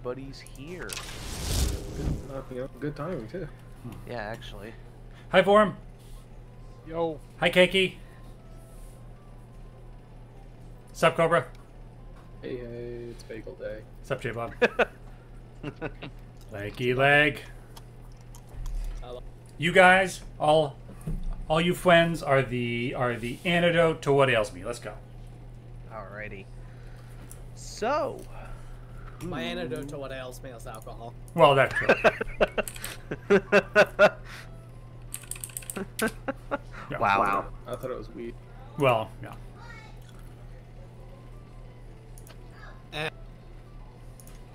everybody's here. Good, uh, you know, good timing too. Yeah, actually. Hi, Form. Yo. Hi, Keiki. Sup, Cobra? Hey, hey, it's Bagel Day. Sup, J Bob? Leggy leg. You guys, all, all you friends, are the are the antidote to what ails me. Let's go. Alrighty. So. My antidote to what ails me is alcohol. Well, that's true. Yeah. Wow. I thought it was weed. Well, yeah.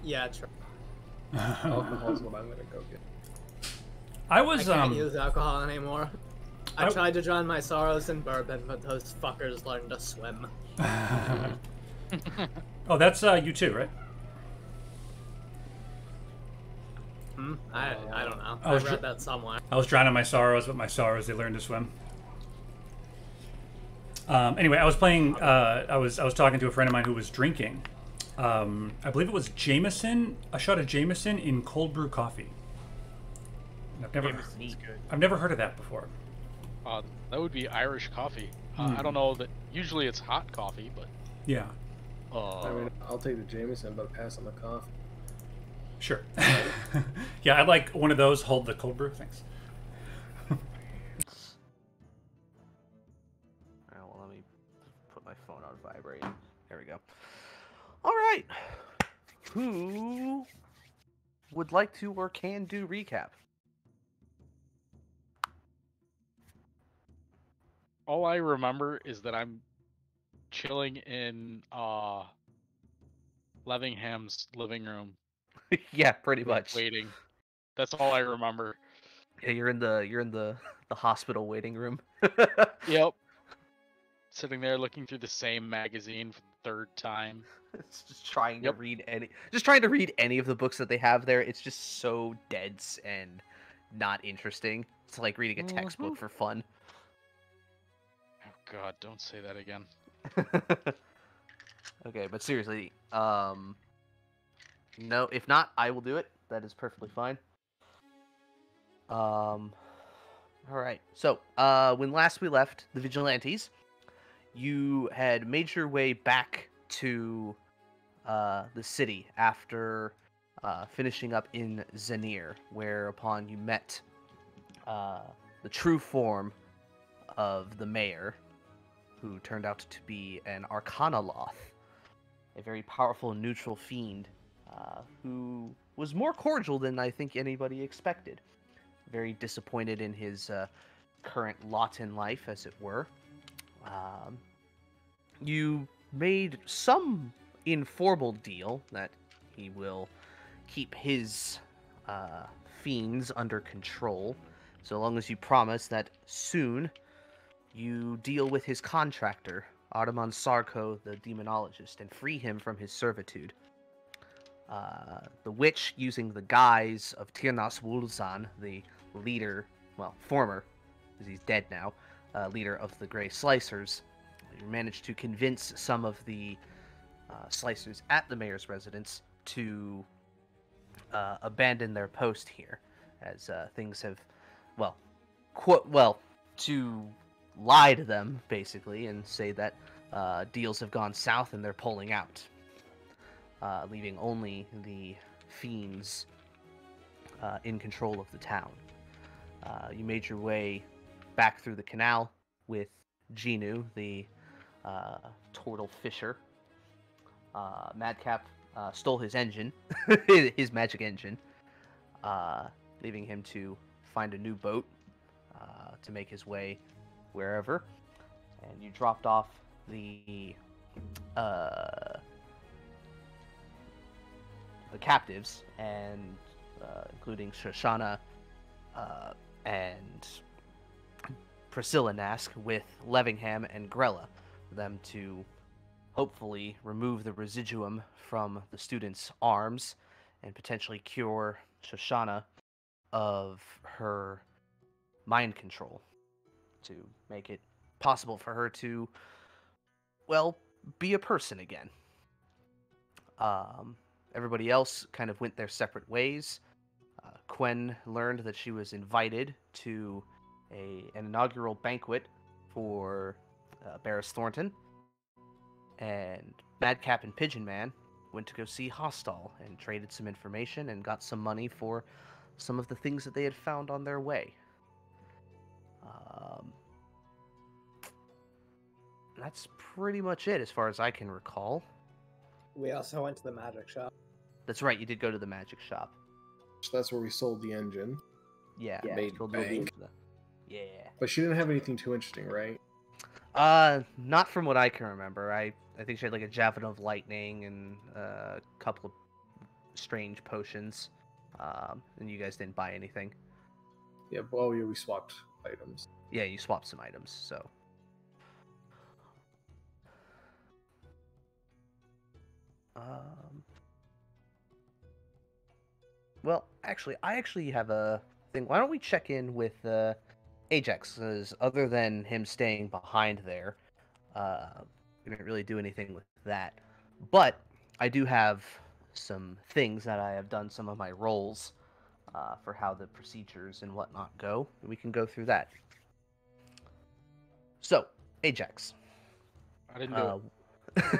Yeah, true. Alcohol's what I'm gonna go get. I was. I can't um. use alcohol anymore. I I- tried to drown my sorrows in bourbon, but those fuckers learned to swim. oh, that's uh you too, right? Hmm? I, I don't know. I I was read that somewhere. I was drowning my sorrows, but my sorrows they learned to swim. Um, anyway, I was playing. Uh, I was I was talking to a friend of mine who was drinking. Um, I believe it was Jameson, a shot of Jameson in cold brew coffee. I've never, Jameson's good. I've never heard of that before. Uh, that would be Irish coffee. Uh, Hmm. I don't know that. Usually it's hot coffee, but Yeah, uh, I mean, I'll take the Jameson, but pass on the coffee. Sure. yeah, I'd like one of those. Hold the cold brew. Thanks. Alright, well, let me put my phone on vibrate. There we go. All right. Who would like to or can do recap? all I remember is that I'm chilling in uh Levingham's living room, yeah, pretty much. waiting. That's all I remember. Yeah, you're in the you're in the the hospital waiting room. Yep. Sitting there looking through the same magazine for the third time. It's just trying Yep. to read any just trying to read any of the books that they have there. It's just so dense and not interesting. It's like reading a textbook for fun. Oh god, don't say that again. okay, but seriously, um no, if not, I will do it. That is perfectly fine. Um all right. So, uh when last we left the vigilantes, you had made your way back to uh the city after uh finishing up in Zanir, whereupon you met uh the true form of the mayor who turned out to be an Arcanoloth, a very powerful neutral fiend, uh, who was more cordial than I think anybody expected. Very disappointed in his uh, current lot in life, as it were. Um, you made some informal deal that he will keep his uh, fiends under control, so long as you promise that soon you deal with his contractor, Artemon Sarko, the demonologist, and free him from his servitude. Uh, the witch, using the guise of Tirnas Wulzan, the leader, well, former, because he's dead now, uh, leader of the Grey Slicers, managed to convince some of the uh, Slicers at the mayor's residence to uh, abandon their post here, as uh, things have, well, quote, well, to lie to them basically and say that uh, deals have gone south and they're pulling out, uh, leaving only the fiends uh, in control of the town. Uh, you made your way back through the canal with Genu, the uh, turtle fisher. Uh, Madcap uh, stole his engine, his magic engine, leaving him to find a new boat to make his way wherever, and you dropped off the uh, the captives, and uh, including Shoshana uh, and Priscilla Nask with Levingham and Grella, for them to hopefully remove the residuum from the students' arms and potentially cure Shoshana of her mind control to make it possible for her to, well, be a person again. Um, everybody else kind of went their separate ways. Uh, Quen learned that she was invited to a an inaugural banquet for uh, Barris Thornton, and Madcap and Pigeon Man went to go see Hostal and traded some information and got some money for some of the things that they had found on their way. Um, that's pretty much it as far as I can recall. We also went to the magic shop. That's right, you did go to the magic shop. So that's where we sold the engine. Yeah, Yeah. Made sold the- bank. Yeah. But she didn't have anything too interesting, right? Uh, not from what I can remember. I I think she had like a javelin of lightning and uh, a couple of strange potions. Um, and you guys didn't buy anything. Yeah, well, yeah, we swapped items. Yeah, you swapped some items. So. Um. Well, actually, I actually have a thing. Why don't we check in with uh, Ajax? Because other than him staying behind there, uh, we didn't really do anything with that. But I do have some things that I have done some of my roles uh, for how the procedures and whatnot go. We can go through that. So, Ajax. I didn't do Uh,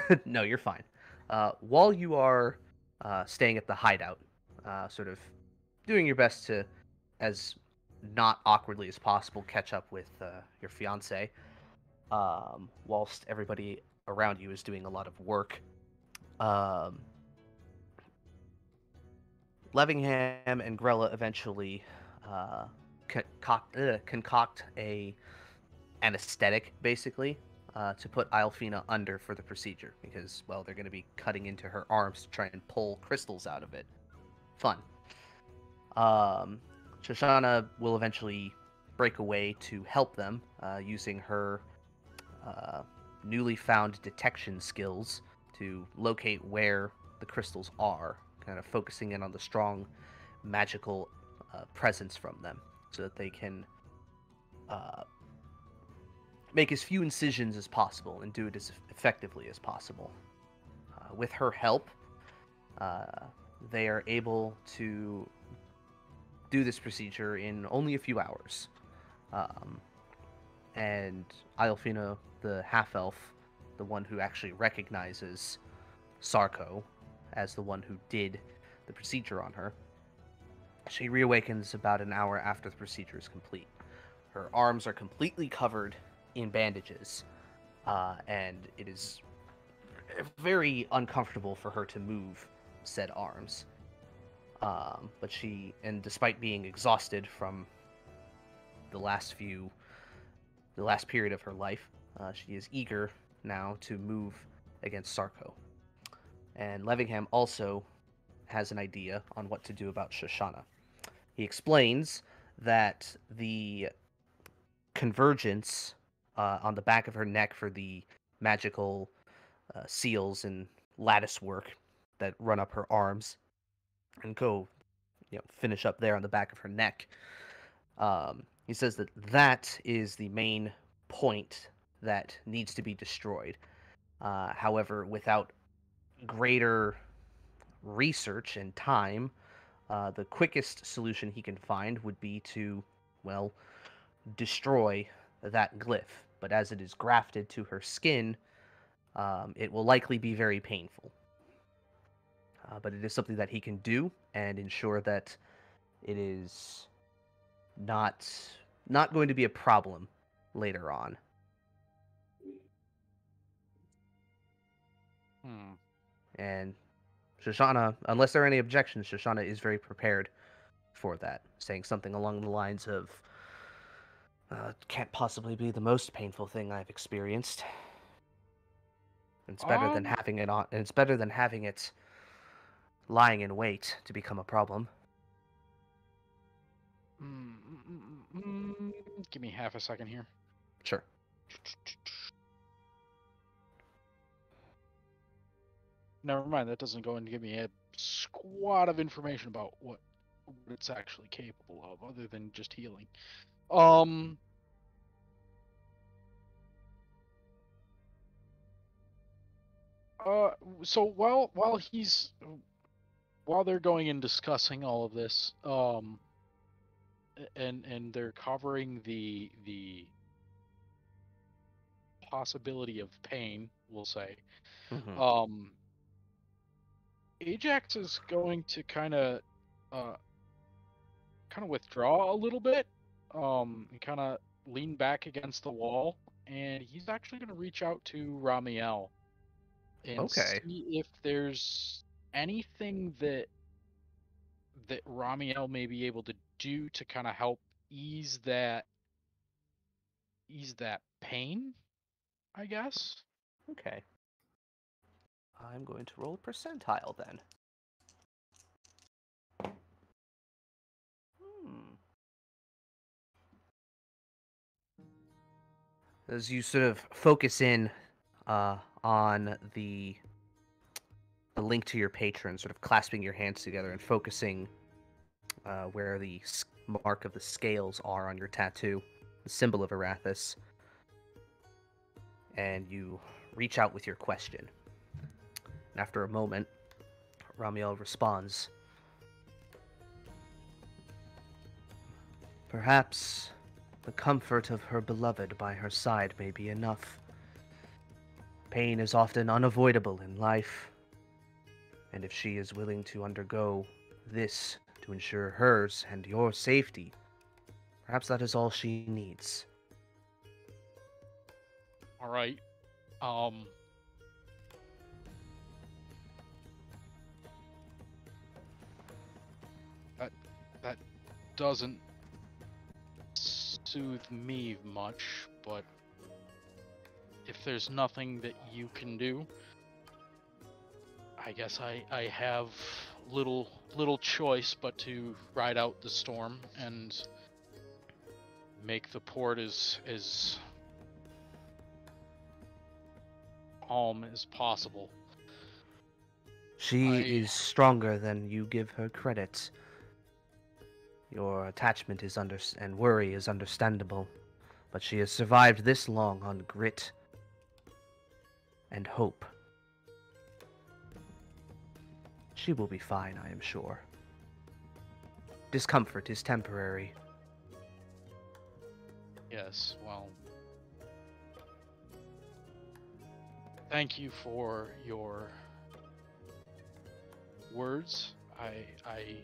it. no, you're fine. Uh, while you are uh, staying at the hideout, uh, sort of doing your best to, as not awkwardly as possible, catch up with uh, your fiance, um, whilst everybody around you is doing a lot of work. Um, Levingham and Grella eventually uh, concoct, uh, concoct a anesthetic, basically, uh, to put Ilfina under for the procedure because, well, they're going to be cutting into her arms to try and pull crystals out of it. Fun. Um, Shoshana will eventually break away to help them uh, using her uh, newly found detection skills to locate where the crystals are, kind of focusing in on the strong magical uh, presence from them so that they can uh, make as few incisions as possible and do it as effectively as possible. Uh, with her help, uh, they are able to do this procedure in only a few hours. Um, and Iolfina, the half elf, the one who actually recognizes Sarko as the one who did the procedure on her, she reawakens about an hour after the procedure is complete. Her arms are completely covered in bandages, uh, and it is very uncomfortable for her to move said arms. Um, but she, and despite being exhausted from the last few, the last period of her life, uh, she is eager now to move against Sarko. And Levingham also has an idea on what to do about Shoshana. He explains that the convergence uh, on the back of her neck for the magical uh, seals and lattice work that run up her arms and go, you know, finish up there on the back of her neck. Um, he says that that is the main point that needs to be destroyed. Uh, however, without greater research and time, uh, the quickest solution he can find would be to, well, destroy that glyph. But as it is grafted to her skin, um, it will likely be very painful. Uh, but it is something that he can do and ensure that it is not not going to be a problem later on. Hmm. And Shoshana, unless there are any objections, Shoshana is very prepared for that, saying something along the lines of, uh, "Can't possibly be the most painful thing I've experienced. It's better than Um, having it on. And it's better than having it lying in wait to become a problem." Mm. Give me half a second here. Sure. Never mind. That doesn't go and give me a squad of information about what what it's actually capable of, other than just healing. Um. Uh, so while while he's while they're going and discussing all of this, um, and and they're covering the the possibility of pain, we'll say. Mhm. Um, Ajax is going to kind of, uh, kind of withdraw a little bit, um, and kind of lean back against the wall, and he's actually going to reach out to Ramiel and Okay. see if there's anything that that Ramiel may be able to do to kind of help ease that ease that pain, I guess. Okay. I'm going to roll a percentile then. Hmm. As you sort of focus in uh, on the the link to your patron, sort of clasping your hands together and focusing uh, where the mark of the scales are on your tattoo, the symbol of Arathis, and you reach out with your question. And after a moment, Ramiel responds Perhaps the comfort of her beloved by her side may be enough. Pain is often unavoidable in life, and if she is willing to undergo this to ensure hers and your safety, perhaps that is all she needs. All right. Um. That that doesn't soothe me much, but if there's nothing that you can do, I guess I I have little little choice but to ride out the storm and make the port as as calm as possible. She I- is stronger than you give her credit. Your attachment is under and worry is understandable, but she has survived this long on grit and hope. She will be fine, I am sure. Discomfort is temporary. Yes, well. Thank you for your words. I I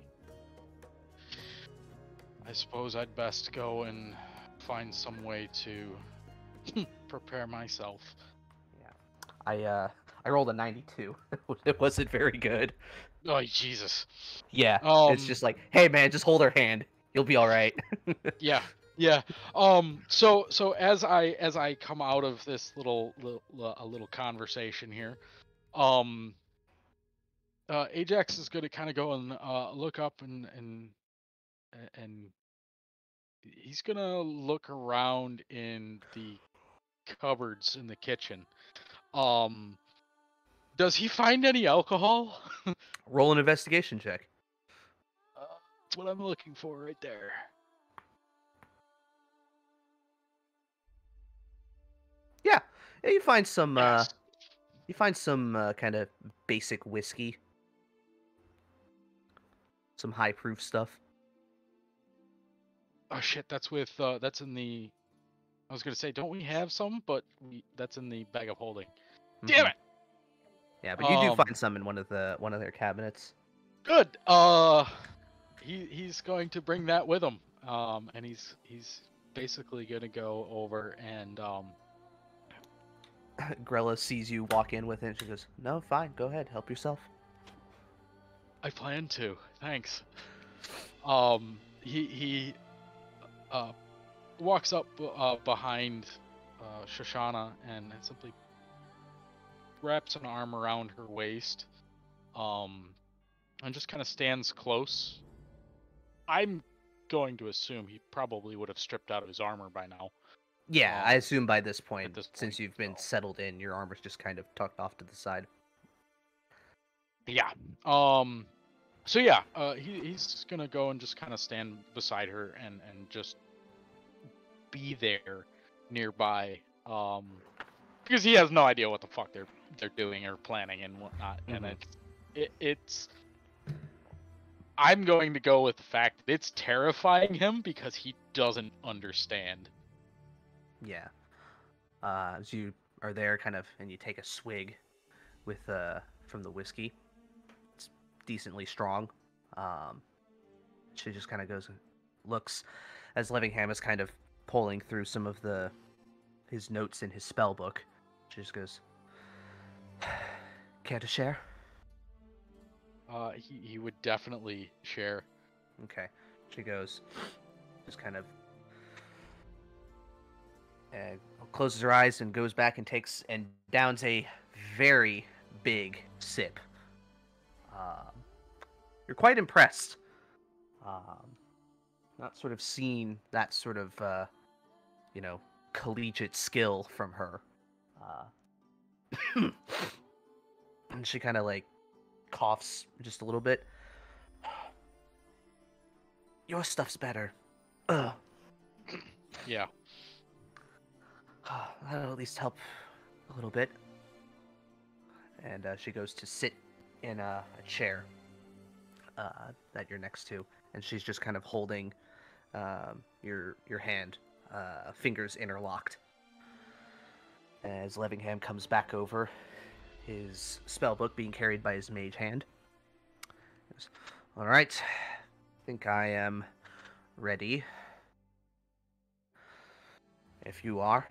I suppose I'd best go and find some way to prepare myself. Yeah. I uh I rolled a 92. it wasn't very good. Oh Jesus. Yeah, it's Um, just like, "Hey man, just hold her hand. You'll be all right." yeah yeah um so so as i as i come out of this little, little a little conversation here um uh ajax is going to kind of go and uh look up and and and he's going to look around in the cupboards in the kitchen um does he find any alcohol Roll an investigation check. uh, that's what i'm looking for right there Yeah, yeah you find some uh Yes. you find some uh, kind of basic whiskey. Some high proof stuff. Oh shit, that's with uh that's in the I was gonna say, don't we have some? But we that's in the bag of holding. Damn Mhm. it! Yeah, but you do Um, find some in one of the one of their cabinets. Good. Uh he he's going to bring that with him. Um and he's he's basically gonna go over and um Grella sees you walk in with it and she goes, No, fine, go ahead, help yourself. I plan to. Thanks. Um he he uh walks up uh behind uh Shoshana and simply wraps an arm around her waist. Um and just kind of stands close. I'm going to assume he probably would have stripped out of his armor by now. Yeah, Um, I assume by this point, this since you've been so- settled in, your armor's just kind of tucked off to the side. Yeah. Um. So yeah, uh, he he's gonna go and just kind of stand beside her and and just be there nearby. Um, because he has no idea what the fuck they're they're doing or planning and whatnot, and Mhm. it's it, it's I'm going to go with the fact that it's terrifying him because he doesn't understand. Yeah. Uh, as you are there, kind of, and you take a swig with uh from the whiskey. It's decently strong. Um, she just kind of goes and looks as Levingham is kind of pulling through some of the his notes in his spell book. She just goes, "Care to share?" Uh, he, he would definitely share. Okay. She goes, just kind of uh, closes her eyes and goes back and takes and downs a very big sip. Um, you're quite impressed. Um, not sort of seen that sort of, uh, you know, collegiate skill from her. And she kind of like coughs just a little bit. Your stuff's better. Ugh. Yeah. That'll at least help a little bit. And uh, she goes to sit in a, a chair uh, that you're next to, and she's just kind of holding um, your your hand, uh, fingers interlocked. As Levingham comes back over, his spell book being carried by his mage hand. Goes, All right, think I am ready. If you are.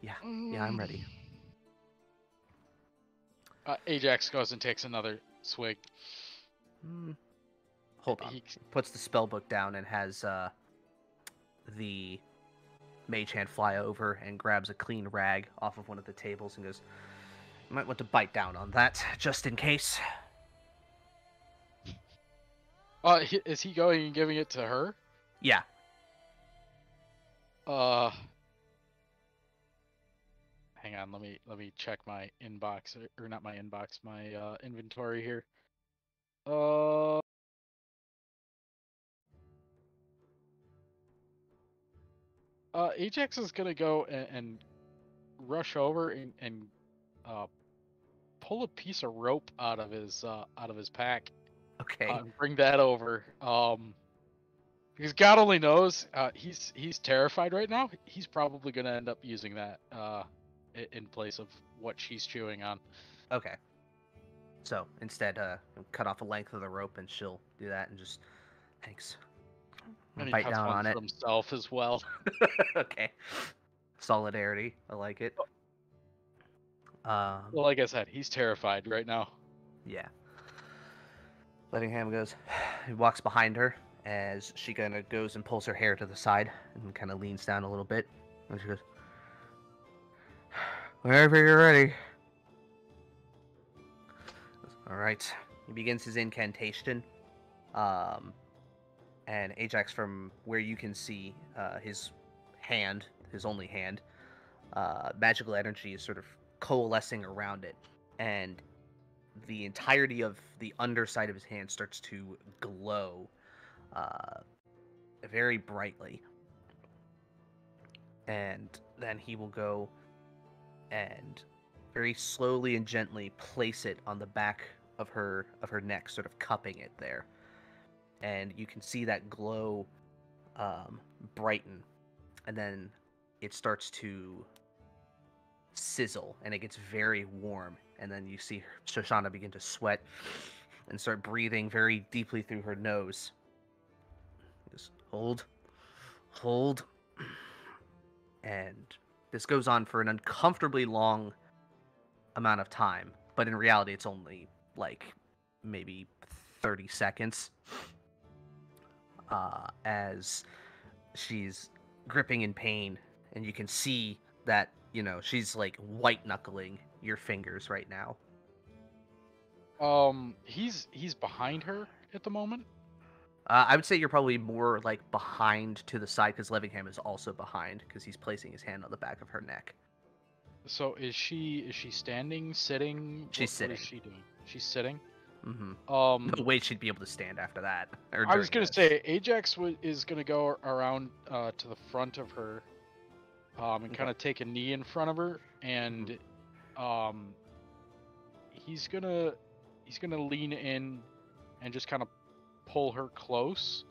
Yeah, yeah, I'm ready. Uh, Ajax goes and takes another swig. Hmm. Hold on. He- Puts the spell book down and has uh, the mage hand fly over and grabs a clean rag off of one of the tables and goes, "You might want to bite down on that, just in case." Uh, is he going and giving it to her? Yeah. Uh, hang on. Let me let me check my inbox or, or not my inbox, my uh, inventory here. Uh. Uh, Ajax is gonna go and, and rush over and, and uh, pull a piece of rope out of his uh, out of his pack Okay. uh, bring that over. Um, because God only knows, uh, he's he's terrified right now. He's probably gonna end up using that uh, in place of what she's chewing on. Okay. So instead, uh, cut off a length of the rope, and she'll do that, and just thanks. And Bite down on it. himself as well. okay. Solidarity. I like it. Um, Well, like I said, he's terrified right now. yeah. Levingham goes. He walks behind her as she kind of goes and pulls her hair to the side and kind of leans down a little bit. And she goes, "Whenever you're ready." All right. He begins his incantation. Um, and Ajax, from where you can see uh, his hand, his only hand, uh, magical energy is sort of coalescing around it, and the entirety of the underside of his hand starts to glow uh, very brightly. And then he will go and very slowly and gently place it on the back of her of her neck, sort of cupping it there. And you can see that glow um, brighten, and then it starts to sizzle, and it gets very warm. And then you see Shoshana begin to sweat and start breathing very deeply through her nose. Just hold, hold, and this goes on for an uncomfortably long amount of time. But in reality, it's only like maybe 30 seconds uh, as she's gripping in pain, and you can see that you know she's like white knuckling your fingers right now. Um, he's he's behind her at the moment. Uh, I would say you're probably more like behind to the side because Levingham is also behind because he's placing his hand on the back of her neck. So is she is she standing, sitting? She's What- What is sitting. she doing? She's sitting. Mm-hmm. Um, No way she'd be able to stand after that. I was gonna this. say Ajax w- is gonna go around uh, to the front of her, um, and Okay. kind of take a knee in front of her, and um, he's gonna he's gonna lean in and just kind of pull her close,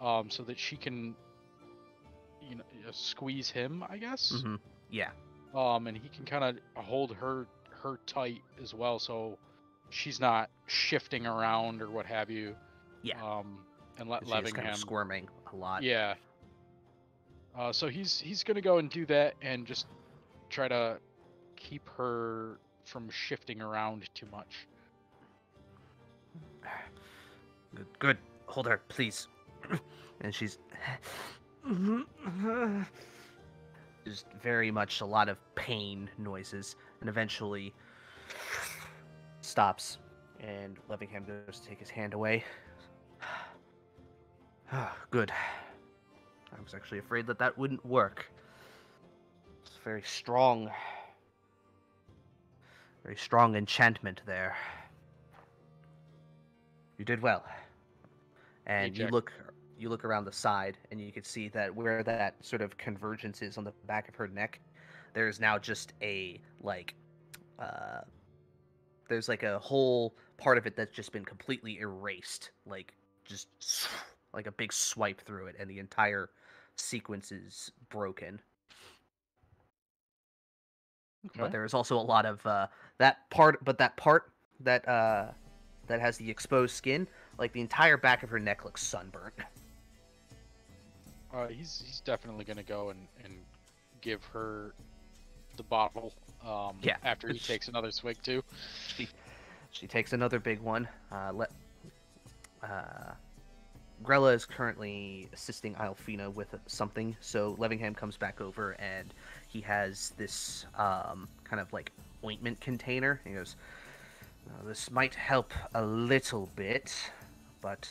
um, so that she can, you know, squeeze him, I guess. hmm Yeah. Um, and he can kind of hold her her tight as well, so she's not shifting around or what have you. Yeah. Um, and let She's kind Levingham. of squirming a lot. Yeah. Uh, so he's he's gonna go and do that and just try to keep her from shifting around too much. Good. Good. Hold her, please. and she's just very much a lot of pain noises, and eventually stops. And Levingham goes to take his hand away. Good. I was actually afraid that that wouldn't work. It's very strong, very strong enchantment there. You did well. And you look you look around the side and you can see that where that sort of convergence is on the back of her neck, there's now just a like uh there's like a whole part of it that's just been completely erased, like just like a big swipe through it and the entire sequence is broken. Okay. But there is also a lot of uh that part but that part that uh that has the exposed skin, like the entire back of her neck looks sunburnt. Uh, he's he's definitely gonna go and, and give her the bottle. Um, Yeah. After he takes another swig too. She she takes another big one. Uh, let uh, Grella is currently assisting Alfina with something, so Levingham comes back over and he has this um, kind of like ointment container. He goes, "Now, "This might help a little bit, but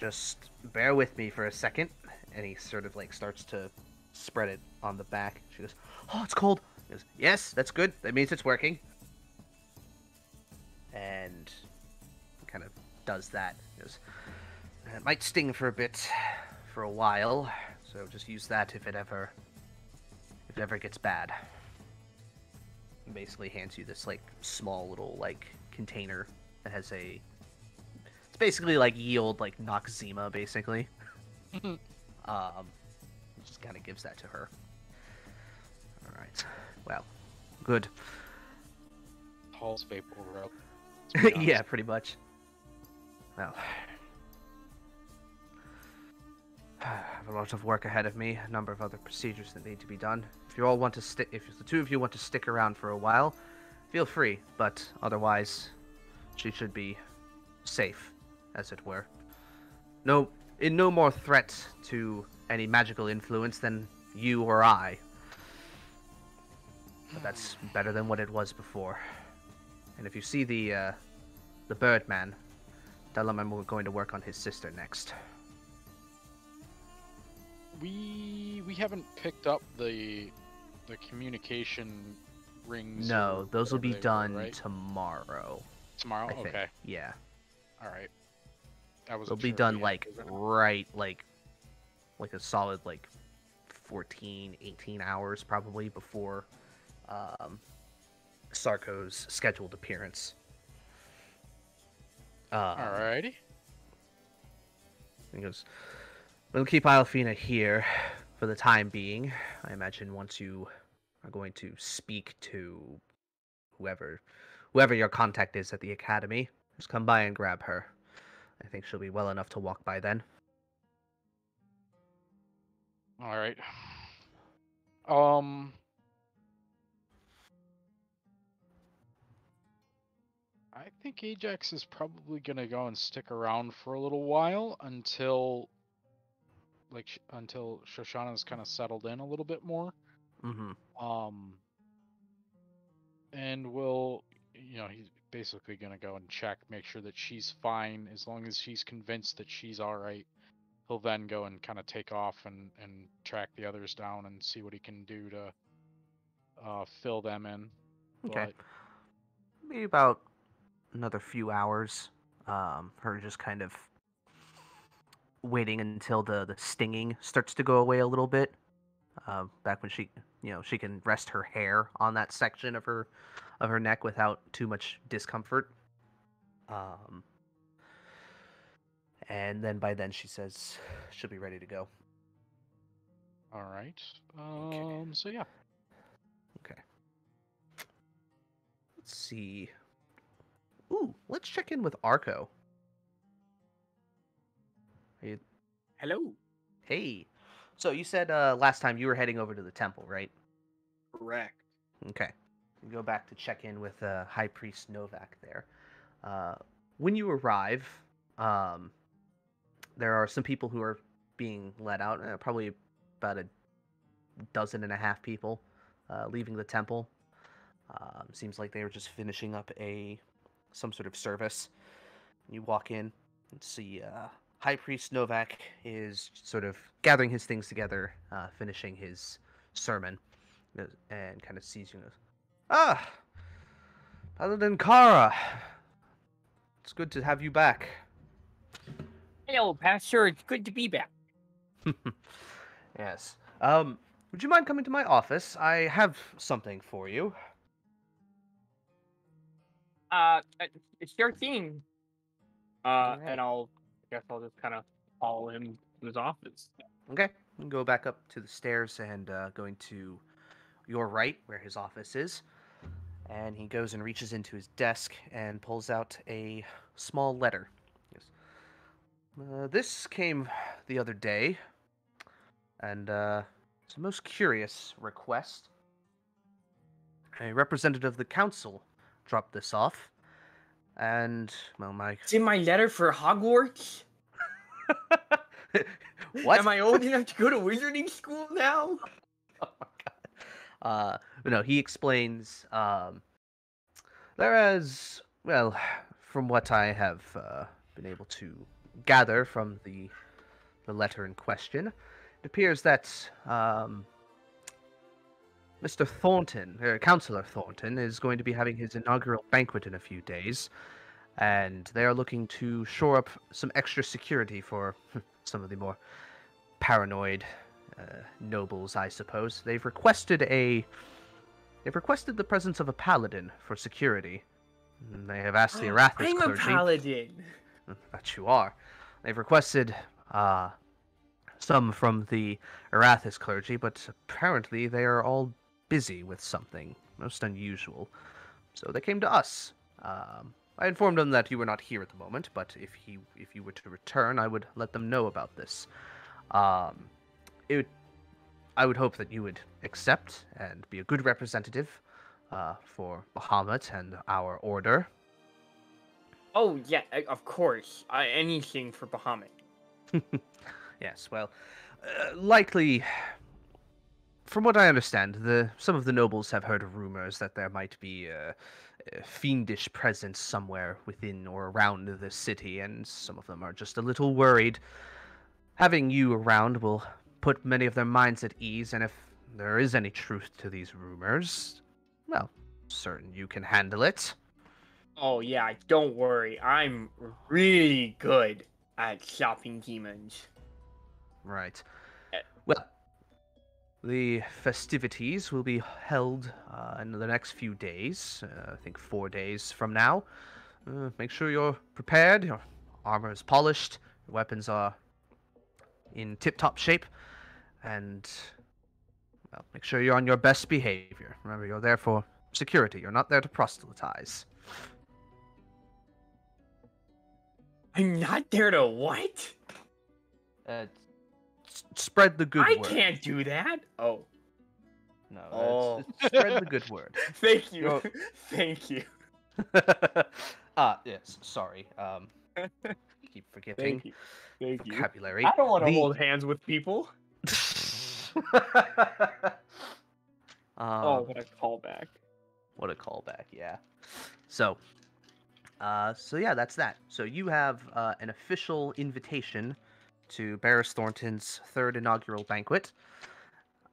just bear with me for a second. And he sort of like starts to spread it on the back. She goes, "Oh, it's cold." He goes, "Yes, that's good. That means it's working." And kind of does that. He goes, it might sting for a bit, for a while. So just use that if it ever, if it ever gets bad. And basically hands you this like small little like container that has a. It's basically like yield like Noxzema basically. um, just kind of gives that to her. Right. Well, good. Hall's vapor rub. yeah, pretty much. Well, I have a lot of work ahead of me. A number of other procedures that need to be done. If you all want to stick, if the two of you want to stick around for a while, feel free. But otherwise, she should be safe, as it were. No, in no more threat to any magical influence than you or I. But that's better than what it was before. And if you see the uh, the Birdman, tell him I'm going to work on his sister next. We we haven't picked up the the communication rings. No, those will be they were, done right? tomorrow. tomorrow. Okay, Yeah, all right. I was. they'll be done like right, like like a solid like 14, 18 hours probably before um, Sarko's scheduled appearance. Um, Alrighty. He goes, We'll keep Alfina here for the time being. I imagine once you are going to speak to whoever whoever your contact is at the academy, just come by and grab her. I think she'll be well enough to walk by then. All right. Um. I think Ajax is probably gonna go and stick around for a little while until, like, until Shoshana's kind of settled in a little bit more. Mm-hmm. Um. And we'll, you know, he's basically gonna go and check, make sure that she's fine. As long as he's convinced that she's all right, he'll then go and kind of take off and and track the others down and see what he can do to uh, fill them in. Okay. But Maybe about another few hours. Um, her just kind of waiting until the, the stinging starts to go away a little bit. Uh, back when she, you know, she can rest her hair on that section of her of her neck without too much discomfort. Um, and then by then she says she'll be ready to go. All right. Um. So yeah. Okay. Let's see. Ooh, let's check in with Arco. You, Hello. hey. So you said uh, last time you were heading over to the temple, right? Correct. Okay. Go back to check in with uh, High Priest Novak there. Uh, when you arrive, um, there are some people who are being let out, uh, probably about a dozen and a half people uh, leaving the temple. Um, seems like they were just finishing up a some sort of service. You walk in and see uh, High Priest Novak is sort of gathering his things together, uh, finishing his sermon, uh, and kind of sees you. Ah, Paladin Kara. It's good to have you back. Hello, Pastor. It's good to be back. yes. Um, would you mind coming to my office? I have something for you. Uh, uh, it's your thing. Uh, Alright. and I'll I guess I'll just kind of follow him to his office. Okay. Go back up to the stairs and uh, going to your right, where his office is. And he goes and reaches into his desk and pulls out a small letter. Yes. Uh, this came the other day, and uh, it's a most curious request. A representative of the council dropped this off, and well, my It's in my letter for Hogwarts. what? Am I old enough to go to wizarding school now? Oh my uh no he explains um whereas well from what i have uh, been able to gather from the the letter in question it appears that um mr thornton or councillor thornton is going to be having his inaugural banquet in a few days and they are looking to shore up some extra security for hmm, some of the more paranoid uh, nobles, I suppose. They've requested a. They've requested the presence of a paladin for security. And They have asked the ah, Arathis I'm a clergy. paladin. Hmm, that you are. They've requested uh, some from the Arathis clergy, but apparently they are all busy with something most unusual. So they came to us. Um, I informed them that you were not here at the moment, but if he, if you were to return, I would let them know about this. Um, it, would- I would hope that you would accept and be a good representative uh, for Bahamut and our order. Oh yeah, of course. Uh, anything for Bahamut. Yes, well, uh, likely. From what I understand, the some of the nobles have heard rumors that there might be a, a fiendish presence somewhere within or around the city, and some of them are just a little worried. Having you around will put many of their minds at ease, and if there is any truth to these rumors, well, certain you can handle it. Oh yeah, don't worry. I'm really good at stopping demons. Right. Well, the festivities will be held uh, in the next few days. Uh, I think four days from now. Uh, make sure you're prepared. Your armor is polished. Your weapons are in tip-top shape, and well, make sure you're on your best behavior. Remember, you're there for security. You're not there to proselytize. I'm not there to what? Uh, s- spread the good word. I word. can't do that. Oh, No, Oh. it's spread the good word. thank you, You're- thank you, Ah, yes. Sorry. Um, keep forgetting thank you, thank you. vocabulary. I don't want to The- hold hands with people. um, oh, what a callback. what a callback! Yeah. So, uh, so yeah, that's that. So you have uh, an official invitation to Barris Thornton's third inaugural banquet,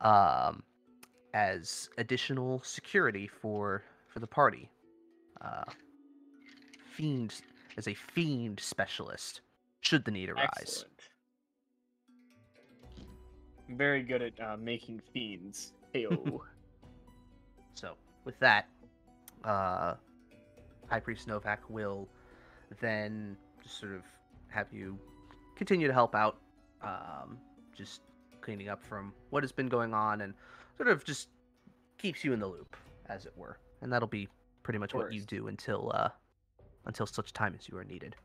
um, as additional security for for the party. Uh, fiend as a fiend specialist, should the need arise. Excellent. I'm very good at uh, making fiends. Heyo. So, with that, uh, High Priest Novak will then just sort of have you continue to help out, um, just cleaning up from what has been going on and sort of just keeps you in the loop, as it were. And that'll be pretty much what you do until uh, until such time as you are needed.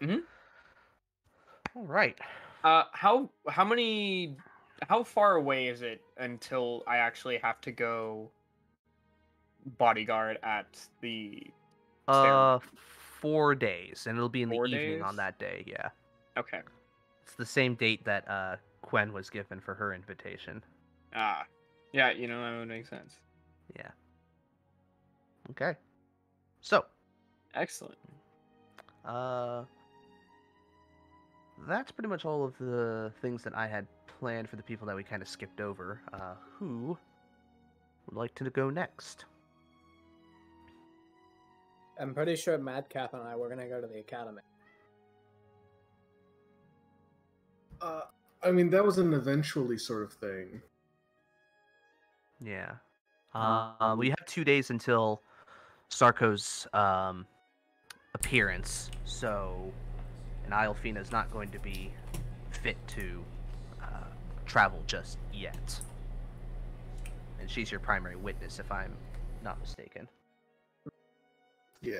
Mhm. All right. Uh, how how many how far away is it until I actually have to go bodyguard at the Uh, four days, and it'll be in the Four evening on that day. Yeah, Okay. it's the same date that uh Gwen was given for her invitation. Ah. Yeah, you know that would make sense. Yeah. Okay. So, Excellent. uh, that's pretty much all of the things that I had planned for the people that we kind of skipped over. Uh, who would like to go next? I'm pretty sure Madcap and I were gonna go to the academy. Uh, I mean, that was an eventually sort of thing. Yeah. Uh, we have two days until Sarko's um, appearance, so and Iolfina is not going to be fit to uh, travel just yet. And she's your primary witness, if I'm not mistaken. Yeah.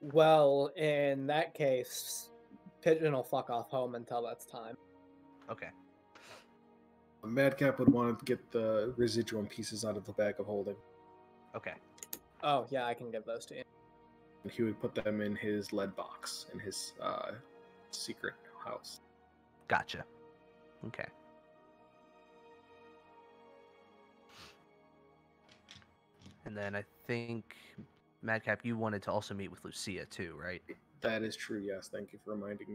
Well, in that case, Pigeon will fuck off home until that's time. Okay. Madcap would want to get the residuum pieces out of the bag of holding. Okay. Oh yeah, I can give those to you. And he would put them in his lead box in his uh, secret house. Gotcha. Okay. And then I think Madcap, you wanted to also meet with Lucia too, right? That is true, yes. Thank you for reminding me.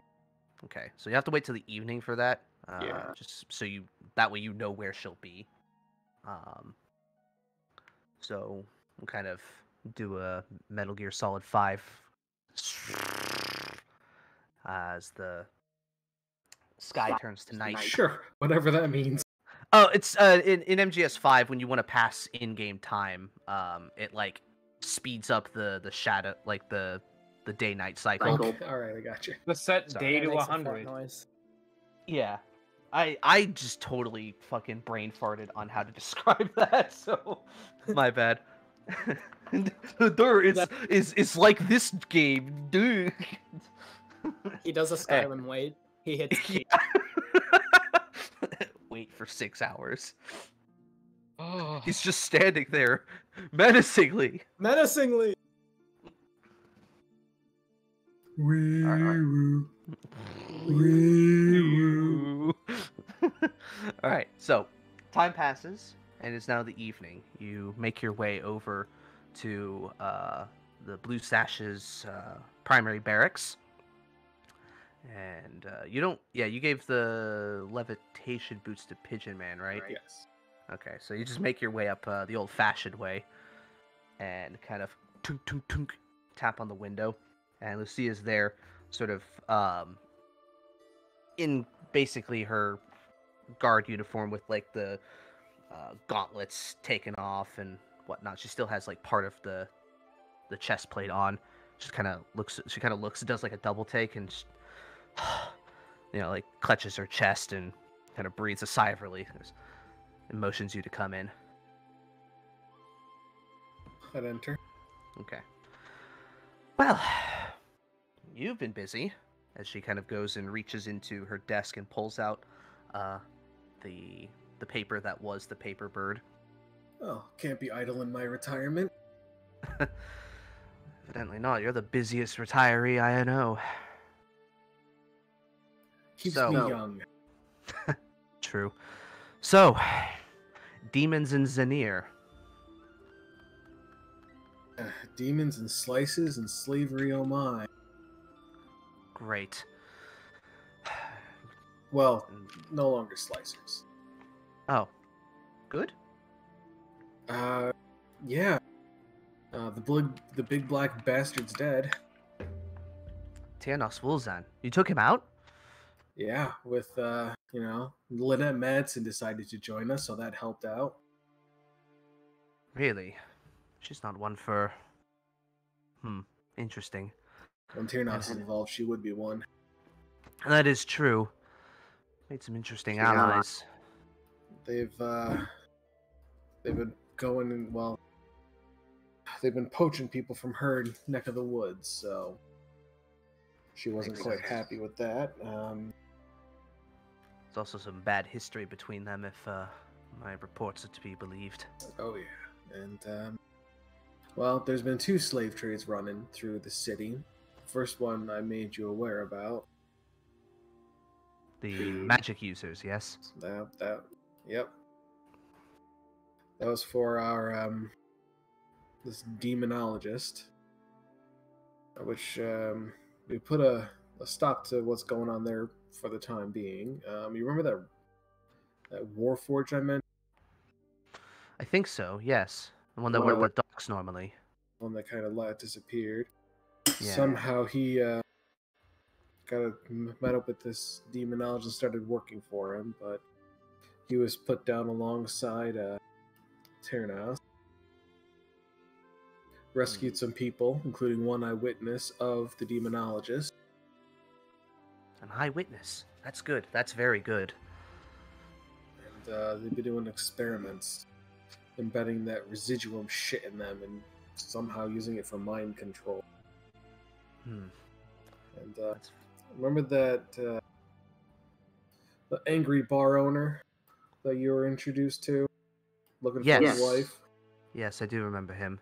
Okay, so you have to wait till the evening for that. Uh, Yeah. Just so you that way you know where she'll be. Um. So we'll kind of do a Metal Gear Solid Five as the sky turns to night. Sure, whatever that means. Oh, it's uh in, in MGS five when you want to pass in game time, um, it like speeds up the the shadow like the the day night cycle. Okay, all right, I got you. The set Sorry. day to a 100. noise. Yeah. I I just totally fucking brain farted on how to describe that, so my bad. Dur, it's That- it's it's like this game, dude. He does a Hey. Skyrim wait. He hits key. Wait for six hours. Oh, He's just standing there, menacingly. menacingly. Wee-woo. All right, so time passes, and it's now the evening. You make your way over to uh, the Blue Sashes uh, primary barracks, and uh, you don't. Yeah, you gave the levitation boots to Pigeon Man, right? Yes. Okay, so you just make your way up uh, the old-fashioned way, and kind of tunk tunk tunk tap on the window, and Lucia's there, sort of um, in basically her guard uniform with like the uh, gauntlets taken off and whatnot. She still has like part of the the chest plate on. She kind of looks. She kind of looks. Does like a double take and, just, you know, like clutches her chest and kind of breathes a sigh of relief. And motions you to come in. I'd enter. Okay. Well, you've been busy. As she kind of goes and reaches into her desk and pulls out uh, the the paper that was the paper bird. Oh, can't be idle in my retirement. Evidently not. You're the busiest retiree I know. Keeps So- me young. True. So, demons and Zanir. Uh, demons and slices and slavery, oh my. Great. Well, no longer slicers. Oh, good. Uh, yeah. Uh, the big, the big black bastard's dead. Tianos Wulzan. You took him out? Yeah, with uh, you know, Lynette Madsen decided to join us, so that helped out. Really? She's not one for. Hmm. Interesting. When Tiernos is involved, she would be one. That is true. Made some interesting Yeah. allies. They've uh, they've been going and well, they've been poaching people from her neck of the woods, so she wasn't Makes quite sense. happy with that. Um, There's also some bad history between them, if uh, my reports are to be believed. oh yeah, and um, well, there's been two slave trades running through the city. First one I made you aware about. The magic users, yes. That that yep. That was for our um this demonologist. uh, Which um we put a, a stop to what's going on there for the time being. Um you remember that that Warforge I mentioned? I think so, yes. The one that Well, worked with docs normally. One that kind of let disappeared. Yeah. Somehow he uh got a, met up with this demonologist and started working for him, but he was put down alongside uh Ternos. Rescued some people, including one eyewitness of the demonologist. An eyewitness. That's good. That's very good. And uh, they've been doing experiments, embedding that residuum shit in them and somehow using it for mind control. Hmm. And uh, remember that uh, the angry bar owner that you were introduced to, looking for Yes. his wife. Yes, I do remember him.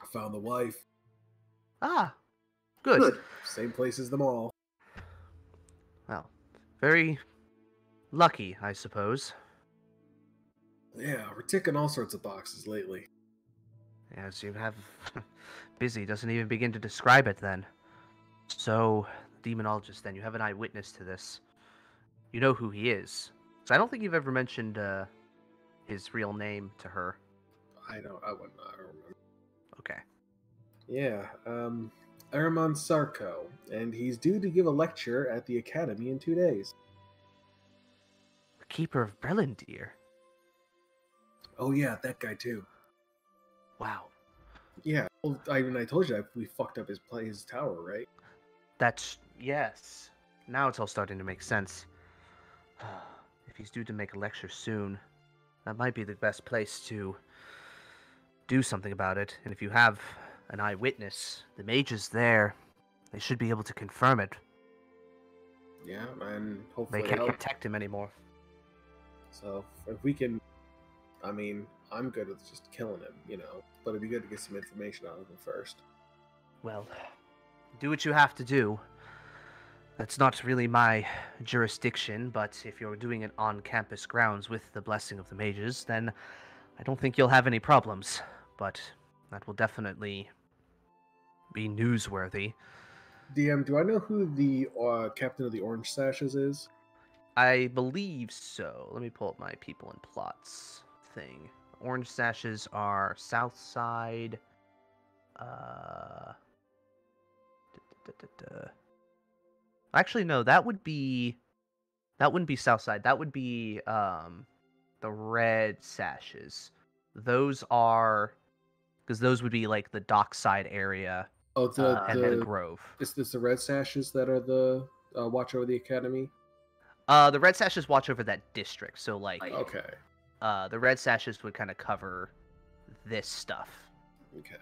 I found the wife. Ah, good. Same place as them all. Well, very lucky, I suppose. Yeah, we're ticking all sorts of boxes lately. Yeah, as you have busy doesn't even begin to describe it then. So, demonologist, then you have an eyewitness to this. You know who he is. So I don't think you've ever mentioned uh, his real name to her. I don't. I wouldn't. I don't remember. Okay. Yeah, um, Aramon Sarko, and he's due to give a lecture at the academy in two days. The keeper of Brelindir. Oh yeah, that guy too. Wow. Yeah, well, I mean, I told you we fucked up his play, his tower, right? That's yes. Now it's all starting to make sense. if he's due to make a lecture soon, that might be the best place to do something about it. And if you have an eyewitness, the mages there, they should be able to confirm it. Yeah, and hopefully They can't help. protect him anymore. So if we can, I mean, I'm good with just killing him, you know. But it'd be good to get some information out of him first. Well, do what you have to do. That's not really my jurisdiction, but if you're doing it on campus grounds with the blessing of the mages, then I don't think you'll have any problems. But that will definitely be newsworthy. DM, do I know who the uh, captain of the Orange Sashes is? I believe so. Let me pull up my people and plots thing. Orange sashes are south side. Uh. da, da, da. Actually, no. That would be. That wouldn't be south side. That would be um, the red sashes. Those are because those would be like the dockside area Oh, the uh, and then the Grove. is this the Red Sashes that are the uh, watch over the academy? Uh, the red sashes watch over that district. So like, Okay, uh, the red sashes would kind of cover this stuff. okay.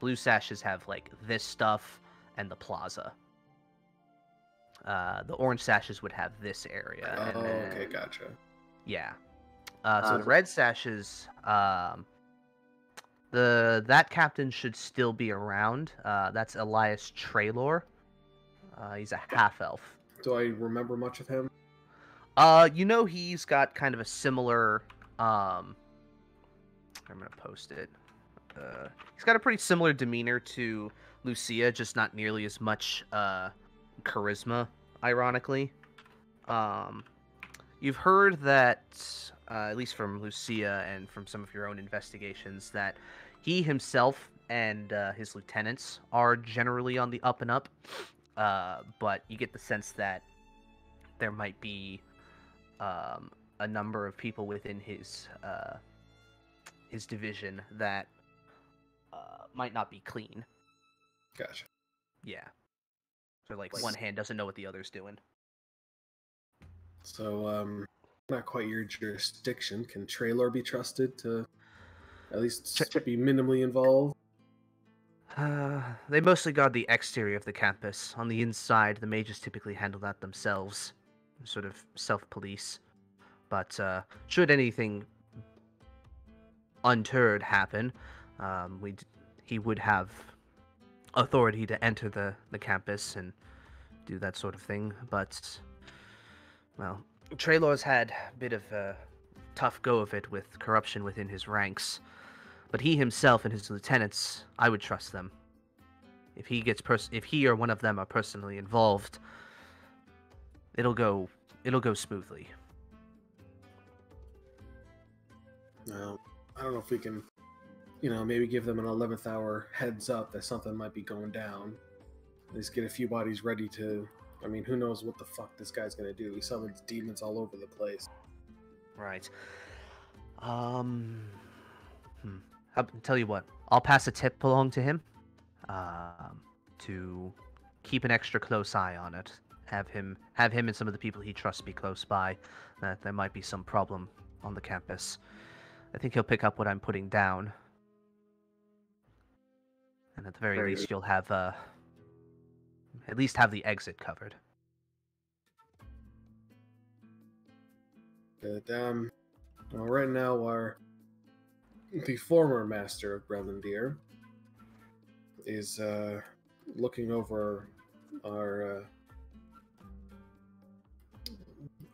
Blue sashes have like this stuff and the plaza. Uh, the orange sashes would have this area. and oh, then- okay, gotcha. Yeah. Uh, so Uh, the red sashes, um, the that captain should still be around. Uh, that's Elias Traylor. Uh, he's a half elf. Do I remember much of him? Uh, you know he's got kind of a similar. Um, I'm gonna post it. Uh, he's got a pretty similar demeanor to Lucia, just not nearly as much uh, charisma. Ironically, um, you've heard that, uh, at least from Lucia and from some of your own investigations, that he himself and uh, his lieutenants are generally on the up and up. Uh, but you get the sense that there might be um, a number of people within his uh, his division that uh, might not be clean. Gotcha. Yeah. So like Like- one hand doesn't know what the other's doing. So, um, not quite your jurisdiction. Can Traylor be trusted to at least Tra- be minimally involved? Uh, they mostly guard the exterior of the campus. On the inside, the mages typically handle that themselves, sort of self-police. But uh, should anything untoward happen, um, we he would have authority to enter the the campus and do that sort of thing. But well, Traylor's had a bit of a tough go of it with corruption within his ranks. But he himself and his lieutenants, I would trust them. If he gets pers- if he or one of them are personally involved, it'll go it'll go smoothly. No, I don't know if we can, you know, maybe give them an 11th hour heads up that something might be going down. At least get a few bodies ready to. I mean, who knows what the fuck this guy's gonna do? He summons demons all over the place. Right. Um. Hmm. I'll tell you what. I'll pass a tip along to him. Um, to keep an extra close eye on it. Have him have him and some of the people he trusts be close by. That there might be some problem on the campus. I think he'll pick up what I'm putting down. And at the very Very least, you'll have uh, at least have the exit covered. But um, well, right now our the former master of Brelandir is uh looking over our uh,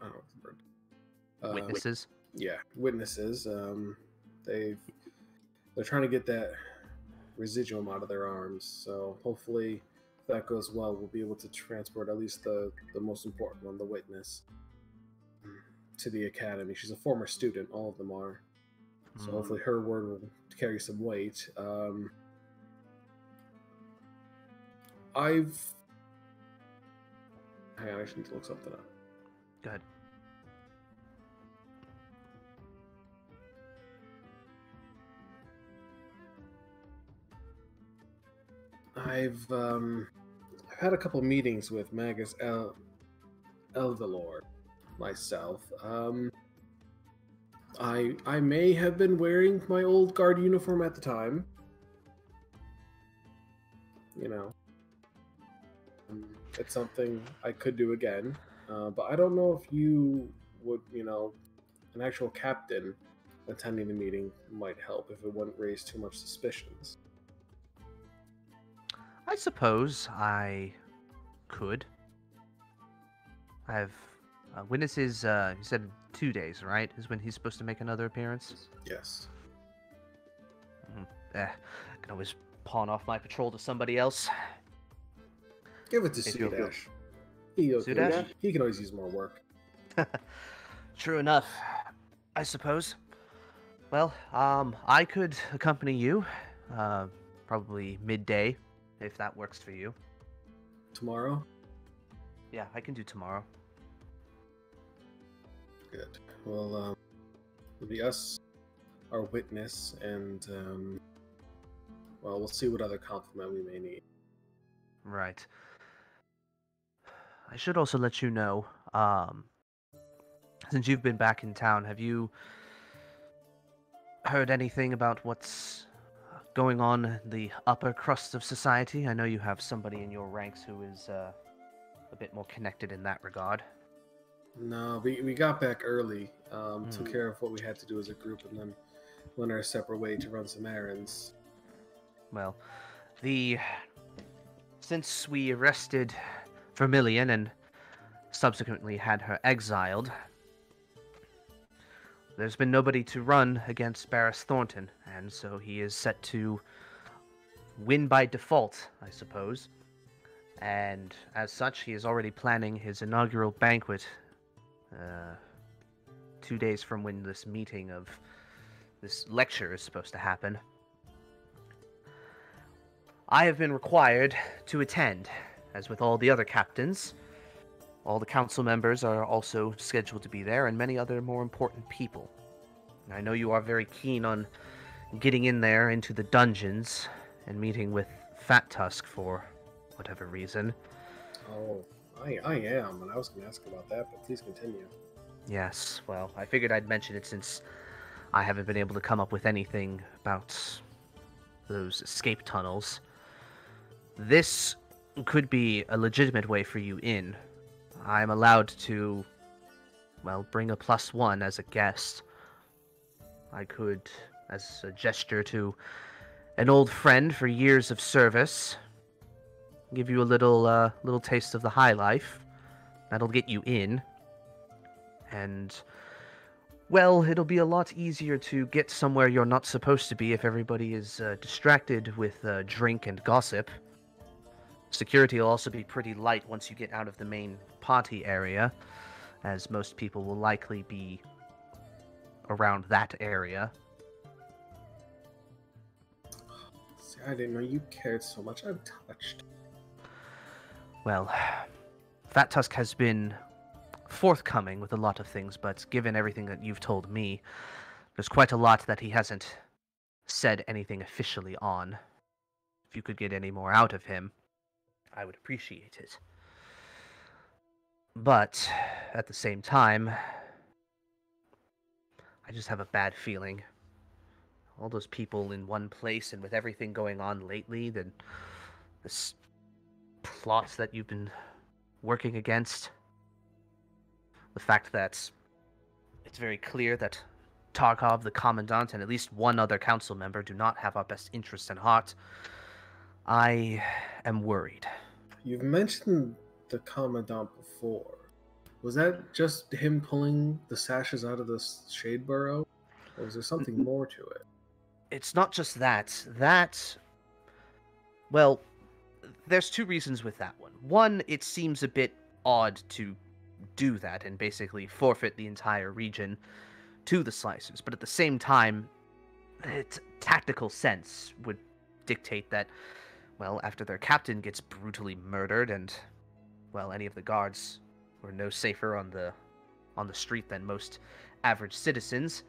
I don't know the word. Uh, Witnesses. Yeah, witnesses. Um, they they're trying to get that residuum out of their arms. So hopefully, if that goes well, we'll be able to transport at least the the most important one, the witness, to the academy. She's a former student. All of them are. So Mm. hopefully, her word will carry some weight. Um, I've. Hang on, I actually need to look something up. Go ahead. I've um, I've had a couple meetings with Magus El Elvalor myself. Um, I I may have been wearing my old guard uniform at the time. You know, Um, it's something I could do again, uh, but I don't know if you would. You know, an actual captain attending the meeting might help if it wouldn't raise too much suspicions. I suppose I could. I have uh, witnesses. Uh, you said two days, right? Is when he's supposed to make another appearance. Yes. Eh, can always pawn off my patrol to somebody else. Give it to Sudash. He, Sudash? he can always use more work. True enough, I suppose. Well, um, I could accompany you, uh, probably midday, if that works for you. Tomorrow? Yeah, I can do tomorrow. Good. Well, um, it'll be us, our witness, and, um, well, we'll see what other complement we may need. Right. I should also let you know, um, since you've been back in town, have you heard anything about what's going on the upper crust of society? I know you have somebody in your ranks who is uh, a bit more connected in that regard. No, we, we got back early, um, took Hmm. care of what we had to do as a group, and then went our separate way to run some errands. Well, the since we arrested Vermilion and subsequently had her exiled, there's been nobody to run against Barris Thornton, and so he is set to win by default, I suppose. And as such, he is already planning his inaugural banquet uh, two days from when this meeting of this lecture is supposed to happen. I have been required to attend, as with all the other captains. All the council members are also scheduled to be there, and many other more important people. I know you are very keen on getting in there into the dungeons and meeting with Fat Tusk for whatever reason. Oh, I, I am, and I was going to ask about that, but please continue. Yes, well, I figured I'd mention it since I haven't been able to come up with anything about those escape tunnels. This could be a legitimate way for you in. I'm allowed to, well, bring a plus one as a guest. I could, as a gesture to an old friend for years of service, give you a little, uh, little taste of the high life. That'll get you in. And, well, it'll be a lot easier to get somewhere you're not supposed to be if everybody is uh, distracted with uh, drink and gossip. Security will also be pretty light once you get out of the main party area, as most people will likely be around that area. See, I didn't know you cared so much. I'm touched. Well, Fat Tusk has been forthcoming with a lot of things, but given everything that you've told me, there's quite a lot that he hasn't said anything officially on. If you could get any more out of him, I would appreciate it. But at the same time, I just have a bad feeling. All those people in one place, and with everything going on lately, then this plots that you've been working against. The fact that it's very clear that Tarkov, the Commandant, and at least one other council member do not have our best interests in heart. I am worried. You've mentioned the Commandant before. Was that just him pulling the sashes out of the Shade Burrow? Or was there something mm-hmm. more to it? It's not just that. That. Well, there's two reasons with that one. One, it seems a bit odd to do that and basically forfeit the entire region to the slicers, but at the same time, its tactical sense would dictate that, well, after their captain gets brutally murdered and, well, any of the guards were no safer on the on the street than most average citizens,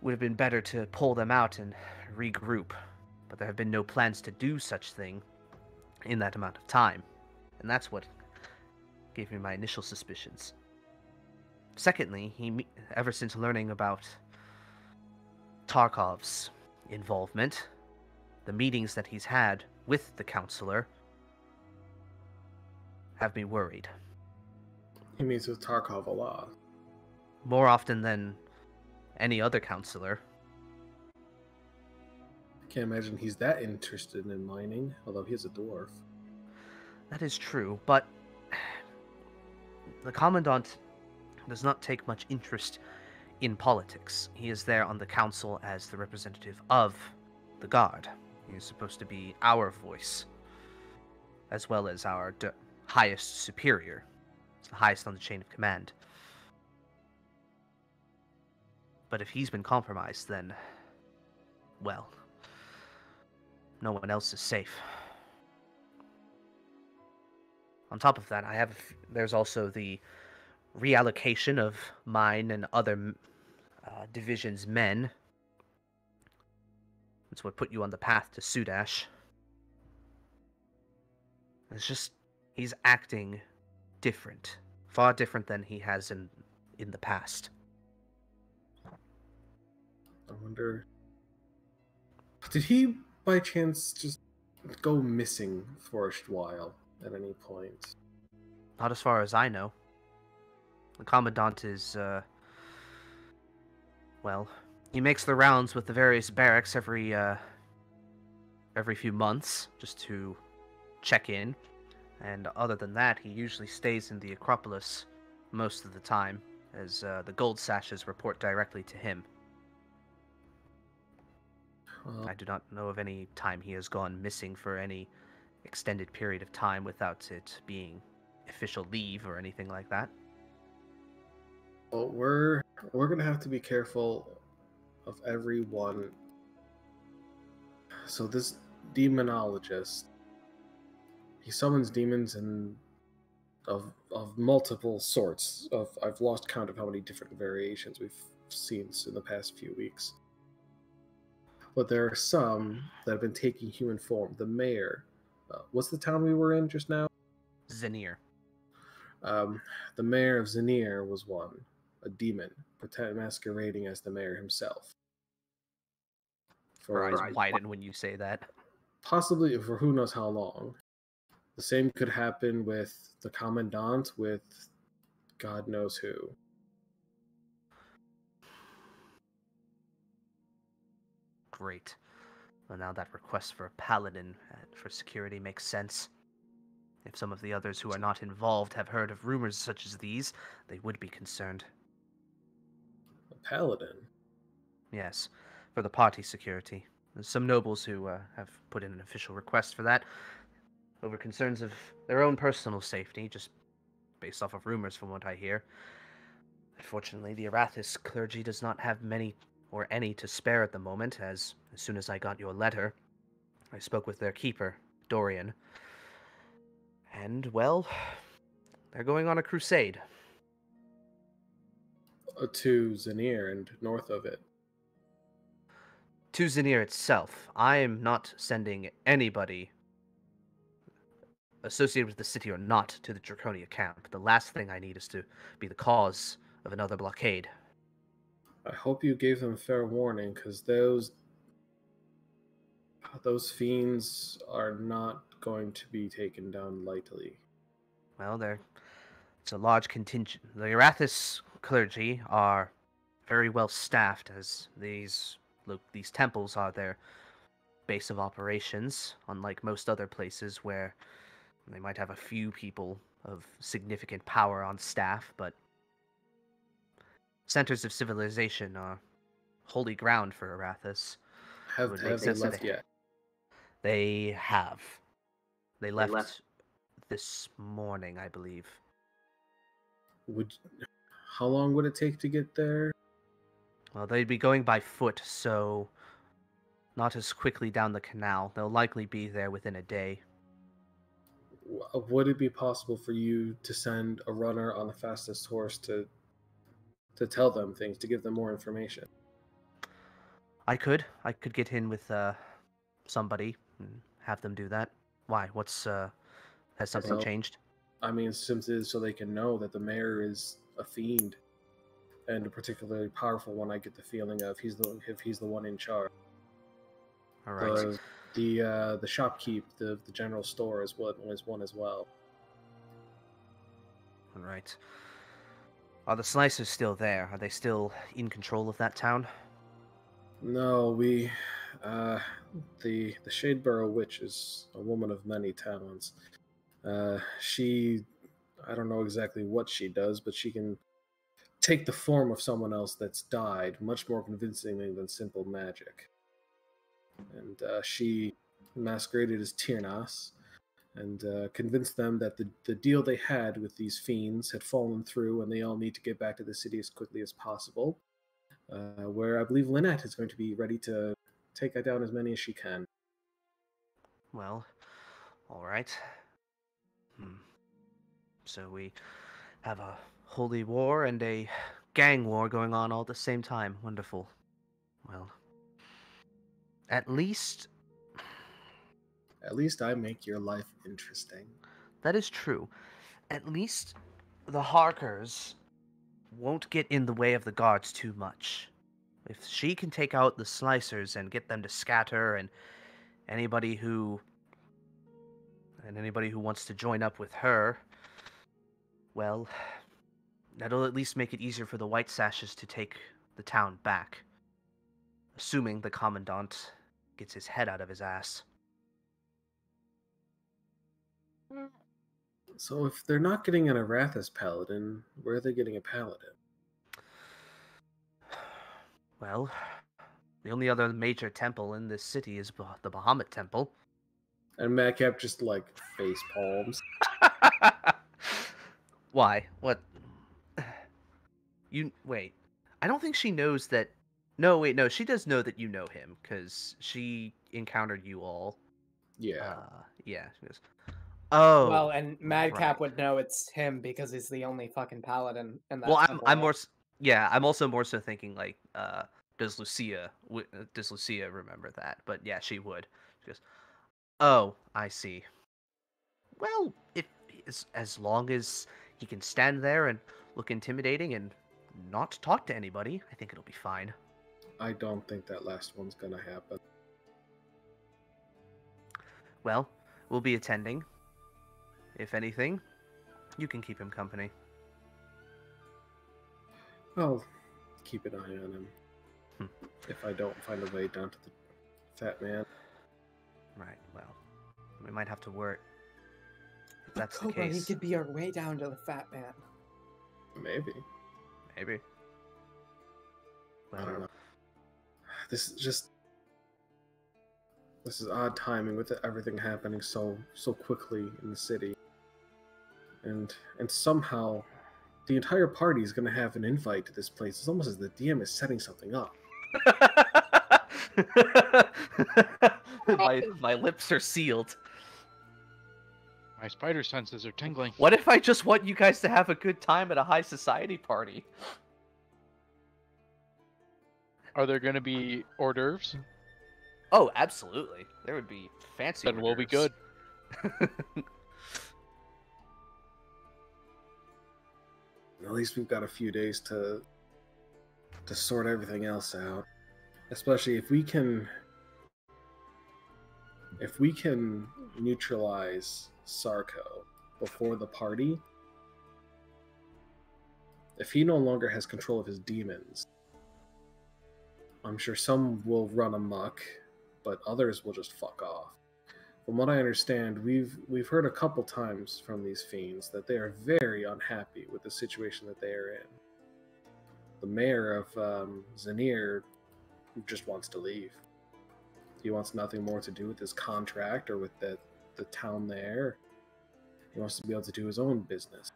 would have been better to pull them out and regroup. But there have been no plans to do such thing in that amount of time. And that's what gave me my initial suspicions. Secondly, he ever since learning about Tarkov's involvement, the meetings that he's had with the councilor have me worried. He meets with Tarkov a lot. More often than any other councilor. I can't imagine he's that interested in mining, although he's a dwarf. That is true, but the Commandant does not take much interest in politics. He is there on the council as the representative of the Guard. He is supposed to be our voice, as well as our d- highest superior. It's the highest on the chain of command. But if he's been compromised, then. Well. No one else is safe. On top of that, I have. There's also the reallocation of mine and other uh, divisions' men. It's what put you on the path to Sudash. It's just he's acting different, far different than he has in in the past. I wonder. Did he, by chance, just go missing for a while at any point? Not as far as I know. The Commandant is, uh. Well, he makes the rounds with the various barracks every, uh. every few months, just to check in. And other than that, he usually stays in the Acropolis most of the time, as uh, the gold sashes report directly to him. Well, I do not know of any time he has gone missing for any extended period of time without it being official leave or anything like that. well, we're we're gonna have to be careful of everyone. So this demonologist, he summons demons and of of multiple sorts. Of I've lost count of how many different variations we've seen in the past few weeks. But there are some that have been taking human form. The mayor, uh, what's the town we were in just now? Zanir? Um, the mayor of Zanir was one, a demon, pretend masquerading as the mayor himself. For widen when you say that. possibly for who knows how long. The same could happen with the commandant, with God knows who. Great. Well, now that request for a paladin uh, for security makes sense. If some of the others who are not involved have heard of rumors such as these, they would be concerned. A paladin. Yes, for the party security. There's some nobles who uh, have put in an official request for that, over concerns of their own personal safety, just based off of rumors from what I hear. Unfortunately, the Arathis clergy does not have many or any to spare at the moment, as as soon as I got your letter, I spoke with their keeper, Dorian. And, well, they're going on a crusade. Uh, to Zanir and north of it. To Zanir itself, I am not sending anybody associated with the city or not to the Draconia camp. The last thing I need is to be the cause of another blockade. I hope you gave them fair warning, because those those fiends are not going to be taken down lightly. Well, there it's a large contingent. The Arathis clergy are very well staffed, as these look these temples are their base of operations, unlike most other places where they might have a few people of significant power on staff, but centers of civilization are holy ground for Arathis. Have, have they left they- yet? They have. They left, left- this morning, I believe. Would how long would it take to get there? Well, they'd be going by foot, so not as quickly down the canal. They'll likely be there within a day. Would it be possible for you to send a runner on the fastest horse to to tell them things, to give them more information? I could. I could get in with uh, somebody and have them do that. Why? What's uh, has something changed? I mean, simply so they can know that the mayor is a fiend and a particularly powerful one. I get the feeling of he's the if he's the one in charge. All right. The the, uh, the shopkeep, the the general store is what was one as well. All right. Are the slicers still there? Are they still in control of that town? No, we uh the the Shadeborough witch is a woman of many talents. Uh she I don't know exactly what she does, but she can take the form of someone else that's died much more convincingly than simple magic. And uh, she masqueraded as Tyrnas and uh, convinced them that the, the deal they had with these fiends had fallen through and they all need to get back to the city as quickly as possible uh, where I believe Lynette is going to be ready to take down as many as she can. Well, all right. Hmm. So we have a holy war and a gang war going on all at the same time. Wonderful. Well, at least At least I make your life interesting. that is true. At least the Harkers won't get in the way of the guards too much. If she can take out the slicers and get them to scatter and anybody who and anybody who wants to join up with her, well, that'll at least make it easier for the White Sashes to take the town back. Assuming the Commandant gets his head out of his ass. So if they're not getting an Arathis paladin, where are they getting a paladin? Well, the only other major temple in this city is the Bahamut Temple. And Madcap just like face palms. Why? What? You wait. I don't think she knows that. No, wait, no. She does know that you know him because she encountered you all. Yeah. Uh, yeah. She goes, oh. well, and Madcap right. would know it's him because he's the only fucking paladin in that. well, I'm I'm more. Yeah, I'm also more so thinking like, uh, does Lucia uh, does Lucia remember that? But yeah, she would. She goes, oh, I see. Well, if as as long as he can stand there and look intimidating and not talk to anybody, I think it'll be fine. I don't think that last one's gonna happen. Well, we'll be attending. If anything, you can keep him company. I'll keep an eye on him. Hmm. If I don't find a way down to the fat man. Right. Well, we might have to work. If that's the Cobra, he could be our way down to the fat man. Maybe. Maybe. I don't know. This is just this is odd timing with everything happening so so quickly in the city. And and somehow the entire party is gonna have an invite to this place. It's almost as the DM is setting something up. my my lips are sealed. My spider senses are tingling. What if I just want you guys to have a good time at a high society party? Are there going to be hors d'oeuvres? Oh, absolutely. There would be fancy. Then we'll be good. At least we've got a few days to to sort everything else out. Especially if we can if we can neutralize Sarko before the party, if he no longer has control of his demons, I'm sure some will run amok, but others will just fuck off. From what I understand, we've we've heard a couple times from these fiends that they are very unhappy with the situation that they are in. The mayor of um, Zanir just wants to leave. He wants nothing more to do with his contract or with the the town there. He wants to be able to do his own business.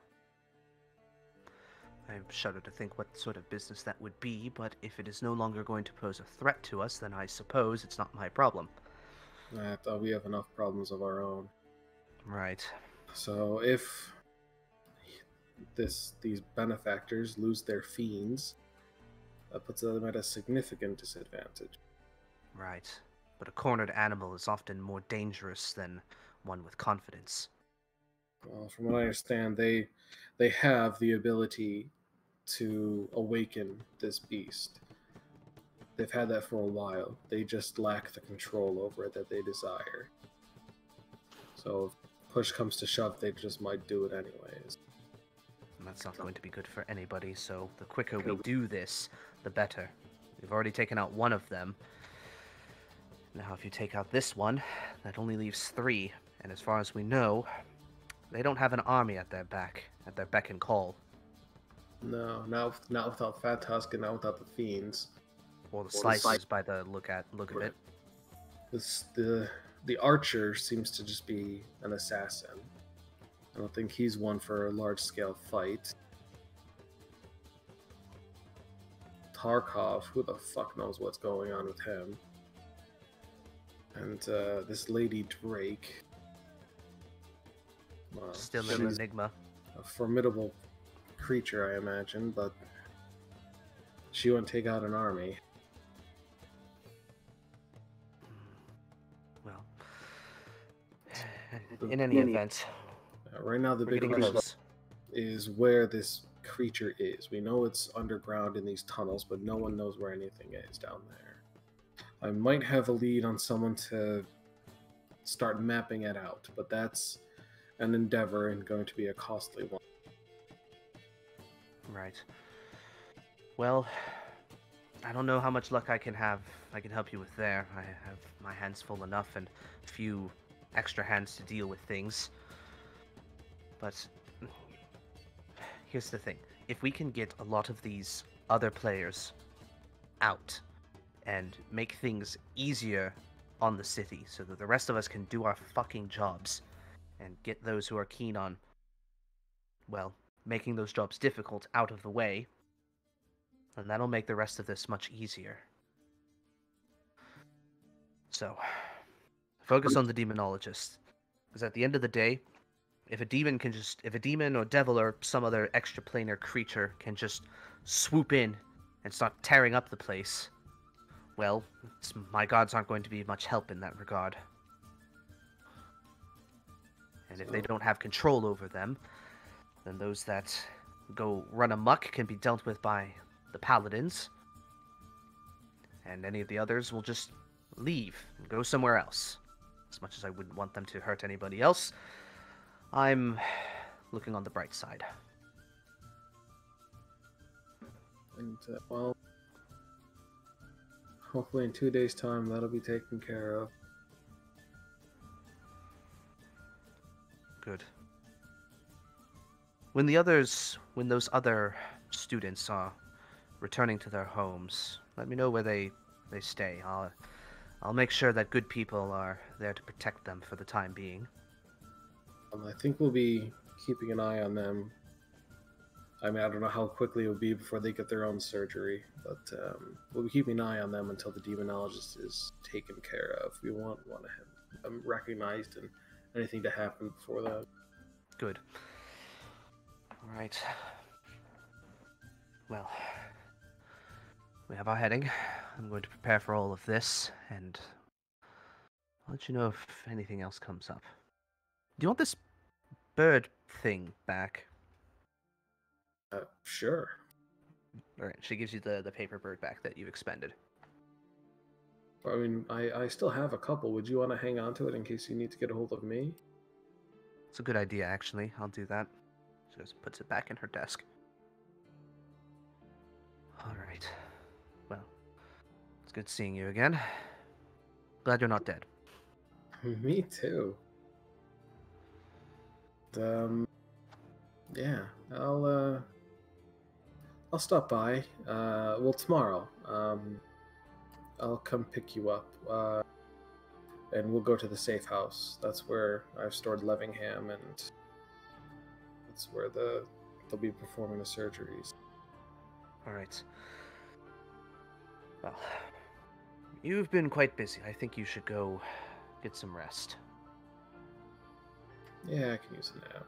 I shudder to think what sort of business that would be, but if it is no longer going to pose a threat to us, then I suppose it's not my problem. I thought we have enough problems of our own. Right. So if this these benefactors lose their fiends, that puts them at a significant disadvantage. Right. But a cornered animal is often more dangerous than one with confidence. Well, from what I understand, they they have the ability to awaken this beast. They've had that for a while. They just lack the control over it that they desire. So if push comes to shove, they just might do it anyways. And that's not going to be good for anybody, so the quicker we do this, the better. We've already taken out one of them. Now, if you take out this one, that only leaves three, and as far as we know, they don't have an army at their back, at their beck and call, No, not not without Fat Tusk and not without the fiends. or the the slices slice- by the look at look of it. This the the archer seems to just be an assassin. I don't think he's one for a large scale fight. Tarkov, who the fuck knows what's going on with him? And uh, this lady Drake. Well, Still an enigma. a formidable creature, I imagine, but she wouldn't take out an army. Well, in any event, Uh, right now, the big close. is where this creature is. We know it's underground in these tunnels, but no one knows where anything is down there. I might have a lead on someone to start mapping it out, but that's an endeavor and going to be a costly one. Right. Well, I don't know how much luck I can have. I can help you with there. I have my hands full enough and a few extra hands to deal with things. But here's the thing if we can get a lot of these other players out and make things easier on the city so that the rest of us can do our fucking jobs and get those who are keen on, well, making those jobs difficult out of the way, And that'll make the rest of this much easier. So, focus on the demonologist. Because at the end of the day, if a demon can just, if a demon or devil or some other extraplanar creature can just swoop in and start tearing up the place, well, my gods aren't going to be much help in that regard. And if they don't have control over them, then those that go run amok can be dealt with by the paladins. And any of the others will just leave and go somewhere else. As much as I wouldn't want them to hurt anybody else, I'm looking on the bright side. And uh, well, hopefully in two days' time that'll be taken care of. Good. When the others, when those other students are returning to their homes, let me know where they they stay. I'll I'll make sure that good people are there to protect them for the time being. Um, I think we'll be keeping an eye on them. I mean, I don't know how quickly it'll be before they get their own surgery, but um, we'll be keeping an eye on them until the demonologist is taken care of. We want to have them recognized and anything to happen before that. Good. All right. Well, we have our heading. I'm going to prepare for all of this, and I'll let you know if anything else comes up. Do you want this bird thing back? Uh, sure. All right. She gives you the the paper bird back that you've expended. I mean, I, I still have a couple. Would you want to hang on to it in case you need to get a hold of me? It's a good idea, actually. I'll do that. She just puts it back in her desk. All right. Well, it's good seeing you again. Glad you're not dead. Me too. Um, yeah, I'll uh, I'll stop by. Uh, well, tomorrow. Um, I'll come pick you up. Uh, and we'll go to the safe house. That's where I've stored Levingham, and that's where the they'll be performing the surgeries. All right. Well, you've been quite busy. I think you should go get some rest. Yeah, I can use a nap.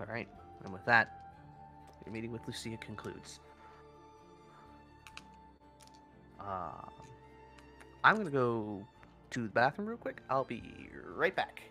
All right. And with that, your meeting with Lucia concludes. Um, I'm gonna go to the bathroom real quick. I'll be right back.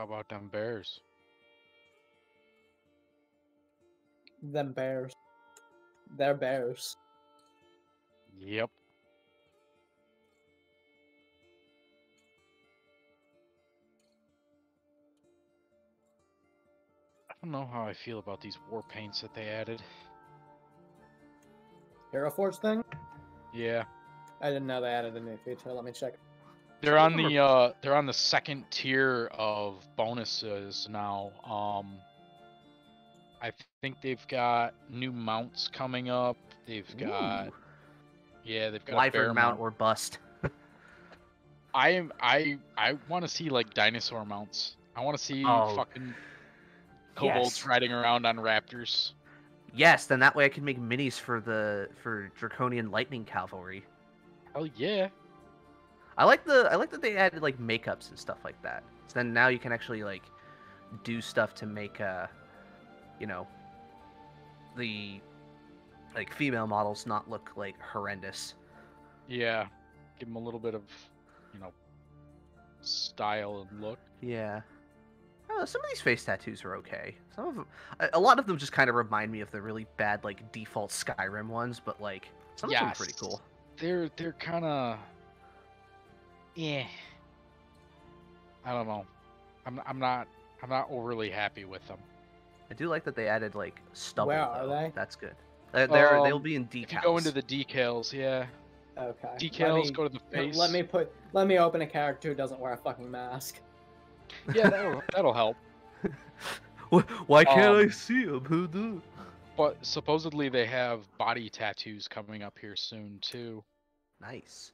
How about them bears? Them bears. They're bears. Yep. I don't know how I feel about these war paints that they added. HeroForge thing? Yeah. I didn't know they added a new feature. Let me check. They're on the uh they're on the second tier of bonuses now. Um I think they've got new mounts coming up. They've got Ooh. yeah, they've got Wyvern mount or bust. I am I I want to see like dinosaur mounts. I want to see Oh. fucking kobolds Yes. riding around on raptors. Yes, then that way I can make minis for the for Draconian Lightning Cavalry. Hell yeah. I like the I like that they added like makeups and stuff like that. So then now you can actually like do stuff to make uh you know the like female models not look like horrendous. Yeah. Give them a little bit of, you know, style and look. Yeah. Oh, some of these face tattoos are okay. Some of them, a, a lot of them just kind of remind me of the really bad like default Skyrim ones, but like some of them are pretty cool. They're they're kind of yeah. I don't know. I'm I'm not I'm not overly happy with them. I do like that they added like stubble. Where are though. they? That's good. They're, they're they'll Um, be in decals. If you go into the decals, yeah. Okay. let Decals me- go to the face. Let me put. Let me open a character who doesn't wear a fucking mask. Yeah, that'll, that'll help. Why can't I Um, see him? Who do? But supposedly they have body tattoos coming up here soon too. Nice.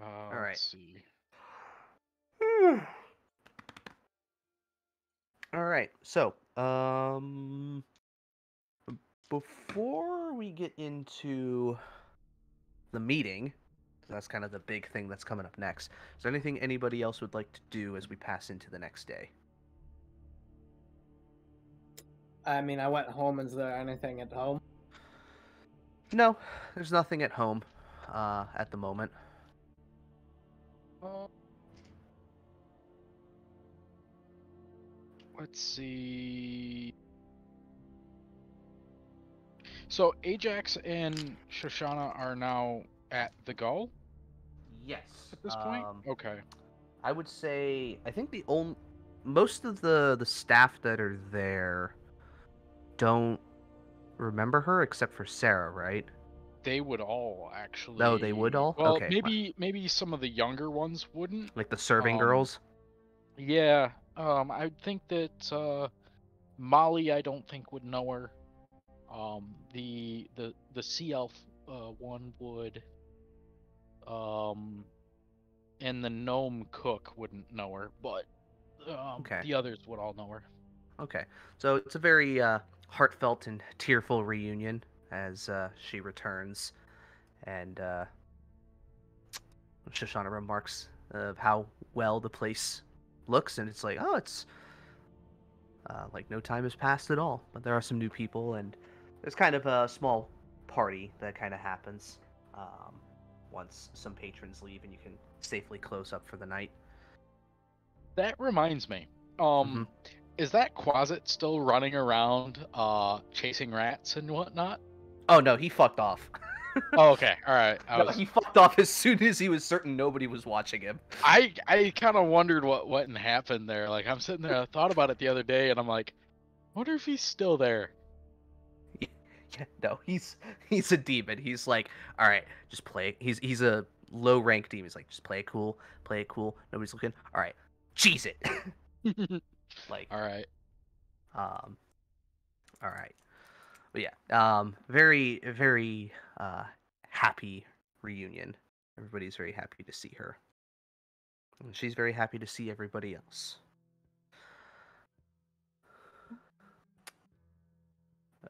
Uh, right. Let's see. All right. So, um, before we get into the meeting, that's kind of the big thing that's coming up next. Is there anything anybody else would like to do as we pass into the next day? I mean, I went home. Is there anything at home? No, there's nothing at home uh, at the moment. Let's see. So Ajax and Shoshana are now at the Gull Yes. at this point. Um, Okay. I would say I think the only most of the the staff that are there don't remember her except for Sarah, right? They would all actually. No, they would all? Well, Okay, maybe maybe some of the younger ones wouldn't. Like the serving Um, girls. Yeah. Um, I think that uh, Molly, I don't think would know her. Um, the the the sea elf uh, one would. Um, and the gnome cook wouldn't know her, but um, Okay. the others would all know her. Okay, so it's a very uh, heartfelt and tearful reunion as uh, she returns, and uh, Shoshana remarks of how well the place looks, and it's like, oh, it's uh, like no time has passed at all. But there are some new people, and there's kind of a small party that kind of happens um, once some patrons leave, and you can safely close up for the night. That reminds me. Um, Mm-hmm. is that Quasit still running around, uh, chasing rats and whatnot? Oh no, he fucked off. oh, okay, all right. I No, was, he fucked off as soon as he was certain nobody was watching him. I I kind of wondered what what happened there. Like I'm sitting there, I thought about it the other day, and I'm like, wonder if he's still there. Yeah, no, he's he's a demon. He's like, all right, just play. He's he's a low rank demon. He's like, just play it cool, play it cool. Nobody's looking. All right, cheese it. like, all right. um, all right, but yeah, um, very very uh happy reunion. Everybody's very happy to see her. And she's very happy to see everybody else.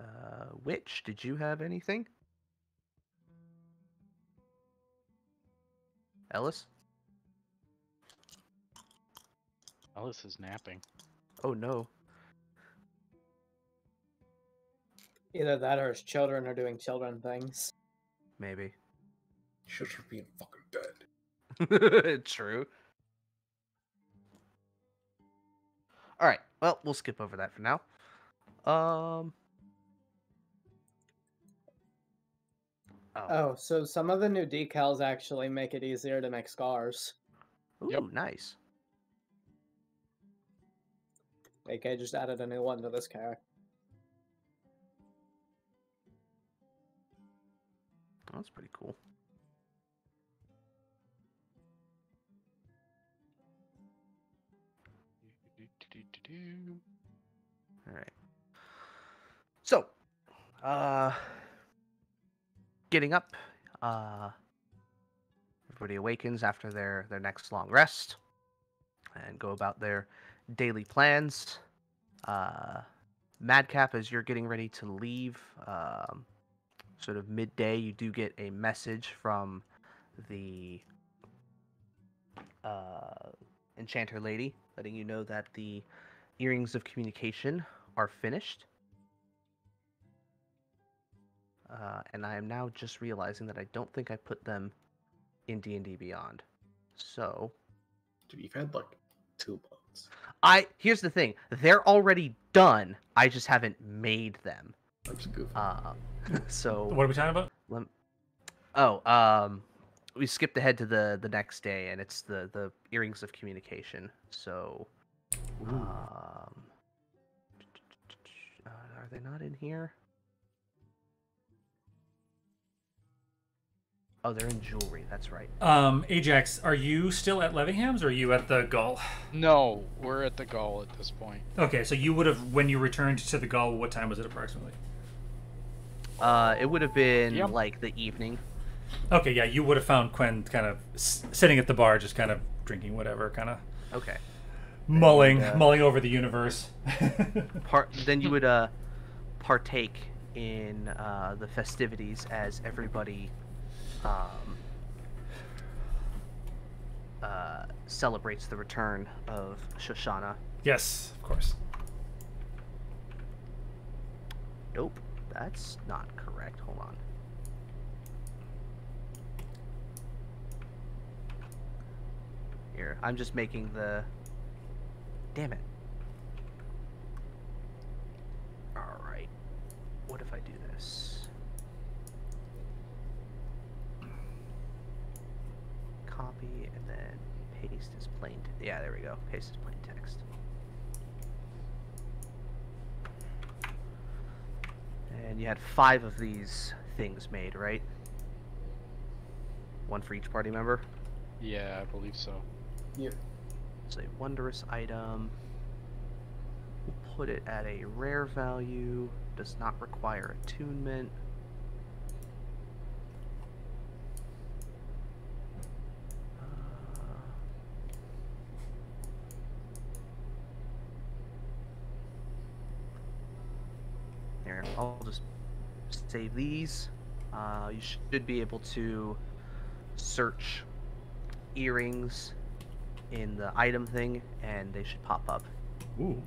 Uh, Witch, did you have anything? Ellis? Ellis is napping. Oh no. Either that or his children are doing children things. Maybe. Should for being fucking dead. True. All right. Well, we'll skip over that for now. Um. Oh. Oh, so some of the new decals actually make it easier to make scars. Ooh, yep. nice. AK just added a new one to this character. That's pretty cool. All right. So, uh, getting up, uh, everybody awakens after their their next long rest, and go about their daily plans. Uh, Madcap, as you're getting ready to leave, um, sort of midday, you do get a message from the uh, enchanter lady, letting you know that the earrings of communication are finished. Uh, and I am now just realizing that I don't think I put them in D and D Beyond. So Dude, you've had like two months. I here's the thing: they're already done. I just haven't made them. I'm just goofing. Uh, so What are we talking about? Lem- Oh, um, we skipped ahead to the the next day, and it's the the earrings of communication. So, um, uh, are they not in here? Oh, they're in jewelry. That's right. Um, Ajax, are you still at Levingham's or are you at the Gull? No, we're at the Gull at this point. Okay, so you would have when you returned to the Gull. What time was it approximately? Uh, it would have been Yep. like the evening. Okay, yeah, you would have found Quen kind of s- sitting at the bar, just kind of drinking whatever, kind of Okay. mulling, uh, mulling over the universe. Part then you would uh partake in uh, the festivities as everybody um, uh, celebrates the return of Shoshana. yes, of course. Nope, that's not correct. Hold on. Here, I'm just making the. Damn it. Alright. What if I do this? Copy and then paste as plain. Yeah, there we go. Paste as plain text. And you had five of these things made, right? One for each party member. Yeah, I believe so. Yep. It's a wondrous item. We'll put it at a rare value. Does not require attunement. I'll just save these. Uh, you should be able to search earrings in the item thing, and they should pop up. Ooh.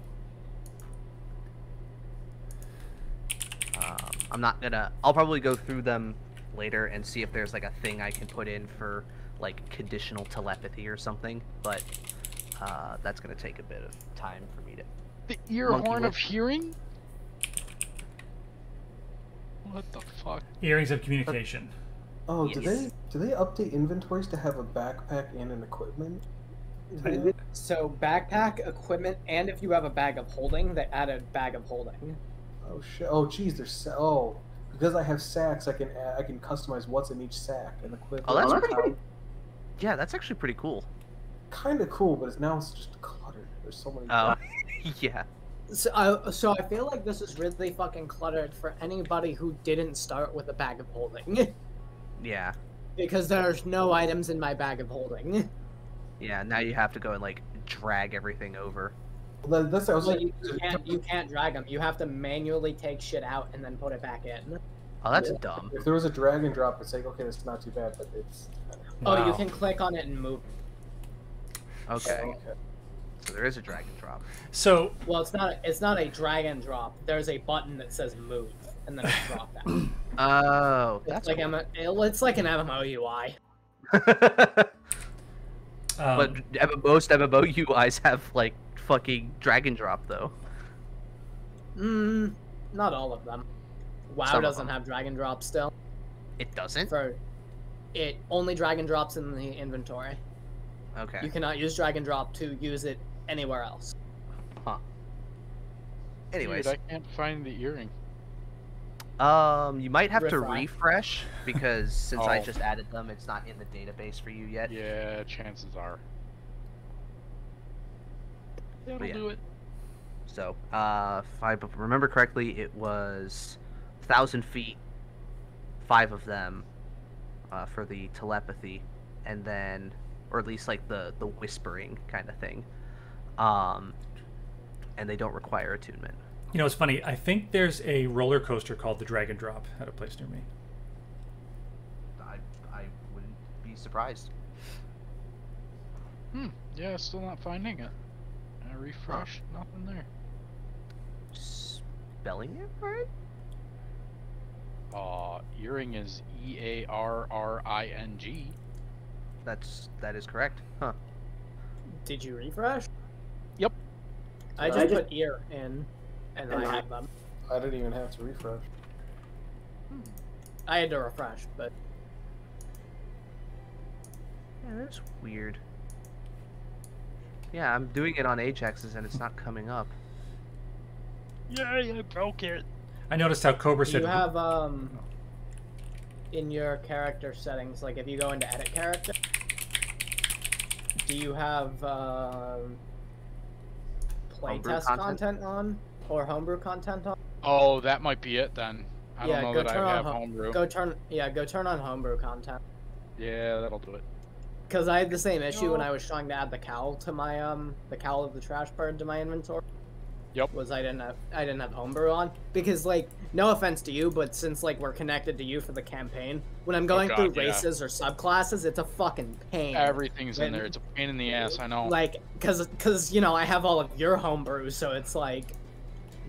Um, I'm not gonna. I'll probably go through them later and see if there's like a thing I can put in for like conditional telepathy or something. But uh, that's gonna take a bit of time for me to. The ear horn whip. of hearing? What the fuck? Earrings of communication. Oh, do they do they update inventories to have a backpack and an equipment? Mhm. So backpack, equipment, and if you have a bag of holding, they add a bag of holding. Oh shit! Oh geez, there's sa- oh because I have sacks, I can add, I can customize what's in each sack and equip. Oh, that's it. pretty- Yeah, that's actually pretty cool. kind of cool, but it's now it's just cluttered. There's so many. Oh, yeah. So I, so I feel like this is really fucking cluttered for anybody who didn't start with a bag of holding. Yeah. because there's no items in my bag of holding. Yeah. Now you have to go and like drag everything over. Well, that- that's I was like, you, you can't you can't drag them. You have to manually take shit out and then put it back in. Oh, that's Yeah. dumb. if there was a drag and drop, it's like okay, that's not too bad, but it's Oh, you can click on it and move. Okay. okay. So there is a drag and drop. So, Well, it's not it's not a drag and drop. There's a button that says move and then it's drop down. Oh, It's that's like cool. M- it's like an MMO UI. um, but M- most MMO UIs have like fucking drag and drop though. Mm, not all of them. WoW Some doesn't them. have drag and drop still. It doesn't. For it only drag and drops in the inventory. Okay. You cannot use drag and drop to use it anywhere else. Huh. Anyways, Dude, I can't find the earring. um, you might have to Refresh. refresh because since I Oh. just added them, it's not in the database for you yet. Yeah, chances are. That'll yeah. do it. So, uh, if I remember correctly, it was thousand feet, five of them, uh, for the telepathy, and then, or at least like the the whispering kind of thing, um, and they don't require attunement. you know, it's funny. I think there's a roller coaster called the Dragon Drop at a place near me. I I wouldn't be surprised. Hmm. Yeah, still not finding it. I refreshed, nothing there. Spelling it right? Uh, earring is E A R R I N G. That's that is correct. Huh. Did you refresh? Yep. I I just just- put ear in, and I have them. I didn't even have to refresh. I had to refresh, but Yeah, that's weird. Yeah, I'm doing it on Ajax's and it's not coming up. Yeah, I broke it. I noticed how Cobra do said you have um in your character settings, like if you go into edit character, do you have um, Homebrew playtest content? content on or homebrew content on? Oh, that might be it then. I Yeah, don't go know that turn I on have ho- homebrew. Go turn. Yeah, go turn on homebrew content. Yeah, that'll do it. Because I had the same issue when I was trying to add the cowl to my um the cowl of the trash bird to my inventory. Yep. Was I didn't have I didn't have homebrew on because like no offense to you, but since like we're connected to you for the campaign, when I'm oh going Oh, God, through yeah. races or subclasses, it's a fucking pain. Everything's in there. It's a pain in the ass. I know. Like, cause cause you know I have all of your homebrew, so it's like.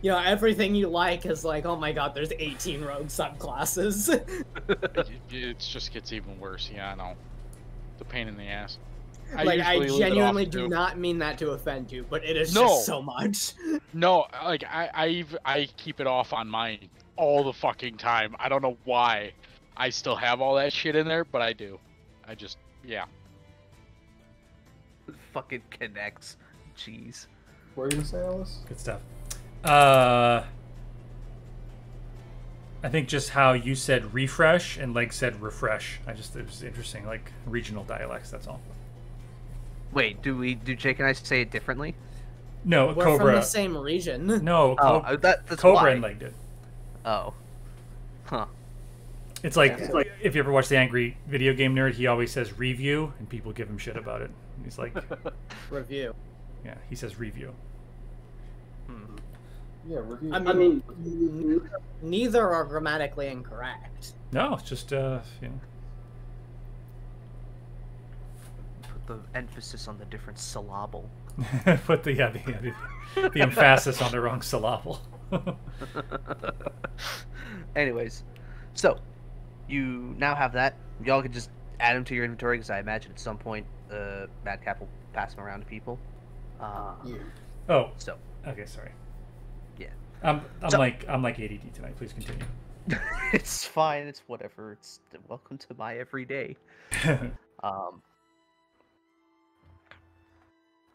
You know, everything you like is like, oh my god, there's 18 rogue subclasses. it, it just gets even worse. Yeah, I know. The pain in the ass. Like, I usually leave it off, genuinely do too. not mean that to offend you, but it is No. just so much. No, like I, I, ev- I keep it off on mine all the fucking time. I don't know why. I still have all that shit in there, but I do. I just, yeah. Fucking connects. Jeez. What were you gonna say, Alice? Good stuff. Uh, I think just how you said refresh and Leg said refresh. I just it was interesting, like regional dialects. That's all. Wait, do we do Jake and I say it differently? No, We're Cobra. from the same region. No, Oh, Co- uh, that, that's Cobra why. and Leg did. Oh. Huh. It's like Yeah. if you ever watch the Angry Video Game Nerd, he always says review, and people give him shit about it. He's like, Review. yeah, he says review. Yeah, review. I mean, neither are grammatically incorrect. No, it's just uh, you know. Put the emphasis on the different syllable. Put the yeah, the, the, the emphasis on the wrong syllable. Anyways, so you now have that. Y'all can just add them to your inventory because I imagine at some point uh, Madcap will pass them around to people. Uh, Yeah. oh, So okay, sorry. Yeah. I'm I'm So- like I'm like ADD tonight. Please continue. it's fine. It's whatever. It's welcome to my everyday. Um,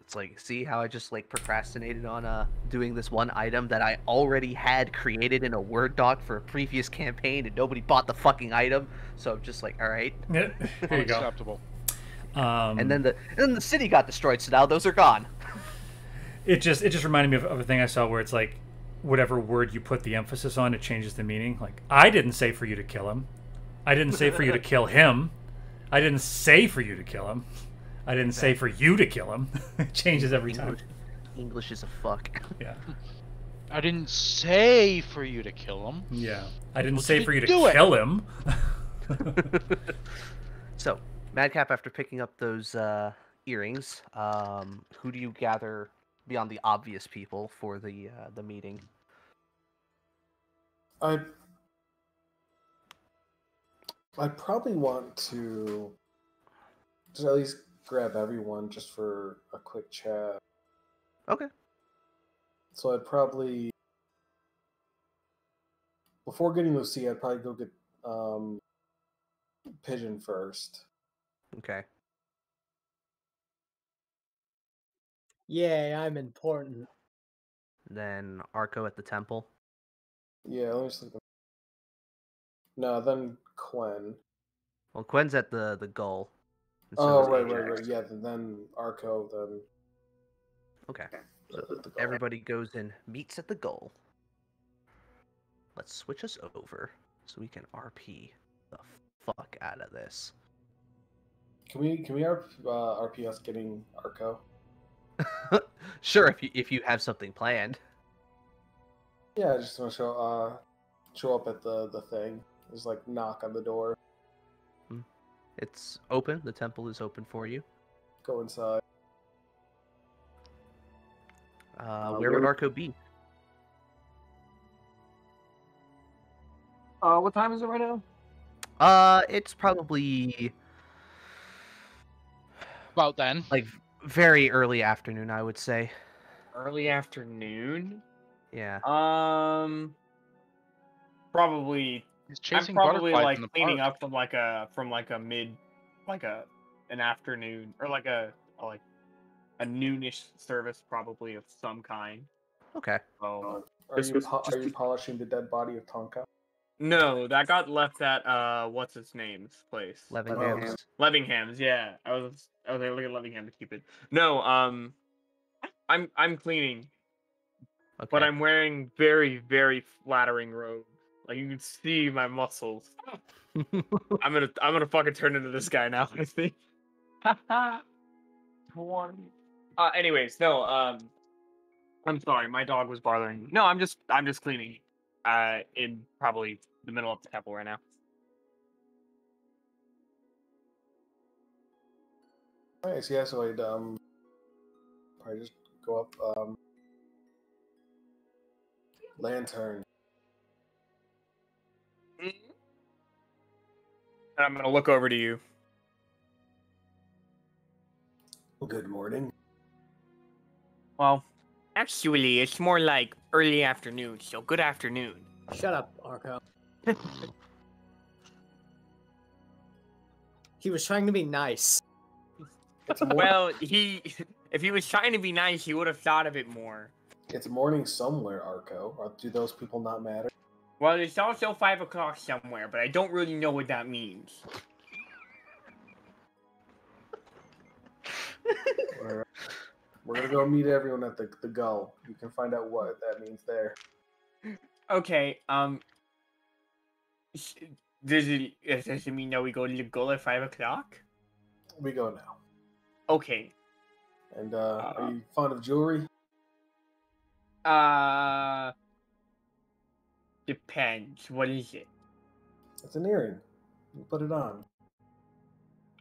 it's like, see how I just like procrastinated on uh doing this one item that I already had created in a Word doc for a previous campaign, and nobody bought the fucking item. So I'm just like, all right. Yeah, Here you go. Unacceptable. Um, And then the and then the city got destroyed, so now those are gone. it just it just reminded me of, of a thing I saw where it's like whatever word you put the emphasis on, it changes the meaning. Like I didn't say for you to kill him. I didn't say for you to kill him. I didn't say for you to kill him. I didn't say for you to kill him. it changes every time. English, English is a fuck. Yeah. I didn't say for you to kill him. Yeah. I didn't Well, say for you to do it? kill him. so, Madcap, after picking up those uh, earrings, um, who do you gather beyond the obvious people for the uh, the meeting? I I probably want to just at least grab everyone just for a quick chat. Okay. So I'd probably before getting Lucy, I'd probably go get um Pigeon first. Okay. Yay, I'm important. Then Arco at the temple. Yeah, let me just think. No, then Quen. Well, Quen's at the the Gull. And Oh is right, right, right. Yeah, then, then Arco, then Okay. So the everybody goes and meets at the Gull. Let's switch us over so we can RP the fuck out of this. Can we can we RP, uh, RPS getting Arco? sure, if you if you have something planned. Yeah, I just want to show uh show up at the the thing. Just like knock on the door, It's open. The temple is open for you. go inside. Uh, Uh, where would where- Arco be? Uh, what time is it right now? Uh, it's probably About then. like very early afternoon, I would say. Early afternoon. Yeah. Um, probably. He's I'm probably butterflies like in the cleaning park. up from like a from like a mid, like a an afternoon or like a, a like a noonish service probably of some kind. Okay. So Are Just- you just- po- are you polishing the dead body of Tonka? no, that got left at uh what's its name's place. Levingham's. Levingham's, yeah. I was I was able to get Levingham to keep it. No, um I'm I'm cleaning, Okay. but I'm wearing very, very flattering robes. Like you can see my muscles. I'm gonna I'm gonna fucking turn into this guy now. I think. Twenty. Uh, anyways, no. Um, I'm sorry, my dog was bothering. No, I'm just I'm just cleaning. Uh, in probably the middle of the temple right now. Nice, yeah, so I'd um probably just go up um lantern. I'm gonna look over to you. Good morning. Well, actually, it's more like early afternoon. So good afternoon. Shut up, Arco. he was trying to be nice. Well, he if he was trying to be nice, he would have thought of it more. it's morning somewhere, Arco. Or do those people not matter? Well, it's also five o'clock somewhere, but I don't really know what that means. We're gonna go meet everyone at the the gull. You can find out what that means there. Okay, um, does it does it mean that we go to the Gull at five o'clock? We go now. Okay. And uh, Uh, are you fond of jewelry? Uh, depends. What is it? It's an earring. You put it on.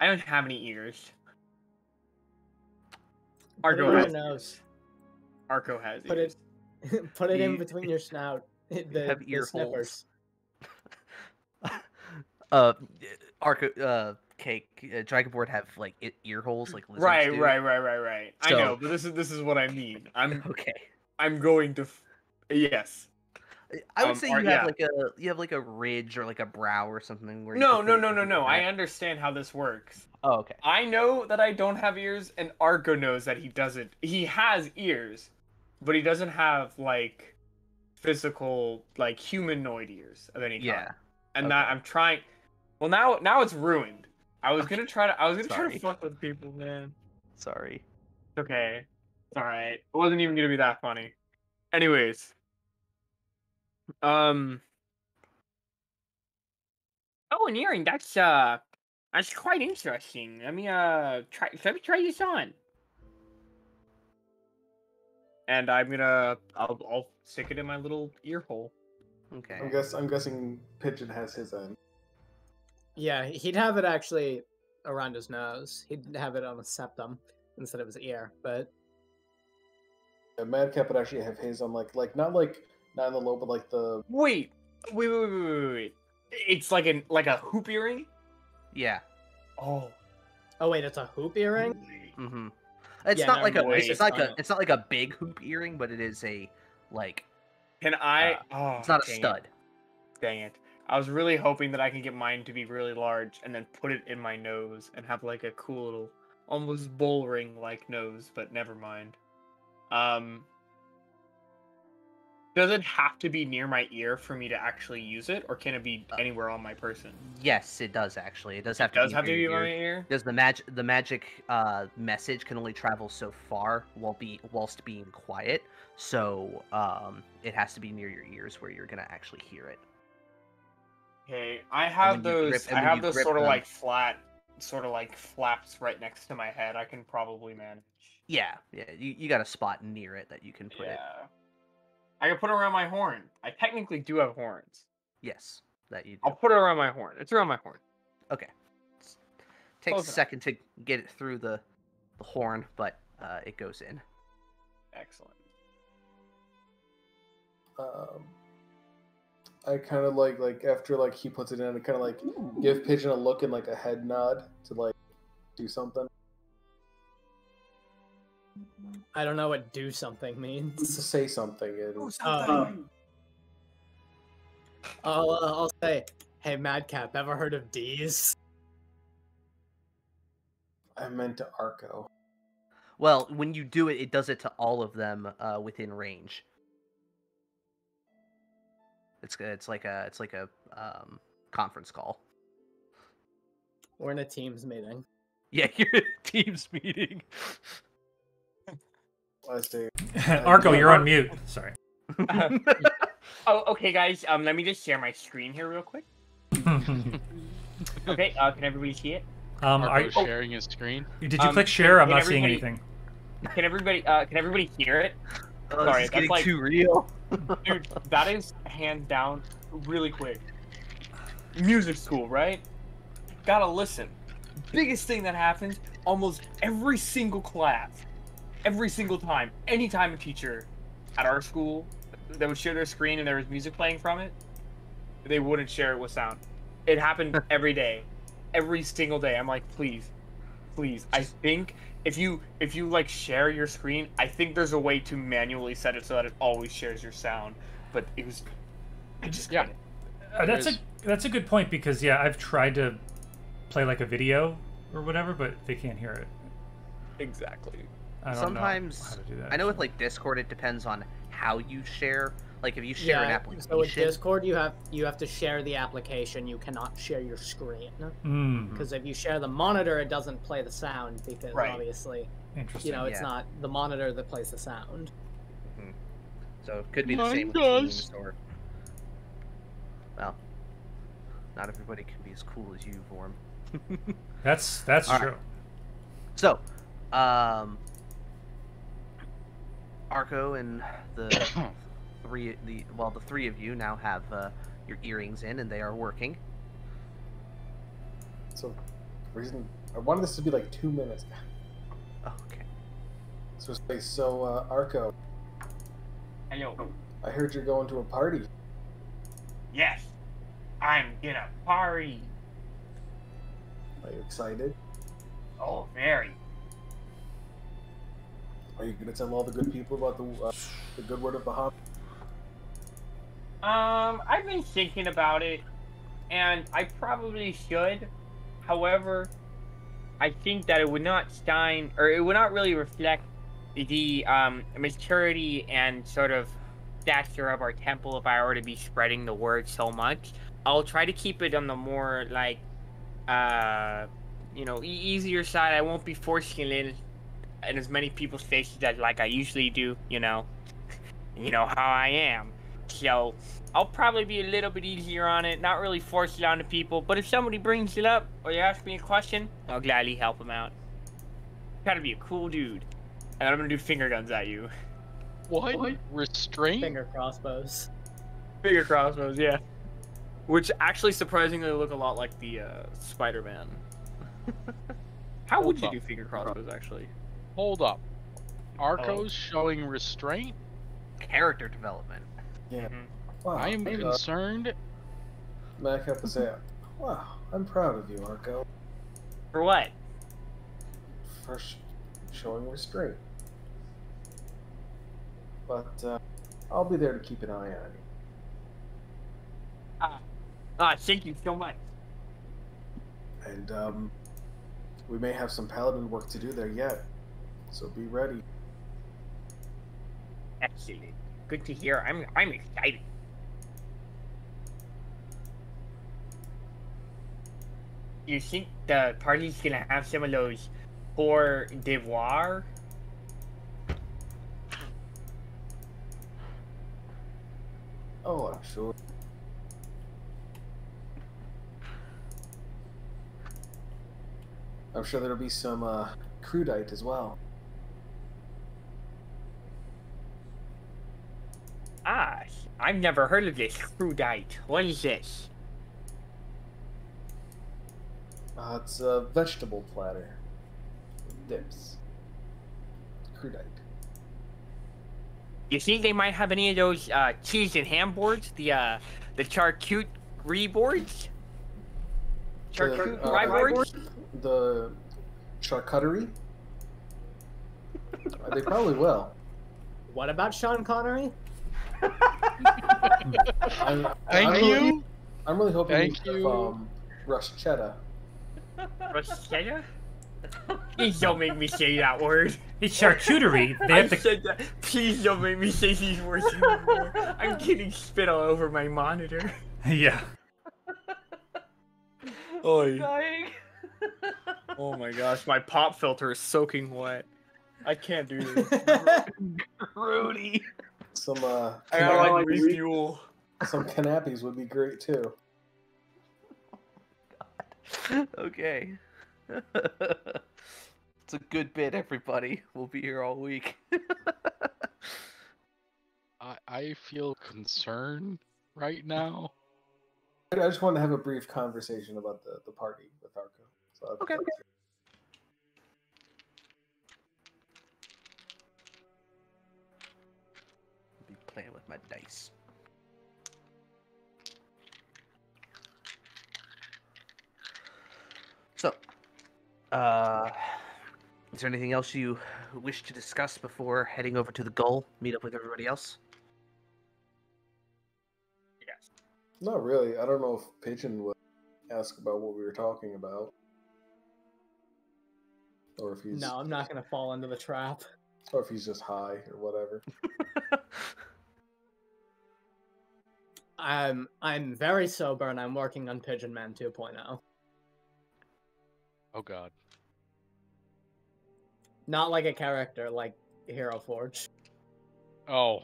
I don't have any ears. Put it Arco has. your nose. Arco has Put ears. it put it in between your snout. The, have the ear holes. snippers. uh, Arco, uh, Cake, uh, Dragonborn have like ear holes like lizards Right, do. right, right, right, right. I know, but this is this is what I mean. I'm Okay. I'm going to. F- yes. I would Um, say or- you have yeah. like a you have like a ridge or like a brow or something where No, no, no, no, no. I understand how this works. Oh, okay. I know that I don't have ears, and Arco knows that he doesn't. He has ears, but he doesn't have like physical, like humanoid ears of any kind. Yeah. And that. I'm trying. Well, now now it's ruined. I was gonna try to. I was gonna try to fuck with people, man. Sorry. It's okay. It's all right. It wasn't even gonna be that funny. Anyways. Um. Oh, an earring. That's uh, that's quite interesting. Let me uh try. Let me try this on. And I'm gonna. I'll I'll stick it in my little ear hole. Okay. I'm guess I'm guessing Pigeon has his end. Yeah, he'd have it actually around his nose. He'd have it on his septum instead of his ear. But Yeah, Madcap would actually have his on like like not like not in the low, but like the Wait. Wait. Wait. Wait. Wait. Wait. wait. It's like an like a hoop earring. Yeah. Oh. oh wait, it's a hoop earring. Mm-hmm. It's Yeah, not never like a mind. it's not like a it's not like a big hoop earring, but it is a like Can I? Uh, oh, it's not a dang it. stud. Dang it. I was really hoping that I can get mine to be really large and then put it in my nose and have like a cool little almost bull ring like nose, but never mind. Um Does it have to be near my ear for me to actually use it or can it be Uh, anywhere on my person? Yes, it does actually. It does have to Does be have to near be on my ear. Because the magic the magic uh, message can only travel so far while be whilst being quiet. So um, it has to be near your ears where you're gonna actually hear it. Okay, I have you grip- those I have those sort of them- like flat sort of like flaps right next to my head. I can probably manage. Yeah, yeah. You, you got a spot near it that you can put it. Yeah. I can put it around my horn. I technically do have horns. Yes, that you do. I'll put it around my horn. It's around my horn. Okay. S- Takes Close a enough. second to get it through the, the horn, but uh, it goes in. Excellent. um I kind of like like after like he puts it in, I kind of like give Pigeon a look and like a head nod to like do something. I don't know what do something means. say something and Oh. I'll, uh, I'll say, hey, Madcap, ever heard of D's? I meant to Arco. Well, when you do it, it does it to all of them uh, within range. It's it's like a it's like a um, conference call. We're in a Teams meeting. Yeah, you're in a Teams meeting. I say Arco, you're on mute. Sorry. Oh, okay, guys. Um, let me just share my screen here real quick. Okay. Uh, can everybody see it? um, are, Marco's sharing his screen. did you um, click share? I'm can not seeing anything. Can everybody? Uh, can everybody hear it? Oh, Sorry, this is that's getting like- too real. Dude, that is hands down really quick. Music school, right? Gotta listen. Biggest thing that happens almost every single class, every single time, anytime a teacher at our school that would share their screen and there was music playing from it, they wouldn't share it with sound. It happened every day, every single day. I'm like, please, please. I think if you if you like share your screen, I think there's a way to manually set it so that it always shares your sound. But it was, I just Yeah. couldn't. Uh, that's a that's a good point because yeah, I've tried to play like a video or whatever, but they can't hear it. exactly. I don't Sometimes- know how to do that. I know with like Discord, it depends on how you share. Like if you share an application, so with Discord, you have you have to share the application. You cannot share your screen Mm, because if you share the monitor, it doesn't play the sound because Right. obviously, you know, it's Yeah. not the monitor that plays the sound. so it could be the Mine same with does. Teams or. Well, not everybody can be as cool as you, Vorm. that's that's All right. true. So, um, Arco and the three, the well, the three of you now have uh, your earrings in, and they are working. So, reason I wanted this to be like two minutes. Oh, okay. So, say, so uh, Arco, Hello. I heard you're going to a party. Yes, I'm gonna party. Are you excited? Oh, very. Are you going to tell all the good people about the uh, the good word of Bahamut? Um, I've been thinking about it, and I probably should. However, I think that it would not shine, or it would not really reflect the um, maturity and sort of stature of our temple if I were to be spreading the word so much. I'll try to keep it on the more like, uh, you know, easier side. I won't be forcing it in, in as many people's faces as like I usually do. You know, you know how I am. So I'll probably be a little bit easier on it, not really force it onto people. But if somebody brings it up or they ask me a question, I'll gladly help them out. Gotta be a cool dude, and I'm gonna do finger guns at you. What? Restraint? Finger crossbows. Finger crossbows, yeah. Which actually surprisingly look a lot like the uh, Spider-Man. How would you do finger crossbows actually? Hold up. Arco's showing restraint? Character development. Yeah. Mhm. Wow. I am concerned. Mac have to say, wow, I'm proud of you, Arco, For what? for sh- showing restraint. But uh, I'll be there to keep an eye on you. Ah, thank you so much. And um, we may have some paladin work to do there yet. So be ready. Excellent. Good to hear. I'm I'm excited. You think the party's gonna have some of those pour devoir? Oh, I'm sure. I'm sure there'll be some uh, crudite as well. Ah, I've never heard of this crudite. What is this? Uh, it's a vegetable platter. Dips. Crudite. You think they might have any of those uh, cheese and ham boards? The uh, the charcuterie boards? Charcuterie The, uh, boards? The charcuterie? They probably will. What about Sean Connery? I'm, Thank I'm Really, you. I'm really hoping Thank we have, you. um, bruschetta. Bruschetta? Please don't make me say that word. It's charcuterie. They I have to. said that. Please don't make me say these words anymore. I'm getting spit all over my monitor. Yeah. Oy. Dying. Oh my gosh, my pop filter is soaking wet. I can't do this. Rudy. Some uh, I gotta canapes- like refuel. some canapes would be great too. okay. it's a good bit, everybody. We'll be here all week. I I feel concerned right now. I just want to have a brief conversation about the, the party with Arco. So I- Okay. My dice. So, uh, is there anything else you wish to discuss before heading over to the Gull? Meet up with everybody else. Yes. Not really. I don't know if Pigeon would ask about what we were talking about. Or if he's No, I'm not gonna fall into the trap. or if he's just high or whatever. I'm I'm very sober and I'm working on Pigeon Man oh. 2.0. Oh God. Not like a character like HeroForge. Oh,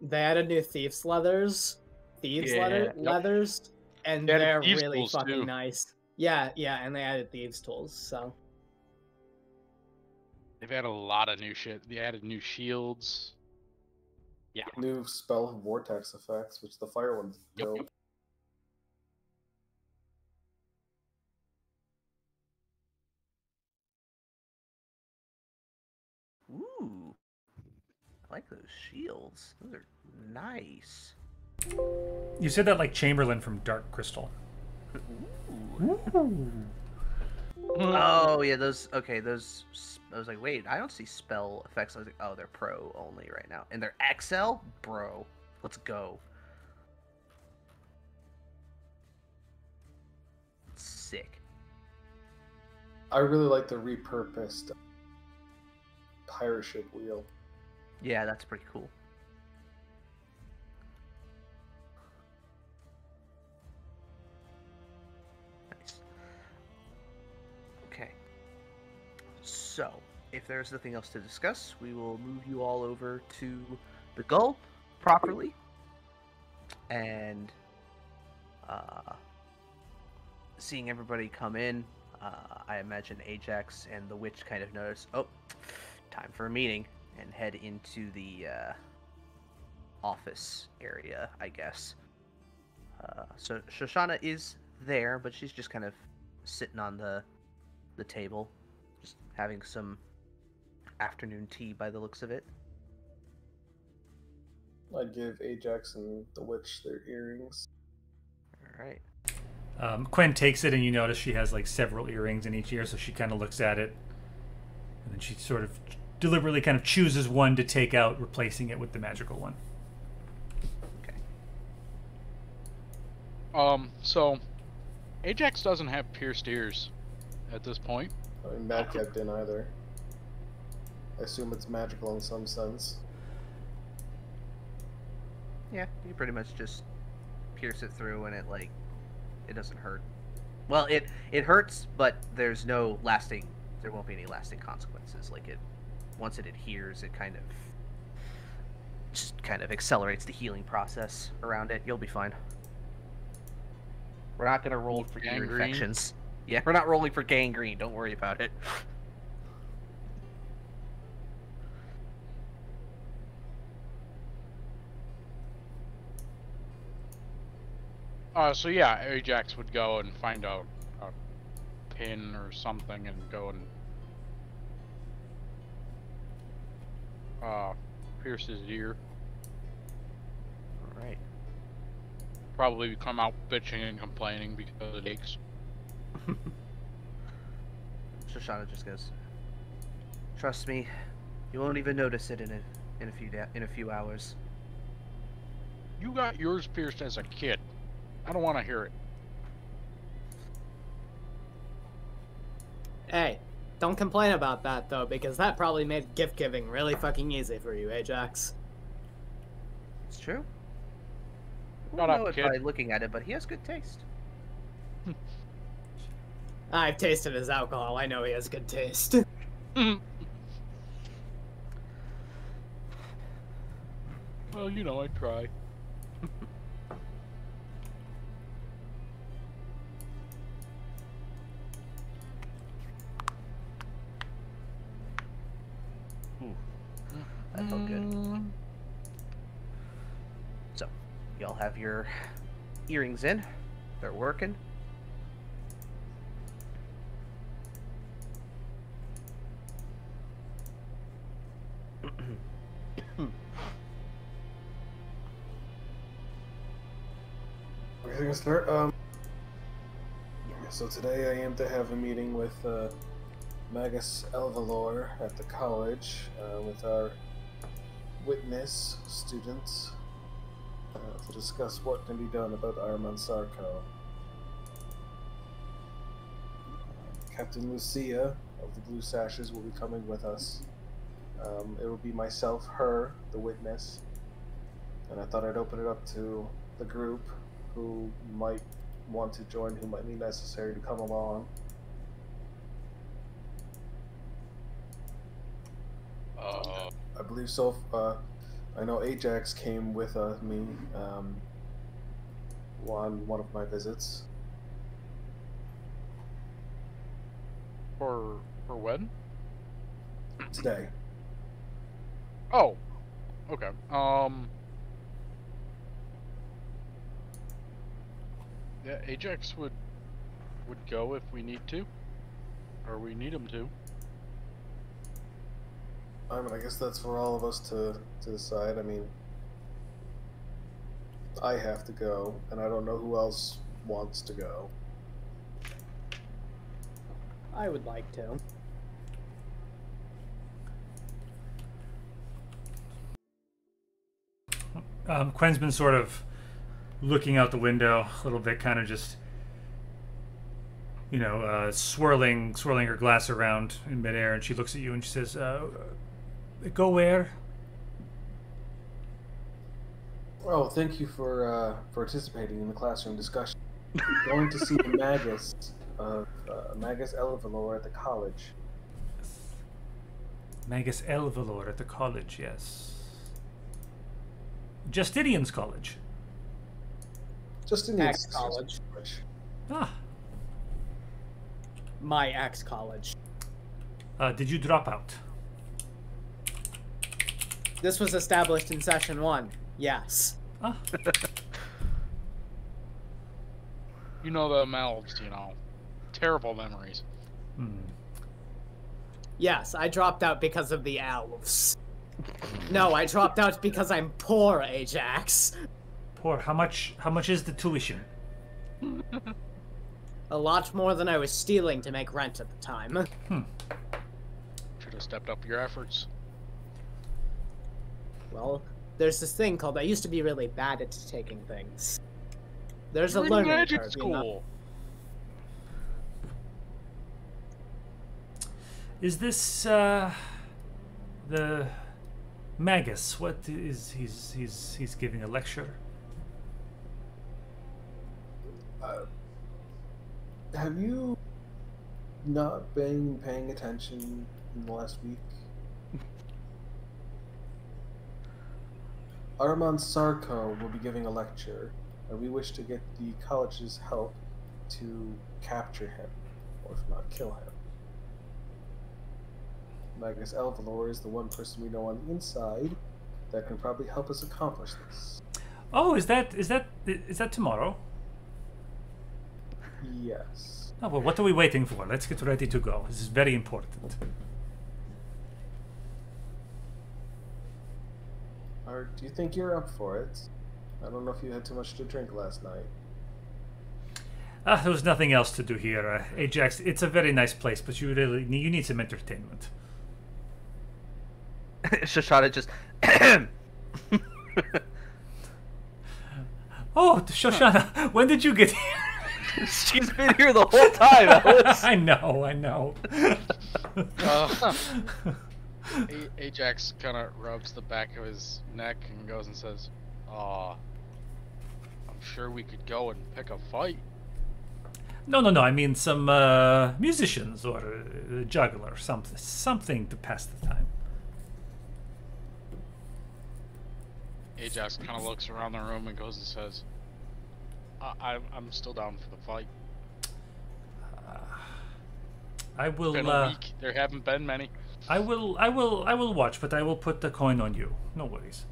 They added new thieves leathers, thieves leather, Yeah. Yep. leathers, and they they're really fucking too. nice. Yeah, yeah, and they added thieves tools. So they've added a lot of new shit. They added new shields. Yeah. New spell vortex effects, which the fire one's Yep, dope. yep. Ooh, I like those shields. Those are nice. You said that like Chamberlain from Dark Crystal. Um, oh yeah, those. Okay, those. I was like, wait, I don't see spell effects. I was like, oh, they're pro only right now, and they're XL, bro. Let's go. Sick. I really like the repurposed pirate ship wheel. Yeah, that's pretty cool. If there's nothing else to discuss, we will move you all over to the Gull properly. And uh, seeing everybody come in, uh, I imagine Ajax and the witch kind of notice, oh, time for a meeting, and head into the uh, office area, I guess. Uh, so Shoshana is there, but she's just kind of sitting on the the table, just having some afternoon tea by the looks of it. I'd give Ajax and the witch their earrings. All right. Um, Quinn takes it, and you notice she has like several earrings in each ear, so she kind of looks at it, and then she sort of deliberately kind of chooses one to take out, replacing it with the magical one. Okay. Um. So, Ajax doesn't have pierced ears at this point. I mean, Madcap didn't either. I assume it's magical in some sense. Yeah, you pretty much just pierce it through, and it like it doesn't hurt. Well, it it hurts, but there's no lasting. There won't be any lasting consequences. Like it, once it adheres, it kind of just kind of accelerates the healing process around it. You'll be fine. We're not gonna roll for ear Gangrene? infections. Yeah, we're not rolling for gangrene. Don't worry about it. Uh. So yeah, Ajax would go and find out a pin or something and go and uh pierce his ear. Right. Probably come out bitching and complaining because it aches. Shoshana just goes. Trust me, you won't even notice it in a in a few in a few hours. You got yours pierced as a kid. I don't want to hear it. hey, don't complain about that though, because that probably made gift giving really fucking easy for you, Ajax. It's true. Shut Don't up, know it by looking at it, but he has good taste. I've tasted his alcohol. I know he has good taste. Well, you know, I try. That felt good. Mm, So, y'all have your earrings in. They're working. Okay, I can start. Um, so today I am to have a meeting with uh, Magus Elvalor at the college uh, with our witness students uh, to discuss what can be done about Arman Sarko. Captain Lucia of the Blue Sashes will be coming with us. Um, it will be myself, her, the witness, and I thought I'd open it up to the group who might want to join, who might be necessary to come along. Uh, I believe so. Uh, I know Ajax came with uh, me um, on one of my visits. for for when? Today. Oh, okay. Um. Yeah, Ajax would would go if we need to, or we need him to. I mean, I guess that's for all of us to, to decide. I mean, I have to go, and I don't know who else wants to go. I would like to. Um, Quen's been sort of looking out the window a little bit, kind of just, you know, uh, swirling, swirling her glass around in midair, and she looks at you and she says, uh, "Go where?" Oh, thank you for uh, participating in the classroom discussion. Going to see the Magus of uh, Magus Elvalor at the college. Magus Elvalor at the college, yes. Justinian's college. Just in the college. Ah, My ex college. uh, did you drop out? This was established in session one. Yes. Ah, You know the Melds, you know, terrible memories. hmm. Yes, I dropped out because of the elves. No, I dropped out because I'm poor, Ajax. Poor. How much? How much is the tuition? A lot more than I was stealing to make rent at the time. Hmm. Should have stepped up your efforts. Well, there's this thing called I used to be really bad at taking things. There's You're a in learning magic curve, you know? Is this uh, the Magus? What is he's he's he's giving a lecture? Uh, have you not been paying attention in the last week? Armand Sarko will be giving a lecture, and we wish to get the college's help to capture him, or if not, kill him. Magus Elvalor is the one person we know on the inside that can probably help us accomplish this. Oh, is that is that is that tomorrow? Yes. Oh well, what are we waiting for? Let's get ready to go. This is very important. Or do you think you're up for it? I don't know if you had too much to drink last night. Ah, there was nothing else to do here, uh, Ajax. It's a very nice place, but you really need, you need some entertainment. Shoshana just. Oh, Shoshana, when did you get here? She's been here the whole time, Alice. I know, I know. Uh, A- Ajax kind of rubs the back of his neck and goes and says, "Aw, I'm sure we could go and pick a fight." no, no, no. I mean some uh, musicians or a juggler, something, something to pass the time. Ajax kind of looks around the room and goes and says, I- I'm I'm still down for the fight. Uh, I will. Been a Uh, week. There haven't been many. I will. I will. I will watch, but I will put the coin on you. No worries.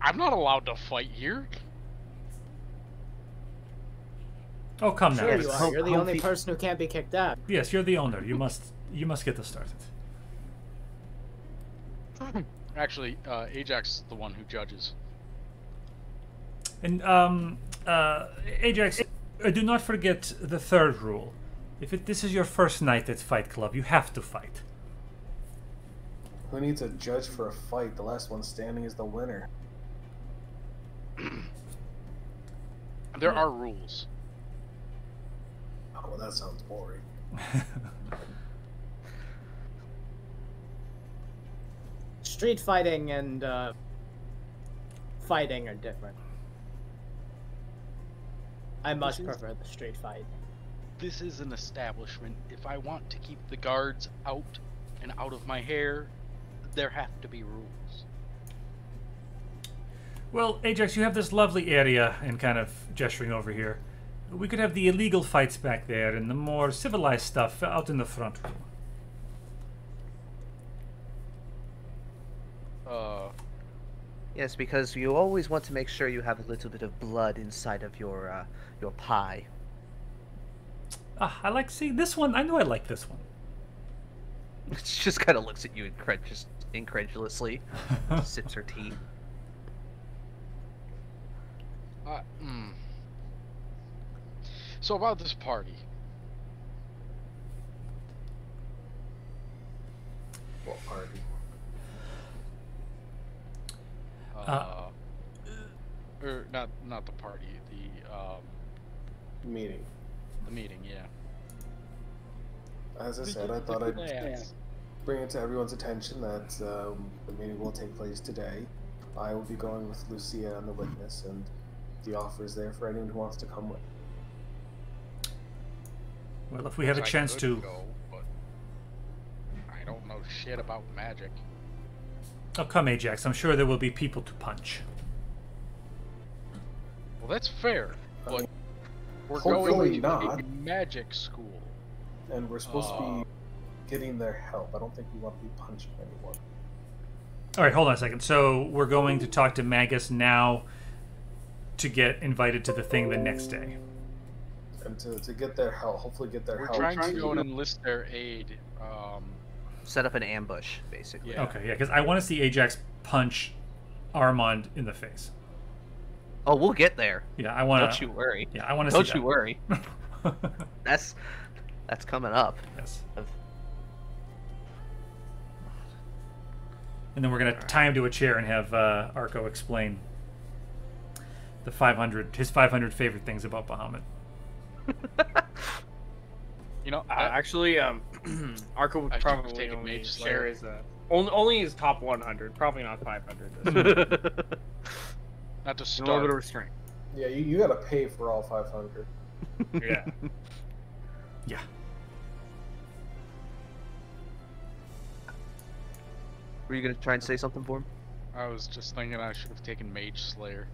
I'm not allowed to fight here. Oh, come now. Sure Yes, you are. You're the only person who can't be kicked out. Yes, you're the owner. You must. You must get this started. Actually, uh, Ajax is the one who judges. And um, uh, Ajax, uh, do not forget the third rule. If it, this is your first night at Fight Club, you have to fight. Who needs a judge for a fight? The last one standing is the winner. There are rules. Oh, well, that sounds boring. Street fighting and uh, fighting are different. I much prefer the street fight. This is an establishment. If I want to keep the guards out and out of my hair, there have to be rules. well, Ajax, you have this lovely area, and kind of gesturing over here. We could have the illegal fights back there, and the more civilized stuff out in the front room. Uh, Yes, because you always want to make sure you have a little bit of blood inside of your uh, your pie. Ah, I like. See, this one. I know I like this one. She just kind of looks at you incredulous, incredulously, sips her tea. uh, mm. So about this party, What party? uh, or not not the party, the um, Meeting. The meeting, yeah. As I said, I thought I'd class. bring it to everyone's attention that um, the meeting will take place today. I will be going with Lucia and the witness, and the offer is there for anyone who wants to come with. Well, if we have a chance could to. go, but I don't know shit about magic. Oh, come, Ajax. I'm sure there will be people to punch. Well, that's fair, I but mean, we're hopefully going to not. a magic school. And we're supposed to Uh. be getting their help. I don't think we want to be punching anyone. All right, hold on a second. So we're going to talk to Magus now to get invited to the thing the next day. And to, to get their help, hopefully get their We're help. trying to go and enlist their aid. Um, Set up an ambush, basically. Yeah. Okay, yeah, because I want to see Ajax punch Armand in the face. Oh, we'll get there. Yeah, I want to. Don't you worry. Yeah, I want to Don't see you that. worry. That's that's coming up. yes. And then we're gonna tie him to a chair and have uh, Arco explain the 500, his 500 favorite things about Bahamut. you know, Uh, actually, um, Arco would I probably taken only Mage share Slayer. his uh, only only his top 100, probably not 500. not to a little start. bit of restraint. Yeah, you, you gotta pay for all 500. Yeah. Yeah. Were you gonna try and say something for him? I was just thinking I should have taken Mage Slayer.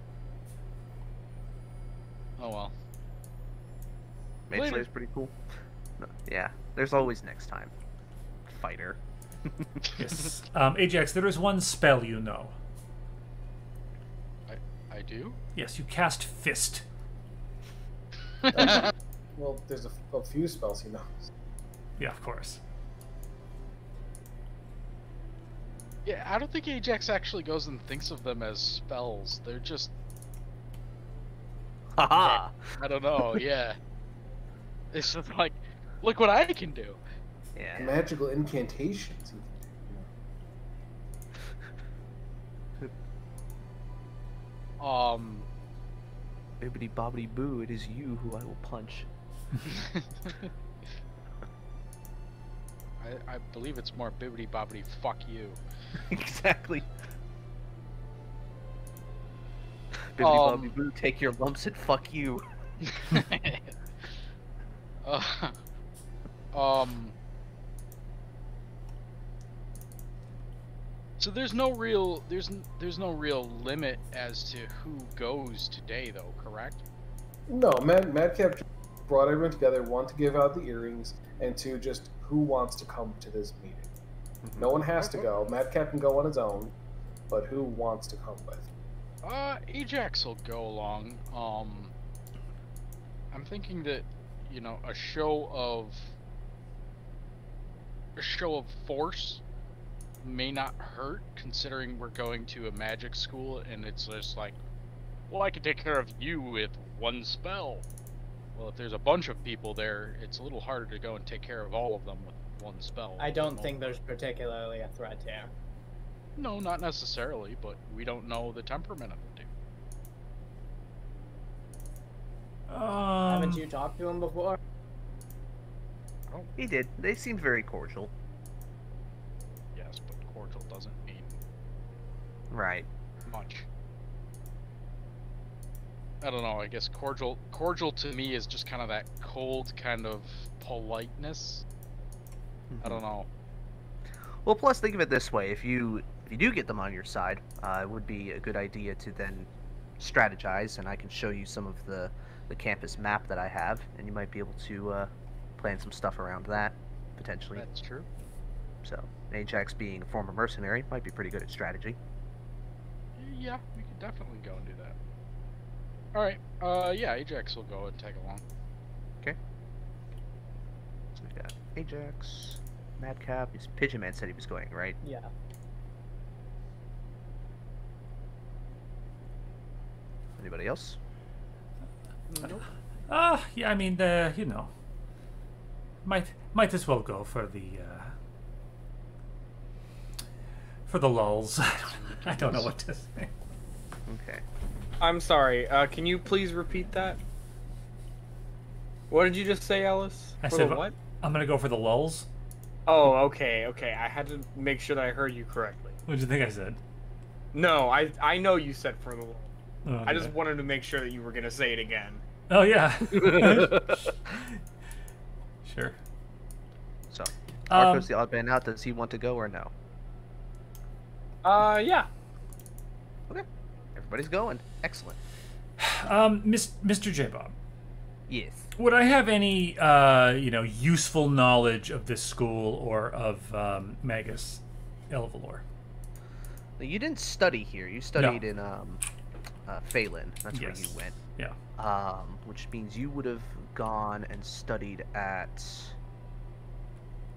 Oh well. Mage Later. Slayer's pretty cool. No, yeah, there's always next time. Fighter. Yes. um, Ajax, there is one spell you know. I do. Yes, you cast Fist. Well, there's a, a few spells he knows. Yeah, of course. Yeah, I don't think Ajax actually goes and thinks of them as spells. They're just Haha! I don't know, yeah. It's just like, look what I can do. Yeah. Magical incantations. he can do. Um Bibbidi bobbidi boo, it is you who I will punch. I, I believe it's more bibbity bobbity fuck you. exactly. Bibbidi Um, bobbidi boo, take your lumps and fuck you. uh, um So there's no real there's n- there's no real limit as to who goes today though, correct? No, Mad Madcap brought everyone together. One to give out the earrings, and two just who wants to come to this meeting. No one has to go. Madcap can go on his own, but who wants to come with? Uh Ajax will go along. Um I'm thinking that, you know, a show of a show of force may not hurt considering we're going to a magic school and it's just like well I can take care of you with one spell. Well if there's a bunch of people there, it's a little harder to go and take care of all of them with one spell. I don't Well, think there's particularly a threat here. No, not necessarily, but we don't know the temperament of the dude. Um, Haven't you talked to him before? He did. They seemed very cordial. Yes, but cordial doesn't mean Right. much. I don't know. I guess cordial cordial to me is just kind of that cold kind of politeness. I don't know. Well, plus think of it this way: if you if you do get them on your side, uh, it would be a good idea to then strategize, and I can show you some of the the campus map that I have, and you might be able to uh, plan some stuff around that potentially. That's true. So Ajax, being a former mercenary, might be pretty good at strategy. Yeah, we could definitely go and do that. All right. Uh, yeah, Ajax will go and tag along. So we got Ajax, Madcap. His Pigeon Man said he was going, right? Yeah. Anybody else? Nope. Ah, yeah. I mean, the you know, might might as well go for the uh, for the lulls. I don't know what to say. Okay. I'm sorry. Uh, can you please repeat that? What did you just say, Ellis? I For said the what? I'm gonna go for the lulls. Oh, okay, okay. I had to make sure that I heard you correctly. What did you think I said? No, I I know you said for the. Oh, I just wanted to make sure that you were gonna say it again. Oh yeah. sure. So Um, Marco's the odd man out. Does he want to go or no? Uh, yeah. Everybody's going. Excellent. um, Miss, Mr. J. Bob, Yes. would I have any, uh, you know, useful knowledge of this school or of um, Magus Elvalor? You didn't study here. You studied in um, uh, Phelan. That's where you went. Yeah. Um, which means you would have gone and studied at.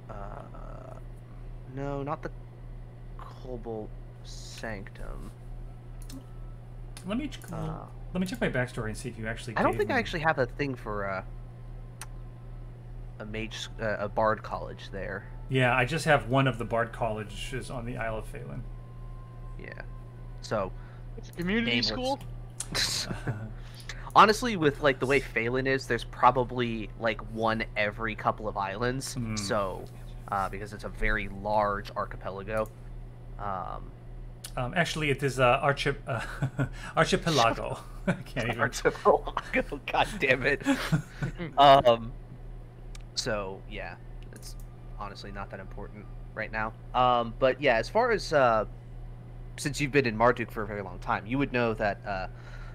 Uh, no, not the Cobalt Sanctum. Let me ch- Uh, let me check my backstory and see if you actually. I don't gave think I actually have a thing for uh, a mage, uh, a bard college there. Yeah, I just have one of the Bard colleges on the Isle of Phelan. Yeah. So It's a community Nameless. school. honestly, with like the way Phelan is, there's probably like one every couple of islands. Hmm. So, uh, because it's a very large archipelago. Um, um, actually, it is uh, archip- uh, archipelago. I can't even. archipelago. God damn it. um, so yeah, it's honestly not that important right now. Um, but yeah, as far as uh, since you've been in Marduk for a very long time, you would know that uh,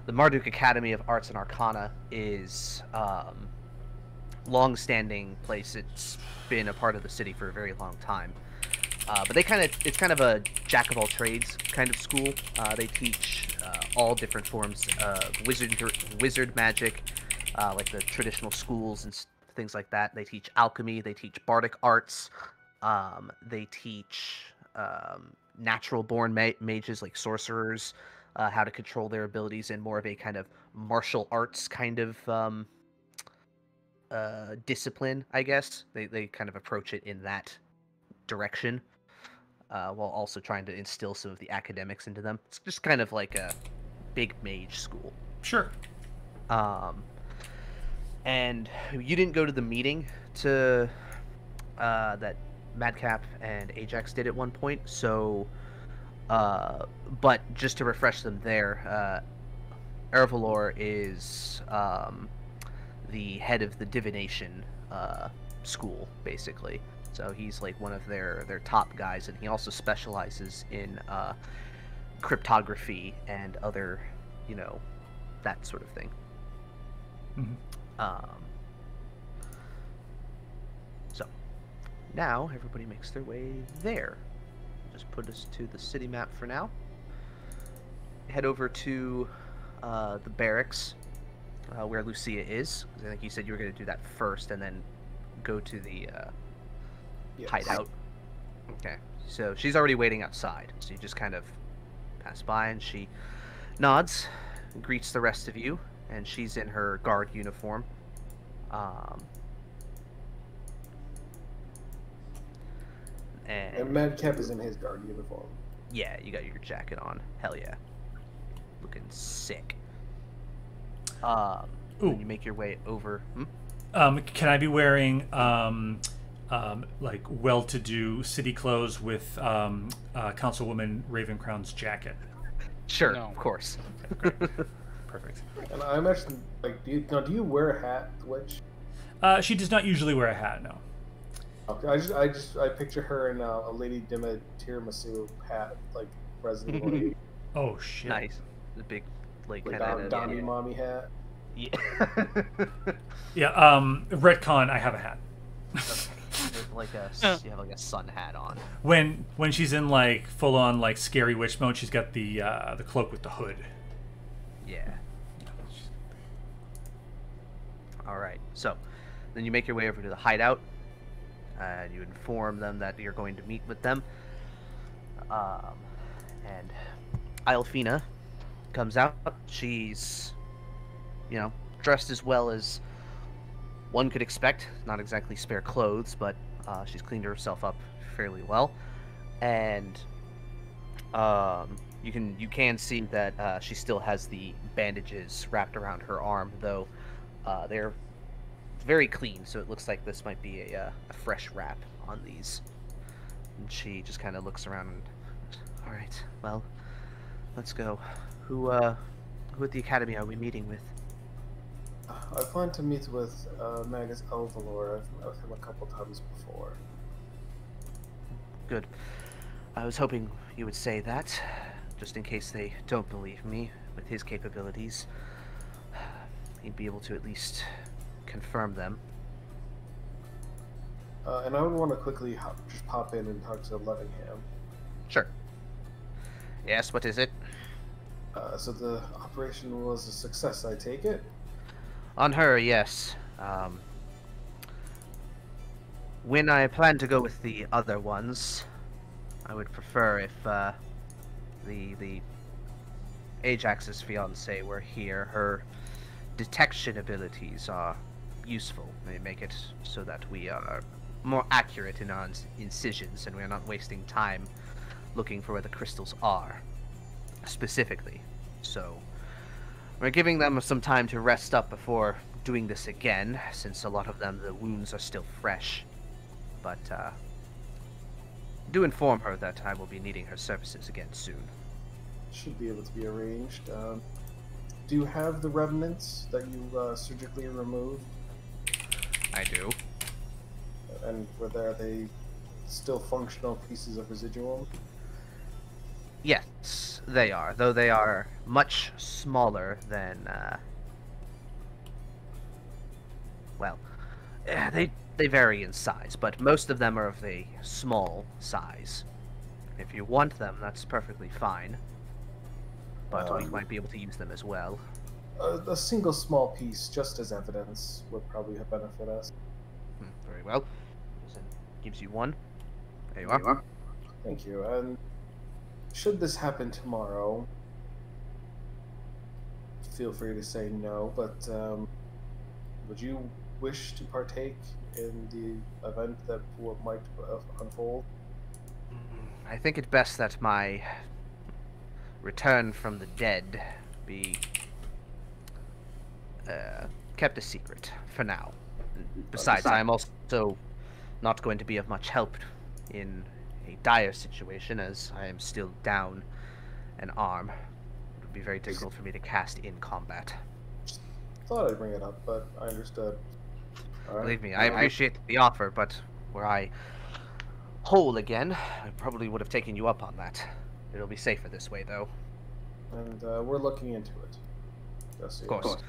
the Marduk Academy of Arts and Arcana is um, long-standing place. It's been a part of the city for a very long time. Uh, but they kind of it's kind of a jack of all trades kind of school. Uh, they teach uh, all different forms of wizard wizard magic, uh, like the traditional schools and things like that. They teach alchemy. They teach bardic arts. Um, they teach um, natural born ma- mages like sorcerers uh, how to control their abilities in more of a kind of martial arts kind of um, uh, discipline, I guess. They they kind of approach it in that direction, uh, while also trying to instill some of the academics into them. It's just kind of like a big mage school. Sure. Um, and you didn't go to the meeting to uh, that Madcap and Ajax did at one point. So, uh, but just to refresh them there, uh, Ervalor is um, the head of the divination uh, school, basically. So he's like one of their their top guys, and he also specializes in uh, cryptography and other, you know, that sort of thing. Mhm. Um, so now everybody makes their way there. Just put us to the city map for now. Head over to uh, the barracks uh, where Lucia is. I think you said you were going to do that first, and then go to the uh, Yes. hideout. Okay, so she's already waiting outside. So you just kind of pass by, and she nods, and greets the rest of you, and she's in her guard uniform. Um, and And Madcap is in his guard uniform. yeah, you got your jacket on. Hell yeah, looking sick. Um, Ooh. and you make your way over. Hmm? Um, can I be wearing um, um, like well-to-do city clothes with um, uh, Councilwoman Ravencrown's jacket? Sure, No. of course. Perfect. And I imagine, like, do you, now, do you wear a hat, Which? Uh, she does not usually wear a hat. No. Okay, I just, I just, I picture her in uh, a Lady Dima tiramisu hat, like Resident Oh shit. Nice. The big, like, like kind Don, of. Donnie Mommy hat. Yeah. Yeah. Um, retcon. I have a hat. With like a, s- you have like a sun hat on. when when she's in like full-on like scary witch mode, she's got the uh, the cloak with the hood. Yeah. All right. So, then you make your way over to the hideout, and you inform them that you're going to meet with them. Um, and Ilfina comes out. She's, you know, dressed as well as one could expect. Not exactly spare clothes, but uh, she's cleaned herself up fairly well. And um, you can you can see that uh, she still has the bandages wrapped around her arm, though uh, they're very clean. So it looks like this might be a, uh, a fresh wrap on these. And she just kind of looks around. and All right, well, let's go. Who uh, who at the academy are we meeting with? I plan to meet with uh, Magus Elvalor. I've met with him a couple times before. Good. I was hoping you would say that, just in case they don't believe me with his capabilities. He'd be able to at least confirm them. Uh, and I would want to quickly hop, just pop in and talk to Levingham. Sure. Yes, what is it? Uh, so the operation was a success, I take it. On her, yes. Um, when I plan to go with the other ones, I would prefer if uh, the the Ajax's fiance were here. Her detection abilities are useful. They make it so that we are more accurate in our incisions, and we are not wasting time looking for where the crystals are, specifically. So. We're giving them some time to rest up before doing this again, since a lot of them, the wounds are still fresh. But, uh, do inform her that I will be needing her services again soon. Should be able to be arranged. Um, do you have the remnants that you uh, surgically removed? I do. And were there they still functional pieces of residuum? Yes, they are, though they are much smaller than, uh... Well, eh, they, they vary in size, but most of them are of a small size. If you want them, that's perfectly fine. But we Um, might be able to use them as well. A, a single small piece, just as evidence, would probably have benefit us. Hmm, very well. Gives you one. There you are. Thank you. And should this happen tomorrow, feel free to say no, but um, would you wish to partake in the event that what might uh, unfold? I think it best that my return from the dead be uh, kept a secret for now. Besides, I am also not going to be of much help in a dire situation, as I am still down an arm. It would be very difficult for me to cast in combat. Thought I'd bring it up, but I understood. All right. Believe me, I appreciate the offer, but were I whole again, I probably would have taken you up on that. It'll be safer this way, though. And uh, we're looking into it. Just so Of course.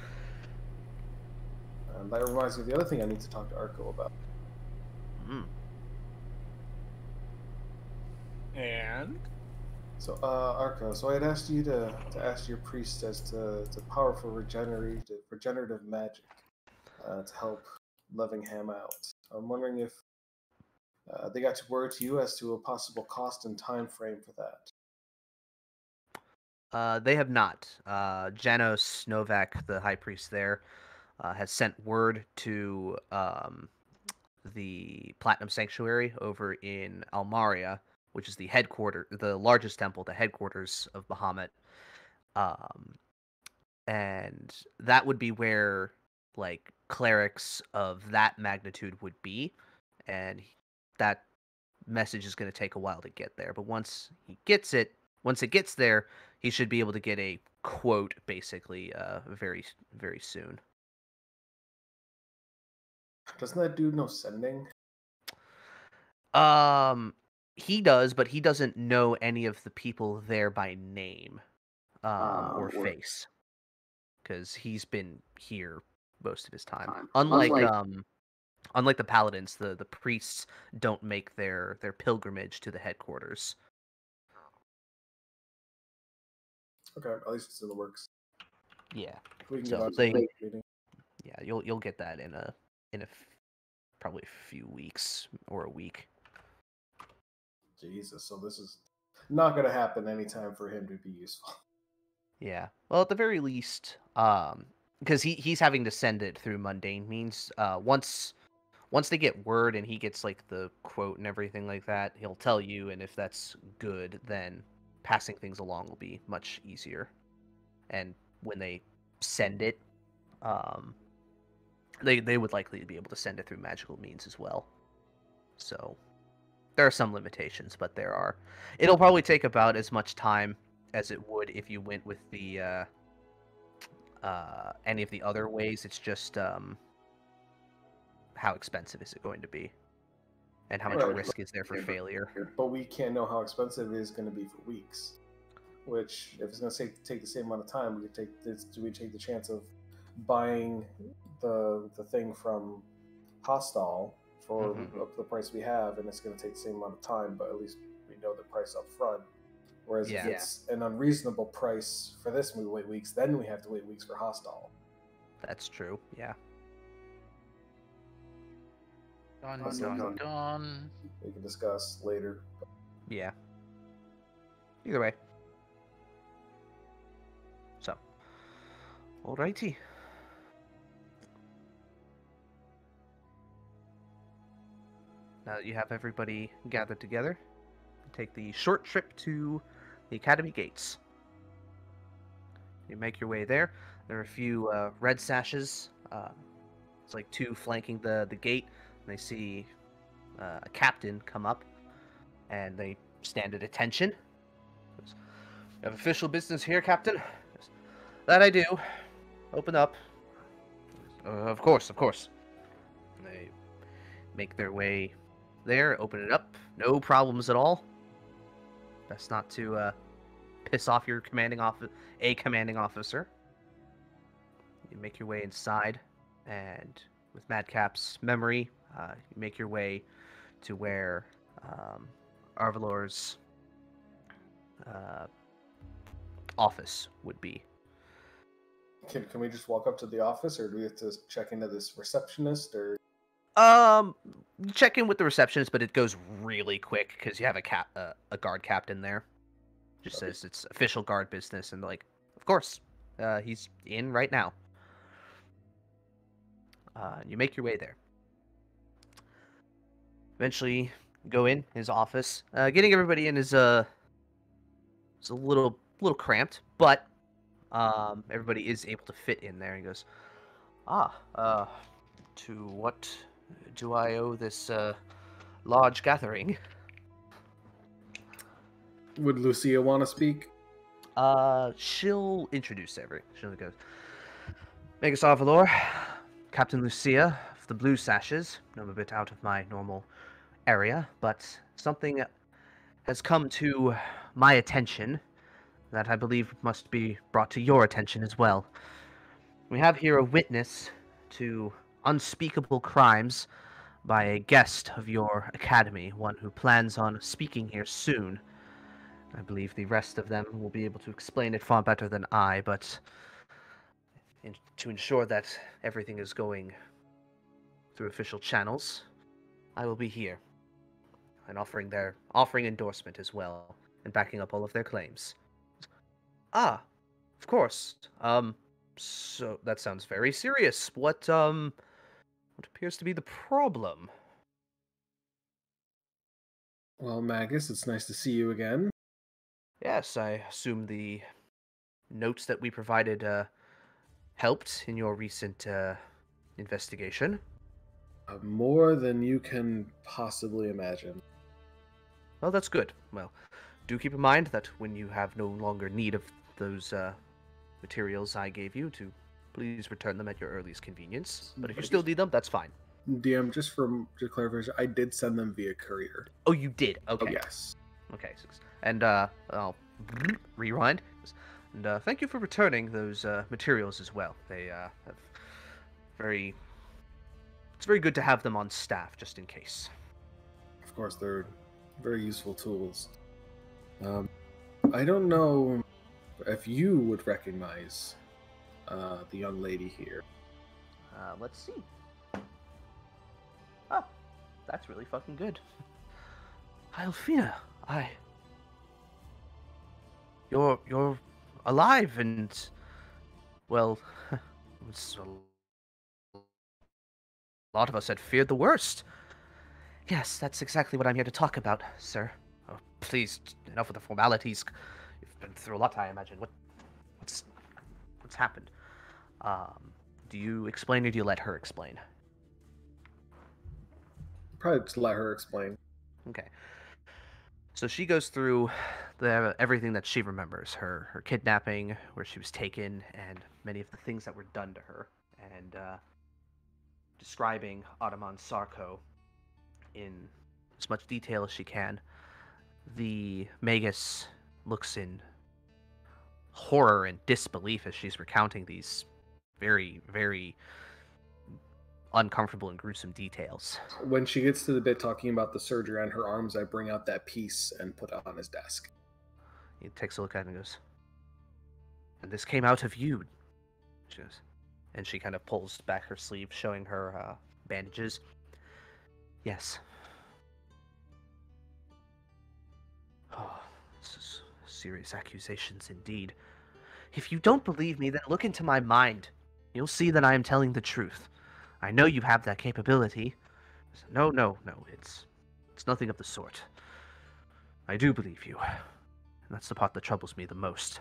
And that reminds me of the other thing I need to talk to Arco about. Mm. And So, uh, Arco, so I had asked you to, to ask your priest as to, to powerful regenerative, regenerative magic uh, to help Levingham out. I'm wondering if uh, they got to word to you as to a possible cost and time frame for that. Uh, they have not. Uh, Janos Novak, the high priest there, uh, has sent word to um, the Platinum Sanctuary over in Almaria, which is the headquarter, the largest temple, the headquarters of Bahamut. Um, and that would be where like clerics of that magnitude would be, and that message is going to take a while to get there. But once he gets it, once it gets there, he should be able to get a quote basically uh very very soon Doesn't that dude know sending? um he does but he doesn't know any of the people there by name um Ah, or or- face because he's been here most of his time. Time. unlike, Unlike- um unlike the paladins the the priests don't make their their pilgrimage to the headquarters. Okay, at least it's in the works. yeah So get on to they- yeah you'll you'll get that in a in a f- probably a few weeks or a week Jesus, so this is not going to happen anytime for him to be useful. Yeah. Well, at the very least, um, because he he's having to send it through mundane means. Uh, once once they get word and he gets like the quote and everything like that, he'll tell you, and if that's good, then passing things along will be much easier. And when they send it, um, they they would likely be able to send it through magical means as well. So there are some limitations, but there are. It'll probably take about as much time as it would if you went with the uh, uh, any of the other ways. It's just um, how expensive is it going to be, and how much Right. risk is there for failure. But we can't know how expensive it is going to be for weeks. Which, if it's going to take, take the same amount of time, we could take this. Do we take the chance of buying the the thing from Hostal for Mhm. the price we have, and it's going to take the same amount of time, but at least we know the price up front. Whereas Yeah. if it's an unreasonable price for this, we wait weeks. Then we have to wait weeks for Hostal. That's true. Yeah. Dun, Awesome. dun, dun. We can discuss later. Yeah. Either way. So. Alrighty. Now that you have everybody gathered together, take the short trip to the Academy Gates. You make your way there. There are a few uh, red sashes. Uh, it's like two flanking the, the gate. And they see uh, a captain come up and they stand at attention. "You have official business here, Captain? That I do. Open up. "Uh, of course, of course. They make their way there, open it up. No problems at all. Best not to uh, piss off your commanding off a commanding officer. You make your way inside, and with Madcap's memory, uh, you make your way to where um, Arvalor's uh, office would be. Can, can we just walk up to the office, or do we have to check into this receptionist, or Um, check in with the receptionist, but it goes really quick because you have a cap, uh, a guard captain there. Just Okay. says it's official guard business, and like, of course, uh, he's in right now. Uh, you make your way there. Eventually, you go in his office. Uh, getting everybody in is uh, it's a little little cramped, but um, everybody is able to fit in there. And goes, ah, uh, to what do I owe this uh, large gathering? would Lucia want to speak? Uh, she'll introduce every. She'll goes, Magus Arvalor, Captain Lucia of the Blue Sashes. I'm a bit out of my normal area, but something has come to my attention that I believe must be brought to your attention as well. We have here a witness to unspeakable crimes by a guest of your academy, one who plans on speaking here soon. I believe the rest of them will be able to explain it far better than I, but in, to ensure that everything is going through official channels, I will be here and offering their offering endorsement as well and backing up all of their claims. Ah, of course. Um, so that sounds very serious. What um, what appears to be the problem? Well, Magus, it's nice to see you again. Yes, I assume the notes that we provided uh, helped in your recent uh, investigation. Uh, more than you can possibly imagine. Well, that's good. Well, do keep in mind that when you have no longer need of those uh, materials I gave you, to please return them at your earliest convenience. But if you still need them, that's fine. DM, just for just clarification, I did send them via courier. Oh, you did. Okay. Oh, yes. Okay. And uh, I'll rewind. And uh, thank you for returning those uh, materials as well. They uh, have very. It's very good to have them on staff just in case. Of course, they're very useful tools. Um, I don't know if you would recognize uh, the young lady here. Uh, let's see. Oh, that's really fucking good. Hi, Alfina, I. You're you're alive and well, a lot of us had feared the worst. Yes, that's exactly what I'm here to talk about, sir. Oh, please, enough with the formalities. You've been through a lot, I imagine. What, what's, what's happened? Um, do you explain or do you let her explain? Probably just let her explain. Okay. So she goes through the everything that she remembers her her kidnapping, where she was taken, and many of the things that were done to her, and uh, describing Ottoman Sarko in as much detail as she can. The Magus looks in horror and disbelief as she's recounting these very, very uncomfortable and gruesome details. When she gets to the bit talking about the surgery on her arms, I bring out that piece and put it on his desk. He takes a look at it and goes, And this came out of you. She goes, and she kind of pulls back her sleeve, showing her uh, bandages. Yes. Oh, this is serious accusations indeed. If you don't believe me, then look into my mind. You'll see that I am telling the truth. I know you have that capability. No, no, no, it's it's nothing of the sort. I do believe you. And that's the part that troubles me the most.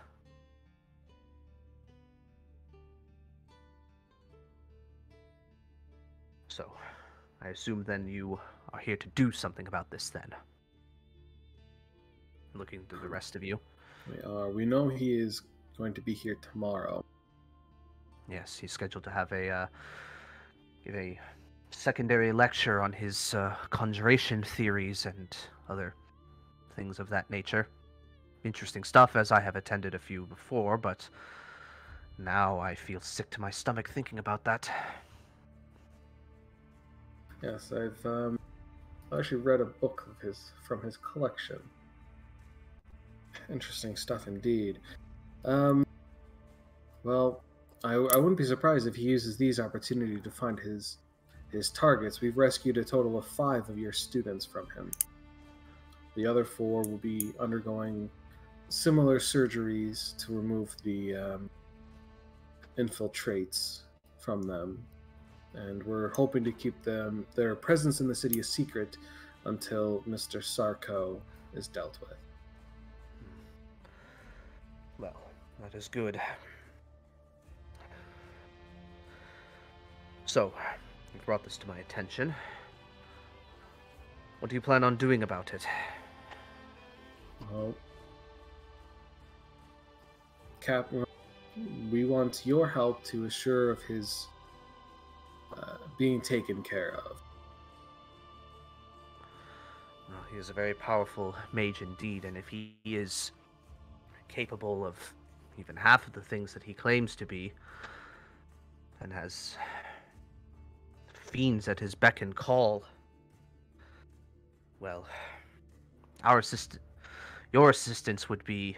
So, I assume then you are here to do something about this then. Looking to the rest of you. We, uh, we know he is going to be here tomorrow. Yes, he's scheduled to have a uh, give a secondary lecture on his uh, conjuration theories and other things of that nature. Interesting stuff, as I have attended a few before, but now I feel sick to my stomach thinking about that. Yes, I've um, actually read a book of his from his collection. Interesting stuff indeed. Um, well, I, I wouldn't be surprised if he uses these opportunity to find his his targets. We've rescued a total of five of your students from him. The other four will be undergoing similar surgeries to remove the um, infiltrates from them, and we're hoping to keep them their presence in the city a secret until Mr. Sarko is dealt with. Well, that is good. So, you brought this to my attention. What do you plan on doing about it? Well, Cap, we want your help to assure of his uh, being taken care of. he is a very powerful mage indeed, and if he is capable of even half of the things that he claims to be, and has fiends at his beck and call, well, our assist, your assistance would be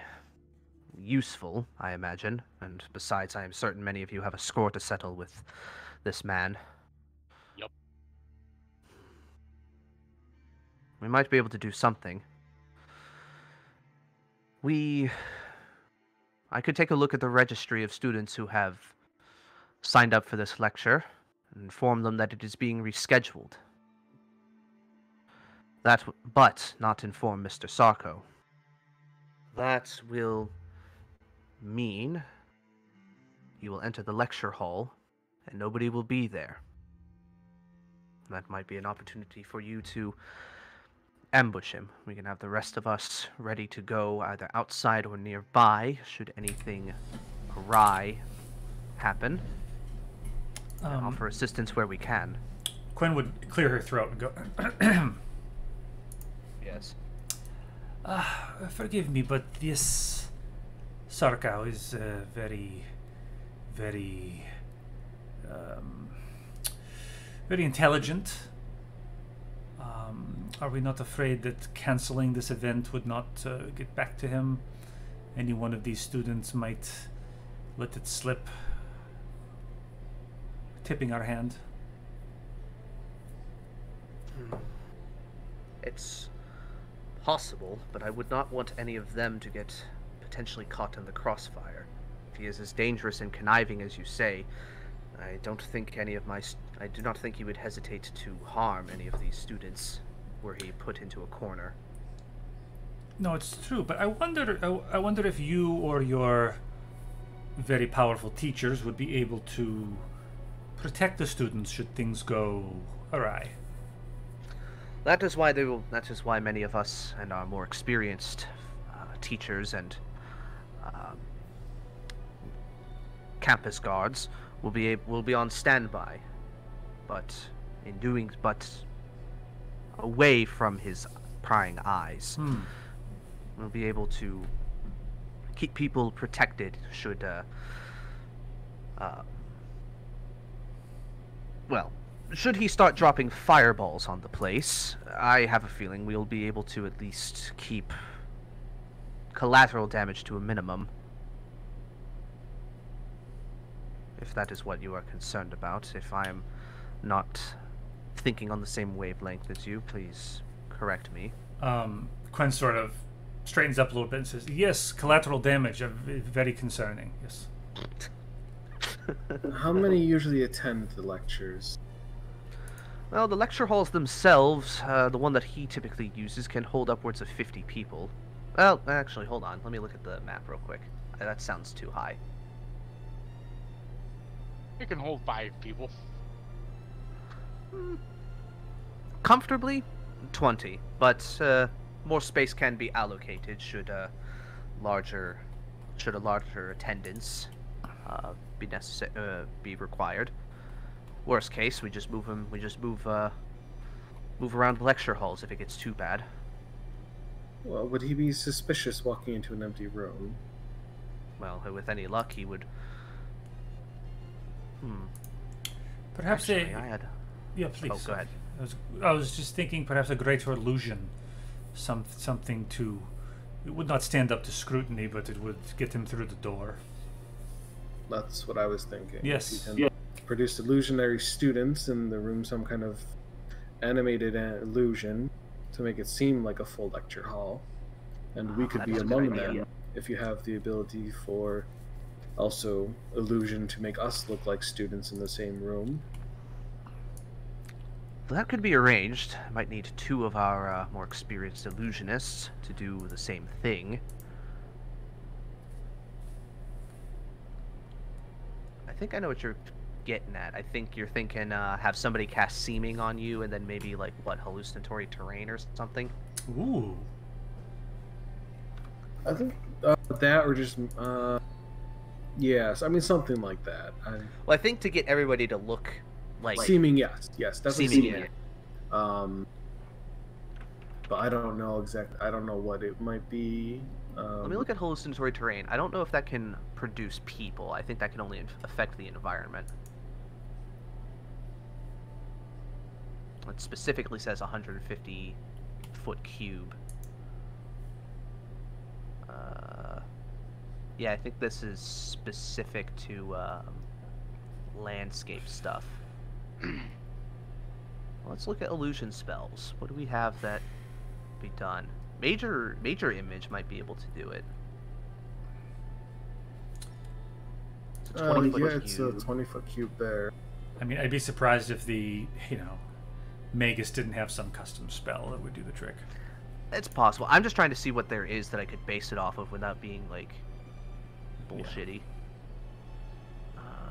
useful, I imagine. And besides, I am certain many of you have a score to settle with this man. Yup. We might be able to do something. We. I could take a look at the registry of students who have signed up for this lecture inform them that it is being rescheduled. That, but not inform Mr. Sarko. That will mean you will enter the lecture hall and nobody will be there. That might be an opportunity for you to ambush him. We can have the rest of us ready to go either outside or nearby should anything awry happen. Um, offer assistance where we can. Quinn would clear her throat and go. Yes. Ah, forgive me, but this Sarko is uh, very, very, um, very intelligent. Um, are we not afraid that canceling this event would not uh, get back to him? Any one of these students might let it slip, tipping our hand. Hmm. It's possible, but I would not want any of them to get potentially caught in the crossfire. If he is as dangerous and conniving as you say, I don't think any of my. St- I do not think he would hesitate to harm any of these students were he put into a corner. No, it's true, but I wonder. I, I wonder if you or your very powerful teachers would be able to protect the students should things go awry. That is why they will. That is why many of us and our more experienced uh, teachers and um, campus guards will be ab- will be on standby. But in doing, but away from his prying eyes, Hmm. we'll be able to keep people protected. Should uh, uh, well, should he start dropping fireballs on the place, I have a feeling we'll be able to at least keep collateral damage to a minimum. If that is what you are concerned about, if I am not thinking on the same wavelength as you, please correct me. Um, Quinn sort of straightens up a little bit and says, "Yes, collateral damage, uh, very concerning. Yes." How many usually attend the lectures? Well, the lecture halls themselves, uh, the one that he typically uses, can hold upwards of 50 people. Well, actually, hold on. Let me look at the map real quick. Uh, That sounds too high. It can hold five people. Comfortably, 20, but uh, more space can be allocated should a larger, should a larger attendance uh, be necessary, uh, be required. Worst case, we just move him. We just move, uh, move around the lecture halls if it gets too bad. Well, would he be suspicious walking into an empty room? Well, with any luck, he would. Hmm. Perhaps Actually, a I had. yeah, please. Oh, go ahead. I was, I was just thinking perhaps a greater illusion, some something to. It would not stand up to scrutiny, but it would get him through the door. That's what I was thinking. Yes. If you can produce illusionary students in the room, some kind of animated illusion to make it seem like a full lecture hall, and we Ah, could that be is a good among them if you have the ability for also illusion to make us look like students in the same room. That could be arranged. Might need two of our uh, more experienced illusionists to do the same thing. Think I know what you're getting at. I think you're thinking uh, have somebody cast seeming on you, and then maybe like what hallucinatory terrain or something. Ooh. I think uh, that or just uh, yes, I mean something like that. I, Well, I think to get everybody to look like seeming, yes, yes, that's seeming, seeming. yeah. Um, but I don't know exactly. I don't know what it might be. Um, Let me look at hallucinatory terrain. I don't know if that can produce people. I think that can only affect the environment. It specifically says 150 foot cube. Uh, yeah, I think this is specific to um, landscape stuff. Let's look at illusion spells. What do we have that be done? Major major image might be able to do it. It's a Uh, 20 yeah, foot it's a cube. 20 foot cube there. I mean, I'd be surprised if the you know Magus didn't have some custom spell that would do the trick. It's possible. I'm just trying to see what there is that I could base it off of without being like bullshitty.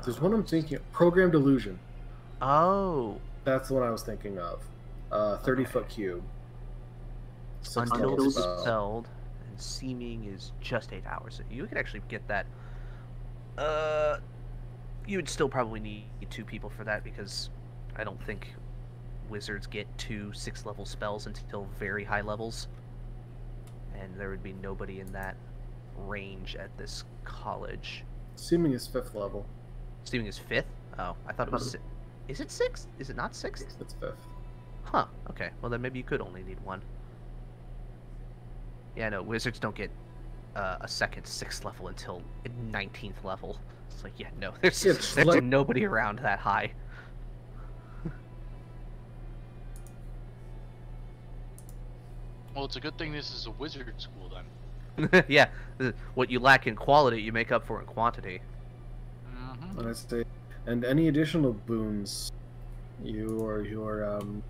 There's Uh, one I'm thinking. Programmed illusion. Oh, That's the one I was thinking of. Uh, 30 Okay. foot cube. Six until level dispelled, spell. and seeming is just eight hours. So you could actually get that. Uh, you would still probably need two people for that because I don't think wizards get two six level spells until very high levels, and there would be nobody in that range at this college. Seeming is fifth level. Seeming is fifth. Oh, I thought it was. Si- is it sixth? Is it not sixth? It's fifth. Huh. Okay. Well, then maybe you could only need one. Yeah, no. Wizards don't get uh, a second sixth level until nineteenth level. It's like, yeah, no. There's, Yeah, it's there's like- nobody around that high. Well, it's a good thing this is a wizard school then. yeah. What you lack in quality, you make up for in quantity. Mm-hmm. And I say, and any additional boons you or your um,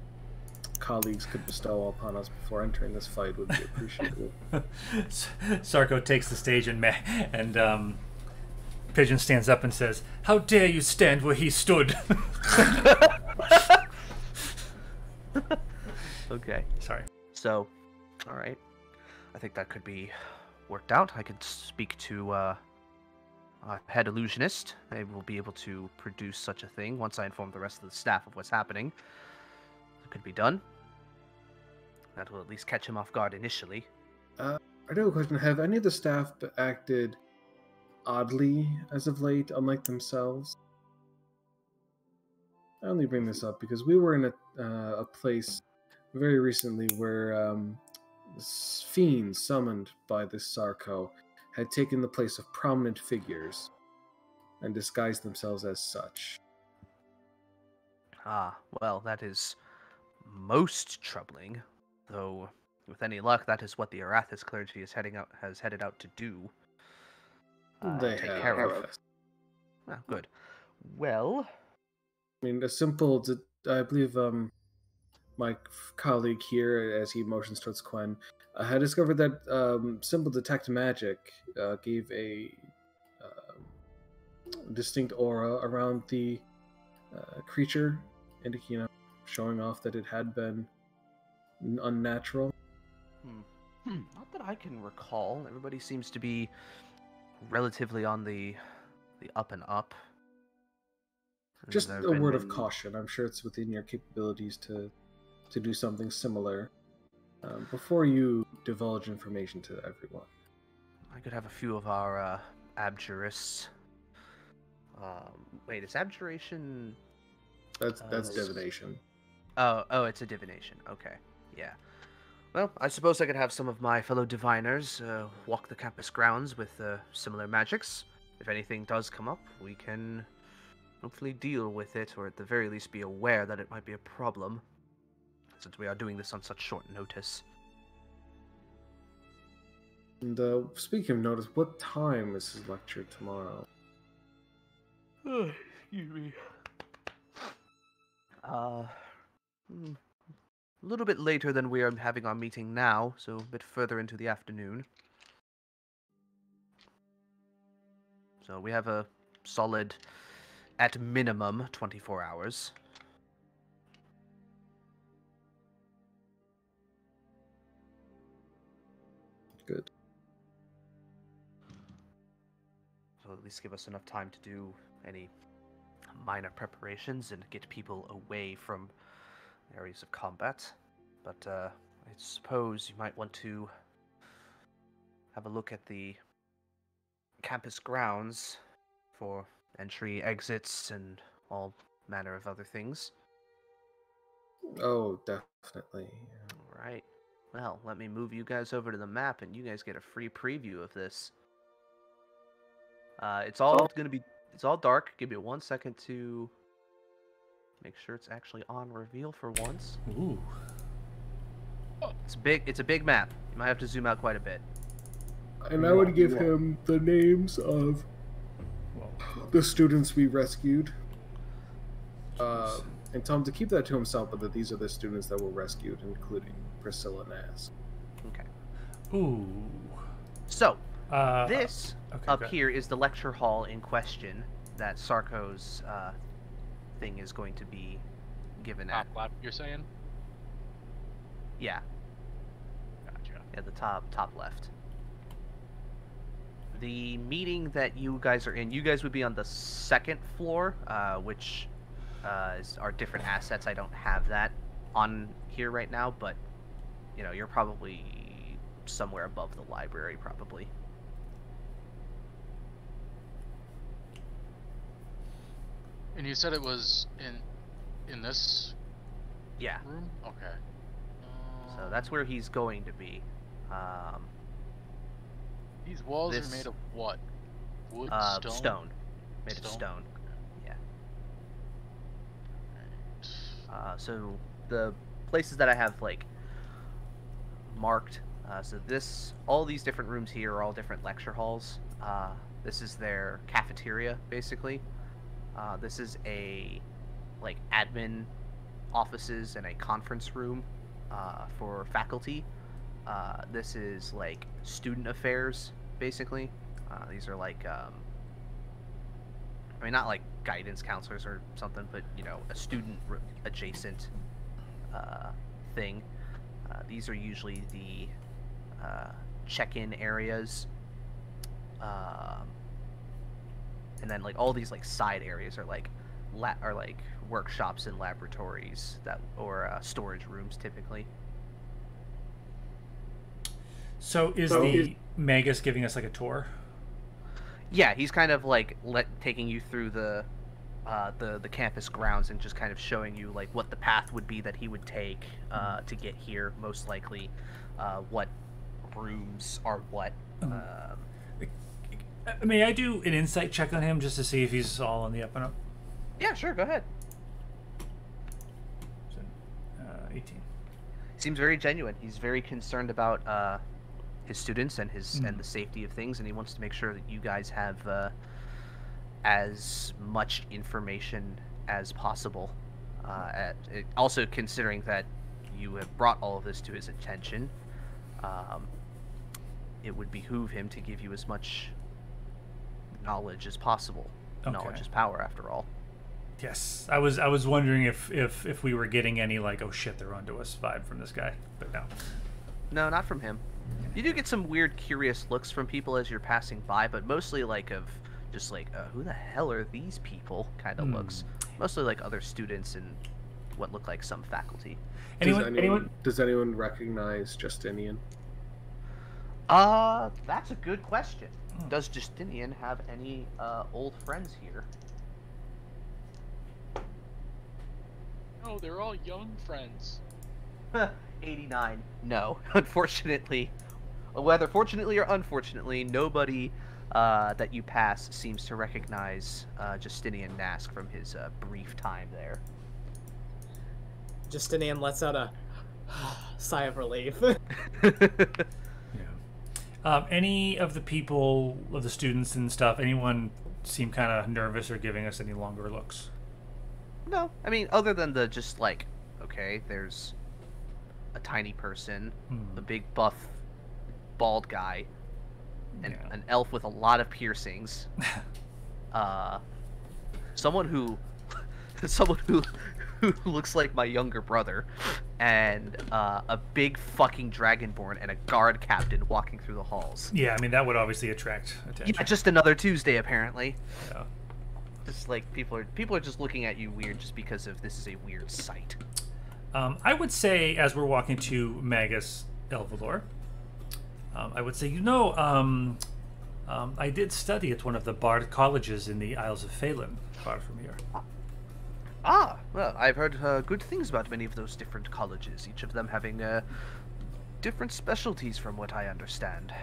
colleagues could bestow upon us before entering this fight would be appreciated. Sarko takes the stage and ma- and um, Pigeon stands up and says, "How dare you stand where he stood?" Okay. Sorry. So, all right. I think that could be worked out. I could speak to uh, a head illusionist. They will be able to produce such a thing once I inform the rest of the staff of what's happening. Could be done. That will at least catch him off guard initially. I do have a question. Have any of the staff acted oddly as of late, unlike themselves? I only bring this up because we were in a, uh, a place very recently where um, s- fiends summoned by this Sarko had taken the place of prominent figures and disguised themselves as such. Ah, well, that is most troubling. Though, with any luck, that is what the Arathis clergy is heading out has headed out to do. Uh, they take have. care of. Ah, good. Well, I mean, a simple. I believe um, my colleague here, as he motions towards Quen, uh, had discovered that um, simple detect magic uh, gave a um distinct aura around the uh, creature, indicating, you know, showing off that it had been unnatural. Hmm, not that I can recall. Everybody seems to be relatively on the the up and up. Just a word of caution. I'm sure it's within your capabilities to to do something similar um, before you divulge information to everyone. I could have a few of our uh, abjurists. Um, wait, is abjuration? That's Uh, that's s- divination. Oh, oh, it's a divination. Okay, yeah. Well, I suppose I could have some of my fellow diviners uh, walk the campus grounds with uh, similar magics. If anything does come up, we can hopefully deal with it, or at the very least be aware that it might be a problem, since we are doing this on such short notice. And uh, speaking of notice, what time is his lecture tomorrow? Excuse me. Uh, hmm, a little bit later than we are having our meeting now, so a bit further into the afternoon. So we have a solid, at minimum, 24 hours. Good. So at least give us enough time to do any minor preparations and get people away from areas of combat. But uh, I suppose you might want to have a look at the campus grounds for entry, exits, and all manner of other things. Oh, definitely. Right. Well, let me move you guys over to the map, and you guys get a free preview of this. Uh, it's all gonna be. It's all dark. Give me one second to make sure it's actually on reveal for once. Ooh. It's big. It's a big map. You might have to zoom out quite a bit. And I would give him the names of the students we rescued. Uh, and tell him to keep that to himself, but that these are the students that were rescued, including Priscilla Nass. Okay. ooh. So Uh, this okay, up here is the lecture hall in question that Sarko's uh, thing is going to be given at. Top left, you're saying? Yeah, Gotcha. at the top top left. The meeting that you guys are in, you guys would be on the second floor, uh, which uh, is, are different assets. I don't have that on here right now, but you know, you're probably somewhere above the library, probably. And you said it was in in this Yeah, room? Okay. so that's Um, where he's going to be. Um, These walls this- are made of what? Wood, uh, stone. stone, made of Stone? stone. Uh, so the places that I have like marked. Uh, so this, all these different rooms here are all different lecture halls. Uh, this is their cafeteria, basically. Uh, this is a like admin offices and a conference room uh, for faculty. Uh, this is like student affairs, basically. Uh, these are like um, I mean, not like guidance counselors or something, but you know, a student adjacent uh, thing. Uh, these are usually the check-in areas, um, and then like all these like side areas are like la- are like workshops and laboratories that or uh, storage rooms typically. So is So the is- Magus giving us like a tour? Yeah, he's kind of like let taking you through the uh, the the campus grounds and just kind of showing you like what the path would be that he would take uh, to get here, most likely, uh, what rooms are what. Um, Uh, May I do an insight check on him just to see if he's all on the up and up? yeah, sure, go ahead. Uh, 18. Seems very genuine. He's very concerned about uh, his students and his Mm. and the safety of things, and he wants to make sure that you guys have uh, as much information as possible. Uh, at also considering that you have brought all of this to his attention, um, it would behoove him to give you as much knowledge is possible. Knowledge is power, after all. Yes, I was I was wondering if if if we were getting any like oh shit they're onto us vibe from this guy, but no. No, not from him. You do get some weird, curious looks from people as you're passing by, but mostly like of just like, uh, who the hell are these people? Kind of Hmm. looks. Mostly like other students and what look like some faculty. Anyone does anyone, anyone does anyone recognize Justinian? Uh, that's a good question. Hmm. Does Justinian have any uh, old friends here? No, they're all young friends. 89. No, unfortunately. Whether fortunately or unfortunately, nobody uh, that you pass seems to recognize uh, Justinian Nask from his uh, brief time there. Justinian lets out a sigh of relief. Um, any of the people, of the students and stuff, anyone seem kind of nervous or giving us any longer looks? no, I mean, other than the just like, okay, there's a tiny person, Hmm. a big buff, bald guy, and Yeah. an elf with a lot of piercings. uh, someone who, someone who, who looks like my younger brother, and uh, a big fucking dragonborn and a guard captain walking through the halls. Yeah, I mean that would obviously attract attention. Yeah, just another Tuesday apparently. Yeah. Just like people are people are just looking at you weird just because of this is a weird sight. Um, I would say, as we're walking to Magus Elvalor, um, I would say, you know, um, um, I did study at one of the Bard colleges in the Isles of Phelan, far from here. Ah, well, I've heard uh, good things about many of those different colleges, each of them having uh, different specialties from what I understand.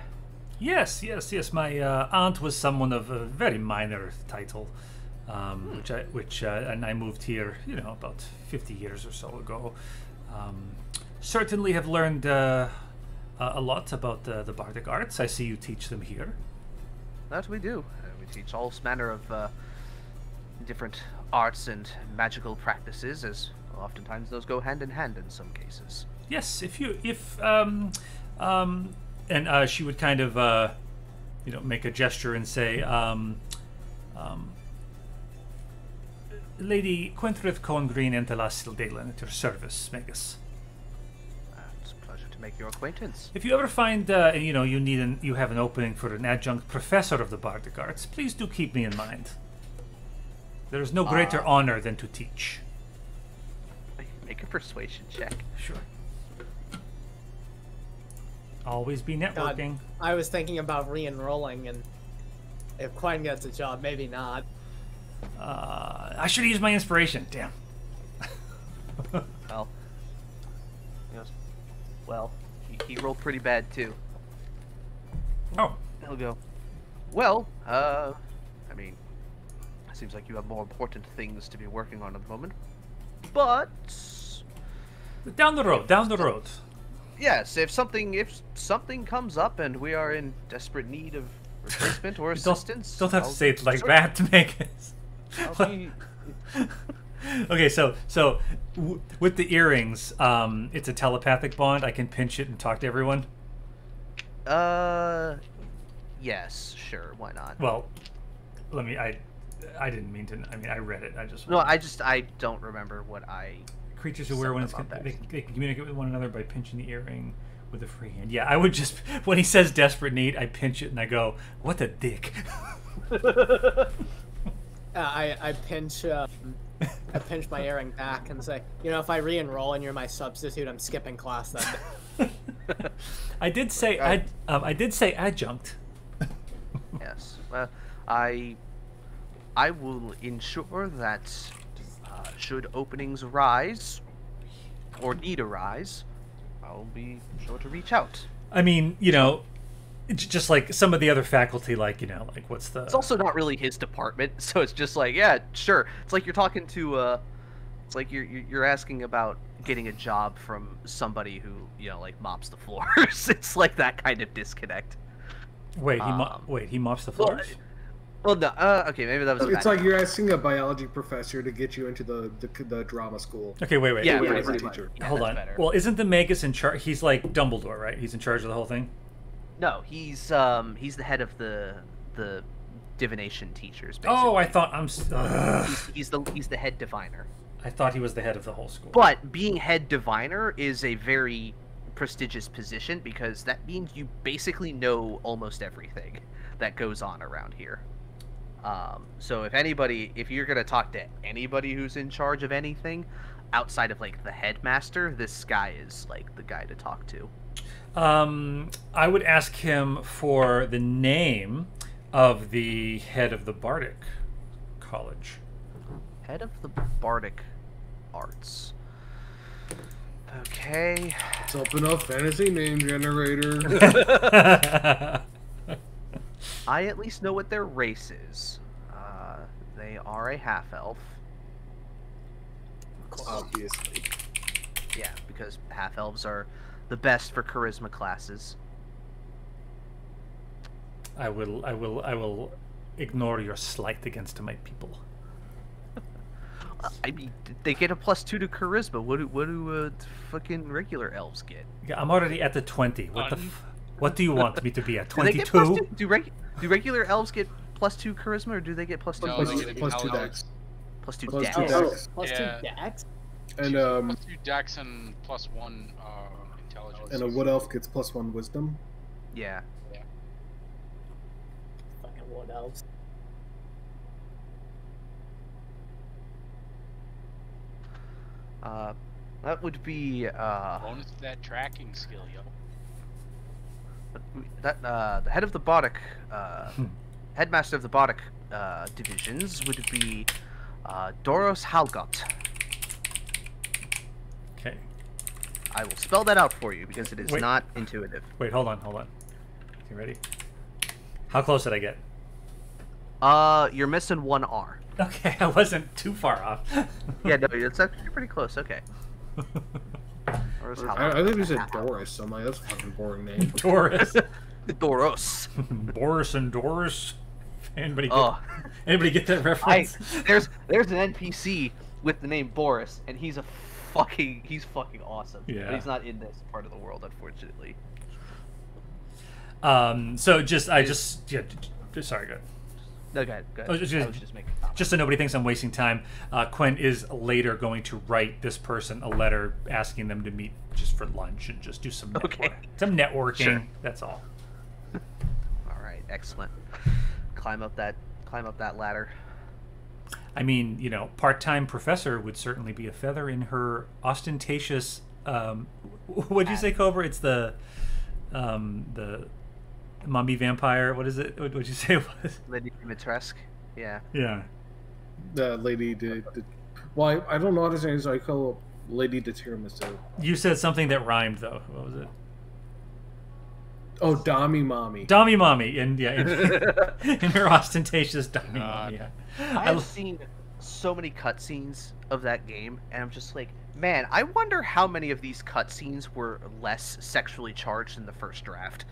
Yes, yes, yes. My uh, aunt was someone of a very minor title, um, which I, which, uh, and I moved here, you know, about fifty years or so ago. Um, certainly have learned uh, a a lot about the, the bardic arts. I see you teach them here. That we do. Uh, we teach all manner of uh, different arts and magical practices, as oftentimes those go hand in hand in some cases. Yes, if you if um um and uh, she would kind of uh you know make a gesture and say um um Lady Quentrith Cohen Green and Telas Sildalen at your service, Magus. Uh, it's a pleasure to make your acquaintance. If you ever find uh, you know you need an you have an opening for an adjunct professor of the Bardic Arts, please do keep me in mind. There is no greater Uh, honor than to teach. Make a persuasion check. Sure. Always be networking. I was thinking about re-enrolling, and if Quinn gets a job, maybe not. Uh, I should use my inspiration. Damn. Well, he goes, well, he, he rolled pretty bad too. Oh, He'll go, well, uh, I mean, it seems like you have more important things to be working on at the moment. But down the road. Down the road. yes, if something if something comes up and we are in desperate need of replacement or Don't, assistance, don't have to I'll say it like cer- that to make it. Be- okay, so so w- with the earrings, um, it's a telepathic bond. I can pinch it and talk to everyone. Uh, yes, sure, why not? Well, let me. I I didn't mean to. I mean, I read it. I just No, I just I don't remember what I. creatures who wear one Something about they, they can communicate with one another by pinching the earring with a free hand. Yeah, I would just when he says desperate need, I pinch it and I go, "What a dick." Uh, I I pinch um, I pinch my earring back and say, you know, if I re-enroll and you're my substitute, I'm skipping class that day. I did say I um, I did say adjunct. Yes. Well, I I will ensure that uh, should openings arise or need arise, I'll be sure to reach out. I mean, you know, just like some of the other faculty, like you know, like what's the It's also not really his department, so it's just like, yeah, sure. It's like you're talking to uh it's like you're you're asking about getting a job from somebody who, you know, like mops the floors. it's like that kind of disconnect. wait he mo- um, wait he mops the floors. Well, no, uh, okay, maybe that was It's bad like you're asking a biology professor to get you into the the, the drama school. okay, wait, wait. Yeah, wait, yeah, wait, pretty wait. much. teacher. Yeah, Hold on. better. Well, isn't the Magus in charge? He's like Dumbledore, right? He's in charge of the whole thing. No, he's um he's the head of the the divination teachers. Basically. Oh, I thought I'm. s- he's, he's the he's the head diviner. I thought he was the head of the whole school. But being head diviner is a very prestigious position because that means you basically know almost everything that goes on around here. Um, so if anybody, if you're gonna talk to anybody who's in charge of anything outside of like the headmaster, this guy is like the guy to talk to. Um, I would ask him for the name of the head of the Bardic College. Head of the bardic arts. Okay. Let's open up fantasy name generator. I at least know what their race is. Uh, they are a half elf. Obviously. Yeah, because half elves are the best for charisma classes. I will, I will, I will ignore your slight against my people. I mean, they get a plus two to charisma. What do what do uh, fucking regular elves get? Yeah, I'm already at the twenty. What the? F- what do you want me to be at? Do they get plus Twenty-two? two? Do, reg- do regular elves get plus two charisma, or do they get plus two No, plus, they get plus two held dex. plus two plus dex? two Oh, dex. plus Yeah. two dex? And Two- um plus two dex and plus one uh, intelligence. and a wood elf gets plus one wisdom. Yeah. Fucking wood elves. Uh, That would be uh, Bonus to that tracking skill, yo. That uh, the head of the Bardic, uh, Hmm. headmaster of the Bardic uh, divisions would be uh, Doros Halgot. Okay. I will spell that out for you because it is Wait. not intuitive. Wait, hold on, hold on. You ready? How close did I get? Uh, you're missing one R. Okay, I wasn't too far off. Yeah, no, it's actually pretty close. Okay. Doros I, I think we said Doris, so I'm like, that's a fucking boring name. Doris. Doros. Boris and Doris. Anybody get, Oh, anybody get that I reference? there's there's an NPC with the name Boris, and he's a fucking he's fucking awesome. But Yeah. he's not in this part of the world, unfortunately. Um, so just I just yeah, j- j- sorry, good. No, go ahead. Go ahead. Oh, just- just making. Just so nobody thinks I'm wasting time, uh, Quinn is later going to write this person a letter asking them to meet just for lunch and just do some network, Okay. some networking. Sure. That's all. All right, excellent. Climb up that climb up that ladder. I mean, you know, part-time professor would certainly be a feather in her ostentatious. Um, what'd you say, Cobra? It's the um, the mummy vampire. What is it? What would you say it was? Lady Dimitrescu. Yeah. Yeah. The lady did. did well, I, I don't know how to say it, so I call her Lady de Tiramisu. You said something that rhymed though. What was it? Oh, Dami Mommy. Dummy mommy, and yeah, in, in her ostentatious dummy God. mommy. Yeah. I I have l- seen so many cutscenes of that game, and I'm just like, man, I wonder how many of these cutscenes were less sexually charged in the first draft.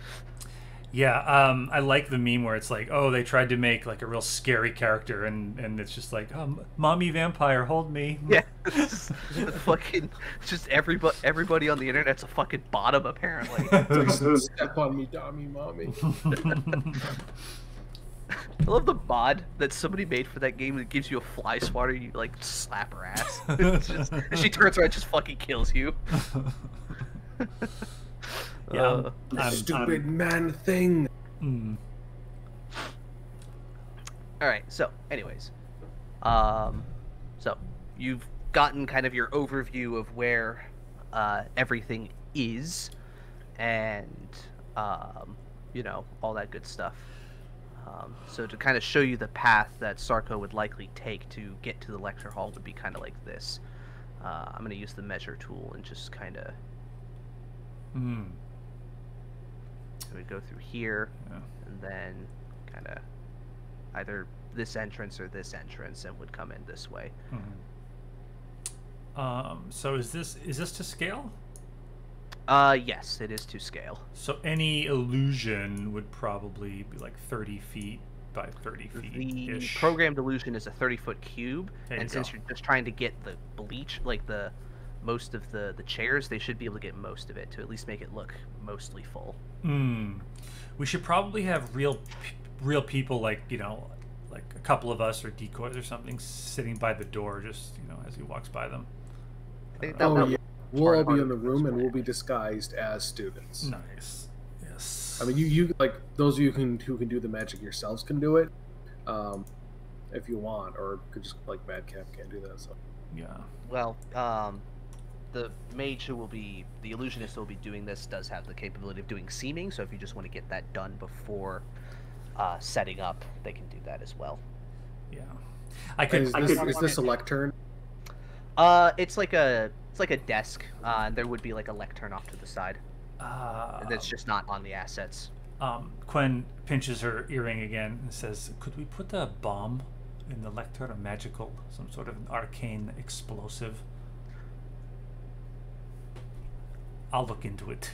Yeah, um, I like the meme where it's like, oh, they tried to make like a real scary character, and and it's just like, um, mommy vampire, hold me. Yeah, it's just, the fucking, it's just everybody, everybody on the internet's a fucking bottom apparently. Step on me, Dami Mommy. I love the mod that somebody made for that game that gives you a fly swatter. You like slap her ass. It's just, and she turns around, and just fucking kills you. Yeah, Uh, The I'm- stupid man thing. Mm. all right. So, anyways, um, so you've gotten kind of your overview of where uh, everything is, and um, you know all that good stuff. Um, so to kind of show you the path that Sarko would likely take to get to the lecture hall would be kind of like this. Uh, I'm going to use the measure tool and just kind of Mm. We go through here Yeah. and then kind of either this entrance or this entrance and would come in this way. Mhm. Um, so is this is this to scale? Uh, yes, it is to scale. So any illusion would probably be like thirty feet by thirty feet. The programmed illusion is a 30 foot cube, and since you're just trying to get the bleach, like the most of the the chairs, they should be able to get most of it to at least make it look mostly full. Hmm. We should probably have real, real people like you know, like a couple of us or decoys or something sitting by the door, just you know, as he walks by them. I think that, Oh that yeah, we'll all be in the the room and we'll be disguised as students. Nice. Yes. I mean, you you like those of you can who can do the magic yourselves can do it, um, if you want, or could just like Madcap can't do that. So Yeah. Well, um, the mage who will be the illusionist who will be doing this does have the capability of doing seeming. So if you just want to get that done before uh, setting up, they can do that as well. Yeah. I could. is I this, could. is this a lectern? Uh, it's like a it's like a desk, uh, and there would be like a lectern off to the side. Uh, That's just not on the assets. Um, Quen pinches her earring again and says, "Could we put a bomb in the lectern, a magical, some sort of arcane explosive?" I'll look into it.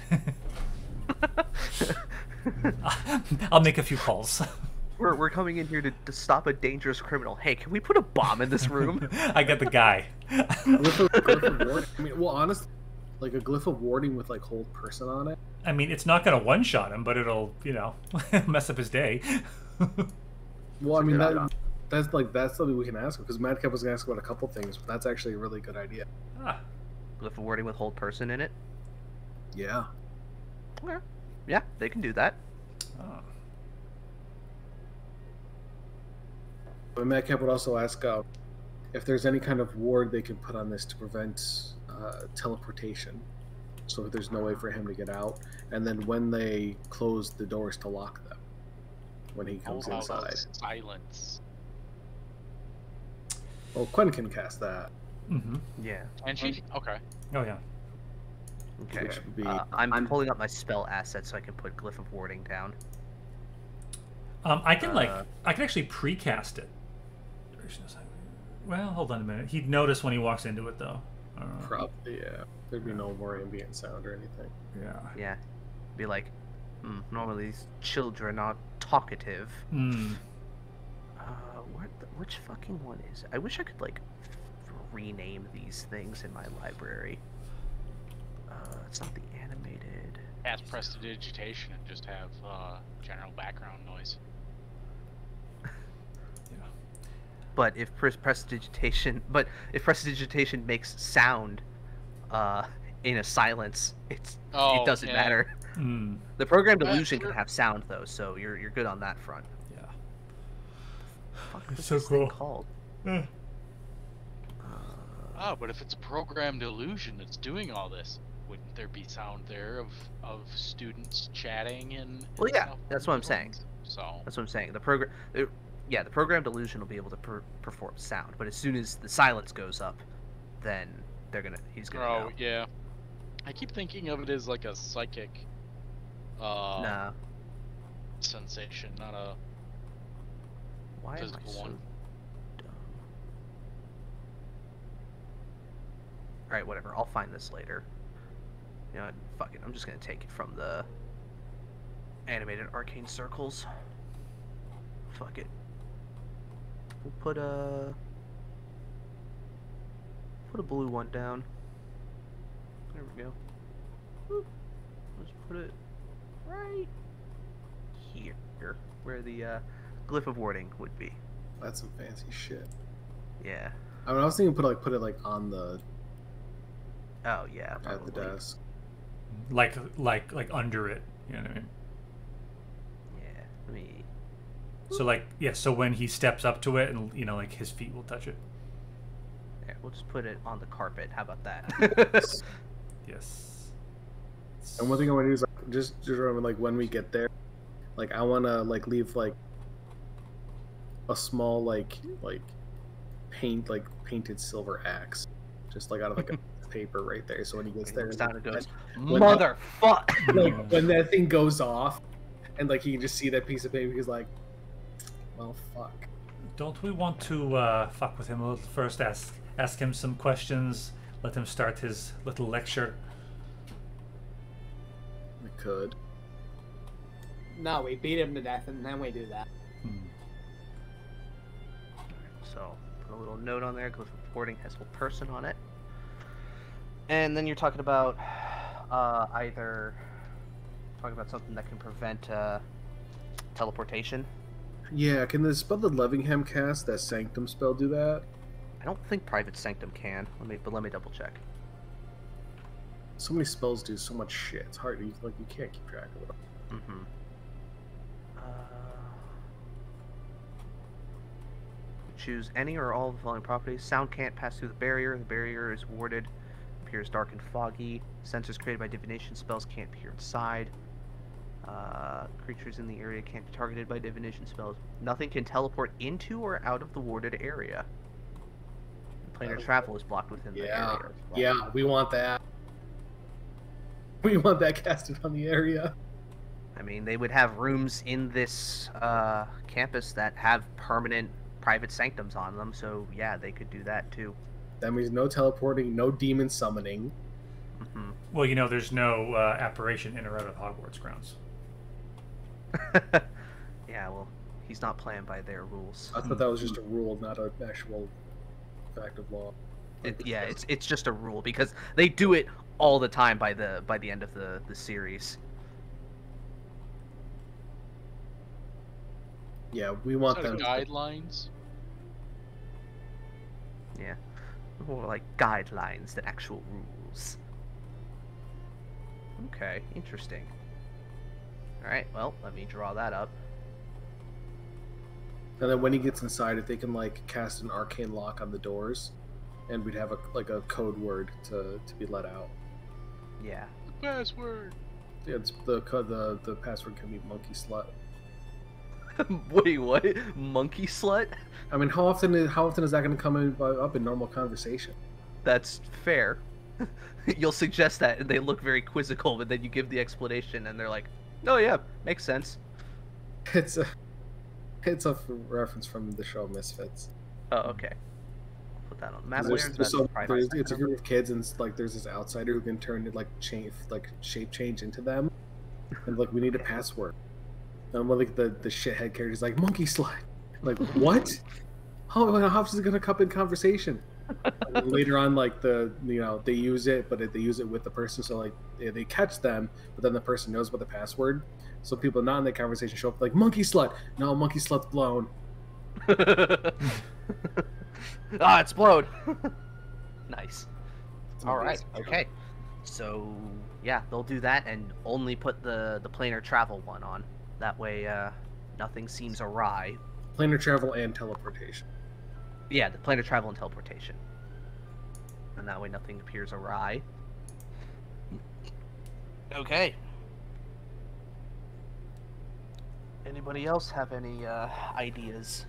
I'll make a few calls. We're, we're coming in here to, to stop a dangerous criminal. Hey, can we put a bomb in this room? I got the guy. Glyph of, glyph of warding. I mean, well, honestly, like a glyph of warding with like hold person on it. I mean, it's not going to one shot him, but it'll, you know, mess up his day. Well, I mean that that's like that's something we can ask because Madcap was gonna ask about a couple things, but that's actually a really good idea. ah, Glyph of warding with hold person in it. Yeah. Okay. Yeah, they can do that. oh. But Madcap would also ask uh, if there's any kind of ward they can put on this to prevent uh, teleportation, so there's no way for him to get out. And then when they close the doors to lock them, when he comes How about inside. Silence. Well, Quinn can cast that, Mm-hmm. Yeah. And she. Okay. Oh yeah. Okay. which would be Uh, I'm, pulling up my spell asset so I can put Glyph of Warding down. Um, I can like Uh, I can actually precast it. Well, hold on a minute. He'd notice when he walks into it, though. Uh, probably yeah. There'd be no more ambient sound or anything. yeah. Yeah. Be like, hmm, normally these children are talkative. Hmm. Uh, where the, which fucking one is? it? I wish I could like f- rename these things in my library. Uh, it's not the animated. Cast prestidigitation and just have uh, general background noise. But if pres- prestidigitation, but if prestidigitation makes sound, uh, in a silence, it's Oh, it doesn't yeah. matter. Hmm. The programmed Uh, illusion can have sound though, so you're you're good on that front. Yeah. Fuck, It's what's so this thing cool. called? Eh. Uh, Ah, but if it's a programmed illusion that's doing all this, wouldn't there be sound there of of students chatting and? Well, and yeah, that's what I'm saying. So. That's what I'm saying. The program, yeah, the programmed illusion will be able to per- perform sound, but as soon as the silence goes up, then they're gonna he's gonna Oh know. yeah. I keep thinking of it as like a psychic uh Nah. sensation, not a Why am I so one. dumb? All right, whatever. I'll find this later. You know, what, fuck it. I'm just gonna take it from the animated arcane circles. Fuck it. We'll put a put a blue one down. There we go. Let's put it right here, where the uh, glyph of warding would be. That's some fancy shit. Yeah. I mean, I was thinking put like put it like on the Oh yeah. at the desk. Like like like under it. You know what I mean? Yeah. Let me. So like yeah. So when he steps up to it, and you know, like his feet will touch it. There, we'll just put it on the carpet. How about that? Yes. And one thing I want to do is like, just just remember like when we get there, like I want to like leave like a small like like paint like painted silver axe, just like out of like a paper right there. So when he gets He there, looks down and goes, when- "Motherfuck!" like when that thing goes off, and like he can just see that piece of paper, he's like, well, fuck. Don't we want to uh, fuck with him a little first? Ask ask him some questions. Let him start his little lecture. We could. No, we beat him to death and then we do that. Hmm. So put a little note on there. Glyph reporting warding has a person on it. And then you're talking about uh, either talking about something that can prevent uh, teleportation. Yeah, can the spell that Levingham cast, that Sanctum spell, do that? I don't think Private Sanctum can. Let me, but let me double check. So many spells do so much shit. It's hard. You, like you can't keep track of it. Mm-hmm. Uh, choose any or all of the following properties. Sound can't pass through the barrier. The barrier is warded. Appears dark and foggy. Sensors created by divination spells can't peer inside. Uh, creatures in the area can't be targeted by divination spells. Nothing can teleport into or out of the warded area. Planar Oh. travel is blocked within the area. yeah, we want that. We want that casted on the area. I mean, they would have rooms in this uh, campus that have permanent private sanctums on them, so yeah, they could do that too. That means no teleporting, no demon summoning. hmm Well, you know, there's no uh, apparition in or out of Hogwarts grounds. yeah, well, he's not playing by their rules. I thought that was just a rule, not an actual fact of law. It, yeah, it's it's just a rule because they do it all the time by the by the end of the the series. Yeah, we want Sort them. guidelines. Yeah, more like guidelines than actual rules. Okay, interesting. All right, well, let me draw that up. And then when he gets inside, if they can like cast an arcane lock on the doors, and we'd have a like a code word to to be let out. Yeah. The Password. Yeah, It's the co- the the password can be monkey slut. Wait, what? Monkey slut? I mean, how often is how often is that going to come in, uh, up in normal conversation? That's fair. You'll suggest that, and they look very quizzical, but then you give the explanation, and they're like, "Oh yeah, makes sense." It's a it's a reference from the show Misfits. Oh, okay. I'll put that on map. There's, there's there's- it's a group of kids, and like there's this outsider who can turn it like change like shape change into them, and like we need a password. And one like the the shithead character's like monkey slut. Like what? How how is it gonna come in conversation? Later on, like the you know they use it, but they use it with the person, so like they, they catch them, but then the person knows about the password. So people not in the conversation show up like monkey slut. No, monkey slut's blown. ah, it's blown. nice. It's All right. amazing. Okay. So yeah, they'll do that and only put the the planar travel one on. That way, uh, nothing seems awry. Planar travel and teleportation. Yeah, the planar travel and teleportation. And that way, nothing appears awry. Okay. Anybody else have any uh, ideas?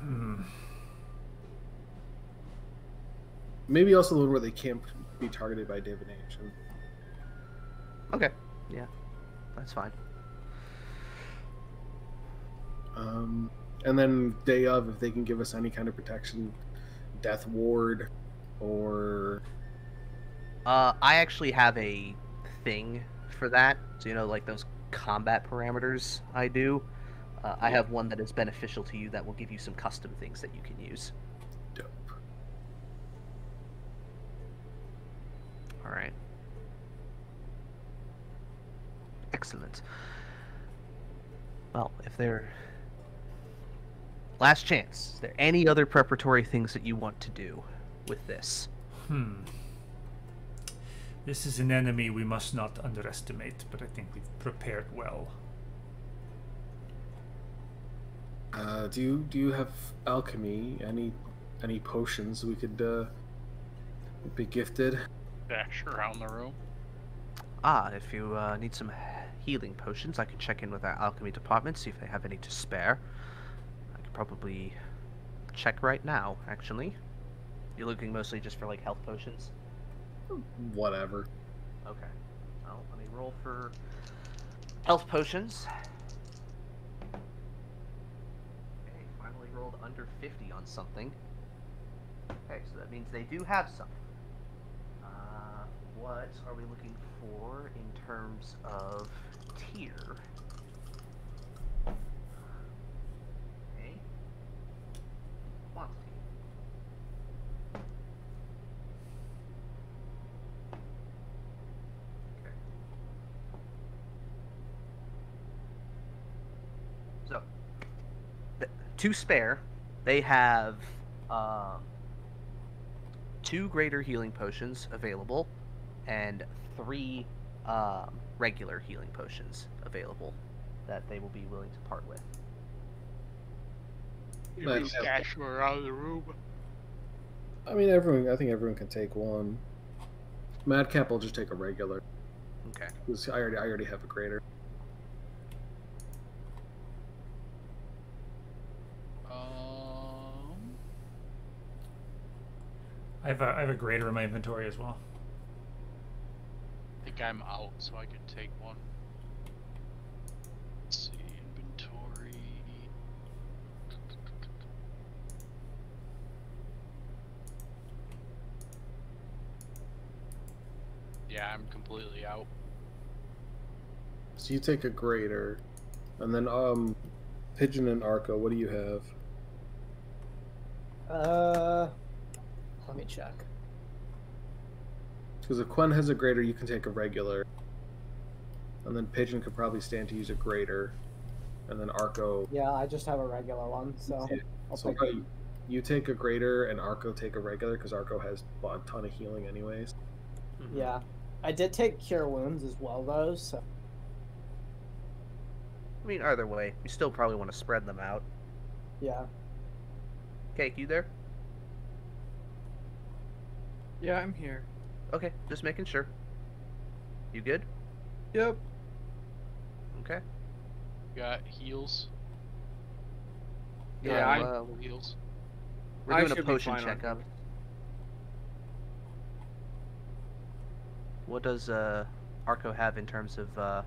Hmm. Maybe also the one where they can't be targeted by divination. Okay. Yeah, that's fine. Um, and then day of, if they can give us any kind of protection, death ward, or Uh, I actually have a thing for that. So you know, like those combat parameters I do. Uh, I have one that is beneficial to you that will give you some custom things that you can use. dope. All right. Excellent. Well, if there last chance, is there any other preparatory things that you want to do with this? Hmm. This is an enemy we must not underestimate, but I think we've prepared well. Uh, do you do you have alchemy? Any any potions we could uh, be gifted? Dash around the room. Ah, if you uh, need some healing potions, I could check in with our alchemy department, see if they have any to spare. I could probably check right now, actually. You're looking mostly just for like health potions? Whatever. Okay. Well, let me roll for health potions. Okay, finally rolled under 50 on something. Okay, so that means they do have some. Uh, what are we looking for in terms of tier? Okay. So, to spare, they have um, two greater healing potions available and three um, regular healing potions available that they will be willing to part with. You But- just dash around the room. I mean, everyone. I think everyone can take one. Madcap will just take a regular. Okay. 'cause I already I already have a greater. Um, I have a, I have a greater in my inventory as well. I think I'm out, so I could take one. Let's see, inventory. Yeah, I'm completely out. So you take a greater, and then um, Pigeon and Arco. What do you have? Uh, let me check. Because if Quen has a greater, you can take a regular. And then Pigeon could probably stand to use a greater. And then Arco. Yeah, I just have a regular one, so Yeah, I'll So pick. probably you take a greater and Arco take a regular because Arco has a ton of healing anyways. Mm-hmm. Yeah, I did take cure wounds as well, though. So I mean, either way, you still probably want to spread them out. Yeah. Cake, you there? Yeah, I'm here. Okay, just making sure. You good? Yep. Okay. Got heals. Yeah, I- level heals. We're I doing a potion fine on checkup. What does uh Arco have in terms of uh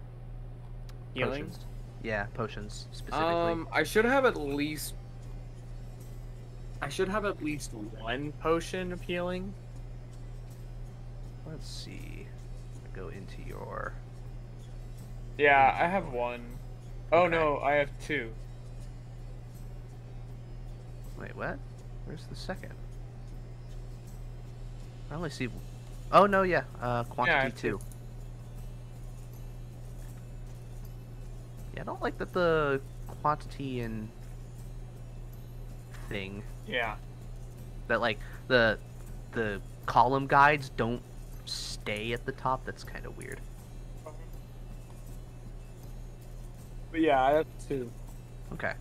Healing. potions? Yeah, potions specifically. Um, I should have at least. I should have at least one potion of healing. Let's see. Go into your Yeah, I have one. Oh Okay. no, I have two. Wait, what? Where's the second? I only see. Oh no, yeah, uh, quantity have two. two. Yeah, I don't like that the quantity and thing Yeah. that like the the column guides don't stay at the top. That's kind of weird. But yeah, I have two. Okay.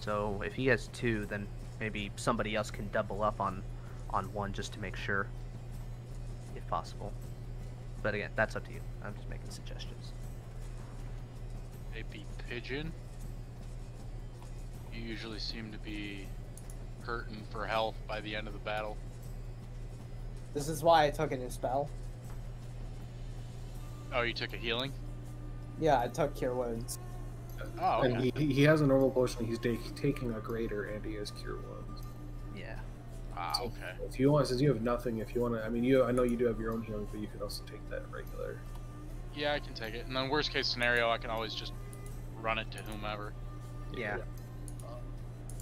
So if he has two, then maybe somebody else can double up on on one just to make sure, if possible. But again, that's up to you. I'm just making suggestions. Maybe pigeon. You usually seem to be hurting for health by the end of the battle. This is why I took a new spell. Oh, you took a healing? Yeah, I took Cure Wounds. Oh, And okay. he, he has a normal potion. He's ta- taking a greater, and he has cure wounds. Yeah. Ah, okay. If you want, since you have nothing, if you want to, I mean, you, I know you do have your own healing, but you can also take that regular. Yeah, I can take it. And then worst case scenario, I can always just run it to whomever. Yeah.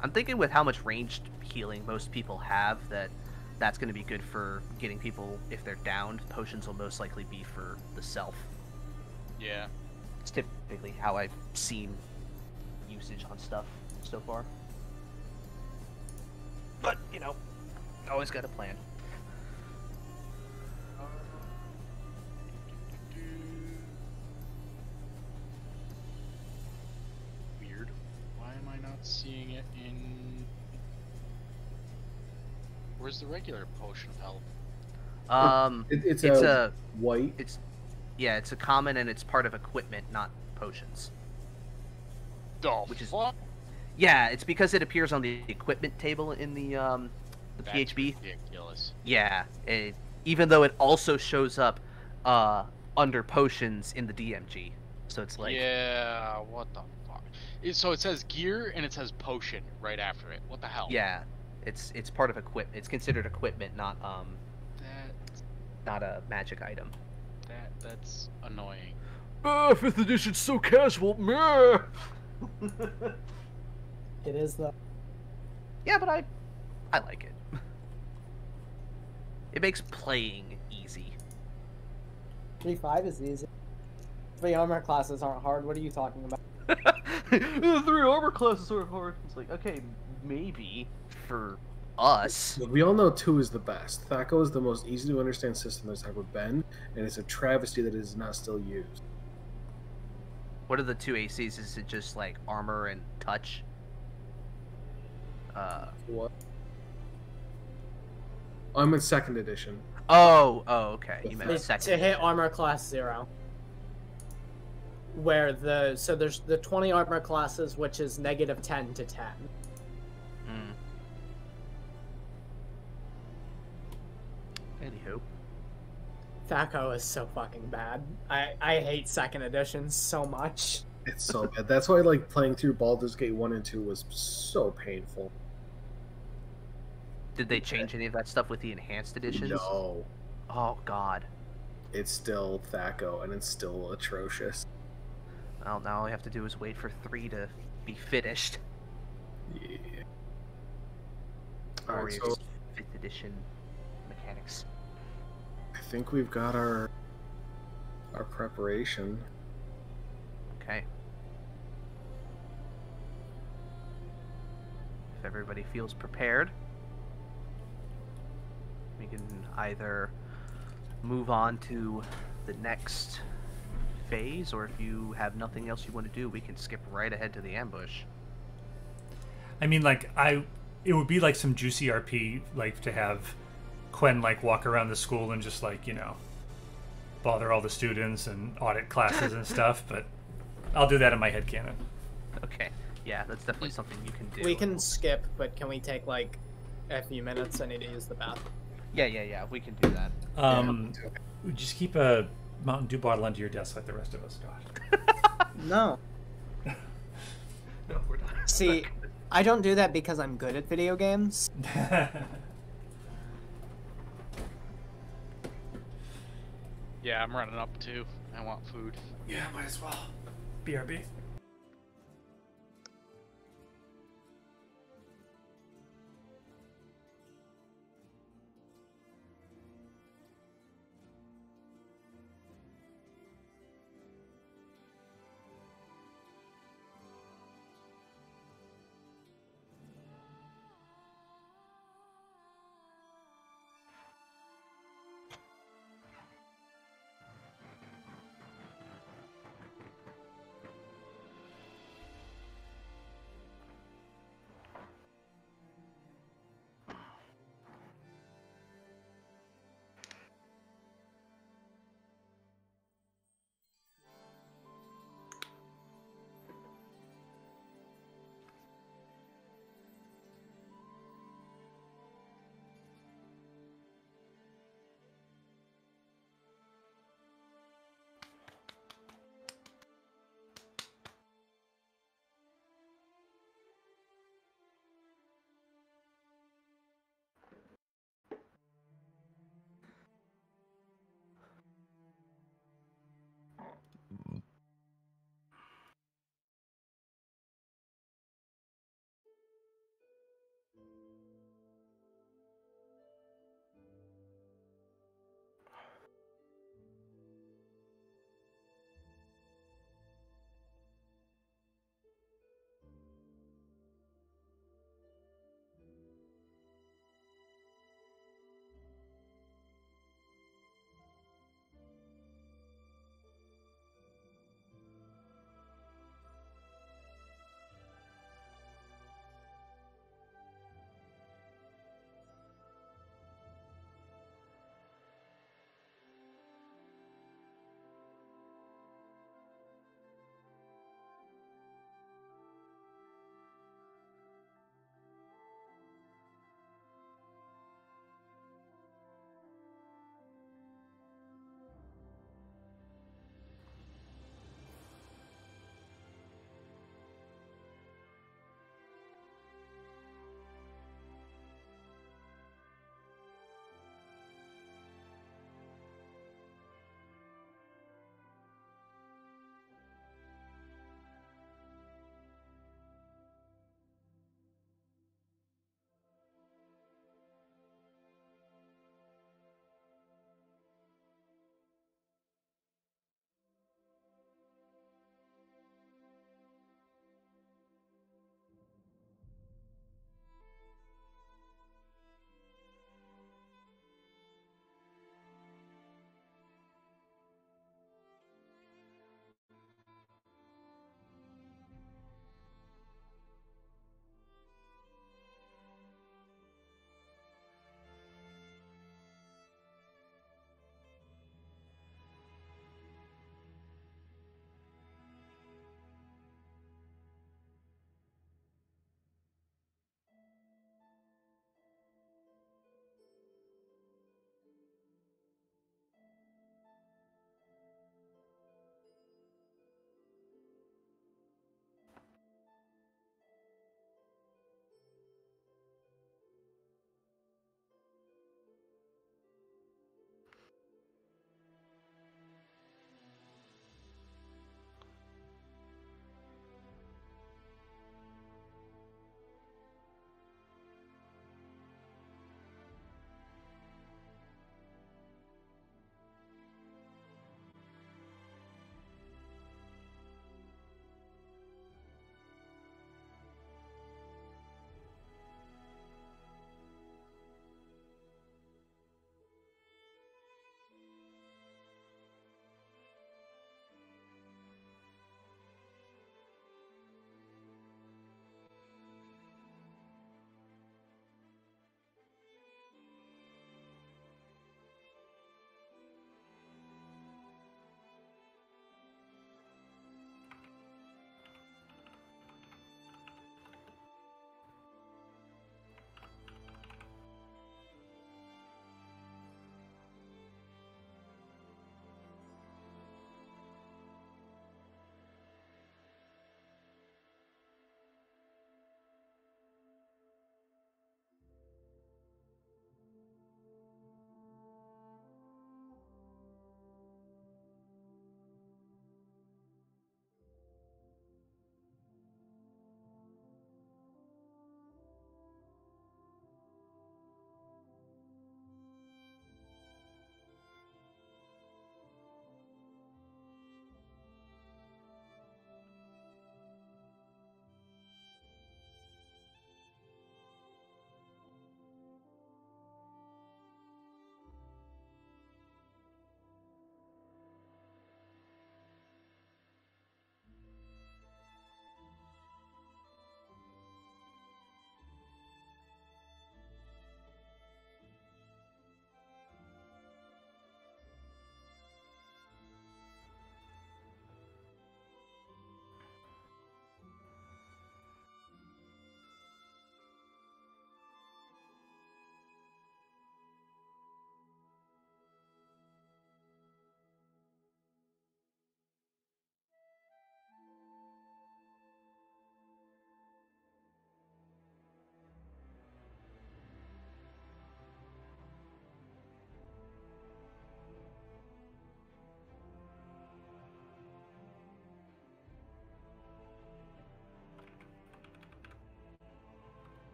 I'm thinking with how much ranged healing most people have, that that's going to be good for getting people if they're downed. Potions will most likely be for the self. Yeah. It's typically how I've seen usage on stuff so far. But you know, always got a plan. Weird. Why am I not seeing it in? Where's the regular potion of health? Um, It, it's, it's a, a white. it's yeah, it's a common and it's part of equipment, not potions. The Which is- fuck? Yeah, it's because it appears on the equipment table in the um the That's PHB. ridiculous. Yeah, it, even though it also shows up uh under potions in the DMG. So it's like yeah, what the fuck? It, so it says gear and it says potion right after it. What the hell? yeah, it's it's part of equipment. It's considered equipment, not um That not a magic item. that that's annoying. Oh, fifth edition's so casual. Meh. It is though. yeah, but I I like it. It makes playing easy. three five is easy. Three armor classes aren't hard. What are you talking about? the three armor classes are hard. It's like, okay, maybe for us. Look, we all know two is the best. THAC0 is the most easy to understand system there's ever been, and it's a travesty that it is not still used. What are the two ACs? Is it just like armor and touch? Uh, what? I'm in second edition. Oh, oh, okay. You meant second. To hit armor class zero, where the so there's the 20 armor classes, which is negative 10 to 10. Anywho, THAC0 is so fucking bad. I I hate second edition so much. It's so bad. That's why like playing through Baldur's Gate one and two was so painful. did they change any of that stuff with the enhanced editions? No, Oh God. it's still THAC0, and it's still atrocious. Well, now all we have to do is wait for three to be finished. Yeah. All right, Warriors so fifth edition mechanics. I think we've got our our preparation. Okay. If everybody feels prepared, we can either move on to the next phase, or if you have nothing else you want to do, we can skip right ahead to the ambush. I mean, like I, it would be like some juicy RP, like to have Quen like walk around the school and just like you know, bother all the students and audit classes and stuff. But I'll do that in my head canon. Okay. Yeah, that's definitely something you can do. We can skip, but can we take like a few minutes? I need to use the bathroom. Yeah, yeah, yeah. We can do that. Um, just keep a Mountain Dew bottle under your desk like the rest of us. God. No. No, we're not. See, I don't do that because I'm good at video games. Yeah, I'm running up too. I want food. yeah, might as well. BRB.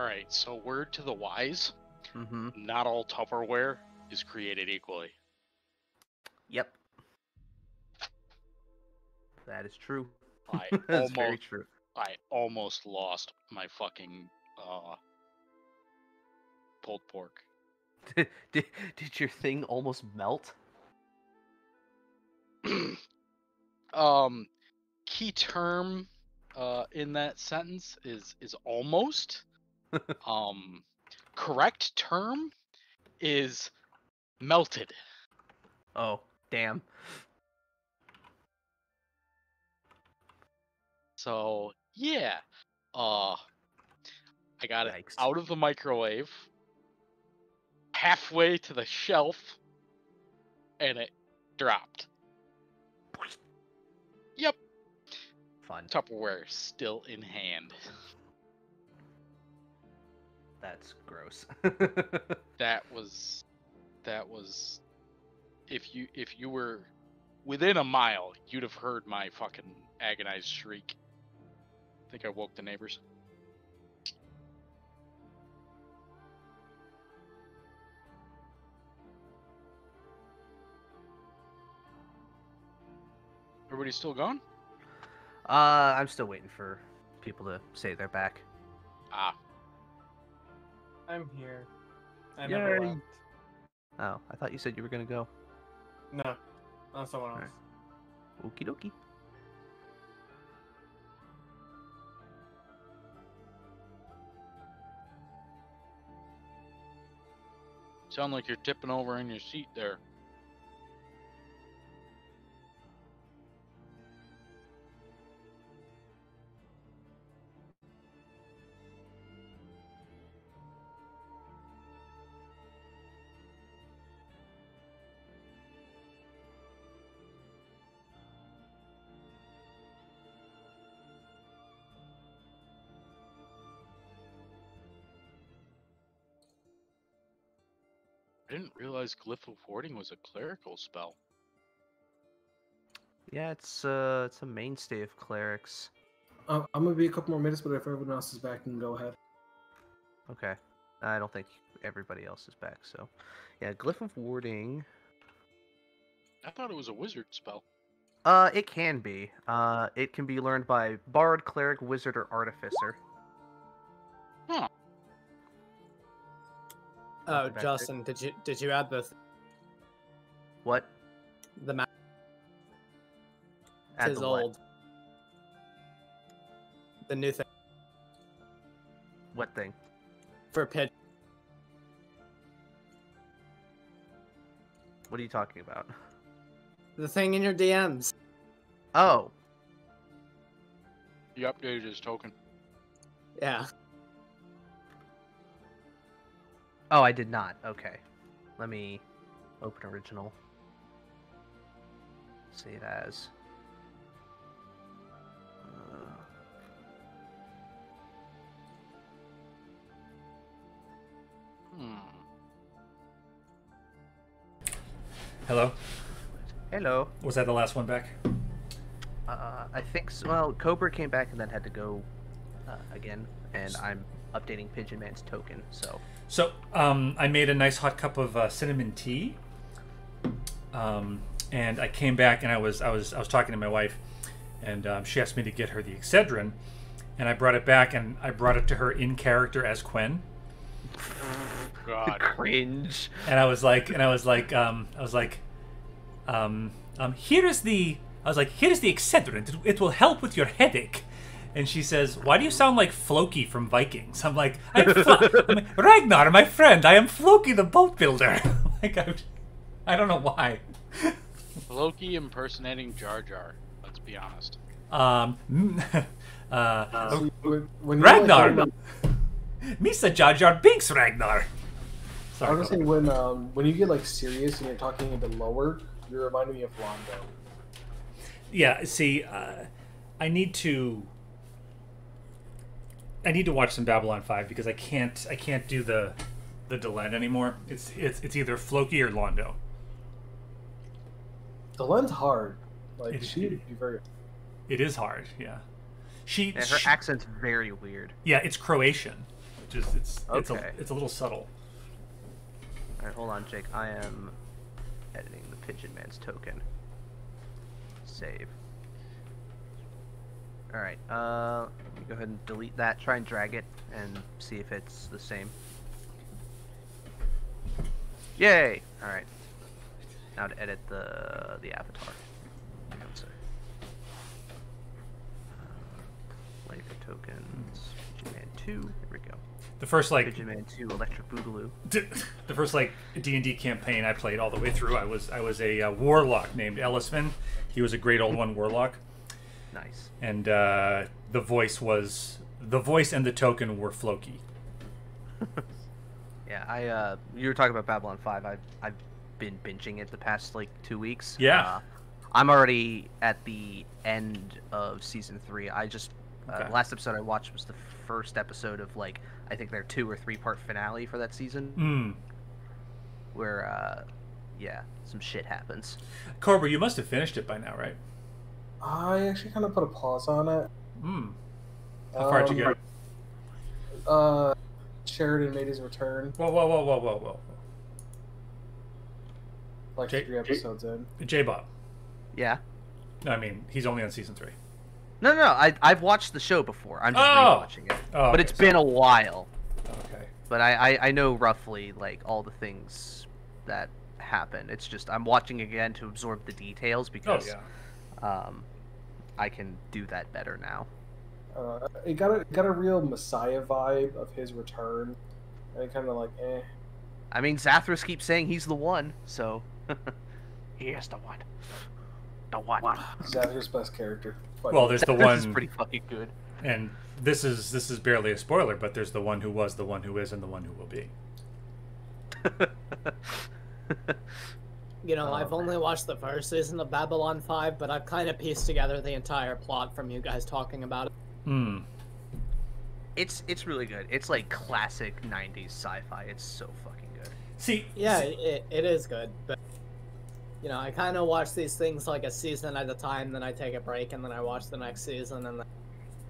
All right. So word to the wise: Mm-hmm. not all Tupperware is created equally. Yep. That is true. I That's very almost, true. I almost lost my fucking uh pulled pork. did, did your thing almost melt? um, key term uh in that sentence is is almost. Um, correct term is melted. Oh, damn. So yeah, uh, I got it out of the microwave, halfway to the shelf, and it dropped. Yep, Fun. Tupperware still in hand. That's gross. That was, that was, if you if you were within a mile, you'd have heard my fucking agonized shriek. I think I woke the neighbors. Everybody's still gone? uh, I'm still waiting for people to say they're back. Ah, I'm here. I never Yay. left. Oh, I thought you said you were gonna go. No, not someone else. Alright. Okie dokie. sound like you're tipping over in your seat there. Realize Glyph of Warding was a clerical spell. Yeah, it's uh, it's a mainstay of clerics. Uh, I'm gonna be a couple more minutes, but if everyone else is back, then go ahead. Okay. I don't think everybody else is back, so yeah, glyph of warding. I thought it was a wizard spell. Uh, it can be. Uh, it can be learned by bard, cleric, wizard, or artificer. Oh, Back there. Justin, did you did you add the What? the map? Add Tis the what? old. The new thing What thing? for pitch. What are you talking about? The thing in your DMs. Oh, He updated his token. Yeah. Oh, I did not. Okay, let me open original. Save as. Uh, Hmm. Hello. hello. Was that the last one back? Uh, I think so. Well, Cobra came back and then had to go uh, again, and I'm updating Pigeon Man's token. So So um, I made a nice hot cup of uh, cinnamon tea, um, and I came back and I was I was I was talking to my wife, and um, she asked me to get her the Excedrin, and I brought it back and I brought it to her in character as Quen, God. cringe. and I was like and I was like um, I was like, um, um, here is the I was like here is the Excedrin. It, it will help with your headache. And she says, "Why do you sound like Floki from Vikings?" I'm like, "I'm, Flo- I'm Ragnar, my friend. I am Floki, the boat builder." like, I'm, I don't know why. Loki impersonating Jar Jar. Let's be honest. Um, uh, See, when- when you, like, Ragnar, when- Misa Jar Jar Binks Ragnar. I Sorry. was gonna say when um when you get like serious and you're talking into lower, you're reminding me of Londo. yeah, see, uh, I need to. I need to watch some Babylon Five because I can't. I can't do the the Delenn anymore. It's it's it's either Floki or Londo. Delenn's hard. Like It- she would be very. It is hard. Yeah. She. Yeah, her she- accent's very weird. yeah, it's Croatian. just it's it's Okay. a it's a little subtle. All right, hold on, Jake. I am editing the Pigeon Man's token. Save. All right. Uh, let me go ahead and delete that. Try and drag it and see if it's the same. Yay! All right. Now to edit the the avatar. Hang on a sec. Uh, Flavor tokens. Man Two. Here we go. The first like Pigeon Man Two. Electric Boogaloo. the first like D and D campaign I played all the way through. I was I was a uh, warlock named Ellisman. He was a great old one warlock, Nice. and uh, the voice was the voice and the token were Floki. Yeah, I uh you were talking about Babylon 5. I've I've been binging it the past like 2 weeks. Yeah. Uh, I'm already at the end of season 3. I just uh, Okay. last episode I watched was the first episode of like I think their 2 or 3 part finale for that season Hmm. where uh yeah, some shit happens. Cobra, you must have finished it by now, right? I actually kind of put a pause on it. Hmm. How far did you Um, get? Uh, Sheridan made his return, Whoa, whoa, whoa, whoa, whoa, whoa. like Jake- three episodes in. J Bob. Yeah. No, I mean he's only on season three. No, no, no. I I've watched the show before. I'm just Oh! rewatching it. Oh, but okay, it's so- been a while. Okay. but I, I I know roughly like all the things that happen. It's just I'm watching again to absorb the details because. Oh because yeah. um I can do that better now. Uh, it got a it got a real Messiah vibe of his return, and kind of like, eh. I mean Zathras keeps saying he's the one, so he is the one. The one. Zathras' best character. But Well, there's the Zathras is pretty fucking good. and this is this is barely a spoiler, but there's the one who was, the one who is, and the one who will be. You know, Oh, I've man. only watched the first season of Babylon 5, but I've kind of pieced together the entire plot from you guys talking about it. Hmm. it's it's really good. It's like classic '90s sci-fi. It's so fucking good. See, Yeah, see- it, it is good, but you know, I kind of watch these things like a season at a time, then I take a break, and then I watch the next season, and then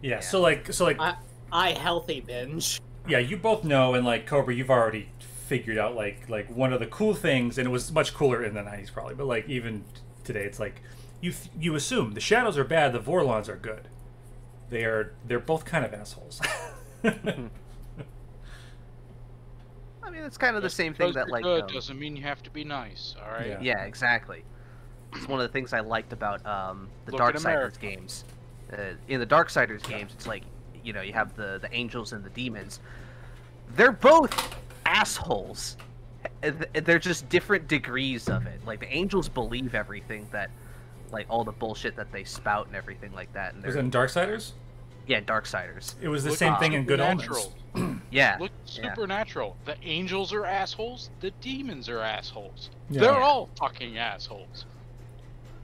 yeah. Yeah. So like, so like, I- I healthy binge. yeah. You both know, and like Cobra, you've already figured out like like one of the cool things, and it was much cooler in the '90s probably, but like even today, it's like you th- you assume the shadows are bad, the Vorlons are good. They are they're both kind of assholes. I mean, it's kind of the same thing that you're like good um, doesn't mean you have to be nice. All right. Yeah. Yeah, exactly. It's one of the things I liked about um, the Dark at Darksiders America. games. Uh, in the Dark Darksiders games, it's like you know you have the the angels and the demons. They're both assholes. They're just different degrees of it. Like the angels believe everything that, like all the bullshit that they spout and everything like that. And was they're it in Darksiders? yeah, Darksiders. It was the Look same at thing in Good Omens. Yeah, Look, yeah. supernatural. The angels are assholes. The demons are assholes. Yeah. They're Yeah. all fucking assholes.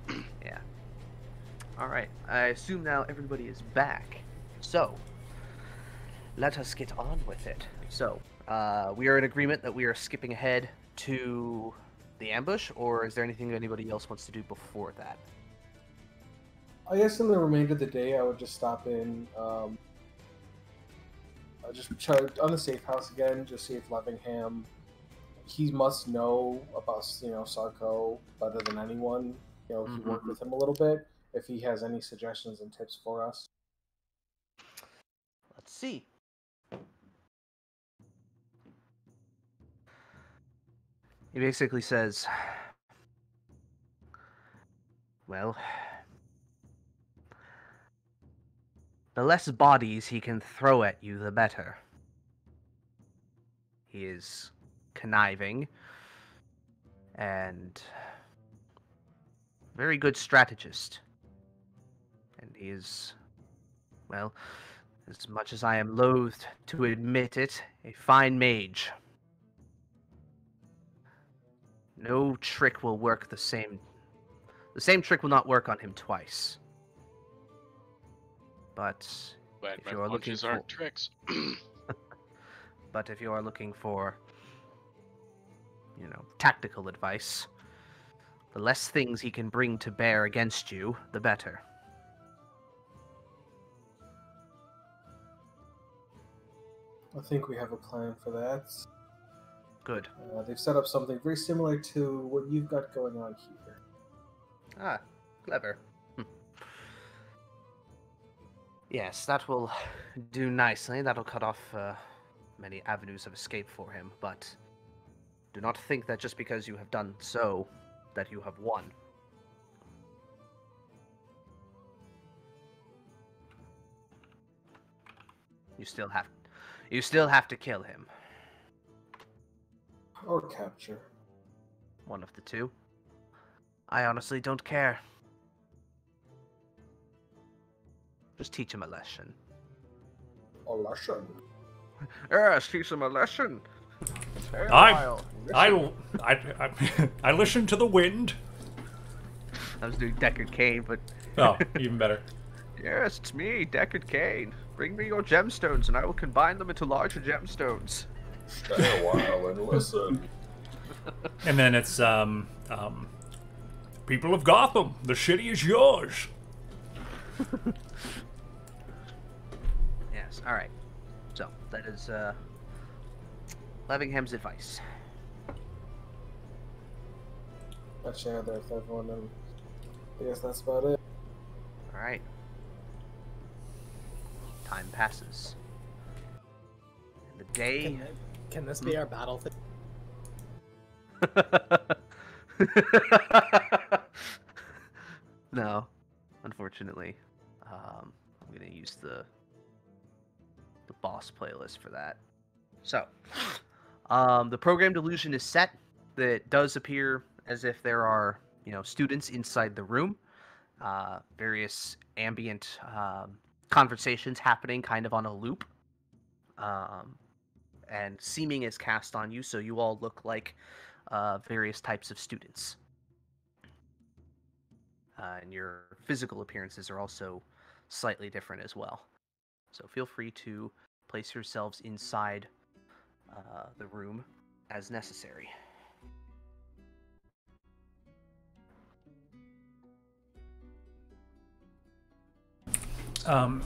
Yeah. All right. I assume now everybody is back. So, let us get on with it. So, uh, we are in agreement that we are skipping ahead to the ambush, or is there anything anybody else wants to do before that? I guess in the remainder of the day, I would just stop in. Um, I just try on the safe house again, just see if Levingham. He must know about you know Sarko better than anyone. You know, he worked Mhm. with him a little bit. If he has any suggestions and tips for us, Let's see. He basically says, Well, the less bodies he can throw at you, the better. He is conniving and very good strategist. And he is, well, as much as I am loath to admit it, a fine mage. No trick will work the same. The same trick will not work on him twice. But, But If you are looking aren't for- tricks. but if you are looking for, you know, tactical advice, the less things he can bring to bear against you, the better. I think we have a plan for that. Good. Uh, they've set up something very similar to what you've got going on here. Ah, clever. Hmm. Yes, that will do nicely. That'll cut off uh, many avenues of escape for him, but do not think that just because you have done so, that you have won. You still have you still have to kill him. Or capture. One of the two. I honestly don't care. Just teach him a lesson. A lesson. Yes, teach him a lesson. I, I, I, I, I listen to the wind. I was doing Deckard Cain, but Oh, even better. yes, it's me, Deckard Cain. Bring me your gemstones, and I will combine them into larger gemstones. Stay a while and listen. And then it's um um people of Gotham, the city is yours. Yes. All right. So that is uh, Levingham's advice. I'll share that with everyone, and I guess that's about it. All right. Time passes. And the day. Can, this be our battle? Th- no, unfortunately. Um, I'm gonna use the the boss playlist for that. So, um, the programmed illusion is set. That does appear as if there are, you know, students inside the room. Uh, various ambient um, conversations happening, kind of on a loop. Um, and seeming is cast on you, so you all look like uh, various types of students. Uh, and your physical appearances are also slightly different as well. So feel free to place yourselves inside uh, the room as necessary. Um,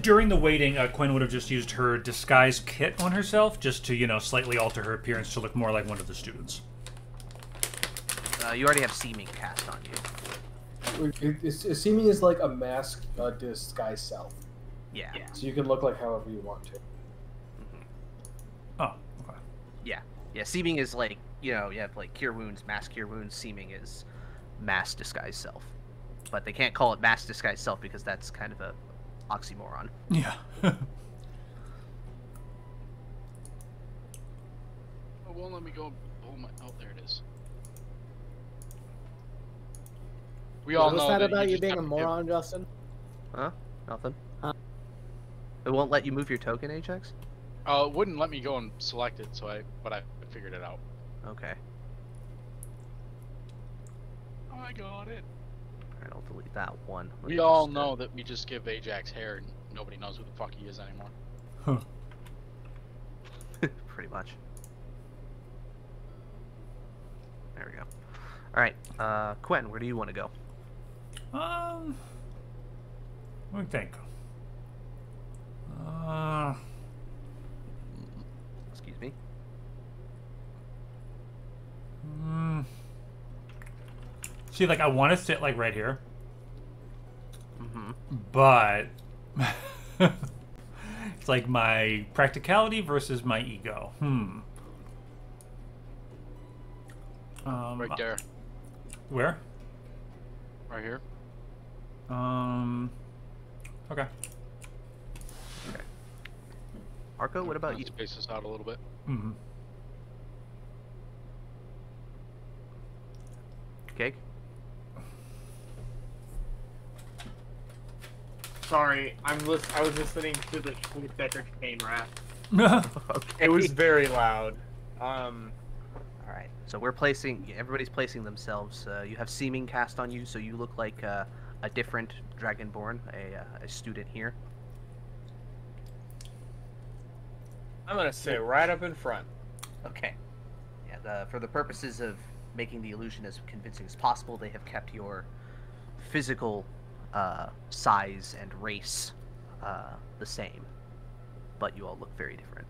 during the waiting, uh, Quinn would have just used her disguise kit on herself, just to you know slightly alter her appearance to look more like one of the students. Uh, you already have seeming cast on you. It, it, it seeming is like a mask uh, disguise self, Yeah. so you can look like however you want to. Mhm. Oh, okay. Yeah. Yeah. Seeming is like you know you have like cure wounds, mass cure wounds. Seeming is mass disguise self, but they can't call it mass disguise self because that's kind of a oxymoron. Yeah. Oh, won't let me go. pull my. Oh, there it is. We all what was know that that about you just being a have to give- moron, Justin? Huh? Nothing. Huh? It won't let you move your token, Ajax. Uh, it wouldn't let me go and select it, so I. But I figured it out. Okay. I got it. Alright, I'll delete that one. Let We all just, uh, know that we just give Ajax hair and nobody knows who the fuck he is anymore. Huh. Pretty much. There we go. Alright, uh, Quentin, where do you want to go? Um, let me think. Uh, Excuse me. mm, see, like I want to sit like right here, Mm-hmm. but it's like my practicality versus my ego. Hmm. Um, Right there, Where? right here. Um. Okay. Okay. Marco, what about you? Space this out a little bit. Mm-hmm. Cake? Sorry, I'm lis- I was listening to the Sweet Deckard Cain rap. Okay. It was very loud. Um, Alright, so we're placing, everybody's placing themselves. Uh, you have seeming cast on you, so you look like uh, a different Dragonborn, a, uh, a student here. I'm gonna sit right up in front. Okay. Yeah, the, for the purposes of making the illusion as convincing as possible, they have kept your physical uh, size and race uh, the same, but you all look very different.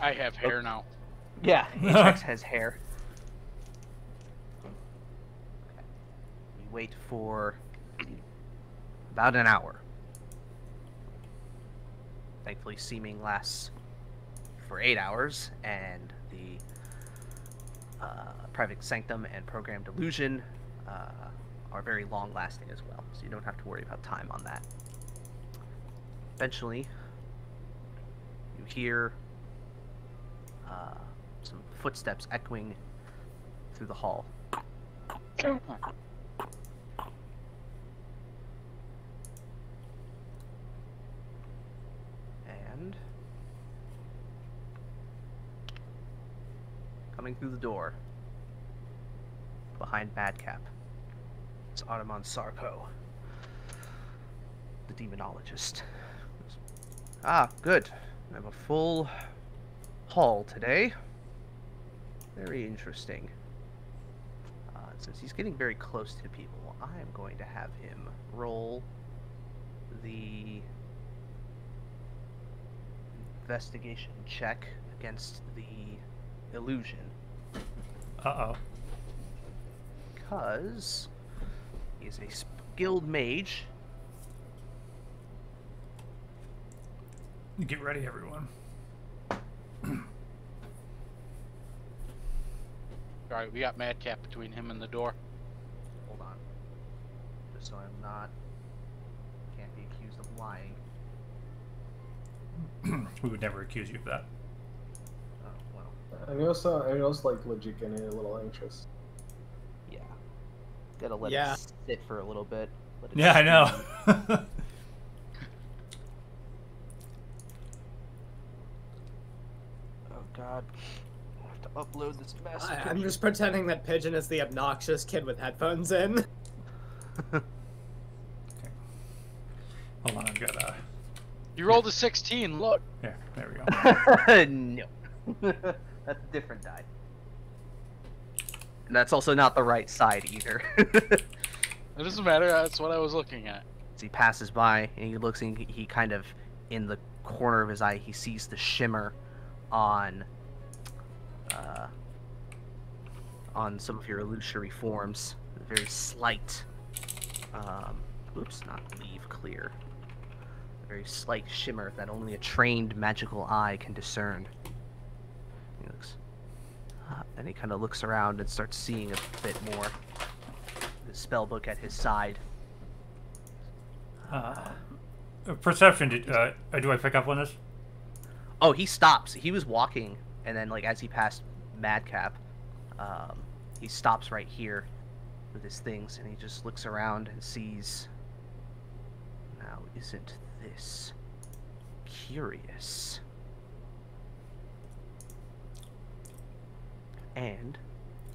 I have hair now. Yeah, Ajax has hair. We wait for about an hour. Thankfully, seeming lasts for eight hours, and the uh, private sanctum and programmed illusion uh, are very long lasting as well, so you don't have to worry about time on that. Eventually, you hear uh, some footsteps echoing through the hall. And coming through the door behind Madcap is Automon Sarko, the demonologist. Ah, good. I have a full hall today. Very interesting. Uh, since he's getting very close to people, I am going to have him roll the investigation check against the illusion. Uh oh. Because he is a skilled mage. Get ready, everyone. All right, we got Madcap between him and the door. Hold on. Just so I'm not. Can't be accused of lying. we would never accuse you of that. Oh, well. And he also, and he also like legit getting a little anxious. Yeah. Gotta let Yeah. it sit for a little bit. let it Yeah, I know. Oh god. I have to upload this mess. I, I'm just pretending that Pigeon is the obnoxious kid with headphones in. okay. Hold on, I've got a. You rolled a 16. Look. There, there we go. no. That's a different die. And that's also not the right side either. It doesn't matter. That's what I was looking at. As he passes by and he looks and he- kind of in the corner of his eye he sees the shimmer on uh, on some of your illusory forms very slight um, oops not leave clear very slight shimmer that only a trained magical eye can discern he looks uh, then he kind of looks around and starts seeing a bit more the spell book at his side Uh, perception. Did, uh, uh, do I pick up on this? Oh, he stops. He was walking, and then like as he passed Madcap, um, he stops right here with his things, and he just looks around and sees. Now, isn't this curious? And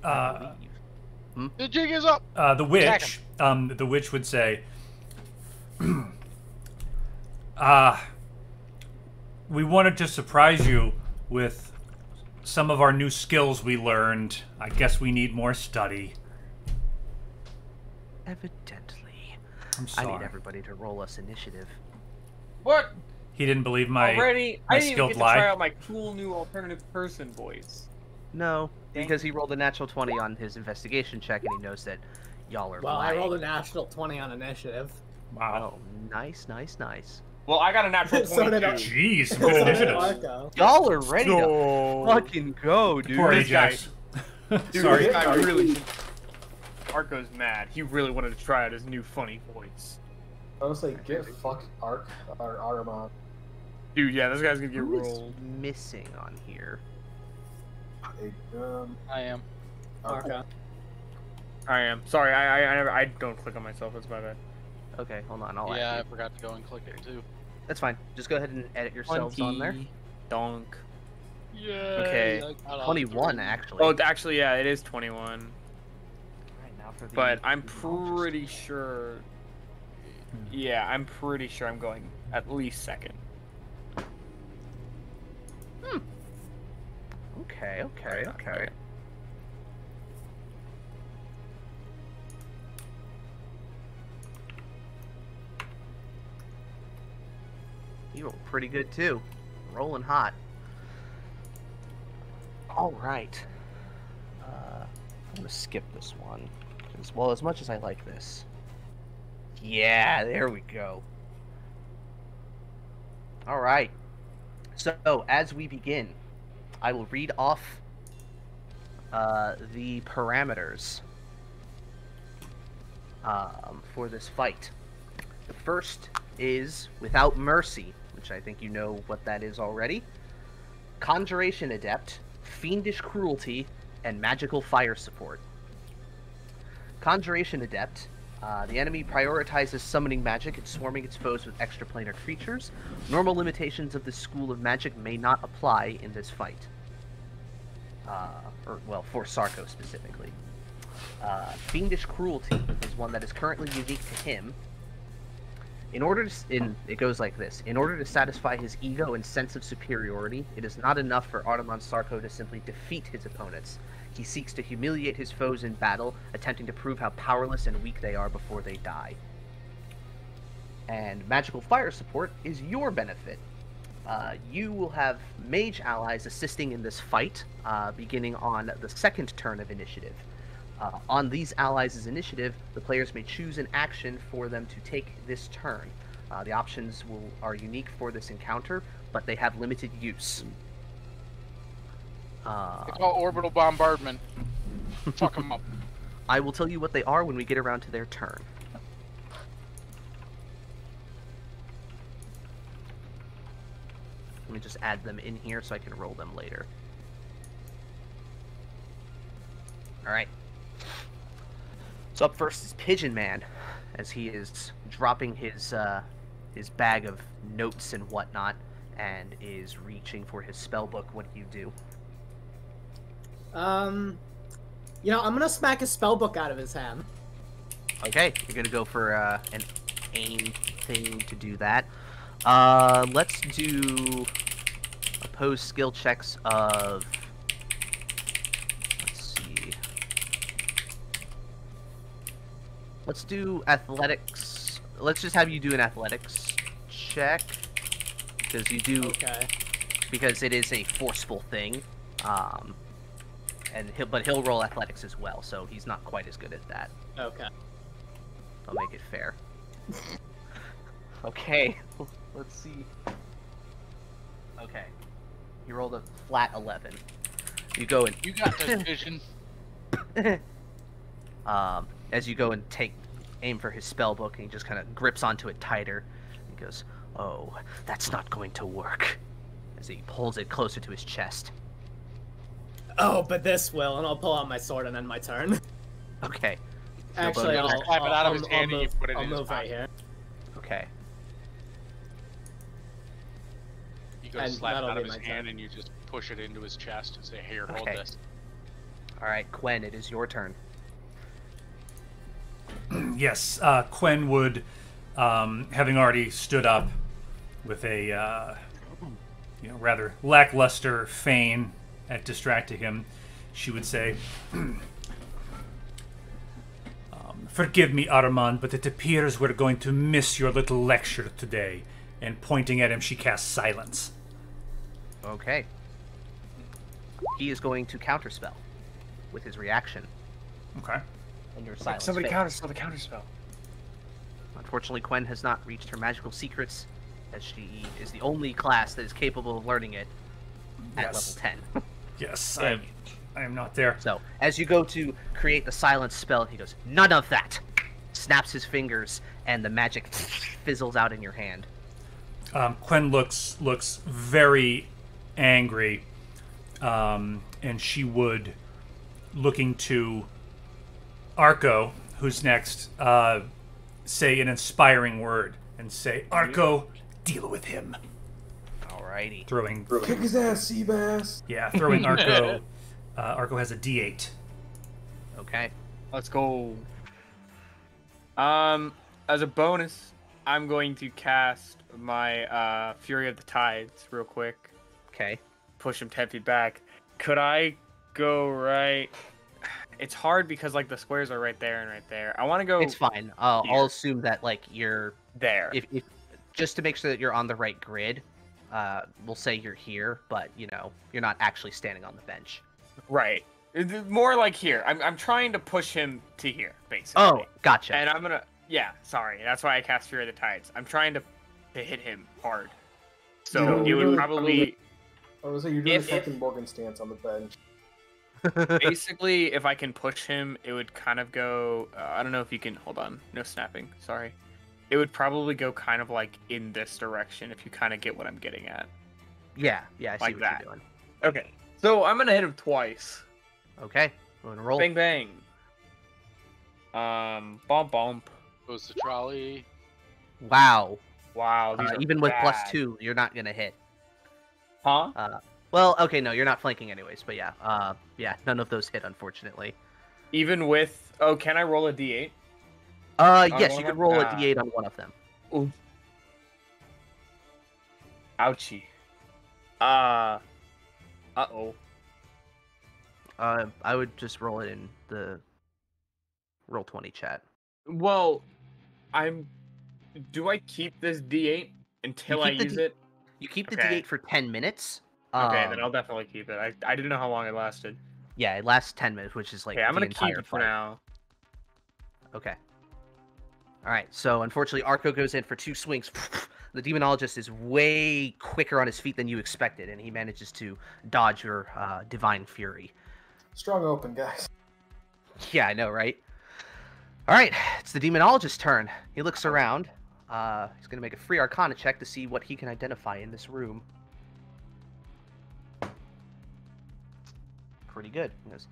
I Uh, believe The jig is up. Uh, the witch, um, the witch would say, "Ah, we wanted to surprise you with some of our new skills we learned. I guess we need more study." evidently, I'm I need everybody to roll us initiative. What? He didn't believe my. Already? my I didn't even get to lie? try out my cool new alternative person voice. No, because he rolled a natural twenty on his investigation check, and he knows that y'all are Well, I rolled a national 20 on initiative. Wow. Oh, nice, nice, nice. Well, I got a natural So did I. Jeez, some So did initiatives. Arco. Y'all are ready to fucking go, dude. Poor This guy- Ajax. Dude, Sorry. this guy really. Arco's mad. He really wanted to try out his new funny voice. I was like, get fucked Arc or Aramon. Dude, yeah, this guy's gonna get Who is rolled. missing on here? Um, I am. Arco. I am. Sorry, I, I, I, never, I don't click on myself. That's my bad. Okay, hold on. I'll yeah, I forgot to go and click it too. That's fine. Just go ahead and edit yourselves on there. Donk. Yeah. Okay, Twenty-one, actually. Oh, actually, yeah, it is 21. Right, now for the But I'm demonologist. pretty sure. Yeah, I'm pretty sure I'm going at least second. Okay, okay, okay. You rolled pretty good too. Rolling hot. All right. Uh, I'm gonna skip this one. As well, as much as I like this. Yeah, there we go. All right. So, as we begin, I will read off uh, the parameters um, for this fight. The first is Without Mercy, which I think you know what that is already. Conjuration Adept, Fiendish Cruelty, and Magical Fire Support. Conjuration Adept. Uh, the enemy prioritizes summoning magic and swarming its foes with extraplanar creatures. Normal limitations of the school of magic may not apply in this fight. Uh, or, well, for Sarko specifically. Uh, Fiendish Cruelty is one that is currently unique to him. In order to, in it goes like this: In order to satisfy his ego and sense of superiority, it is not enough for Artemon Sarko to simply defeat his opponents. He seeks to humiliate his foes in battle, attempting to prove how powerless and weak they are before they die. And magical fire support is your benefit. Uh, you will have mage allies assisting in this fight, uh, beginning on the second turn of initiative. Uh, on these allies' initiative, the players may choose an action for them to take this turn. Uh, the options will, are unique for this encounter, but they have limited use. Uh, They call orbital bombardment. Fuck them up. I will tell you what they are when we get around to their turn. Let me just add them in here so I can roll them later. Alright. So up first is Pigeon Man, as he is dropping his uh, his bag of notes and whatnot, and is reaching for his spell book. What do you do? Um, you know, I'm gonna smack his spell book out of his hand. Okay, you're gonna go for uh, an aim thing to do that. Uh, let's do opposed skill checks of. Let's see. Let's do athletics. Let's just have you do an athletics check because you do Okay. because it is a forceful thing. Um, and he'll, but he'll roll athletics as well, so he's not quite as good at that. Okay. I'll make it fair. okay, let's see. Okay, you rolled a flat eleven. You go and You got this vision. um, as you go and take aim for his spell book, and he just kind of grips onto it tighter. He goes, "Oh, that's not going to work." As he pulls it closer to his chest. Oh, but this will, and I'll pull out my sword and end my turn. Okay, Actually, bonus. I'll, Slap it I'll, out of I'll, his I'll hand and you move, put it I'll in his move right here, okay. You go And slap it out of his hand turn. and you just push it into his chest and say, "Here, hold Okay. this." All right, Quen, it is your turn. Yes, uh, Quen would, um, having already stood up with a uh, you know rather lackluster feign at distracting him, she would say, um, "Forgive me, Armand, but it appears we're going to miss your little lecture today." And pointing at him, she casts silence. Okay. He is going to counterspell with his reaction Okay. under silence. Somebody fails. counterspell the counterspell. Unfortunately, Quen has not reached her magical secrets, as she is the only class that is capable of learning it at Yes. level 10. Yes, I, am, I am not there. so, as you go to create the silence spell, he goes, None of that! Snaps his fingers, and the magic fizzles out in your hand. Um, Quen looks looks very angry, um, and she would, looking to Arco, who's next, uh, say an inspiring word and say, "Arco, deal with him." Alrighty. Throwing, Kick his ass, Seabass. yeah, throwing Arco. Uh, Arco has a D8. Okay. Let's go. Um, as a bonus, I'm going to cast my uh, Fury of the Tides real quick. Okay. Push him ten feet back. Could I go right? It's hard because like the squares are right there and right there. I want to go It's fine. Uh. I'll assume that, like, you're. there. If, if Just to make sure that you're on the right grid, uh, we'll say you're here, but, you know, you're not actually standing on the bench. Right. More like here. I'm I'm trying to push him to here, basically. Oh, gotcha. And I'm gonna yeah, sorry. That's why I cast Fury of the Tides. I'm trying to to hit him hard. So You know, you would really- probably I was like, you're doing If- a if- fucking Morgan stance on the bench. basically if I can push him, it would kind of go uh, I don't know if you can hold on. No snapping. Sorry. It would probably go kind of like in this direction if you kind of get what I'm getting at. yeah, yeah, I see Like what that. you're doing. Okay. So I'm going to hit him twice. Okay, we're gonna roll. Bang bang. Um bump bump. Goes the trolley. Wow. Wow, these Uh, are even with two, you're not gonna hit. Huh? Well, okay, no, you're not flanking anyways, but yeah, uh, yeah, none of those hit, unfortunately. Even with oh, can I roll a d8? Uh, On yes, you could roll a Ah. d8 on one of them. Ouchie. Uh. Uh oh. Uh, I would just roll it in the roll twenty chat. Well, I'm. Do I keep this d8 until I use D- it? You keep the Okay. d8 for ten minutes. Okay, um, then I'll definitely keep it. I, I didn't know how long it lasted. Yeah, it lasts ten minutes, which is like okay, I'm gonna keep it for fight. now. Okay. All right. So unfortunately, Arco goes in for two swings. The demonologist is way quicker on his feet than you expected, and he manages to dodge your uh, divine fury. Strong open, guys. Yeah, I know, right? All right, it's the demonologist's turn. He looks around. Uh, he's gonna make a free Arcana check to see what he can identify in this room. Pretty good. He goes,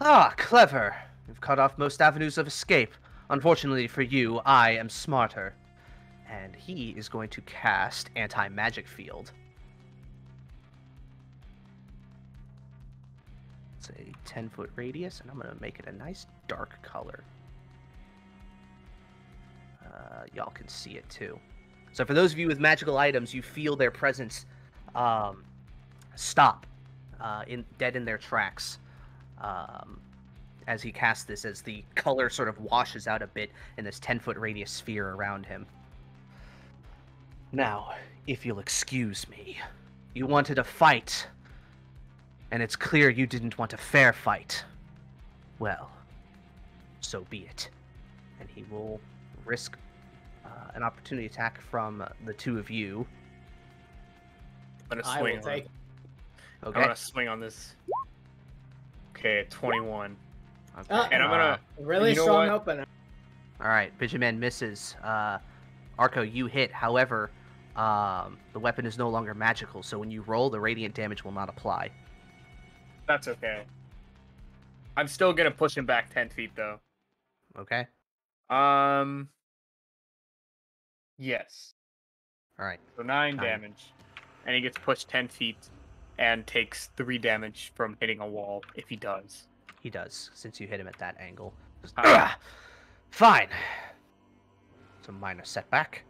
ah, clever. You've cut off most avenues of escape. Unfortunately for you, I am smarter. And he is going to cast anti-magic field. It's a 10 foot radius, and I'm going to make it a nice dark color. Uh, y'all can see it too. So, for those of you with magical items, you feel their presence um, stop uh, in dead in their tracks um, as he casts this, as the color sort of washes out a bit in this 10 foot radius sphere around him. Now, if you'll excuse me, you wanted a fight and it's clear you didn't want a fair fight. Well, so be it. And he will risk uh, an opportunity attack from the two of you. I'm gonna I swing. will on- take. I'm gonna swing on this. Okay, 21. Okay. Uh, And I'm gonna. Uh, Really You know strong what? opener. all right, Benjamin misses. Uh, Arco, you hit. However, um, the weapon is no longer magical, so when you roll, the radiant damage will not apply. That's okay. I'm still gonna push him back 10 feet though. Okay. Um. Yes. All right. So nine Nine. damage, and he gets pushed 10 feet, and takes three damage from hitting a wall if he does. He does, since you hit him at that angle. Just, Ah. Fine. It's a minor setback.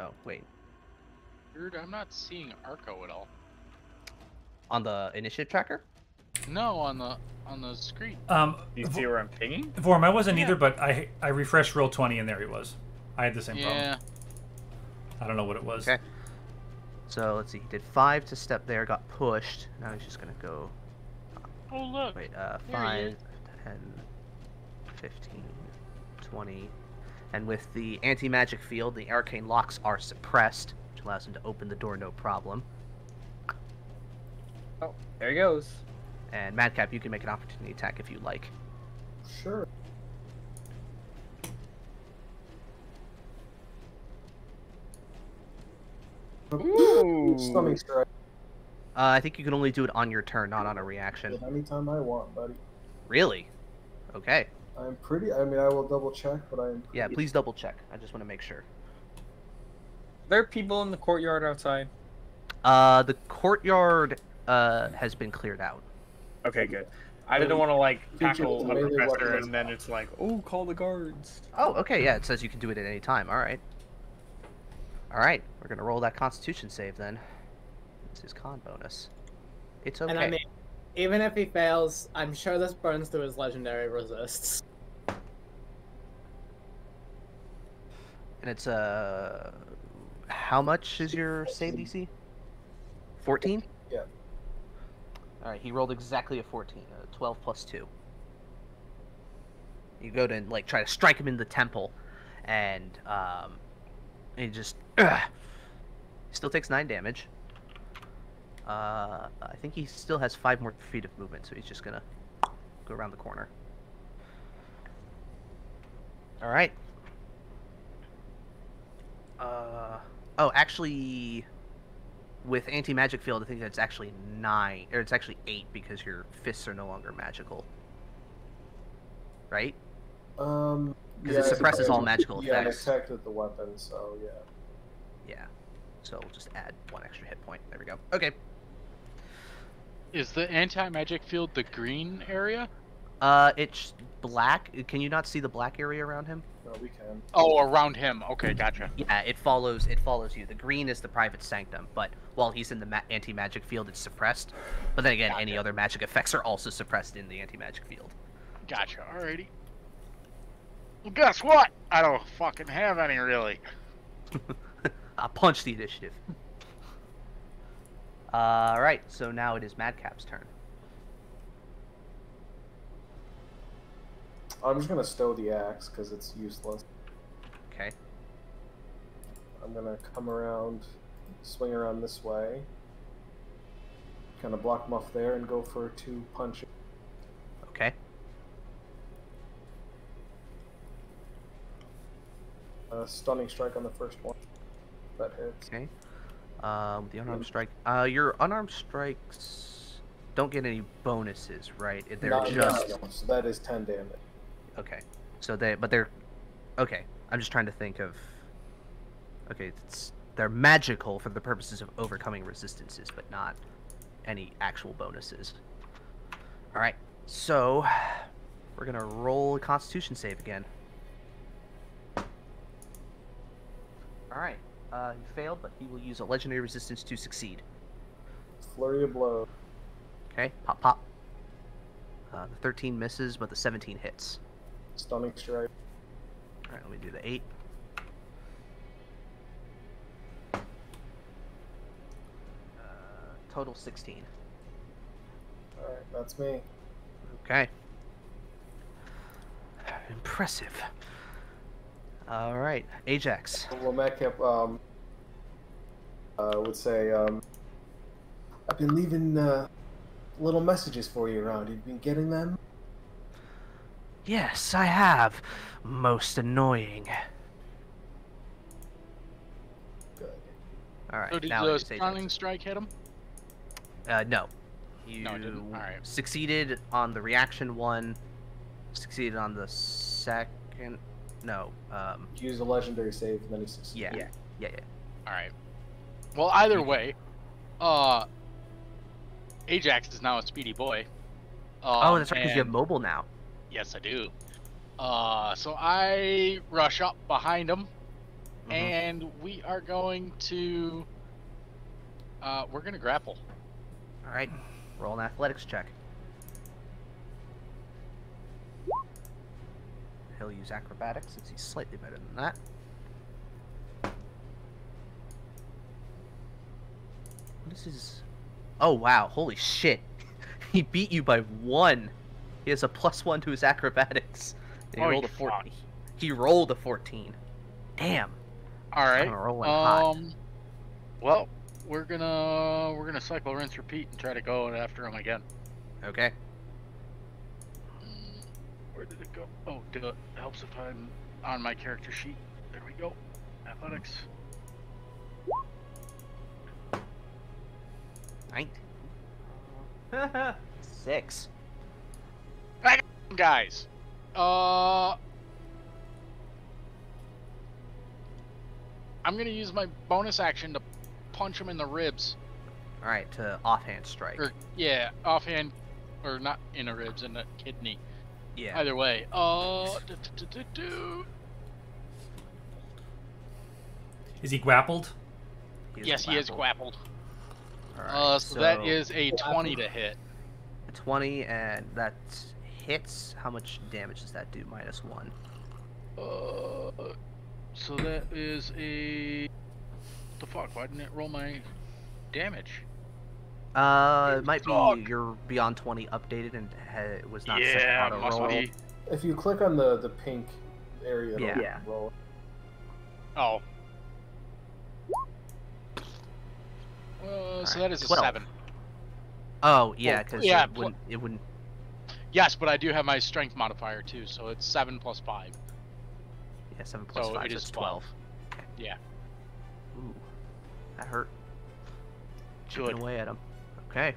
Oh, wait. Dude, I'm not seeing Arco at all. On the initiative tracker? No, on the on the screen. Um, you see where I'm pinging? Vorm, I wasn't Yeah. either, but I I refreshed roll twenty and there he was. I had the same Yeah. problem. I don't know what it was. Okay. So let's see. He did five to step there, got pushed. Now he's just gonna go. Oh look. Wait, uh, There 5, 10, 15, 20. And with the anti magic field, the arcane locks are suppressed, which allows him to open the door no problem. Oh, there he goes. And Madcap, you can make an opportunity attack if you like. Sure. Ooh. Stomach strike. Uh, I think you can only do it on your turn, not on a reaction. Anytime I want, buddy. Really? Okay. I'm pretty. I mean, I will double check, but I am. Yeah, please double check. I just want to make sure. There are people in the courtyard outside. Uh, the courtyard uh has been cleared out. Okay, good. I didn't want to like tackle a melee professor and then it's like, oh, call the guards. Oh, okay. Yeah, it says you can do it at any time. All right. All right. We're gonna roll that Constitution save then. It's his con bonus. It's okay. And I mean, even if he fails, I'm sure this burns through his legendary resists. and it's uh, how much is your save DC? Fourteen. Yeah. All right, he rolled exactly a 14, a 12 plus 2. You go to like try to strike him in the temple, and um, he just still takes nine damage. Uh, I think he still has five more feet of movement, so he's just gonna go around the corner. All right. Uh, oh, actually, with anti magic field, I think that's actually nine, or it's actually eight because your fists are no longer magical. Right? Um, 'Cause it yeah, I suppresses all magical Yeah, effects. attacked with the weapon, so yeah. Yeah. So we'll just add one extra hit point. There we go. Okay. Is the anti-magic field the green area? Uh, it's black. Can you not see the black area around him? No, we can. Oh, around him. Okay, gotcha. Yeah, it follows. It follows you. The green is the private sanctum, but while he's in the ma- anti-magic field, it's suppressed. But then again, any other magic effects are also suppressed in the anti-magic field. Gotcha. Alrighty. Well, guess what? I don't fucking have any really. I punch the initiative. All right. So now it is Madcap's turn. I'm just gonna stow the axe because it's useless. Okay. I'm gonna come around, swing around this way, kind of block him off there, and go for two punches. Okay. Uh, stunning strike on the first one. That hits. Okay. Um, the unarmed strike. Uh, your unarmed strikes don't get any bonuses, right? They're Not- just no, so that is ten damage. okay. So they, but they're okay. I'm just trying to think of. Okay, it's they're magical for the purposes of overcoming resistances, but not any actual bonuses. All right. So we're gonna roll a Constitution save again. All right. Uh, he failed, but he will use a legendary resistance to succeed. Flurry of blow. Okay, pop, pop. Uh, the 13 misses, but the 17 hits. Stunning strike. All right, let me do the 8. Uh, total 16. Alright, that's me. Okay. Impressive. All right, Ajax. Well, Madcap um, uh, would say, um, I've been leaving uh, little messages for you around. You've been getting them? Yes, I have. Most annoying. Good. All right, So did now the it is Ajax's stunning strike hit him? Uh, no. You No, it didn't. Alright. succeeded on the reaction one. Succeeded on the second. No. Um. Use a legendary save, and then he succeeds. Yeah. Yeah. Yeah. yeah. All right. Well, either way, uh, Ajax is now a speedy boy. oh, Um, that's right. Because you have mobile now. Yes, I do. Uh, so I rush up behind him, Mhm. and we are going to. Uh, we're gonna grapple. All right. Roll an athletics check. He'll use acrobatics since he's slightly better than that. What is his? Oh wow! Holy shit! he beat you by one. He has a plus one to his acrobatics. And he Oh, rolled a you four. fuck. He rolled a fourteen. Damn. All right. I'm rolling hot. Um. Well, we're gonna we're gonna cycle, rinse, repeat, and try to go after him again. Okay. Mm, Where did it go? Oh, do it helps if I'm on my character sheet. There we go. Athletics. Nineteen. Six. Guys, uh, I'm gonna use my bonus action to punch him in the ribs. All right. To offhand strike. Or yeah, offhand, or not in the ribs, in the kidney. Yeah. Either way. Uh, do, do, do, do, do. Is he grappled? yes, he is grappled. All right, Uh, so, that is a 20 to hit. A 20, and that hits. How much damage does that do? Minus one. Uh, so that is a. The fuck? Why didn't it roll my damage? Uh, it might be Dog. your Beyond 20 updated and ha- it was not set Yeah, auto must roll. be. If you click on the the pink area, it'll Yeah. Yeah. roll. Oh. Uh, so that is a 12. seven. Oh yeah, Oh, because yeah, it, pl- wouldn't, it wouldn't. Yes, but I do have my strength modifier too, so it's seven plus five. Yeah, seven plus So five, it so is it's twelve. Yeah. Ooh, that hurt. Chipping away at him. Okay.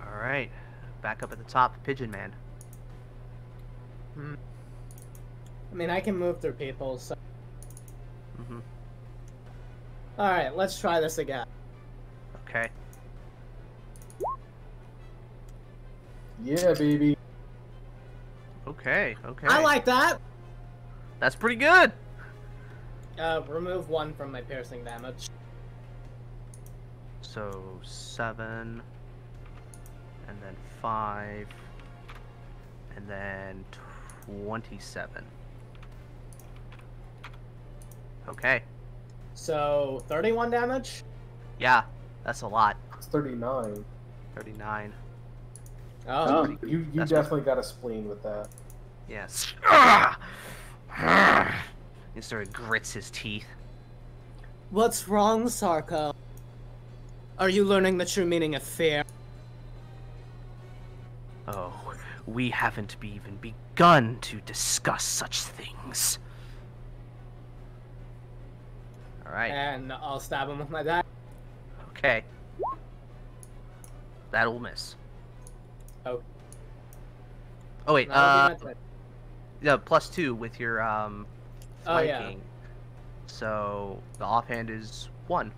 All right, back up at the top, Pigeon Man. Hmm. I mean, I can move through people, so. hmm Alright, let's try this again. Okay. Yeah, baby. Okay. Okay. I like that! That's pretty good. Uh, remove one from my piercing damage. So seven, and then five, and then twenty-seven. Okay. So, 31 damage? Yeah, that's a lot. It's 39. Thirty-nine. Oh. oh you you That's- definitely got a spleen with that. Yes. He sort of grits his teeth. What's wrong, Sarko? Are you learning the true meaning of fear? Oh, we haven't even begun to discuss such things. All right. And I'll stab him with my dagger. Okay. That'll miss. Oh. Oh wait, uh, be my turn. yeah, plus two with your um, Oh, yeah. So the offhand is one,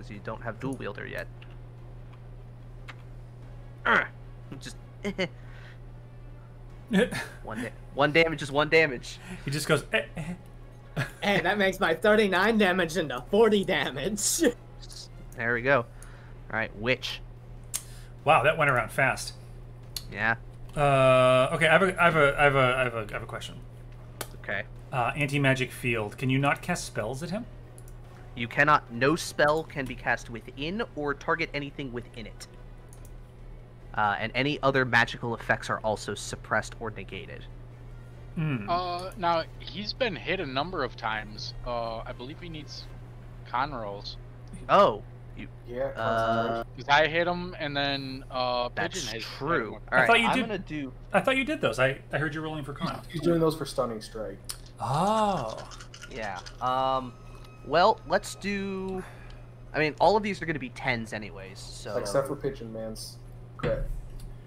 because you don't have dual wielder yet. Urgh. Just one, da- one damage is one damage. he just goes. Eh, eh. Hey, that makes my 39 damage into 40 damage. There we go. All right, witch. Wow, that went around fast. Yeah. Uh, okay, I have a, I have a, I have a, I have a, I have a question. Okay. Uh, anti magic field. Can you not cast spells at him? You cannot. No spell can be cast within or target anything within it. Uh, and any other magical effects are also suppressed or negated. Hmm. Uh, now he's been hit a number of times. Uh, I believe he needs con rolls. Oh, Yeah. uh, Cause I hit him, and then uh, that's Pigeon has true. All I thought you I'm did- gonna do. I thought you did those. I, I heard you rolling for con. He's doing those for stunning strike. Oh. Yeah. Um. Well, let's do. I mean, all of these are gonna be tens anyways. So. Except for Pigeon Man's crit.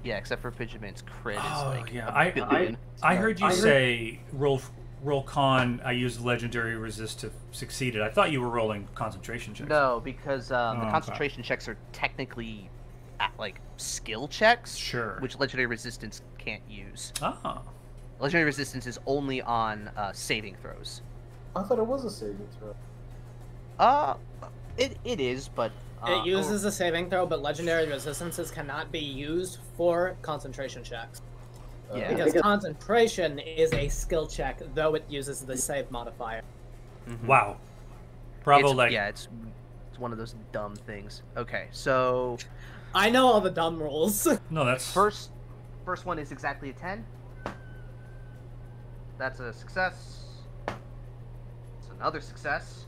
Yeah, except for Pigeon Man's crit is Oh, like yeah, a I- I- billion. I heard you I heard- say roll roll con. I used legendary resist to succeeded. I thought you were rolling concentration checks. No, because um, Oh, the okay. concentration checks are technically at, like skill checks, Sure. which legendary resistance can't use. Ah. Legendary resistance is only on uh, saving throws. I thought it was a saving throw. Uh, it, it is, but uh, it uses a saving throw, but legendary resistances cannot be used for concentration checks. Yeah. Because concentration is a skill check, though it uses the save modifier. mhm. Wow. Bravo, It's- like yeah, it's it's one of those dumb things. Okay, so I know all the dumb rules. no, that's first first one is exactly a ten. That's a success. It's another success.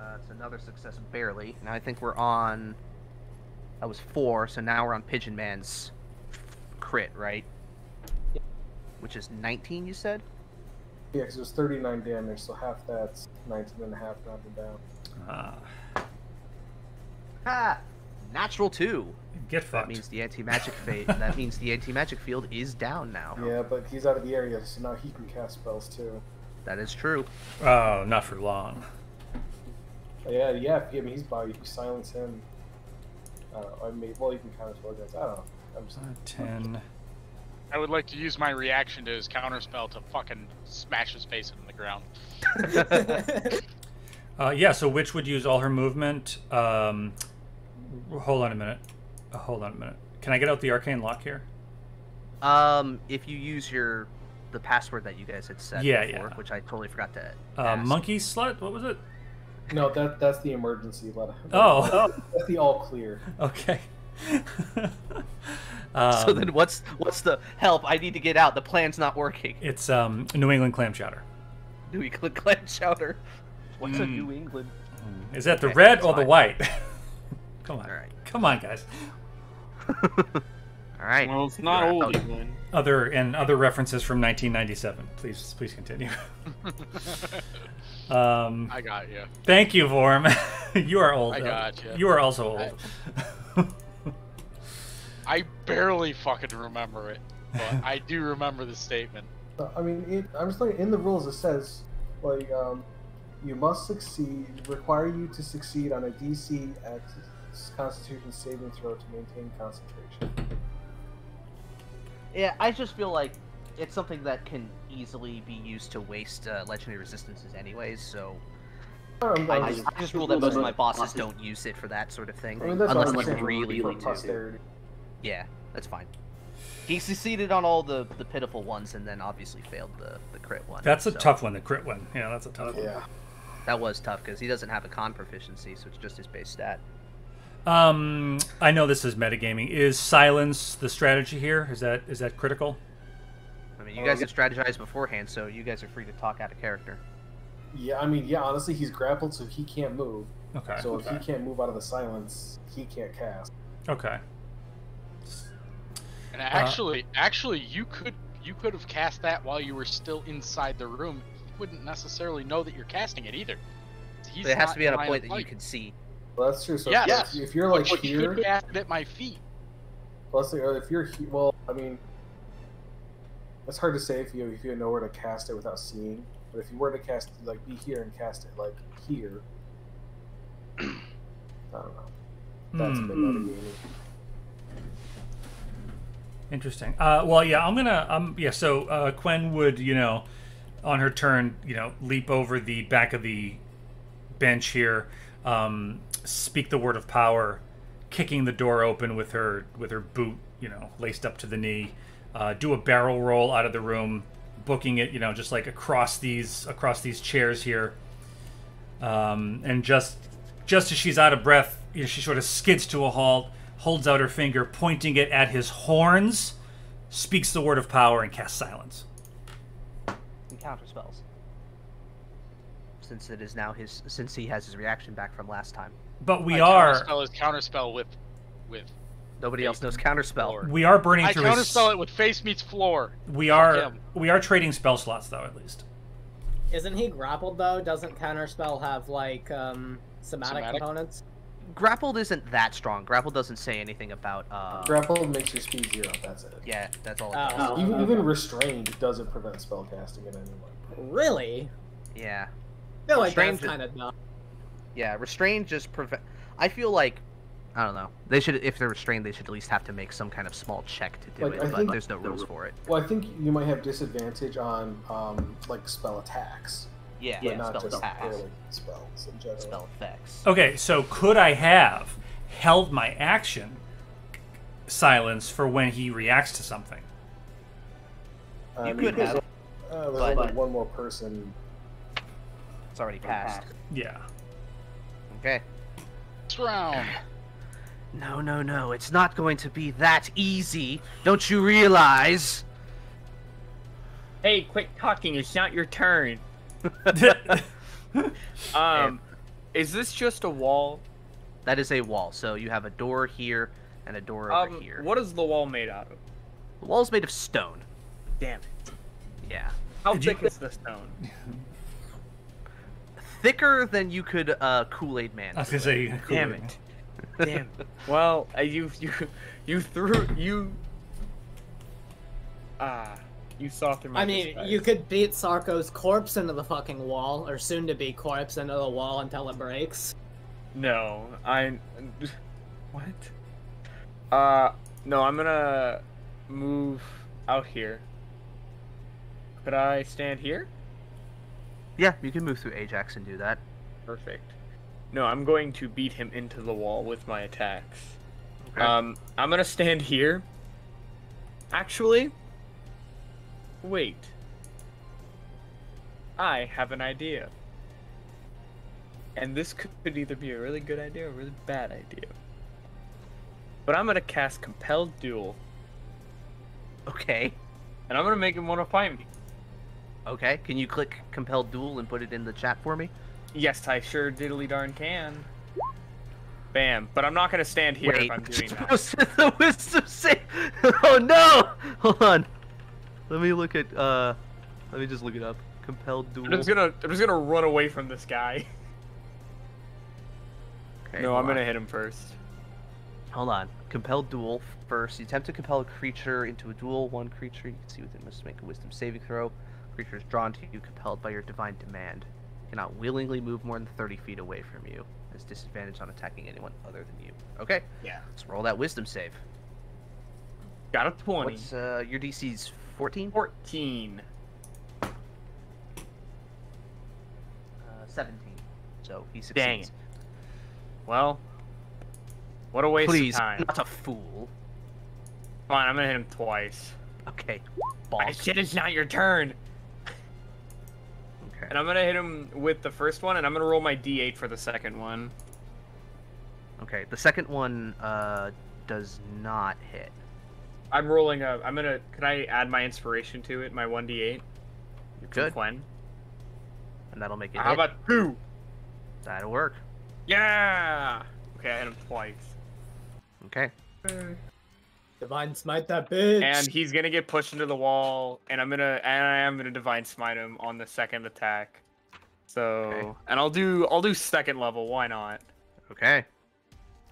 Uh, it's another success, barely. Now I think we're on. That was four, so now we're on Pigeon Man's crit, right? Which is 19, you said? Yeah, because it was 39 damage, so half that's 19 and a half rounded down. ah, Ha! Natural two. get That means the anti-magic fate. that means the anti-magic field is down now. Yeah, but he's out of the area, so now he can cast spells too. That is true. Oh, not for long. Yeah, yeah, I mean, he's by you. silence him. I. I mean, well, you can counter spell against. I don't know. I'm just, Uh, Ten. I would like to use my reaction to his counterspell to fucking smash his face into the ground. Uh, yeah. So Witch would use all her movement? Um, hold on a minute. Uh, hold on a minute. Can I get out the arcane lock here? Um, if you use your the password that you guys had set Yeah, before, yeah. which I totally forgot to Uh, ask. monkey slut. What was it? No, that that's the emergency letter. Oh, That's the all clear. okay. so Um, then what's what's the help? I need to get out. The plan's not working. it's um, New England clam chowder. New England clam chowder. What's a Mm. New England? Is that the red that's or the white? Come on, All right. come on, guys. All right. Well, it's not Right. old England. Other and other references from 1997. Please, please continue. um, I got you. thank you, Vorm. you are old. I uh, gotcha. You are also old. I barely fucking remember it, but I do remember the statement. Uh, I mean, it, I'm just like in the rules. It says like um, you must succeed. Require you to succeed on a DC X Constitution saving throw to maintain concentration. Yeah, I just feel like it's something that can easily be used to waste uh, legendary resistances, anyways. So I just, I just rule that most of my bosses don't use it for that sort of thing, I mean, that's unless all I'm you saying, really for to. posterity. Yeah, that's fine. He succeeded on all the, the pitiful ones, and then obviously failed the, the crit one. That's a so tough one, the crit one. Yeah, that's a tough one. Yeah. That was tough because he doesn't have a con proficiency, so it's just his base stat. Um, I know this is metagaming. Is silence the strategy here? Is that is that critical? I mean, you guys yeah. have strategized beforehand, so you guys are free to talk out of character. Yeah, I mean, yeah. Honestly, he's grappled, so he can't move. Okay. So if he can't move out of the silence, he can't cast. Okay. And actually, actually, you could you could have cast that while you were still inside the room. He wouldn't necessarily know that you're casting it either. He's it has to be on a point that you can see. Well, that's true. So Yes. if, Yes. if you're like But you here, could at my feet. well, let's say, if you're he- well, I mean, it's hard to say if you if you know where to cast it without seeing. But if you were to cast like be here and cast it like here, I don't know. That's a bit metagaming. Interesting. Uh, well, yeah, I'm gonna. Um, yeah. So uh, Quen would, you know, on her turn, you know, leap over the back of the bench here, um, speak the word of power, kicking the door open with her with her boot, you know, laced up to the knee. Uh, do a barrel roll out of the room, booking it, you know, just like across these across these chairs here. Um, and just just as she's out of breath, you know, she sort of skids to a halt, holds out her finger, pointing it at his horns, speaks the word of power, and casts silence. And counter spells. Since it is now his, since he has his reaction back from last time. But we My are counterspell is counterspell with with. Nobody else knows meets counterspell. floor. we are burning I through his. counterspell it with face meets floor. We are him. we are trading spell slots though, at least. Isn't he grappled though? Doesn't counterspell have like um somatic, Somatic? components? Grappled isn't that strong. Grappled doesn't say anything about. Uh, Grapple makes your speed zero. That's it. yeah, that's all it Oh. does. Oh. Even, even restrained doesn't prevent spell casting in any way. Really? Yeah, I feel like Strange- that's kind of dumb. Yeah. Restrained just prevent. I feel like, I don't know. They should, if they're restrained, they should at least have to make some kind of small check to do Like, it. I but think- there's no rules for it. Well, I think you might have disadvantage on um, like spell attacks, Yeah, but not spell just attacks, spells in general. spell effects. Okay, so could I have held my action silence for when he reacts to something? I You mean, could have, uh, there's but- only one more person. It's already passed. Yeah. Okay. Next round. No, no, no. It's not going to be that easy. Don't you realize? Hey, quit talking. It's not your turn. Um, is this just a wall? That is a wall. So you have a door here and a door over Um, here. what is the wall made out of? The wall's made of stone. Damn it. Yeah. How Did you- thick is the stone? Thicker than you could uh, Kool-Aid man. I was gonna say. Damn it. Damn. Well, uh, you you you threw you. Ah, you saw through my. I mean, disguise. you could beat Sarko's corpse into the fucking wall, or soon to be corpse into the wall until it breaks. No, I. What? Uh, no, I'm gonna move out here. Could I stand here? Yeah, you can move through Ajax and do that. Perfect. No, I'm going to beat him into the wall with my attacks. Okay. Um, I'm gonna stand here. Actually, wait. I have an idea. and this could either be a really good idea or a really bad idea. But I'm gonna cast Compelled Duel, Okay. and I'm gonna make him want to fight me. Okay. Can you click compelled duel and put it in the chat for me? Yes, I sure diddly darn can. Bam. But I'm not gonna stand here Wait. if I'm doing that. the wisdom save. Oh no! Hold on. Let me look at. uh Let me just look it up. Compelled duel. I'm just gonna I'm just gonna run away from this guy. Okay, no, I'm gonna hit him first. Hold on. Compelled duel. First, you attempt to compel a creature into a duel. One creature you can see within must make a wisdom saving throw. Creature is drawn to you, compelled by your divine demand. Cannot willingly move more than 30 feet away from you. Has disadvantage on attacking anyone other than you. Okay, Yeah. let's roll that wisdom save. Got a 20. What's uh, your DC's 14? 14. Uh, 17. So he succeeds. Dang it. Well, what a waste Please, of time. not a fool. Come on, I'm gonna hit him twice. Okay. I Balls. said it's not your turn. Okay. And I'm gonna hit him with the first one, and I'm gonna roll my d8 for the second one. Okay. The second one uh, does not hit. I'm rolling a. I'm gonna. Can I add my inspiration to it? My 1d8. You from could, Gwen. and that'll make it. How hit. about two? That'll work. Yeah. Okay, I hit him twice. Okay. Divine smite that bitch. And he's gonna get pushed into the wall, and I'm gonna and I am gonna divine smite him on the second attack. So Okay. and I'll do I'll do second level. Why not? Okay.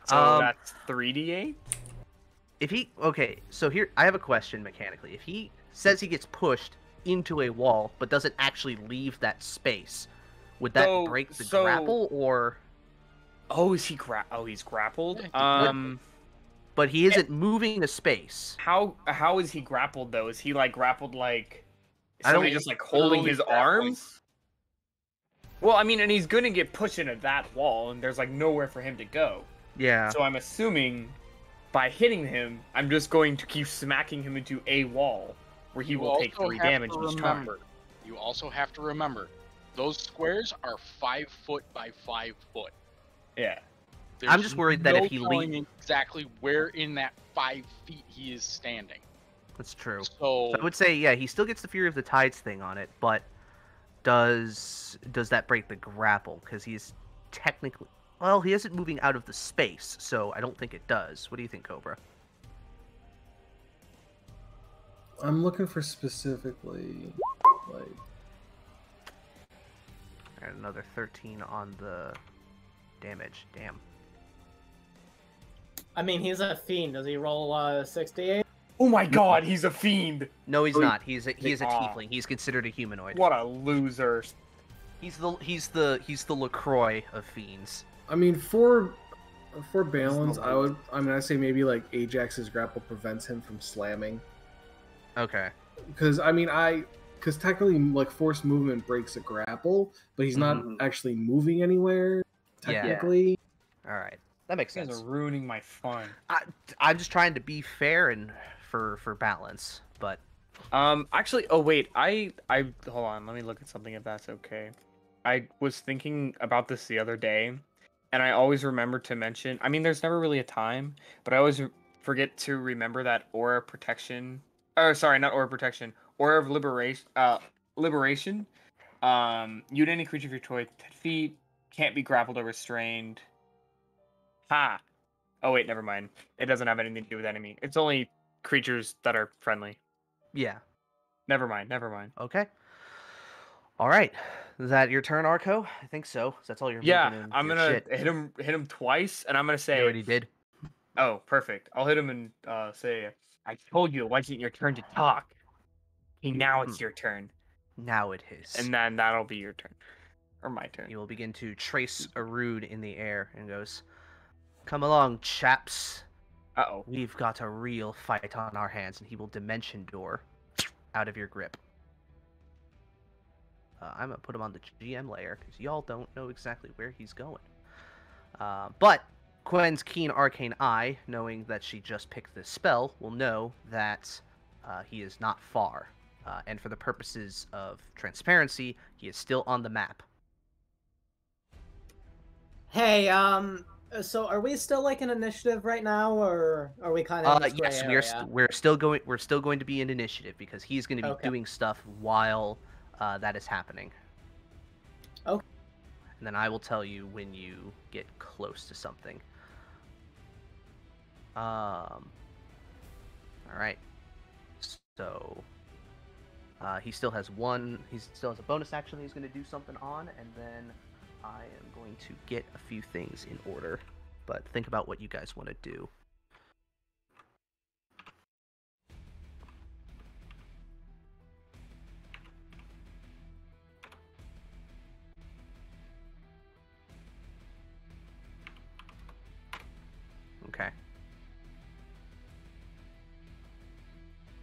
So Um, that's three d8. If he okay, so here I have a question mechanically. If he says he gets pushed into a wall but doesn't actually leave that space, would that So- break the so- grapple or Oh, is he gra- Oh, he's grappled. Yeah, he- Um, but he isn't moving the space. how how is he grappled though? Is he like grappled like? Is I somebody just like holding his grappling. arms? Well, I mean, and he's gonna get pushed into that wall, and there's like nowhere for him to go. Yeah. So I'm assuming by hitting him, I'm just going to keep smacking him into a wall where he You will take three damage each time. You also have to remember, those squares are five foot by five foot. Yeah. I'm just worried that if no he telling lea- exactly where in that five feet he is standing. That's true. So So I would say yeah, he still gets the Fury of the Tides thing on it, but does does that break the grapple? Because he's technically well, he isn't moving out of the space, so I don't think it does. What do you think, Cobra? I'm looking for specifically like And another 13 on the damage. Damn. I mean, he's a fiend. Does he roll uh 68? Oh my god, he's a fiend! No, he's Oh, not. He's a, he is a Aw. tiefling. He's considered a humanoid. What a loser. He's the he's the he's the Lacroix of fiends. I mean for for balance I would I mean I say maybe like Ajax's grapple prevents him from slamming. Okay. Because I mean I because technically like force movement breaks a grapple, but he's not Mhm. actually moving anywhere. technically. Yeah. Technically. All right. That makes You guys sense. are ruining my fun. I, I'm just trying to be fair and for for balance, but Um, actually, oh wait, I, I, hold on, let me look at something if that's okay. I was thinking about this the other day, and I always remember to mention. I mean, there's never really a time, but I always forget to remember that aura protection. Oh, sorry, not aura protection. Aura of liberation. Uh, liberation. Um, you and any creature of your choice, ten feet, can't be grappled or restrained. Ha. Oh wait, never mind. It doesn't have anything to do with enemy. It's only creatures that are friendly. yeah. Never mind. Never mind. Okay. All right. Is that your turn, Arco? I think so. That's all your Yeah, I'm gonna shit. hit him. Hit him twice, and I'm gonna You say, already did. "Oh, perfect." I'll hit him and uh, say, "I told you it wasn't your turn to talk. Okay, now it's Hmm. your turn, Now it is. and then that'll be your turn, or my turn." you will begin to trace a rune in the air and goes, "Come along, chaps. Uh oh. We've got a real fight on our hands." And he will dimension door out of your grip. Uh, I'm gonna put him on the GM layer because y'all don't know exactly where he's going. Uh, but Gwen's keen arcane eye, knowing that she just picked this spell, will know that uh, he is not far. Uh, and for the purposes of transparency, he is still on the map. Hey, um, so are we still like an initiative right now, or are we kind of? Uh, yes, we are. St- we're still going. We're still going to be in initiative because he's going to be Okay. doing stuff while uh, that is happening. Okay. And then I will tell you when you get close to something. Um. All right. So. Uh, he still has one. He still has a bonus action he's going to do something on, and then I am going to get a few things in order. But think about what you guys want to do. Okay.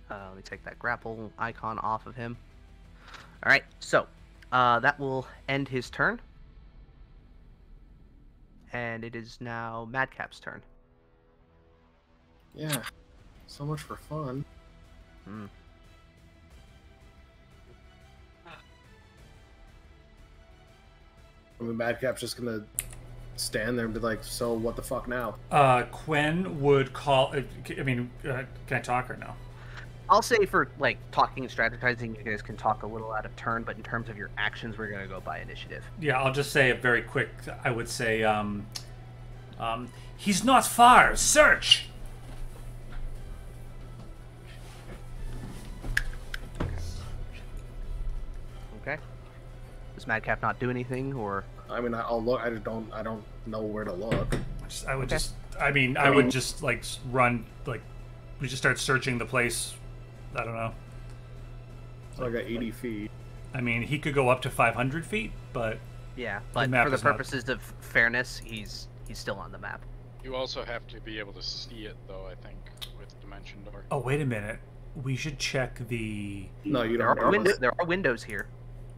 Uh, let me take that grapple icon off of him. All right, so uh, that will end his turn, and it is now Madcap's turn. Yeah. So much for fun. Hmm. I mean, Madcap's just gonna stand there and be like, "So what the fuck now?" Uh, Quen would call. uh, I mean, uh, can I talk or no? I'll say for like talking and strategizing, you guys can talk a little out of turn, but in terms of your actions, we're gonna go by initiative. Yeah, I'll just say a very quick. I would say, um, um, he's not far. Search. Okay. Does Madcap not do anything, or I mean, I'll look. I just don't. I don't know where to look. I would Okay. just. I mean, I would just like run. Like, we just start searching the place. I don't know. So I got 80 feet. I mean, he could go up to 500 feet, but yeah? But map for the is not- purposes of fairness, he's he's still on the map. You also have to be able to see it, though. I think with Dimension Door. oh wait a minute. We should check the. No, you There don't. are have window, to- there are windows here.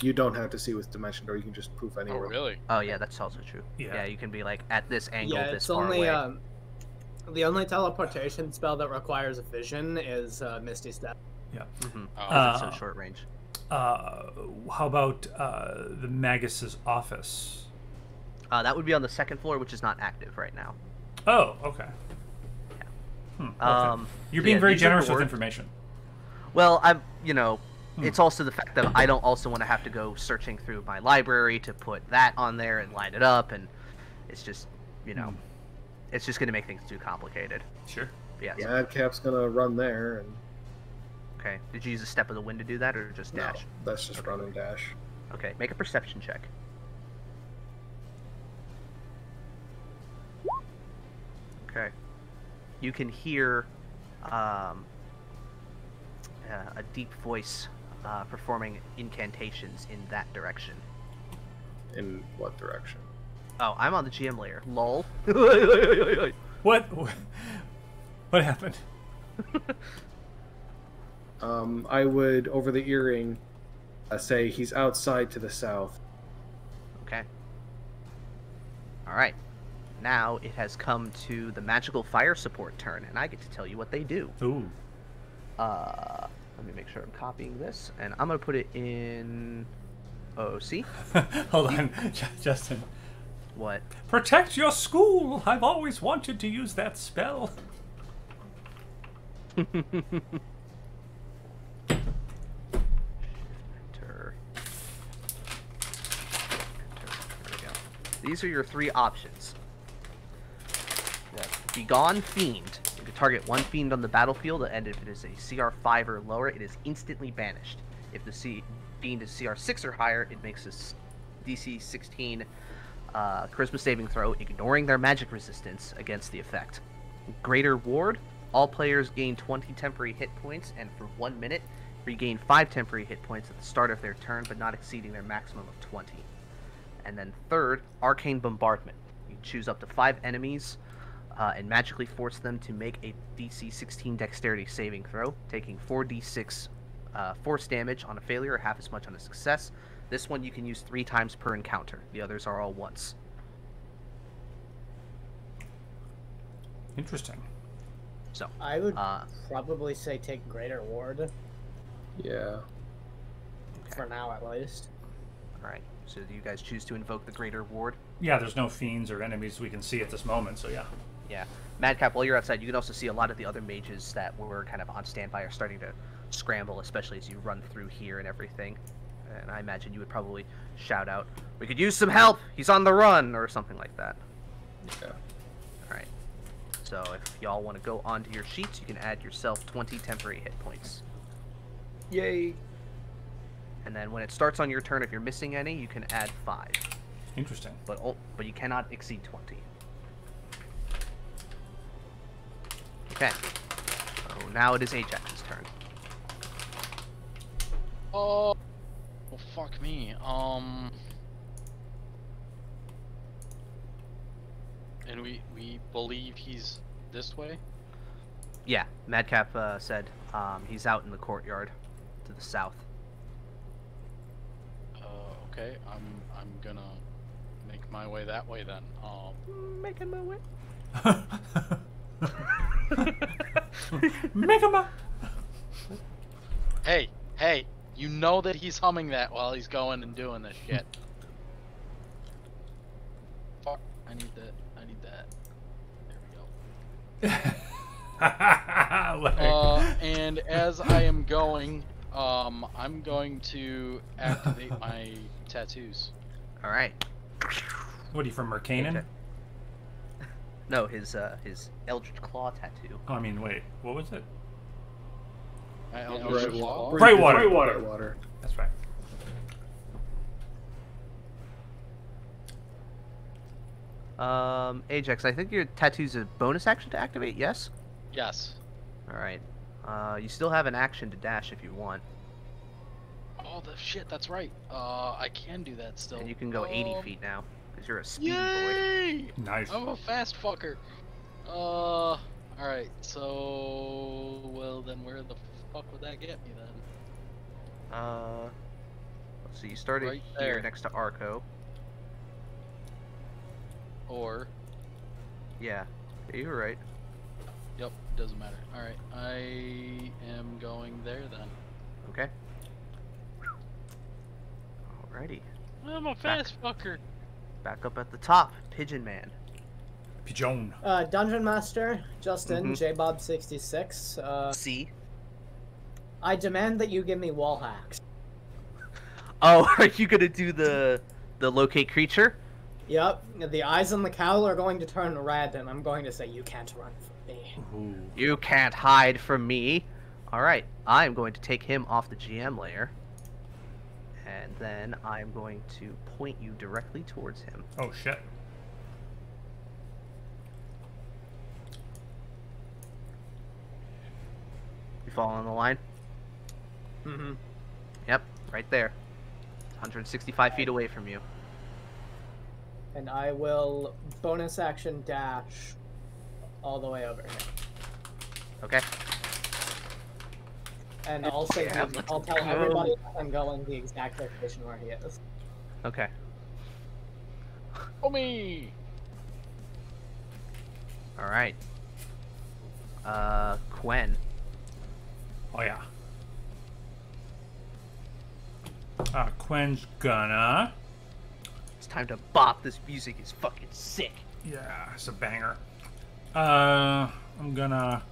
You don't have to see with Dimension Door. You can just poof Oh, really? Oh yeah, that's also true. Yeah. Yeah, you can be like at this angle, yeah, this it's far only away. um, the only teleportation spell that requires a vision is uh, Misty Step. hmm Oh, Uh, it's so short range. Uh, how about uh, the Magus's office? Uh, that would be on the second floor, which is not active right now. Oh, okay. Hmm, okay. Um, You're being yeah, very generous with information. Well, I'm, you know, Hmm. it's also the fact that I don't also want to have to go searching through my library to put that on there and line it up, and it's just, you know, Hmm. It's just going to make things too complicated. Sure. Yes. Madcap's gonna run there and Okay. Did you use a step of the wind to do that, or just dash? no, dash? that's just run and dash. Okay. Make a perception check. Okay. You can hear um, uh, a deep voice uh, performing incantations in that direction. In what direction? Oh, I'm on the GM layer. Lol. What? What happened? Um, I would over the earring uh, say he's outside to the south. okay. All right. Now it has come to the magical fire support turn, and I get to tell you what they do. Ooh. Uh, let me make sure I'm copying this, and I'm gonna put it in OC. Hold on, Justin. What? Protect your school. I've always wanted to use that spell. Enter. Enter. There we go. These are your three options. Begone Fiend. You can target one fiend on the battlefield, and if it is a CR 5 or lower, it is instantly banished. If the C- fiend is CR 6 or higher, it makes a DC 16 uh, Charisma saving throw, ignoring their magic resistance against the effect. Greater Ward. All players gain 20 temporary hit points, and for one minute, regain 5 temporary hit points at the start of their turn, but not exceeding their maximum of 20. And then third, Arcane Bombardment. You choose up to 5 enemies uh, and magically force them to make a DC 16 Dexterity saving throw, taking 4d6 uh, force damage on a failure or half as much on a success. This one you can use 3 times per encounter. The others are all once. Interesting. So, I would uh, probably say take Greater Ward Yeah. for now, at least. All right. So do you guys choose to invoke the Greater Ward? Yeah, there's no fiends or enemies we can see at this moment, so yeah. Yeah. Madcap, while you're outside, you can also see a lot of the other mages that were kind of on standby are starting to scramble, especially as you run through here and everything. And I imagine you would probably shout out, "We could use some help! He's on the run!" or something like that. Yeah. All right. So if y'all want to go onto your sheets, you can add yourself 20 temporary hit points. Yay. And then when it starts on your turn, if you're missing any, you can add five. Interesting. But o- but you cannot exceed 20. Okay. So now it is Ajax's turn. Oh, well, fuck me. Um, and we we believe he's this way. Yeah, Madcap uh, said um, he's out in the courtyard to the south. Uh, okay, I'm I'm gonna make my way that way then. Um, Making my way. Make him up. hey, hey, you know that he's humming that while he's going and doing this shit. Fuck, I need that. I need that. There we go. Uh, and as I am going, um, I'm going to activate my tattoos. All right. what are you from Mercanan? No, his uh, his Eldritch Claw tattoo. Oh, I mean, wait, what was it? My Yeah, Eldritch Bright Claw. wa- Bright water. Bright water. Bright water. That's right. Um, Ajax, I think your tattoo's a bonus action to activate. Yes. Yes. All right. Uh, you still have an action to dash if you want, Oh, the shit. That's right. Uh, I can do that still. and you can go 80 Um, feet now because you're a speedy boy. Nice. I'm a fast fucker. Uh, all right. So, well then, where the fuck would that get me then? Uh, let's see. You started Right here there. next to Arco. Or, Yeah. Yeah, you were right. yep, doesn't matter. All right, I am going there then. Okay. Alrighty. I'm a fast fucker. Back up at the top, Pigeon Man. Pigeon. Uh, Dungeon Master, Justin, Mhm. JBob66. Uh, C. I demand that you give me wall hacks. Oh, are you gonna do the the locate creature? Yep, the eyes on the cowl are going to turn red, and I'm going to say, You can't run from me. Ooh. You can't hide from me. All right, I am going to take him off the GM layer, and then I'm going to point you directly towards him. Oh shit. You fall on the line? Mm-hmm. Yep, right there. 165 feet away from you. And I will bonus action dash all the way over here. Okay. And I'll say, Yeah, the- I'll tell go. everybody I'm going the exact location where he is. Okay. Oh me! All right. Uh, Quen. Oh yeah. Uh, Quen's gonna. It's time to bop. This music is fucking sick. Yeah, it's a banger. Uh, I'm gonna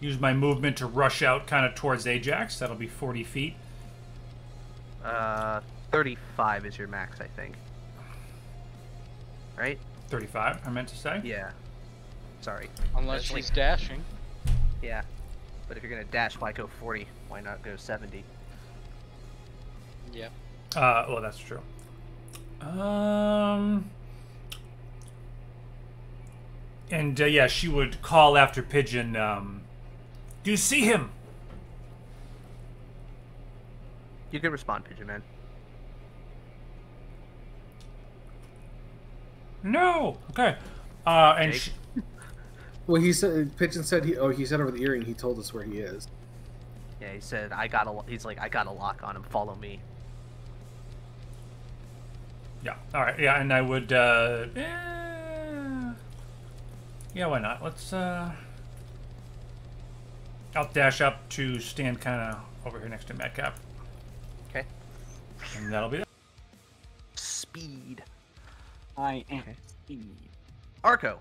use my movement to rush out kind of towards Ajax. That'll be 40 feet. Uh, 35 is your max, I think. Right? 35, I meant to say. Yeah. Sorry. Unless That's like- she's dashing. Yeah. But if you're gonna dash, why go 40? Why not go 70? Yep. Uh, well, that's true. Um, and uh, yeah, she would call after Pigeon. Um, Do you see him? You can respond, Pigeon Man. No. Okay. Uh, and Jake? she, Well, he said Pigeon said he. Oh, he said over the earring. He told us where he is. Yeah, he said I got a. He's like I got a lock on him. Follow me. Yeah. All right. Yeah, and I would. Uh, eh, yeah. Why not? Let's. Uh, I'll dash up to stand kind of over here next to Madcap, Okay. and that'll be it. Speed. I am. Okay. speed. Arco.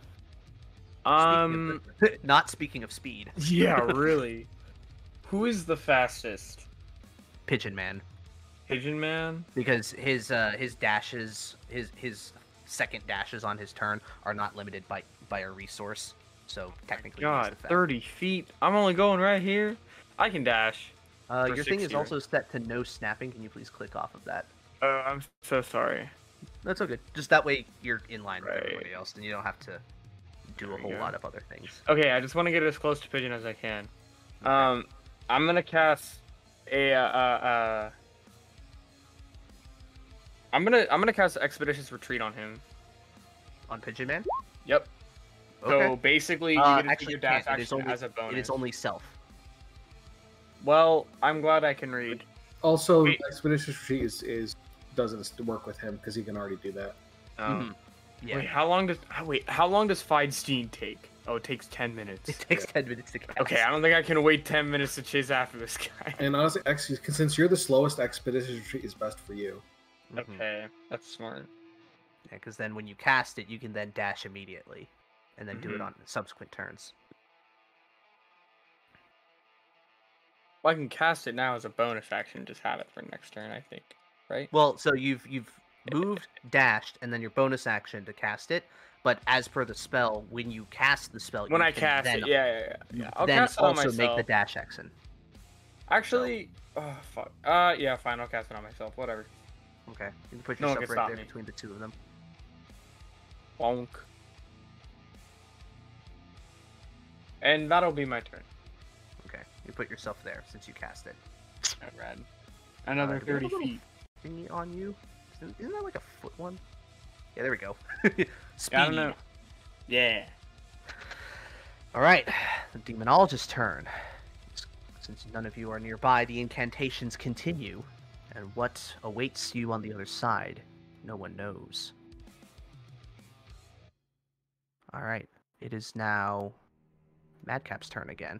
Um. speaking of- not speaking of speed, yeah, really. Who is the fastest? Pigeon Man, Pigeon Man. because his uh, his dashes, his his second dashes on his turn are not limited by by a resource. So technically, God, thirty feet. I'm only going right here. I can dash. Uh, your thing is 60, also set to no snapping. Can you please click off of that? Oh, I'm so sorry. That's okay. Just that way you're in line with everybody else, and you don't have to do There a whole go. lot of other things. Okay, I just want to get as close to pigeon as I can. Um, I'm gonna cast a uh, uh, uh I'm gonna I'm gonna cast expeditious retreat on him. On Pigeon Man. Yep. Okay. So basically, you Uh, get to actually, your dash. It is action only- as a bonus. it is only self. Well, I'm glad I can read. Also, Wait. expeditious retreat is, is doesn't work with him because he can already do that. Um, Yeah. Wait, how long does oh, wait? How long does Find Steed take? Oh, it takes ten minutes. It takes ten minutes to cast. Okay, I don't think I can wait ten minutes to chase after this guy. And honestly, ex- since you're the slowest, expeditious retreat is best for you. Mhm. Okay, that's smart. Yeah, because then when you cast it, you can then dash immediately, and then do it Mhm. on subsequent turns. Well, I can cast it now as a bonus action. Just have it for next turn, I think. Right? Well, so you've you've moved, dashed, and then your bonus action to cast it. But as per the spell, when you cast the spell, when you I can cast then, it, yeah, yeah, yeah. yeah. I'll then cast it on also myself. make the dash action. Actually, oh fuck. Uh, yeah, fine. I'll cast it on myself. Whatever. Okay, you can put No yourself can right there me. between the two of them. Bonk. And that'll be my turn. Okay, you put yourself there since you cast it. Alright. Another Uh, do we have a 30 feet. Thingy on you? Isn't, that like a foot one? Yeah, there we go. Speed. Yeah, I don't know. Yeah. All right, the demonologist's turn. Since none of you are nearby, the incantations continue, and what awaits you on the other side, no one knows. All right, it is now Madcap's turn again.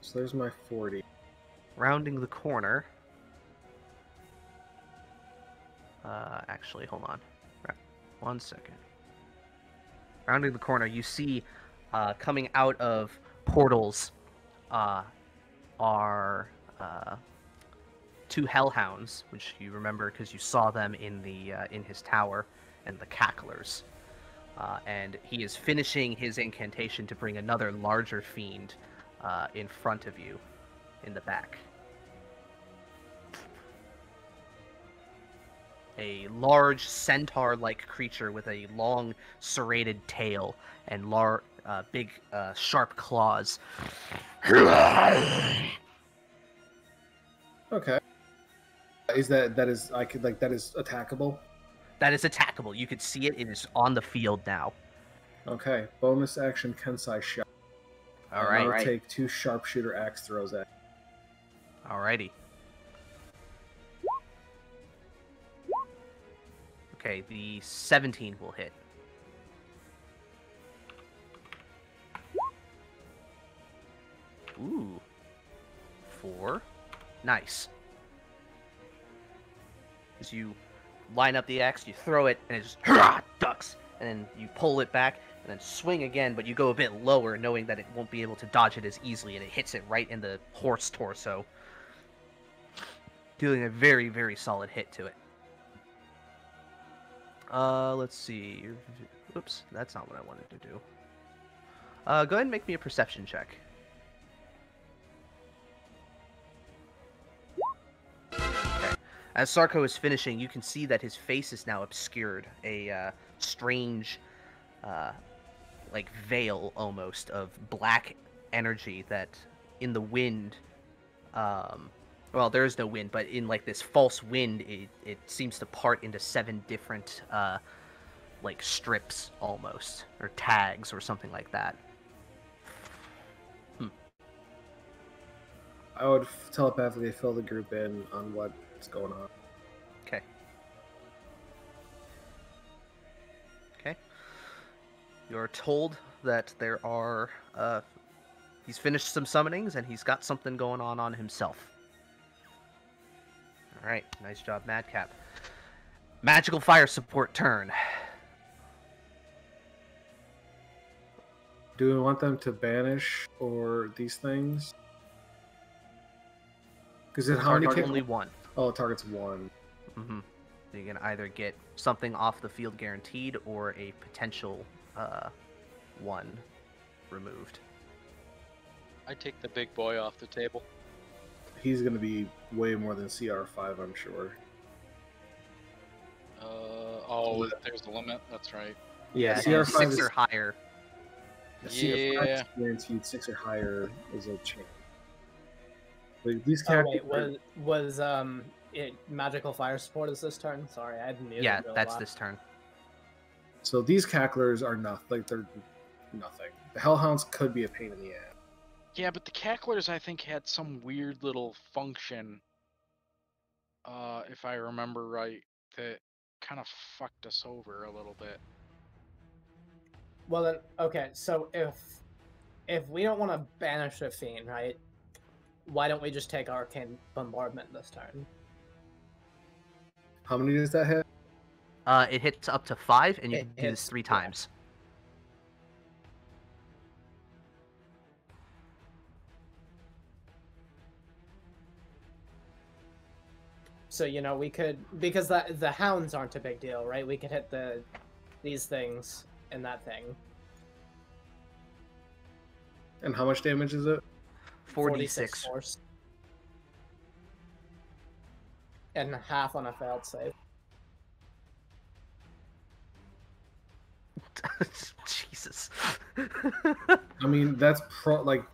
So there's my 40. Rounding the corner. Uh, actually, hold on. One second. Rounding the corner, you see uh, coming out of portals uh, are uh, two hellhounds, which you remember because you saw them in the uh, in his tower, and the cacklers. Uh, and he is finishing his incantation to bring another larger fiend uh, in front of you, in the back. A large centaur-like creature with a long serrated tail and lar- uh, big uh, sharp claws. Okay. Is that that is I could like that is attackable? That is attackable. You could see it. It is on the field now. Okay. Bonus action Kensei shot. All right. I'll take two sharpshooter axe throws at. Alrighty. Okay, the 17 will hit. Ooh. Four. Nice. As you line up the axe, you throw it, and it just hurrah, ducks. And then you pull it back, and then swing again, but you go a bit lower, knowing that it won't be able to dodge it as easily, and it hits it right in the horse torso dealing a very, very solid hit to it. Uh, let's see. Oops, that's not what I wanted to do. Uh, go ahead and make me a perception check. Okay. As Sarko is finishing, you can see that his face is now obscured. A uh, strange, uh, like veil almost of black energy that, in the wind, um, well there is no wind but in like this false wind it, it seems to part into seven different uh like strips almost or tags or something like that I would f- telepathically fill the group in on what's going on. okay okay you're told that there are uh he's finished some summonings and he's got something going on on himself. All right, nice job, Madcap. Magical fire support turn. Do we want them to banish or these things? Because it how many Target kick- only one. Oh, it targets one. hmm So you can either get something off the field guaranteed or a potential uh, one removed. I take the big boy off the table. He's gonna be way more than CR5, I'm sure. Uh, oh, there's the limit. That's right. Yeah, CR5 six is or higher. CR5 Yeah. is guaranteed six or higher is a chance. But these Oh wait, was was um it magical fire support is this turn? Sorry, I didn't. Yeah, that's this turn. so these cacklers are not like they're nothing. The hellhounds could be a pain in the ass. Yeah, but the cacklers I think had some weird little function. Uh, if I remember right, that kind of fucked us over a little bit. Well then, okay. So if if we don't want to banish a fiend, right? Why don't we just take arcane bombardment this turn? How many does that hit? Uh, it hits up to five, and you It can do this hits- three yeah. times. So you know we could because the the hounds aren't a big deal, right? We could hit the these things and that thing. And how much damage is it? 4d6. force. And half on a failed save. Jesus. I mean, that's pro like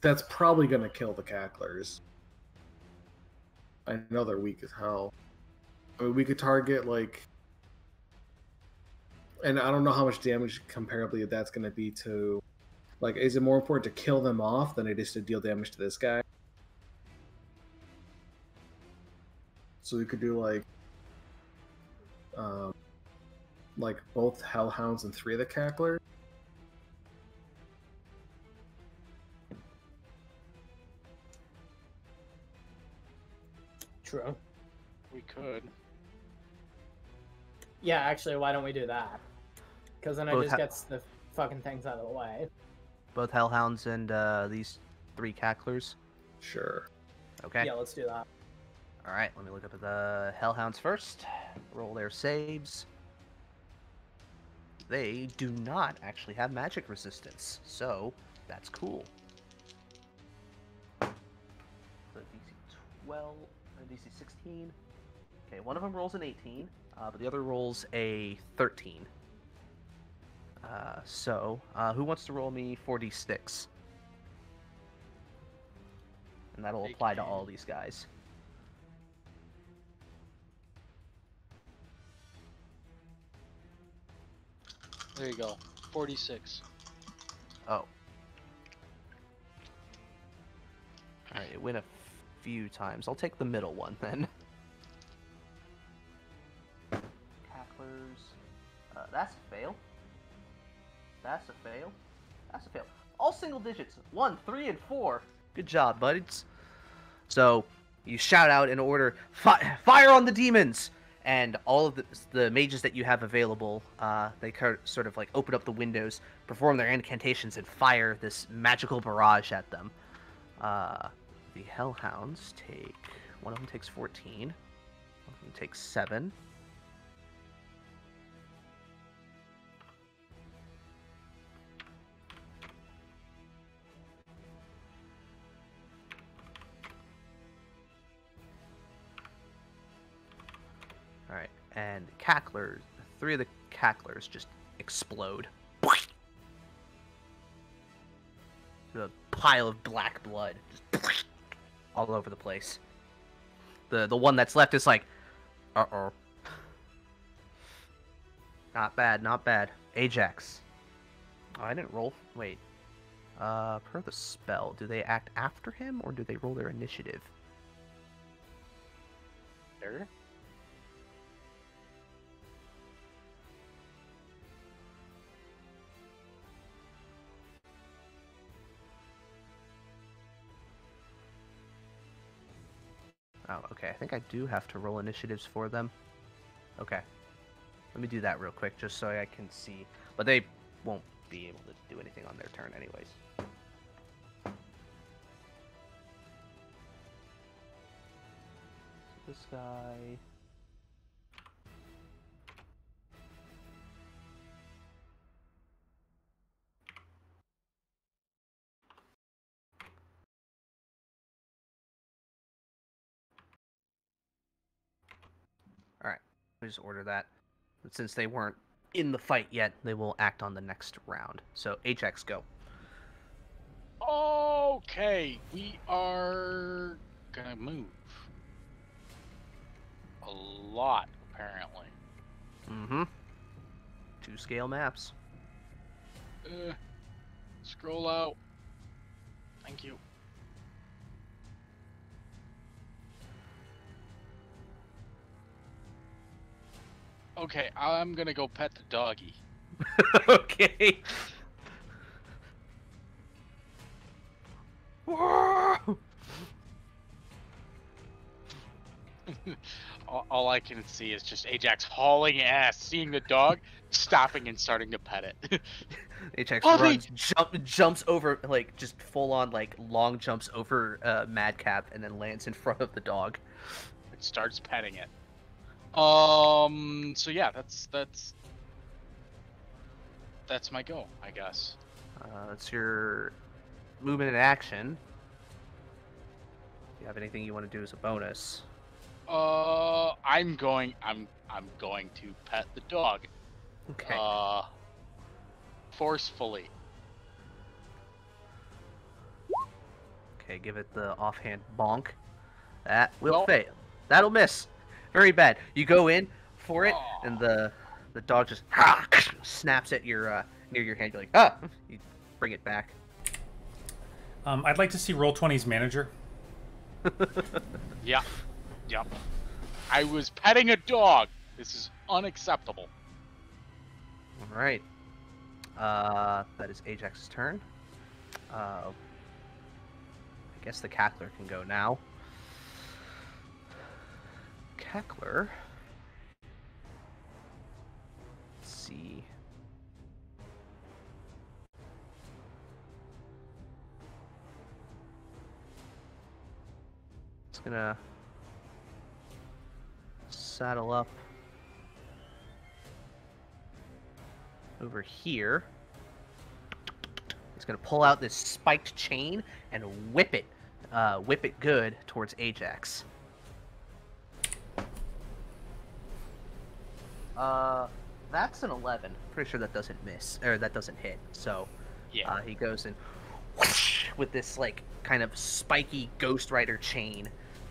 that's probably gonna kill the cacklers. I know they're weak as hell. I mean, we could target like, and I don't know how much damage comparably that's gonna be to. Like, is it more important to kill them off than it is to deal damage to this guy? So we could do like, um, like both hellhounds and three of the cacklers. True. We could. Yeah, actually, why don't we do that? Because then it Both just ha- gets the fucking things out of the way. Both hellhounds and uh, these three cacklers. Sure. Okay. Yeah, let's do that. All right. Let me look up at the hellhounds first. Roll their saves. They do not actually have magic resistance, so that's cool. So DC 12, DC 16. Okay, one of them rolls an 18, uh, but the other rolls a 13. Uh, so, uh, who wants to roll me 4d6? And that'll apply to all these guys. There you go. 46. Oh. Alright, it went a few times. I'll take the middle one then. Cacklers. Uh, that's a fail. That's a fail. That's a fail. All single digits. One, three, and four. Good job, buddies. So, you shout out in order, Fi- fire on the demons! And all of the, the mages that you have available, uh, they sort of like open up the windows, perform their incantations, and fire this magical barrage at them. Uh, the Hellhounds take. One of them takes 14. One of them takes 7. Alright, and cacklers, three of the cacklers just explode. A pile of black blood just all over the place. The the one that's left is like, uh oh. Not bad, not bad. Ajax. Oh, I didn't roll. Wait. Uh, per the spell, do they act after him or do they roll their initiative? There. Oh, okay. I think I do have to roll initiatives for them. Okay. Let me do that real quick just so I can see. But they won't be able to do anything on their turn anyways. So this guy We just order that. But since they weren't in the fight yet, they will act on the next round. So Ajax go. Okay, we are gonna move a lot apparently. Mm-hmm. Two scale maps. Uh, scroll out. Thank you. Okay, I'm gonna go pet the doggy. okay. All, all I can see is just Ajax hauling ass, seeing the dog, stopping and starting to pet it. Puppy! runs, jump, jumps over, like just full on, like long jumps over uh, Madcap, and then lands in front of the dog. and starts petting it. Um. So yeah, that's that's that's my go, I guess. Uh, that's your movement and action. If you have anything you want to do as a bonus, Uh, I'm going. I'm I'm going to pet the dog. okay. Uh, forcefully. Okay, give it the offhand bonk. That will Well- fail. That'll miss. Very bad. You go in for it, and the the dog just snaps at your uh, near your hand. You're like, ah! You bring it back. Um, I'd like to see Roll 20's manager. Yeah. Yep. I was petting a dog. This is unacceptable. All right. Uh, that is Ajax's turn. Uh, I guess the cackler can go now. Cackler. Let's see. It's gonna saddle up over here. He's gonna pull out this spiked chain and whip it, uh, whip it good towards Ajax. Uh, that's an 11. Pretty sure that doesn't miss, or that doesn't hit. So, Yeah. uh, he goes and whoosh, with this like kind of spiky Ghost Rider chain.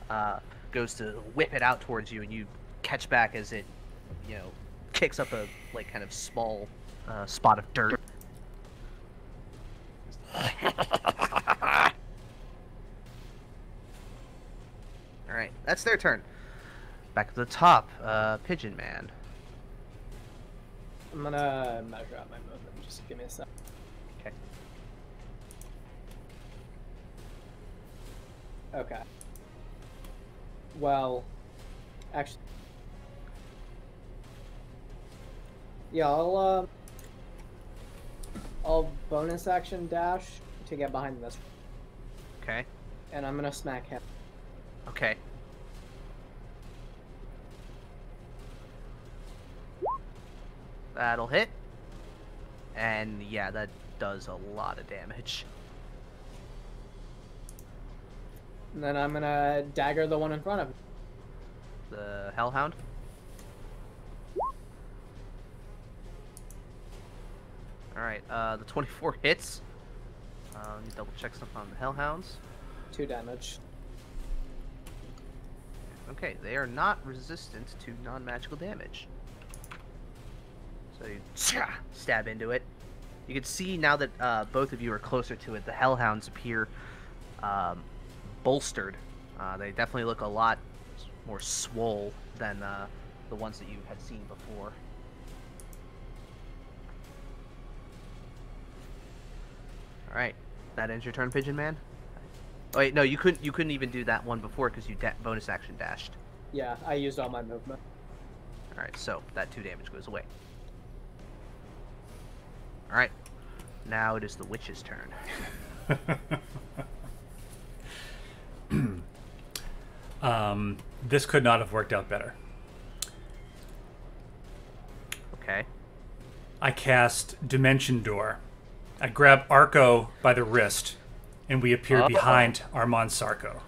Uh, goes to whip it out towards you, and you catch back as it, you know, kicks up a like kind of small uh, spot of dirt. All right, that's their turn. Back to the top, uh, Pigeon Man. I'm gonna measure out my movement. Just give me a sec. Okay. Okay. Well, actually, yeah, I'll uh, I'll bonus action dash to get behind this, Okay. and I'm gonna smack him. Okay. That'll hit. And yeah, that does a lot of damage. And then I'm gonna dagger the one in front of me. The Hellhound. Alright, uh, the 24 hits. Uh, let me double check stuff on the Hellhounds. Two damage. Okay, they are not resistant to non-magical damage. So you stab into it. You can see now that uh, both of you are closer to it, the Hellhounds appear um, bolstered. Uh, they definitely look a lot more swole than uh, the ones that you had seen before. All right, that ends your turn, Pigeon Man. Oh, wait, no, you couldn't. You couldn't even do that one before because you da- bonus action dashed. Yeah, I used all my movement. All right, so that two damage goes away. All right, now it is the witch's turn. um, this could not have worked out better. Okay. I cast Dimension Door. I grab Arco by the wrist, and we appear Oh. behind Armand Sarko.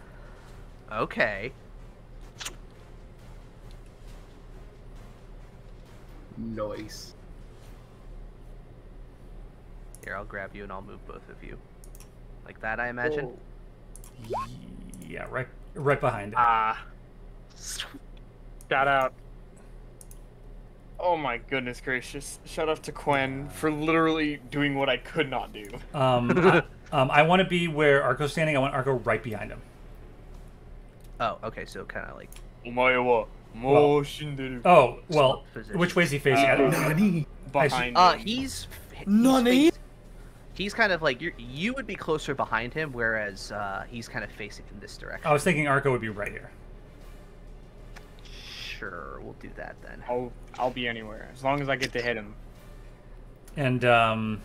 Okay. Noise. Here, I'll grab you and I'll move both of you. Like that, I imagine. Oh, Yeah, right, right behind. him. Ah. Shout out. Oh my goodness gracious. Shout out to Quen for literally doing what I could not do. Um, I, um, I want to be where Arco's standing. I want Arco right behind him. Oh, okay, so kind of like. Omae wa mou shinderu. Oh well, which way is he facing? I don't know. Nani? Behind Uh, him. he's. he's Nani? face- He's kind of like you. You would be closer behind him, whereas uh, he's kind of facing in this direction. I was thinking Arco would be right here. Sure, we'll do that then. I'll I'll be anywhere as long as I get to hit him. and um,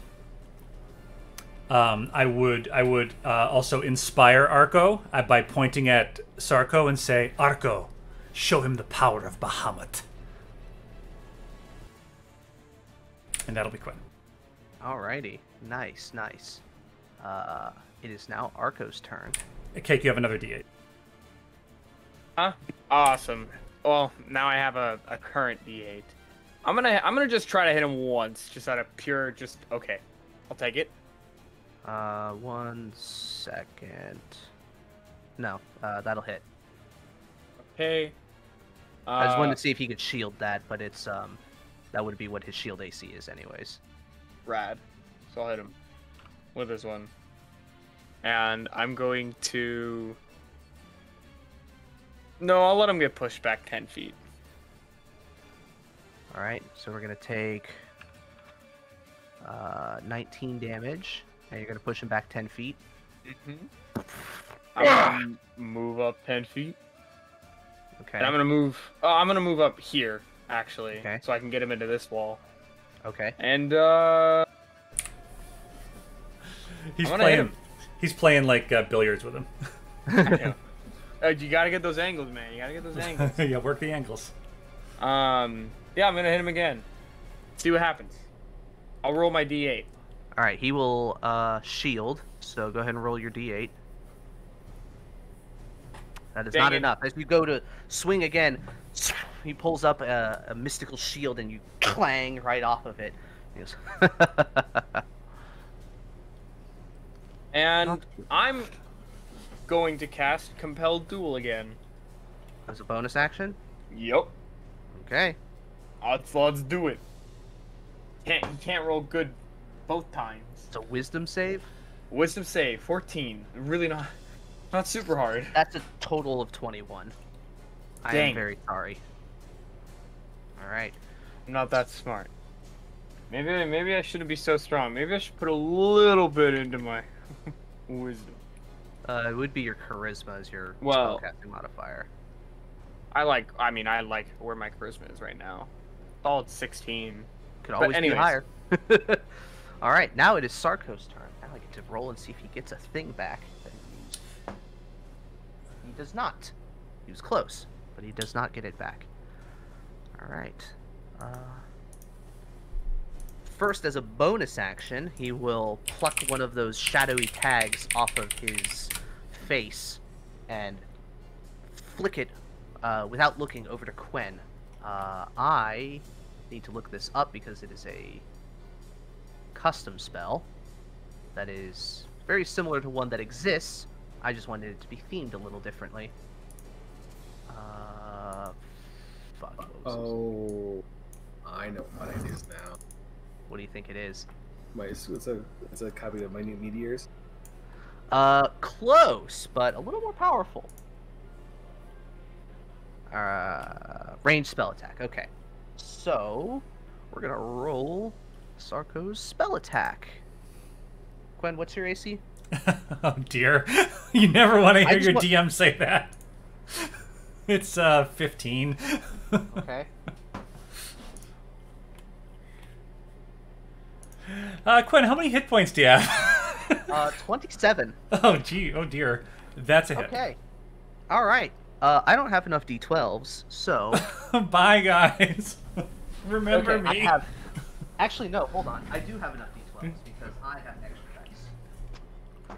um, I would I would uh, also inspire Arco uh, by pointing at Sarko and say, "Arco, show him the power of Bahamut," and that'll be Quinn. Alrighty, nice, nice. Uh, it is now Arco's turn. Cake, you have another D8. Huh? Awesome. Well, now I have a, a current D8. I'm gonna I'm gonna just try to hit him once, just out of pure just okay. I'll take it. Uh, one second. No, uh, that'll hit. Okay. Uh, I just wanted to see if he could shield that, but it's um, that would be what his shield AC is, anyways. rad. So I'll hit him with this one. And I'm going to No, I'll let him get pushed back ten feet. All right, so we're gonna take uh, 19 damage, and you're gonna push him back 10 feet. Mm-hmm. I'm gonna move up ten feet. Okay. And I'm gonna move oh I'm gonna move up here, actually. Okay. So I can get him into this wall. Okay. And uh He's I'm gonna hit playing. He's playing like uh, billiards with him. yeah. Uh, you gotta get those angles, man. You gotta get those angles. yeah, work the angles. Um, yeah, I'm gonna hit him again. See what happens. I'll roll my d8. All right, he will uh, shield. So go ahead and roll your d8. That is Dang not it. enough. As you go to swing again, he pulls up a, a mystical shield, and you clang right off of it. He goes, And I'm going to cast Compelled Duel again. As a bonus action. Yup. Okay. Let's, let's do it. Can't you can't roll good both times. It's a wisdom save. Wisdom save 14. Really not not super hard. That's a total of 21. I am very sorry. All right. I'm not that smart. Maybe maybe I shouldn't be so strong. Maybe I should put a little bit into my wisdom. Uh, it would be your charisma as your Well- spellcasting modifier. I like I mean I like where my charisma is right now. Solid 16. Could always be higher. All right, now it is Sarko's turn. Now I get to roll and see if he gets a thing back. he. He does not. He was close, but he does not get it back. All right. Uh, first, as a bonus action, he will pluck one of those shadowy tags off of his face and flick it uh, without looking over to Quen. Uh, I need to look this up because it is a custom spell that is very similar to one that exists. I just wanted it to be themed a little differently. Uh, fuck. Was this? Oh, I know what it is now. What do you think it is? Wait, it's, it's a it's a copy of Minute Meteors. Uh, close, but a little more powerful. Uh, range spell attack. Okay, so we're gonna roll Sarko's spell attack. Gwen, what's your AC? oh dear. You never want to hear your wa- DM say that. It's uh 15. Okay. Uh Quinn, how many hit points do you have? Uh, 27. oh gee, oh dear. That's a hit. Okay. All right. Uh, I don't have enough d12s, so Bye guys. Remember okay, I me. have. Actually, no. Hold on. I do have enough d12s because I have extra dice.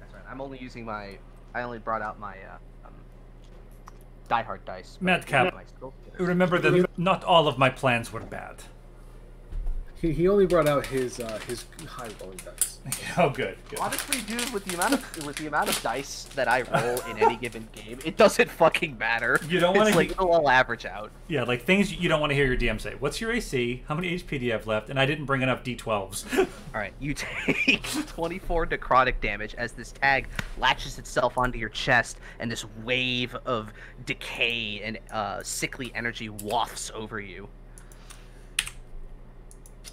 That's right. I'm only using my. I only brought out my uh, um, Die Hard dice. I Madcap. have my skill getters. Remember that not all of my plans were bad. He, he only brought out his uh, his high rolling dice. Oh good, good. Honestly, dude, with the amount of with the amount of dice that I roll in any given game, it doesn't fucking matter. You don't wanna like he- it'll all average out. Yeah, like things you don't want to hear your DM say. What's your AC? How many HP do you have left? And I didn't bring enough D12s. All right, you take 24 necrotic damage as this tag latches itself onto your chest, and this wave of decay and uh, sickly energy wafts over you.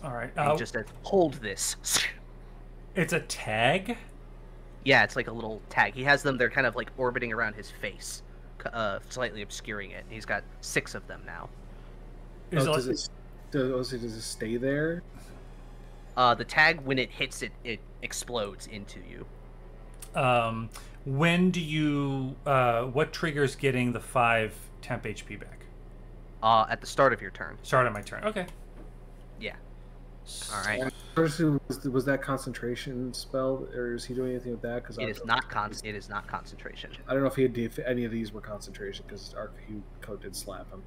All right. And Uh, he just says, "Hold this." it's a tag. Yeah, it's like a little tag. He has them. They're kind of like orbiting around his face, uh, slightly obscuring it. He's got six of them now. Is Oh, it does it does it does it stay there? Uh, the tag, when it hits it, it explodes into you. um, when do you? Uh, what triggers getting the five temp HP back? Uh, at the start of your turn. Start on my turn. Okay. Yeah. All right. First, was, was that concentration spell, or is he doing anything with that? Because It is not con. It is not concentration. I don't know if he had, if any of these were concentration because Arcuco did slap him.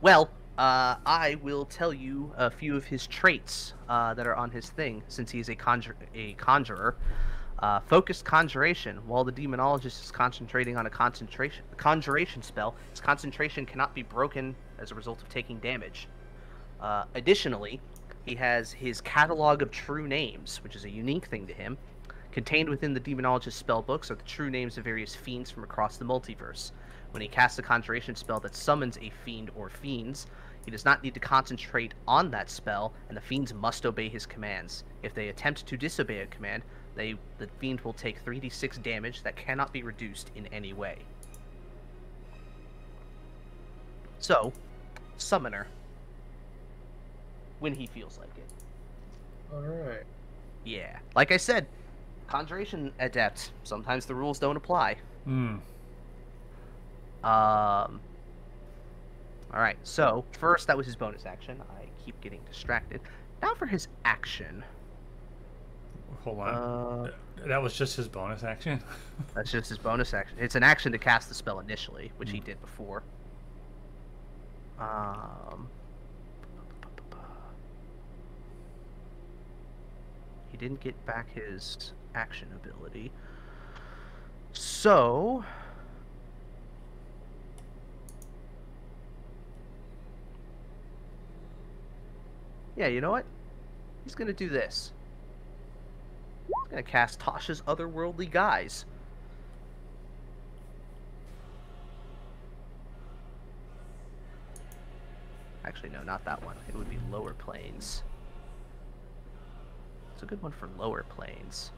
Well, uh, I will tell you a few of his traits uh, that are on his thing, since he's a conjur- a conjurer. Uh, focused conjuration. While the demonologist is concentrating on a concentration conjuration spell, his concentration cannot be broken as a result of taking damage. Uh, additionally, he has his catalog of true names, which is a unique thing to him. Contained within the demonologist spell books are the true names of various fiends from across the multiverse. When he casts a conjuration spell that summons a fiend or fiends, he does not need to concentrate on that spell, and the fiends must obey his commands. If they attempt to disobey a command, they the fiend will take 3d6 damage that cannot be reduced in any way. So, summoner. When he feels like it. All right. Yeah. Like I said, conjuration adept. Sometimes the rules don't apply. Hmm. Um. All right. So first, that was his bonus action. I keep getting distracted. Now for his action. Hold on. Uh, that was just his bonus action. that's just his bonus action. It's an action to cast the spell initially, which he did before. Um. He didn't get back his action ability. So. Yeah, you know what? He's gonna do this. He's gonna cast Tasha's Otherworldly Guise. Actually, no, not that one. It would be Lower Planes. It's a good one for Lower Planes.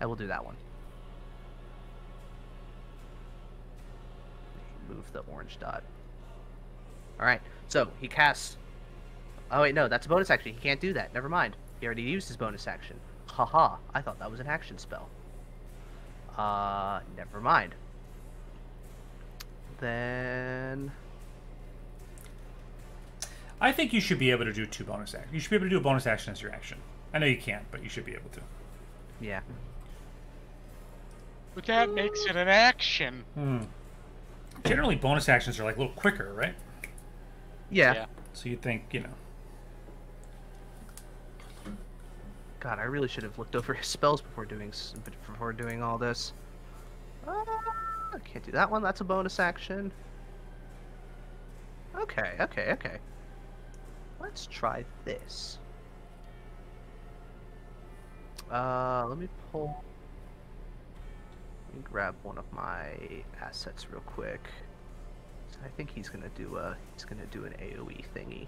I will do that one. Move the orange dot. Alright, so he casts. Oh, wait, no, that's a bonus action. He can't do that. Never mind. He already used his bonus action. Haha, I thought that was an action spell. Uh, never mind. Then. I think you should be able to do two bonus actions. You should be able to do a bonus action as your action. I know you can't, but you should be able to. Yeah. But that makes it an action. Hmm. Generally, bonus actions are like a little quicker, right? Yeah. Yeah. So you'd think, you know. God, I really should have looked over his spells before doing before doing all this. Uh, I can't do that one. That's a bonus action. Okay, okay, okay. Let's try this. Uh, let me pull. Let me grab one of my assets real quick. I think he's gonna do a he's gonna do an AOE thingy.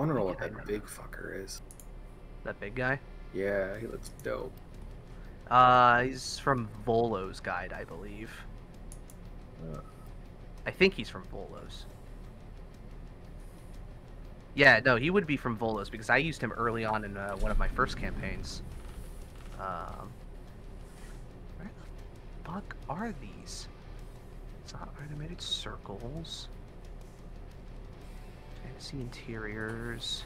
Want to know what I that big fucker is. That big guy. Yeah, he looks dope. Uh, he's from Volo's guide, I believe. Uh, I think he's from Volos. Yeah, no, he would be from Volos because I used him early on in uh, one of my first campaigns. Um, where the fuck are these? It's not animated circles. Fantasy interiors.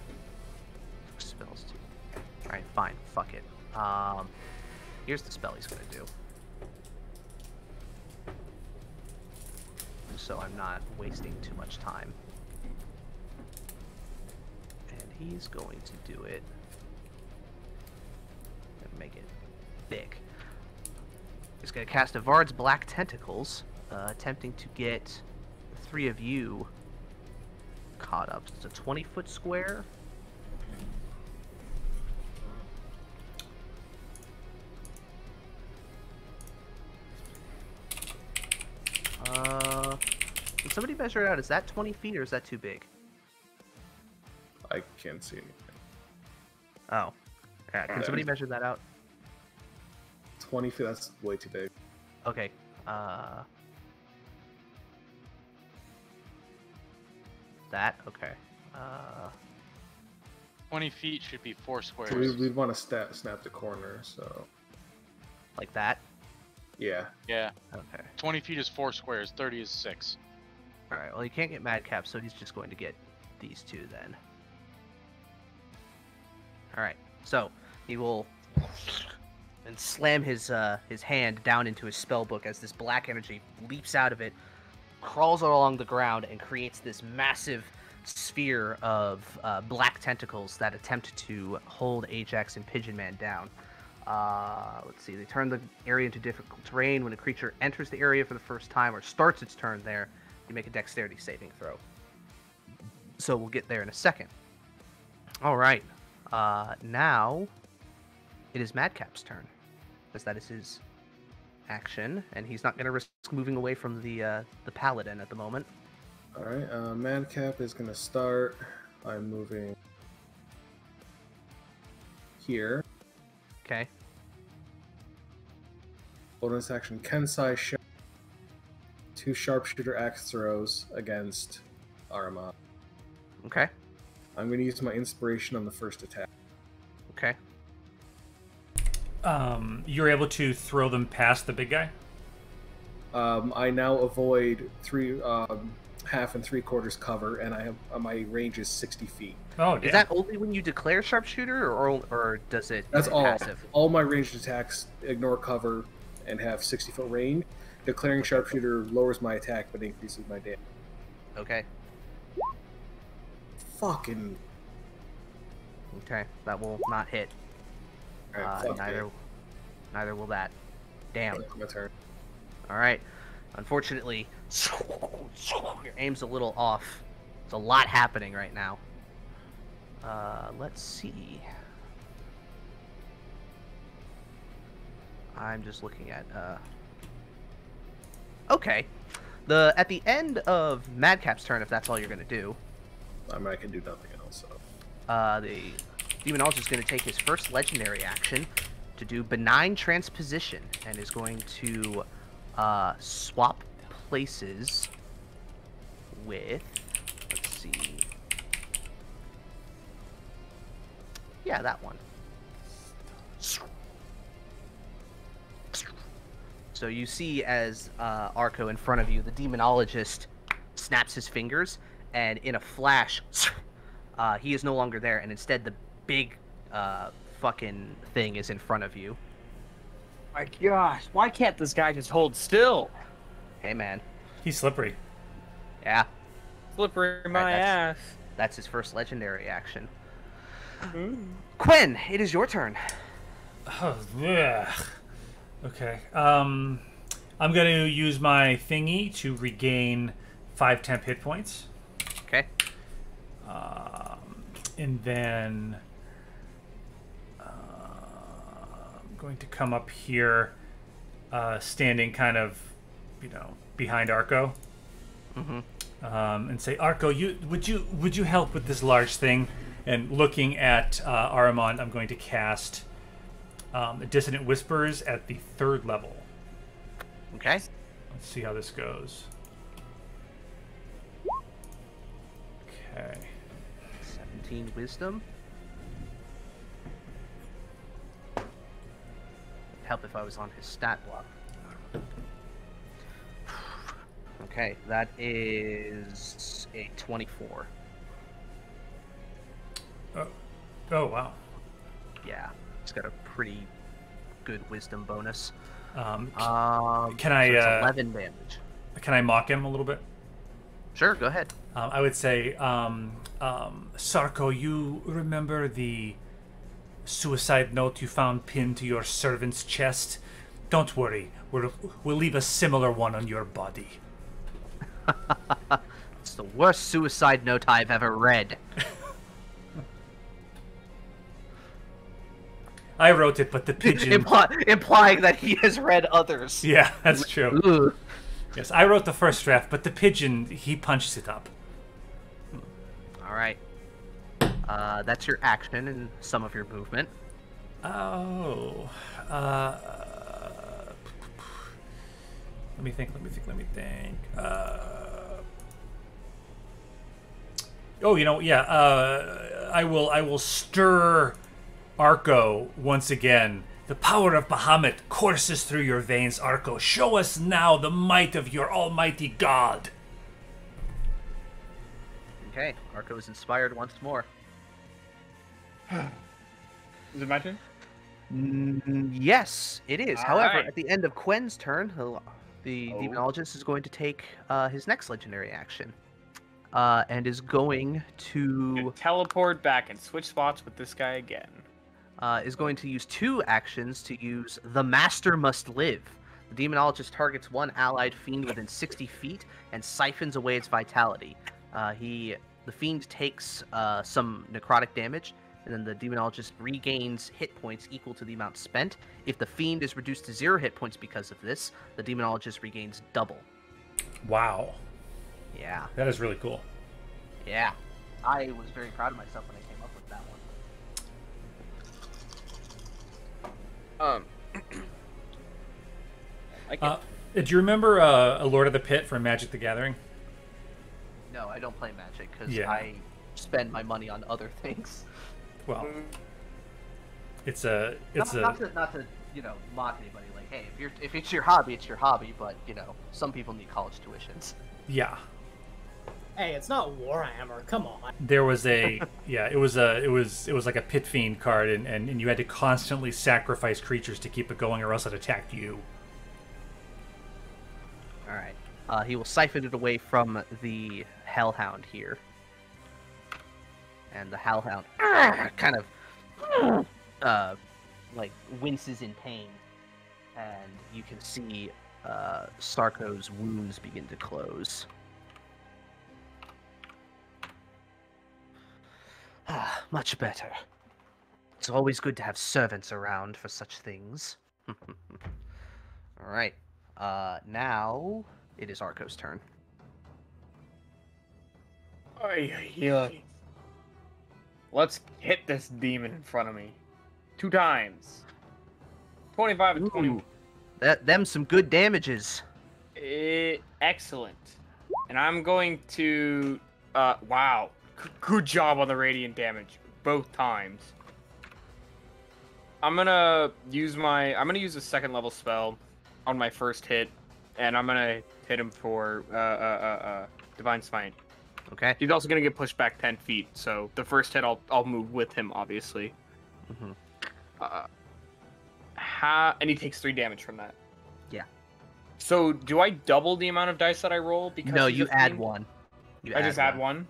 Spells too. Alright, fine. Fuck it. Um, here's the spell he's gonna do. so I'm not wasting too much time. And he's going to do it make it big. He's going to cast Evard's Black Tentacles, uh, attempting to get three of you caught up. It's a 20 foot square. Uh, can somebody measure it out? Is that 20 feet or is that too big? I can't see anything. Oh. Yeah, can somebody measure that out? 20 feet, that's way too big. Okay. Uh. That? Okay. Uh. 20 feet should be four squares. So we, we'd want to snap, snap the corner, so. Like that? Yeah. Yeah, Okay. 20 feet is four squares. 30 is six. Alright, well, he can't get Madcap, so he's just going to get these two then. Alright, so he will and slam his uh, his hand down into his spell book as this black energy leaps out of it, crawls along the ground, and creates this massive sphere of uh, black tentacles that attempt to hold Ajax and Pigeon Man down. Uh, let's see, they turn the area into difficult terrain. When a creature enters the area for the first time or starts its turn there, you make a dexterity saving throw. So we'll get there in a second. All right. Uh, now it is Madcap's turn, because that is his action, and he's not going to risk moving away from the uh, the paladin at the moment. Alright, uh, Madcap is going to start by moving here. Okay. Bonus action Kensei shot. Two sharpshooter axe throws against Arma. Okay. I'm going to use my inspiration on the first attack. Okay. Um, you're able to throw them past the big guy. Um, I now avoid three, um, half and three quarters cover, and I have uh, my range is 60 feet. Oh, Is that only when you declare sharpshooter, or or does it? That's is all. Passive? All my ranged attacks ignore cover and have 60 foot range. Declaring sharpshooter lowers my attack but increases my damage. Okay. Fucking. Okay. That will not hit. Uh, neither. it. Neither will that. Damn. My turn. All right. Unfortunately, your aim's a little off. It's a lot happening right now. Uh, let's see. I'm just looking at. Uh... Okay. The at the end of Madcap's turn, if that's all you're gonna do, I mean, I can do nothing else. So. uh, the demonologist is going to take his first legendary action to do benign transposition and is going to uh, swap places with. Let's see. Yeah, that one. So you see as uh, Arco in front of you, the demonologist snaps his fingers, and in a flash, uh, he is no longer there, and instead the big uh, fucking thing is in front of you. My gosh, why can't this guy just hold still? Hey, man. He's slippery. Yeah, Slippery my Alright, ass. that's his first legendary action. Mm. Quinn, it is your turn. Oh, yeah. Okay. Um, I'm going to use my thingy to regain five temp hit points. Okay. Um, and then going to come up here, uh, standing kind of, you know, behind Arco, Mm-hmm. um, and say, "Arco, you would you would you help with this large thing? And looking at uh, Aramon, I'm going to cast um, Dissonant Whispers at the third level. Okay. Let's see how this goes. Okay. 17 wisdom. Help if I was on his stat block. Okay, that is a 24. Oh wow. Yeah, he's got a pretty good wisdom bonus. Um, Um, Can I, so uh, 11 damage. can I mock him a little bit? Sure, go ahead. Um, I would say, um, um, Sarko, you remember the suicide note you found pinned to your servant's chest? Don't worry, we'll, we'll leave a similar one on your body. It's the worst suicide note I've ever read. I wrote it, but the pigeon. Implying that he has read others. yeah, that's true. Yes, I wrote the first draft, but the pigeon, he punched it up. All right. Uh, that's your action and some of your movement. Oh. Uh, let me think, let me think, let me think. Uh, oh, you know, yeah, uh, I will I will stir Arco once again. The power of Bahamut courses through your veins, Arco. Show us now the might of your almighty God. Okay, Arco is inspired once more. Is it my turn? Mm, yes, it is. All However, right. at the end of Quen's turn, the Oh. demonologist is going to take uh, his next legendary action, uh, and is going to Teleport back and switch spots with this guy again. uh, is going to use two actions to use the Master Must Live. The demonologist targets one allied fiend within 60 feet and siphons away its vitality. Uh, he, the fiend takes uh, some necrotic damage, and then the demonologist regains hit points equal to the amount spent. If the fiend is reduced to zero hit points because of this, the demonologist regains double. Wow. Yeah, That is really cool. yeah. I was very proud of myself when I came up with that one. Um. I can, Uh, do you remember uh, a Lord of the Pit from Magic the Gathering? No, I don't play Magic because Yeah. I spend my money on other things. Well, it's a it's not, a not to not to you know mock anybody. Like, hey, if you're if it's your hobby, it's your hobby. But you know, some people need college tuitions. yeah. Hey, it's not Warhammer. Come on. There was a yeah, it was a it was it was like a pit fiend card, and, and, and you had to constantly sacrifice creatures to keep it going, or else it attacked you. All right. Uh, he will siphon it away from the Hellhound here, and the Hellhound kind of uh, like winces in pain, and you can see uh, Sarko's wounds begin to close. Ah, much better. It's always good to have servants around for such things. All right. Uh, now it is Arco's turn. Ay, ay, ay. Let's hit this demon in front of me. Two times. 25 and 20. That them some good damages. Eh, excellent. And I'm going to. Uh, wow. G- good job on the radiant damage. Both times. I'm gonna use my. I'm gonna use a second level spell on my first hit. And I'm gonna hit him for uh, uh, uh, uh, Divine Smite. Okay. He's also gonna get pushed back 10 feet. So the first hit, I'll, I'll move with him, obviously. Mm-hmm. Uh, and he takes three damage from that. Yeah. So do I double the amount of dice that I roll? Because No, you add one. You I just add one.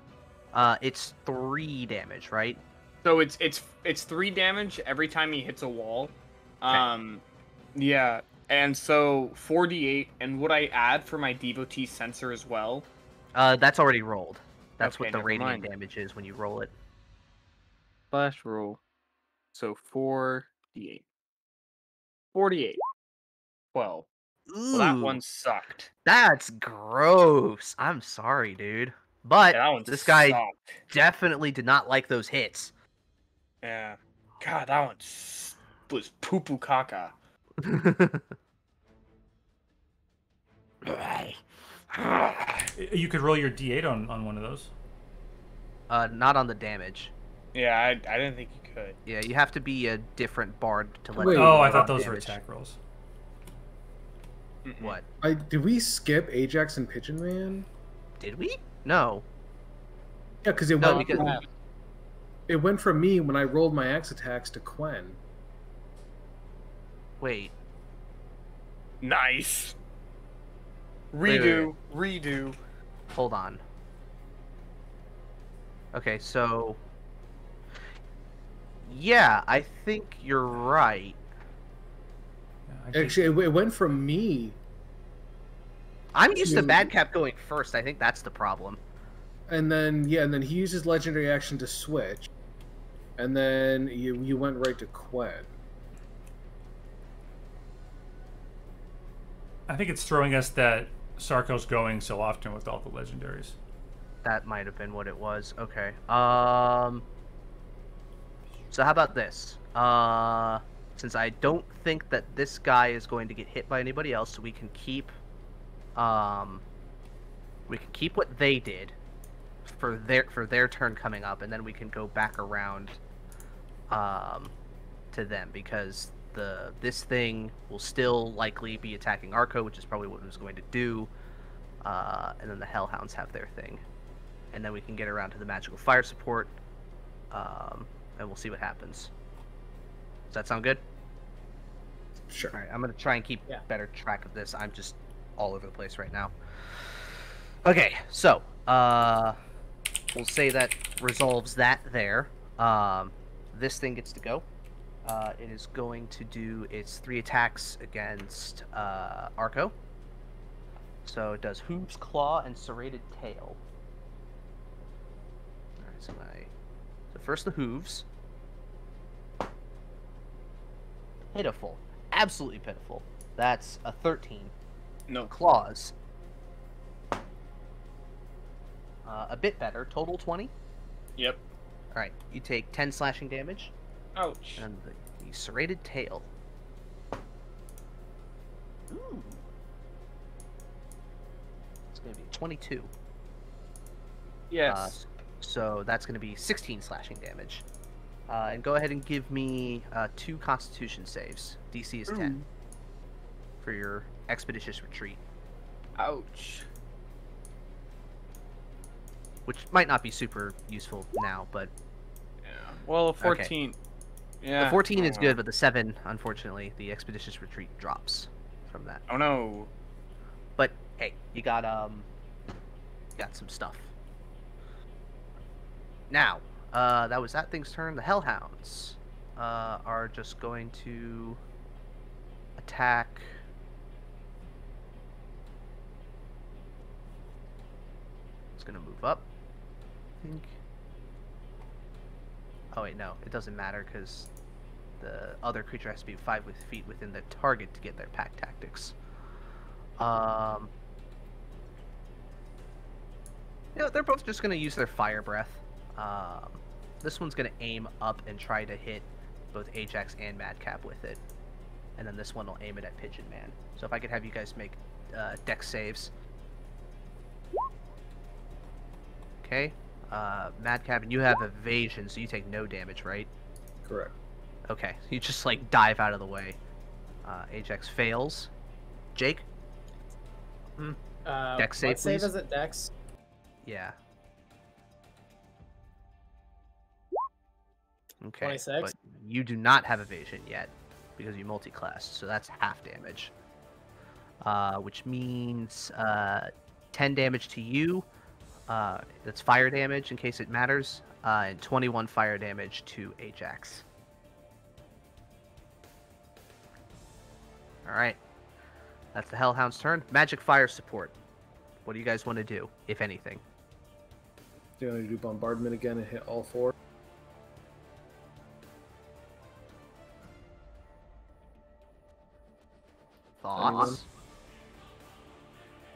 Uh, it's three damage, right? So it's it's it's three damage every time he hits a wall. Um, yeah, and so four d eight. And would I add for my Devotee's Censer as well? Uh, that's already rolled. That's Okay, what the radiant mind. damage is when you roll it. Flash roll. So four d eight. Forty eight. Twelve. Well, that one sucked. That's gross. I'm sorry, dude. But Yeah, this guy sucked. definitely did not like those hits. Yeah. God, that one was poo poo caca. You could roll your d8 on, on one of those. uh, not on the damage. Yeah, I, I didn't think you could. Yeah, you have to be a different bard to let. Wait. them Oh, I thought on those were attack rolls. What I did we skip Ajax and Pigeon Man? did we? No. Yeah, because it No, went because- from, it went from me when I rolled my axe attacks to Quen. Wait. Nice. Wait, Redo, wait, redo. Hold on. Okay, so. Yeah, I think you're right. Yeah, I think- Actually, it, it went from me, I'm used to Yeah. Madcap going first. I think that's the problem. and then yeah, and then he uses legendary action to switch, and then you you went right to Quen. I think it's throwing us that Sarko's going so often with all the legendaries. That might have been what it was. Okay. Um. So how about this? Uh, since I don't think that this guy is going to get hit by anybody else, so we can keep. Um. We can keep what they did, for their for their turn coming up, and then we can go back around. Um, to them because the this thing will still likely be attacking Arco, which is probably what it was going to do. Uh, and then the Hellhounds have their thing and then we can get around to the magical fire support, um, and we'll see what happens. Does that sound good? Sure. All right, I'm gonna try and keep Yeah. better track of this. I'm just all over the place right now. Okay, so uh, we'll say that resolves that there. Um, this thing gets to go. Uh, it is going to do its three attacks against uh, Arco. So it does Hooves, Claw, and Serrated Tail. Alright, so my. So first the Hooves. Pitiful. Absolutely pitiful. That's a 13. No. Claws. Uh, a bit better. Total 20. Yep. Alright, you take 10 slashing damage. Ouch. And the, the serrated tail. Ooh. It's going to be 22. Yes. Uh, so that's going to be 16 slashing damage. Uh, and go ahead and give me uh, two Constitution saves. DC is 10 for your expeditious retreat, Ouch. which might not be super useful now, but Yeah. Well, a 14. Yeah. the 14 is good, but the 7, unfortunately, the expeditious retreat drops from that. Oh no. But hey, you got um, got some stuff. Now, uh, that was that thing's turn. The Hellhounds uh, are just going to attack. It's gonna move up. I think. Oh wait, no, it doesn't matter because the other creature has to be five with feet within the target to get their pack tactics. Um, you know, they're both just gonna use their fire breath. Um, this one's gonna aim up and try to hit both Ajax and Madcap with it, and then this one will aim it at Pigeon Man. So if I could have you guys make uh, dex saves. Okay, uh, Madcap, and you have evasion, so you take no damage, right? Correct. Okay, you just like dive out of the way. Uh, Ajax fails. Jake? Uh, Dex save, what save is it? Dex. Yeah. Okay. 26? But you do not have evasion yet because you multi-classed, so that's half damage. Uh, which means uh, 10 damage to you. Uh, that's fire damage in case it matters, uh, and 21 fire damage to Ajax. All right. That's the Hellhound's turn. Magic fire support. What do you guys want to do, if anything? Do you want to do bombardment again and hit all four? Thoughts?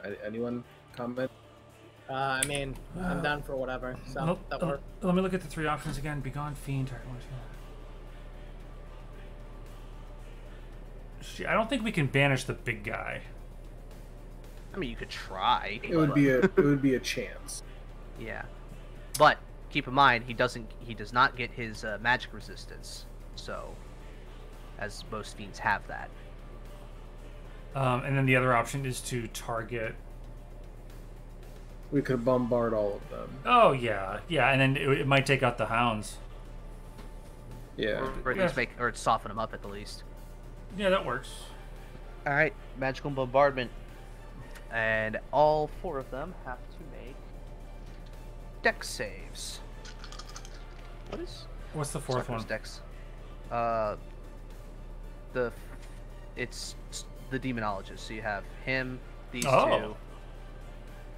A- Anyone comment? Uh, I mean, I'm down for whatever. So Nope, that uh, let me look at the three options again. Begone fiend. target one, two. I don't think we can banish the big guy. I mean, you could try. It would be a it would be a chance. Yeah, but keep in mind he doesn't. He does not get his uh, magic resistance. So, as most fiends have that. Um, and then the other option is to target. We could bombard all of them. Oh yeah, yeah, and then it, it might take out the hounds. Yeah. Or, or at Yeah. least make or soften them up at the least. Yeah, that works. All right, magical bombardment, and all four of them have to make dex saves. What is What's the fourth Sucker's one? Dex? Uh, the it's the demonologist. So you have him, these Oh. two,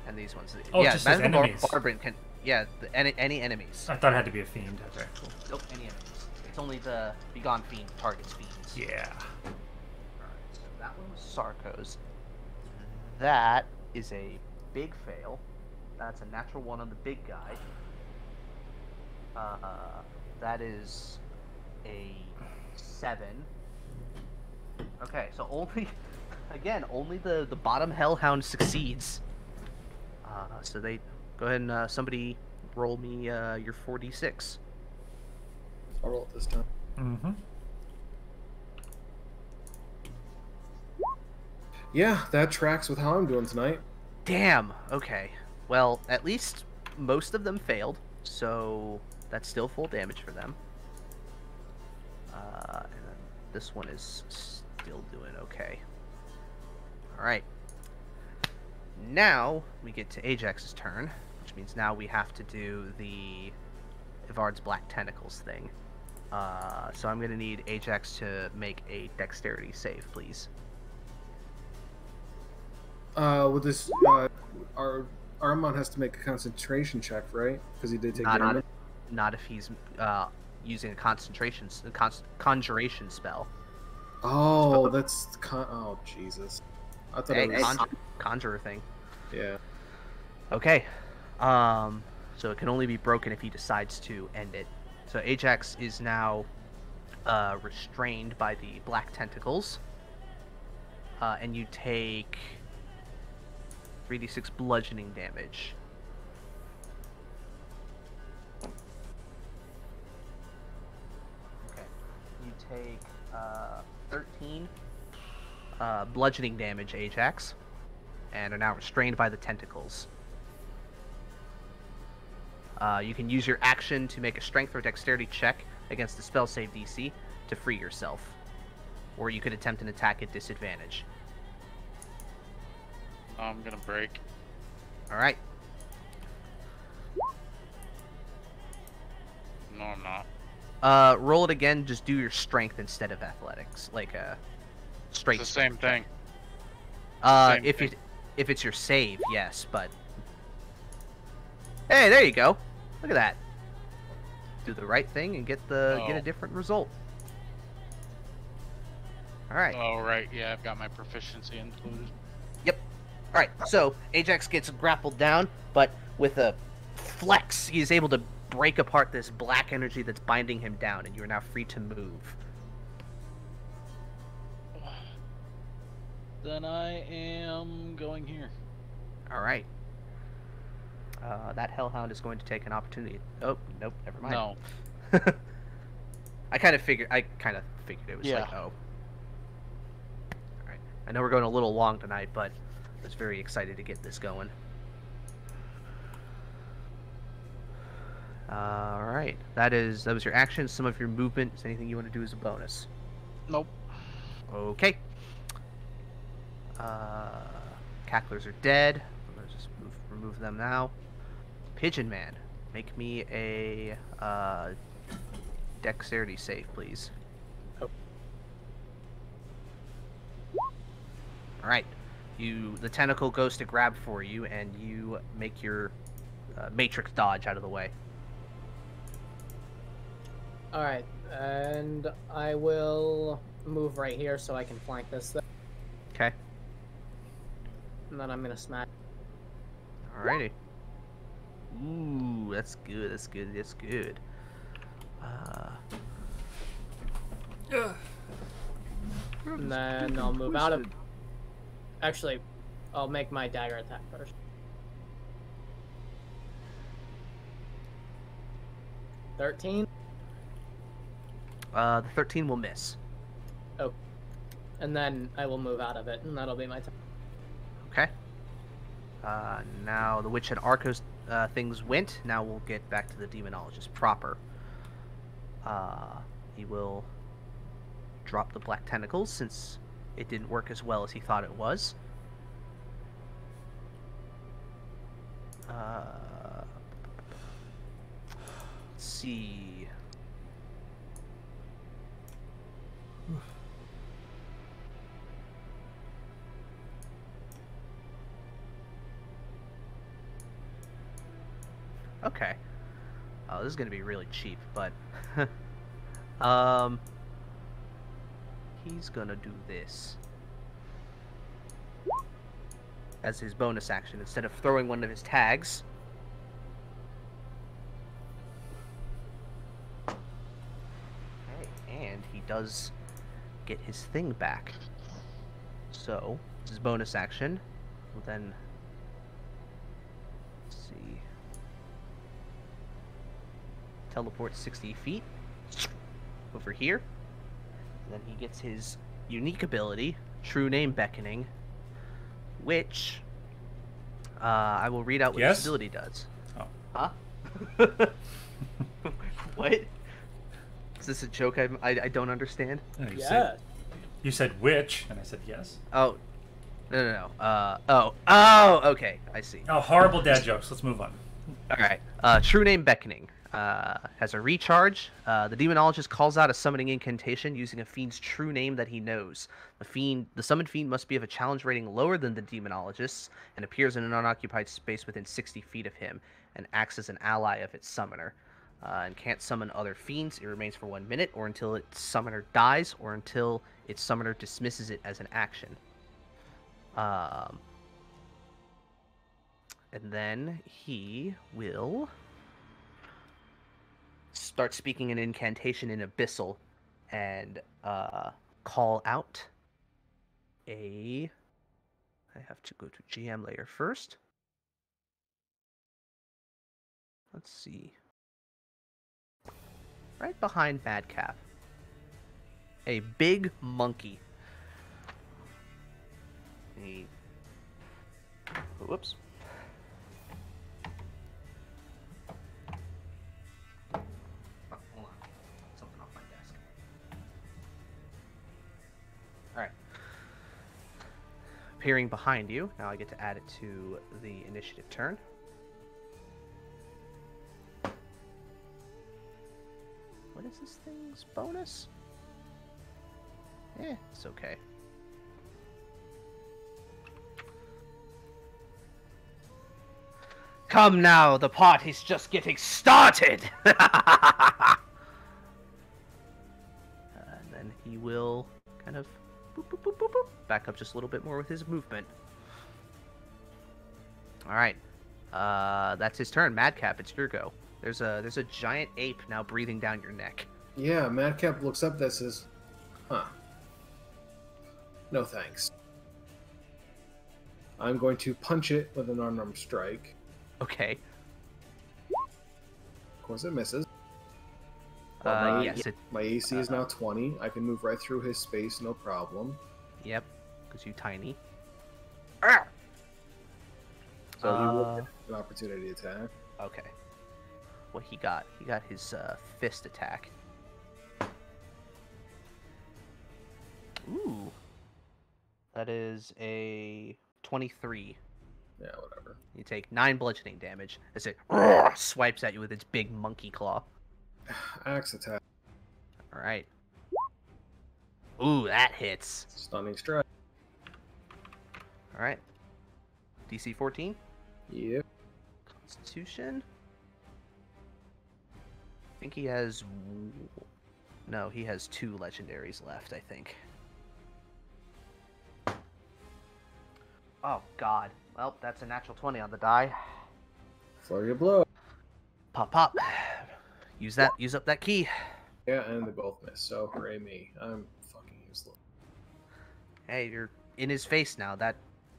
and these ones. Oh, yeah, just says magical bar- enemies. bombardment can. Yeah, the, any any enemies. I thought it had to be a fiend. Okay, cool. Nope, any enemies. It's only the begone fiend targets fiends. Yeah. Alright, so that one was Sarko's. That is a big fail. That's a natural one on the big guy. Uh, that is a seven. Okay, so only, again, only the the bottom hellhound succeeds. Uh, so they go ahead and uh, somebody roll me uh, your four d six. I'll roll it this time. Mm-hmm. Yeah, that tracks with how I'm doing tonight. Damn. Okay. Well, at least most of them failed, so that's still full damage for them. Uh, and then this one is still doing okay. All right. Now we get to Ajax's turn, which means now we have to do the Evard's Black Tentacles thing. Uh, so I'm gonna need Ajax to make a Dexterity save, please. Uh, with this, uh, our Armand has to make a concentration check, right? Because he did take Not, damage. not if he's uh, using a concentration, a con- conjuration spell. Oh, that's con- oh Jesus! I thought Hey, it was conjure, conjurer thing. yeah. Okay. Um, so it can only be broken if he decides to end it. So Ajax is now uh, restrained by the black tentacles, uh, and you take 3d6 bludgeoning damage. Okay. You take uh, 13 uh, bludgeoning damage, Ajax, and are now restrained by the tentacles. Uh, you can use your action to make a strength or dexterity check against the spell save DC to free yourself. Or you could attempt an attack at disadvantage. I'm gonna break. Alright. No, I'm not. Uh, roll it again, just do your strength instead of athletics. Like a straight It's the same thing. Uh, same if thing. it if it's your save, yes, but hey, there you go. Look at that. Do the right thing and get the get Oh. a different result. All right. Oh right, yeah, I've got my proficiency included. Yep. All right. So Ajax gets grappled down, but with a flex, he is able to break apart this black energy that's binding him down, and you are now free to move. Then I am going here. All right. Uh, that hellhound is going to take an opportunity. Oh, nope, never mind. No. I kind of figured. I kind of figured it was like, Yeah. oh. All right. I know we're going a little long tonight, but I was very excited to get this going. All right. That is that was your action. Some of your movement. Is anything you want to do as a bonus? Nope. Okay. Uh, cacklers are dead. Let's just move, remove them now. Pigeon Man, make me a uh, dexterity save, please. Oh. All right. You, the tentacle goes to grab for you, and you make your uh, matrix dodge out of the way. All right, and I will move right here so I can flank this thing, Okay. And then I'm gonna smack. Alrighty. Ooh, that's good. That's good. That's good. Uh, And then I'll move out of. Actually, I'll make my dagger attack first. Thirteen, uh, the 13 will miss. Oh. And then I will move out of it, and that'll be my turn. Okay. Uh, now the witch and Arcos uh, things went. Now we'll get back to the demonologist proper. Uh, he will drop the black tentacles since it didn't work as well as he thought it was. Uh, let's see. Okay. Oh, this is gonna be really cheap, but um, he's gonna do this as his bonus action instead of throwing one of his tags. Okay, and he does get his thing back. So, his bonus action will then let's see teleport 60 feet over here. And then he gets his unique ability, True Name Beckoning, which uh, I will read out what Yes? this ability does. Oh. Huh? what? Is this a joke I, I, I don't understand? No, you Yeah. Said, you said which, and I said yes. Oh, no, no, no. Uh, oh, oh, okay. I see. Oh, horrible dad jokes. Let's move on. All right. Uh, True Name Beckoning uh, has a recharge. Uh, the demonologist calls out a summoning incantation using a fiend's true name that he knows. The fiend, the summoned fiend, must be of a challenge rating lower than the demonologist's and appears in an unoccupied space within 60 feet of him, and acts as an ally of its summoner. Uh, and can't summon other fiends. It remains for one minute, or until its summoner dies, or until its summoner dismisses it as an action. Um, and then he will start speaking an incantation in abyssal and uh, call out a i have to go to gm layer first. Let's see. Right behind madcap a big monkey. He whoops Appearing behind you. Now I get to add it to the initiative turn. What is this thing's bonus? Eh, it's okay. Come now, the party's just getting started! and then he will kind of boop, boop, boop, boop, boop, back up just a little bit more with his movement. Alright. Uh, that's his turn. Madcap, it's your go. There's a there's a giant ape now breathing down your neck. Yeah, Madcap looks up that says, huh. No thanks. I'm going to punch it with an unarmed strike. Okay. Of course, it misses. Uh, my, yes, it. my AC is now 20. I can move right through his space, no problem. Yep, because you tiny. So he will Uh, get an opportunity attack. Okay. What he got? He got his uh, fist attack. Ooh. That is a 23. Yeah, whatever. You take 9 bludgeoning damage as it swipes at you with its big monkey claw. Axe attack. Alright. Ooh, that hits. Stunning strike. Alright. DC 14. Yep. Constitution. I think he has. No, he has two legendaries left. I think. Oh God. Well, that's a natural twenty on the die. Flurry of blow. Pop, pop. Use that. Use up that key. Yeah, and they both miss. So hooray me. I'm fucking useless. Hey, you're in his face now. That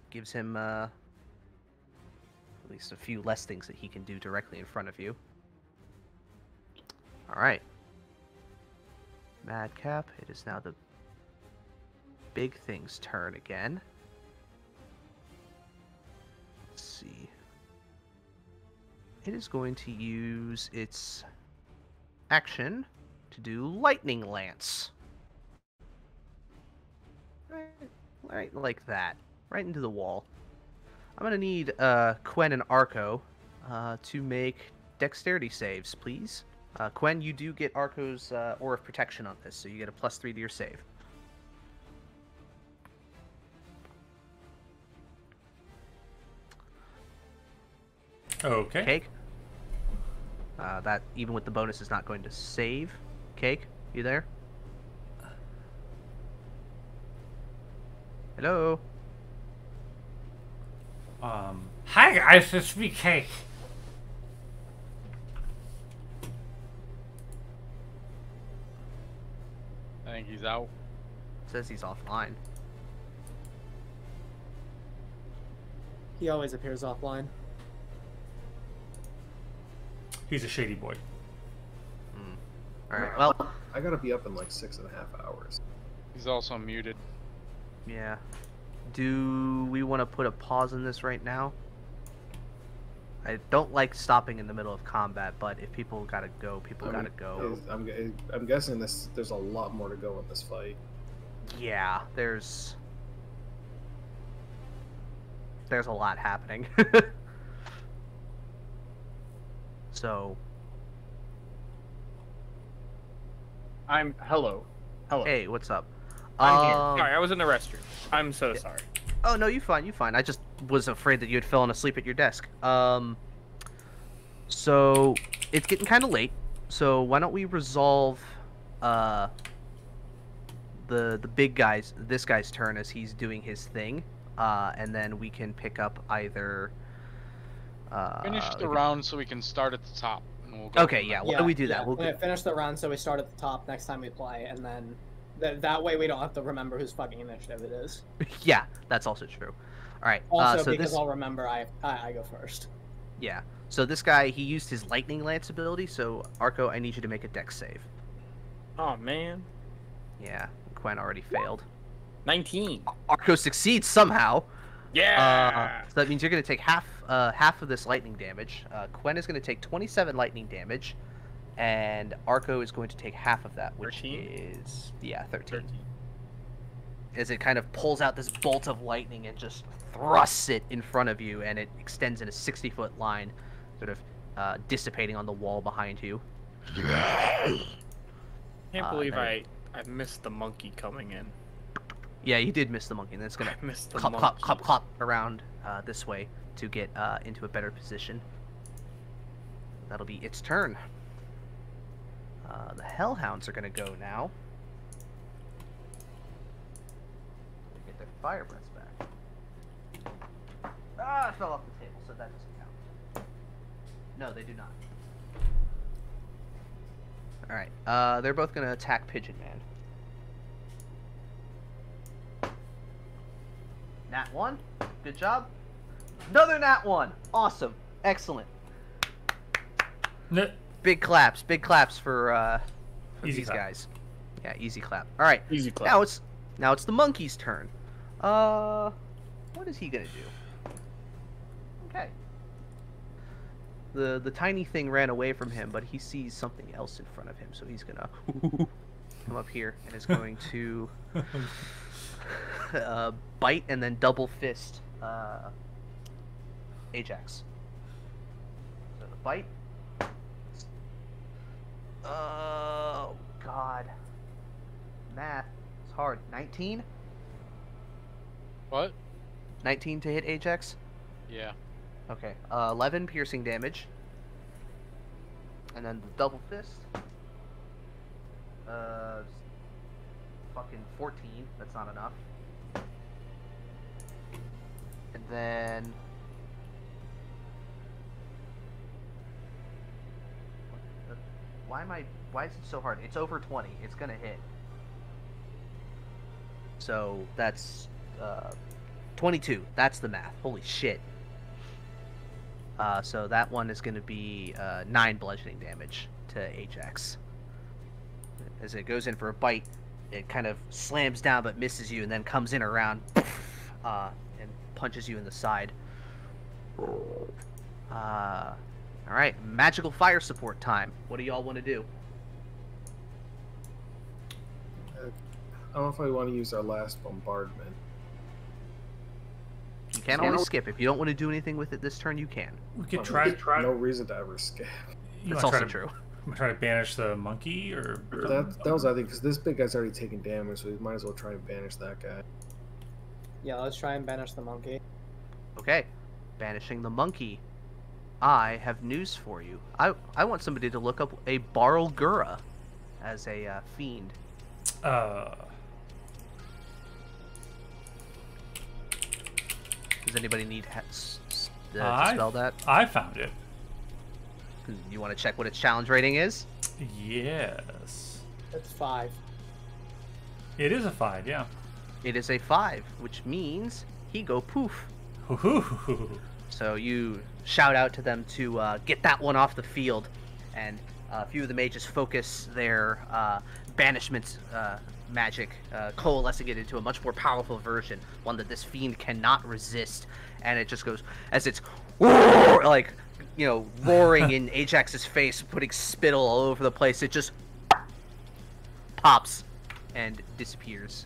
gives him uh, at least a few less things that he can do directly in front of you. All right. Madcap, it is now the big thing's turn again. Let's see. It is going to use its action to do Lightning Lance. Right, right like that. Right into the wall. I'm gonna need uh, Quen and Arco uh, to make dexterity saves, please. Uh, Quen, you do get Arco's uh, Aura of Protection on this, so you get a plus three to your save. Okay. Cake. Uh, that even with the bonus is not going to save. Cake, you there? Hello. Um, hi guys, it's me, Cake. I think he's out. Says he's offline. He always appears offline. He's a shady boy. Hmm. All right. Well, I gotta be up in like six and a half hours. He's also muted. yeah. Do we want to put a pause in this right now? I don't like stopping in the middle of combat, but if people gotta go, people I gotta go. I'm, I'm guessing this. There's a lot more to go in this fight. Yeah, there's there's a lot happening. so, I'm hello. Hello. hey, what's up? I'm Um, here. Sorry, I was in the restroom. I'm so sorry. Oh no, you fine, you fine. I just was afraid that you had fallen asleep at your desk. Um, so it's getting kind of late. So why don't we resolve uh the the big guys this guy's turn as he's doing his thing, uh, and then we can pick up either. Uh, Finish we the can- round so we can start at the top. And we'll go Okay, yeah. there. Why don't we do that? yeah, We'll we'll go- finish the round so we start at the top next time we play, and then th- that way we don't have to remember whose fucking initiative it is. yeah, that's also true. All right. Also, uh, so because this, I'll remember I, I I go first. yeah. So this guy, he used his lightning lance ability. So Arco, I need you to make a dex save. Oh man. Yeah, Quen already failed. 19. Arco succeeds somehow. Yeah. Uh, so that means you're going to take half uh, half of this lightning damage. Uh, Quen is going to take 27 lightning damage, and Arco is going to take half of that, which 13? is yeah 13. 13. As it kind of pulls out this bolt of lightning and just thrusts it in front of you, and it extends in a 60 foot line, sort of uh, dissipating on the wall behind you. Can't Uh, believe then- I I missed the monkey coming in. Yeah, you did miss the monkey, and then it's going to I missed the clop, monkey. clop, clop, clop around uh, this way to get uh, into a better position. That'll be its turn. Uh, the Hellhounds are going to go now. Get their fire breaths back. Ah, it fell off the table, so that doesn't count. No, they do not. Alright, uh, they're both going to attack Pigeon Man. Nat 1. Good job. Another Nat 1. Awesome. Excellent. Big claps. Big claps for, uh, for these clap. guys. Yeah, easy clap. All right. Easy clap. Now it's now it's the monkey's turn. Uh, what is he gonna do? Okay. The the tiny thing ran away from him, but he sees something else in front of him, so he's gonna come up here and is going to uh, bite and then double fist uh, Ajax. So the bite. Oh God. Math. It's hard. 19? What? 19 to hit Ajax? Yeah. Okay. Uh, 11 piercing damage. And then the double fist. Uh, fucking 14. That's not enough. And then Why am I? Why is it so hard? It's over 20. It's gonna hit. So that's uh, 22. That's the math. Holy shit. Uh, so that one is going to be uh, 9 bludgeoning damage to Ajax. As it goes in for a bite, it kind of slams down but misses you and then comes in around uh, and punches you in the side. Uh, Alright, magical fire support time. What do y'all want to do? Uh, I don't know if I want to use our last bombardment. You can always skip. If you don't want to do anything with it this turn, you can. We could Well, try. No reason to ever skip. You That's wanna also try to, true. wanna Try to banish the monkey, or That that was I think because this big guy's already taken damage, so we might as well try and banish that guy. Yeah, let's try and banish the monkey. Okay, banishing the monkey. I have news for you. I I want somebody to look up a Barlgura as a uh, fiend. uh, Does anybody need ha- s- s- uh, to I- spell that? I found it. You want to check what its challenge rating is? Yes, It's five. it is a five. Yeah. It is a five, which means he go poof. Hoo-hoo. So you shout out to them to uh, get that one off the field, and uh, a few of the mages focus their uh, banishment uh, magic, uh, coalescing it into a much more powerful version, one that this fiend cannot resist. And it just goes as it's like you know roaring in Ajax's face, putting spittle all over the place. It just pops and disappears.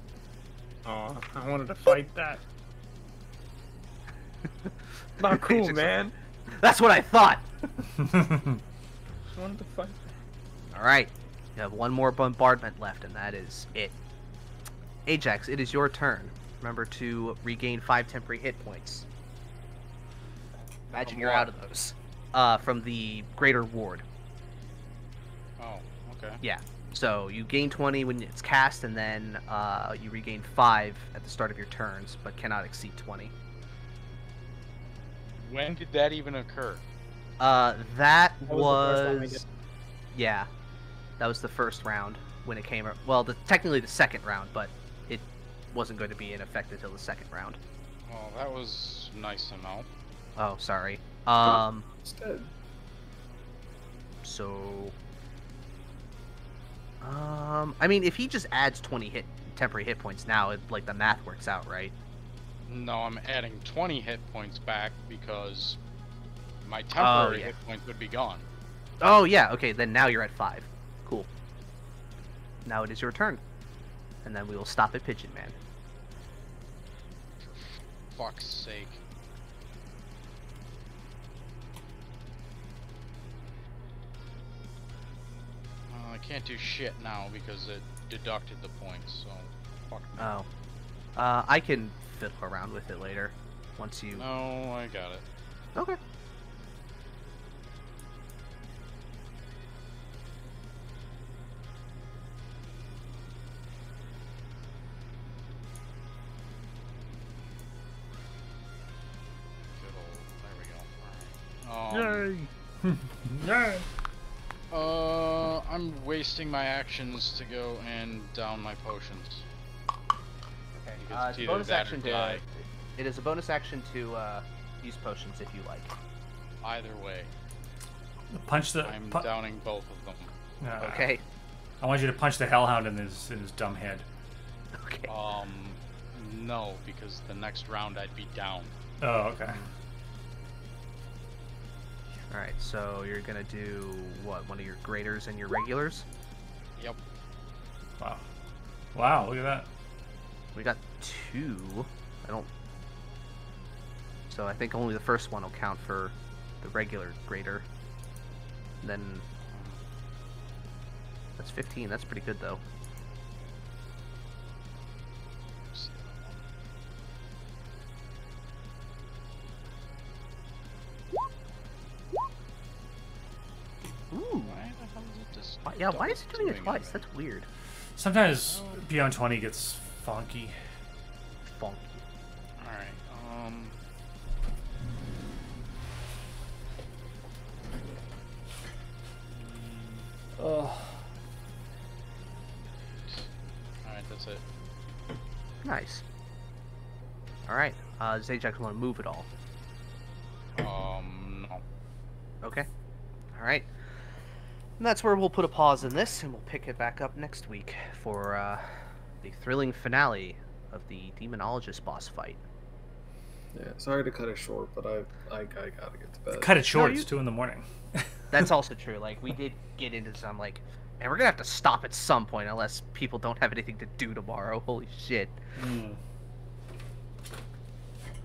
Oh, I wanted to fight that. Not cool, man. That's what I thought. Wanted to fight. All right, you have one more bombardment left, and that is it. Ajax, it is your turn. Remember to regain five temporary hit points. Imagine From you're what? out of those. Uh, from the greater ward. Oh, okay. Yeah. So you gain 20 when it's cast, and then uh, you regain five at the start of your turns, but cannot exceed 20. When did that even occur? Uh, that, That was the first one was, yeah, that was the first round when it came. Well, the, technically the second round, but it wasn't going to be in effect until the second round. Well, that was nice to know. Oh, sorry. Um, It's dead. so, um, I mean, if he just adds 20 hit temporary hit points now, it, like the math works out, right? No, I'm adding 20 hit points back because my temporary yeah. hit points would be gone. Oh yeah, okay, then now you're at five. Cool. Now it is your turn, and then we will stop at Pigeon Man. Fuck's sake. Well, I can't do shit now because it deducted the points, so fuck me. Oh, uh, I can fiddle around with it later, once you. No, I got it. Okay. Good old. There we go. Alright. Um, Yay! Uh, I'm wasting my actions to go and down my potions. Okay. Because Uh, it's it's a bonus action to. die. It is a bonus action to uh, use potions if you like. Either way, Punch the. I'm pu- downing both of them. Ah. Okay. I want you to punch the hellhound in his in his dumb head. Okay. Um, no, because the next round I'd be down. Oh, okay. All right. So you're gonna do what? One of your graders and your regulars. Yep. Wow. Wow, look at that. We got two. I don't. So I think only the first one will count for the regular grader. Then that's 15. That's pretty good though. Where's the other Ooh. Why the hell is it just? Why, yeah. Why is it doing it twice? That's weird. Sometimes beyond twenty gets funky funky. Alright, um... Ugh. Alright, that's it. Nice. Alright, uh, does want to move it all? Um, no. Okay. Alright. And that's where we'll put a pause in this, and we'll pick it back up next week for uh, the thrilling finale of the Demonologist boss fight. Yeah, sorry to cut it short, but I I, I gotta get to bed. Cut it short. you- It's two in the morning. That's also true. Like we did get into some like, and we're gonna have to stop at some point unless people don't have anything to do tomorrow. Holy shit! Hmm.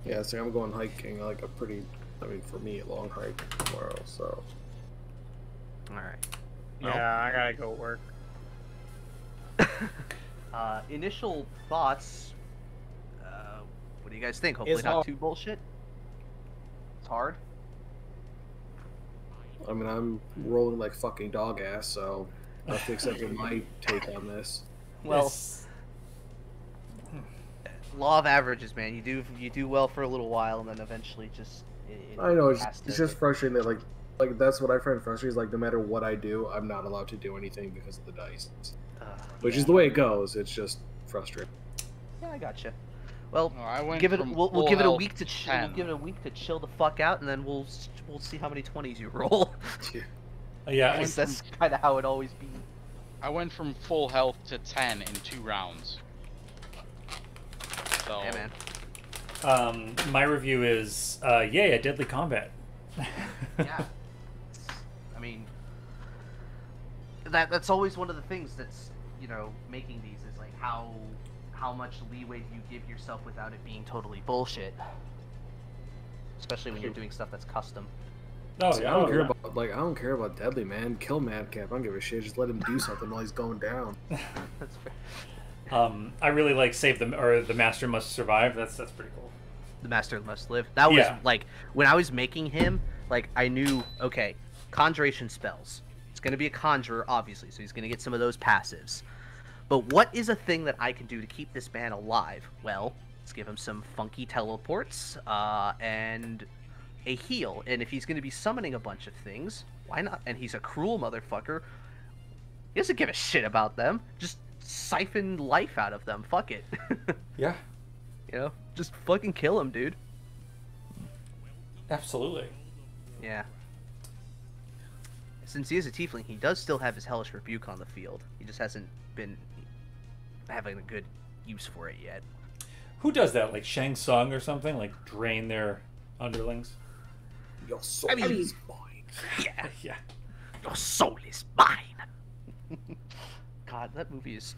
Yeah, so I'm going hiking, like a pretty, I mean, for me, a long hike tomorrow. So All right. Well, Yeah, I gotta go work. Uh, initial thoughts. Uh, what do you guys think? Hopefully Is not hard. too bullshit. It's hard. I mean, I'm rolling like fucking dog ass. So I have to accept my take on this. Well, Yes. law of averages, man. You do you do well for a little while, and then eventually just. It, it I know it's, has it's just frustrating that like like that's what I find frustrating. Is like no matter what I do, I'm not allowed to do anything because of the dice, uh, which yeah. is the way it goes. It's just frustrating. Yeah, I got gotcha. Well, No, I went give it. We'll, we'll give it a week to to chill. We'll give it a week to chill the fuck out, and then we'll we'll see how many twenties you roll. Uh, yeah. Because that's kind of how it always be. I went from full health to 10 in two rounds. So, Yeah, man. Um, my review is, uh, yay, a deadly combat. yeah. I mean, that that's always one of the things that's you know making these is like how how much leeway do you give yourself without it being totally bullshit. Especially when you're doing stuff that's custom. Oh, See, yeah. I don't oh, care yeah. about like I don't care about Deadly man. Kill Madcap. I don't give a shit. Just let him do something while he's going down. That's fair. Um, I really like save the or the master must survive. That's that's pretty cool. The master must live. That was Yeah. like when I was making him, like I knew okay, conjuration spells. It's gonna be a conjurer, obviously, so he's gonna get some of those passives. But what is a thing that I can do to keep this man alive? Well, let's give him some funky teleports, uh, and a heal. And if he's gonna be summoning a bunch of things, why not? And he's a cruel motherfucker. He doesn't give a shit about them. Just siphon life out of them. Fuck it. Yeah, you know, just fucking kill him, dude. absolutely. Yeah. Since he is a tiefling, he does still have his hellish rebuke on the field. He just hasn't been having a good use for it yet. Who does that? Like Shang Tsung or something? Like drain their underlings? Your soul I mean- is mine. Yeah, Yeah. your soul is mine. God, that movie is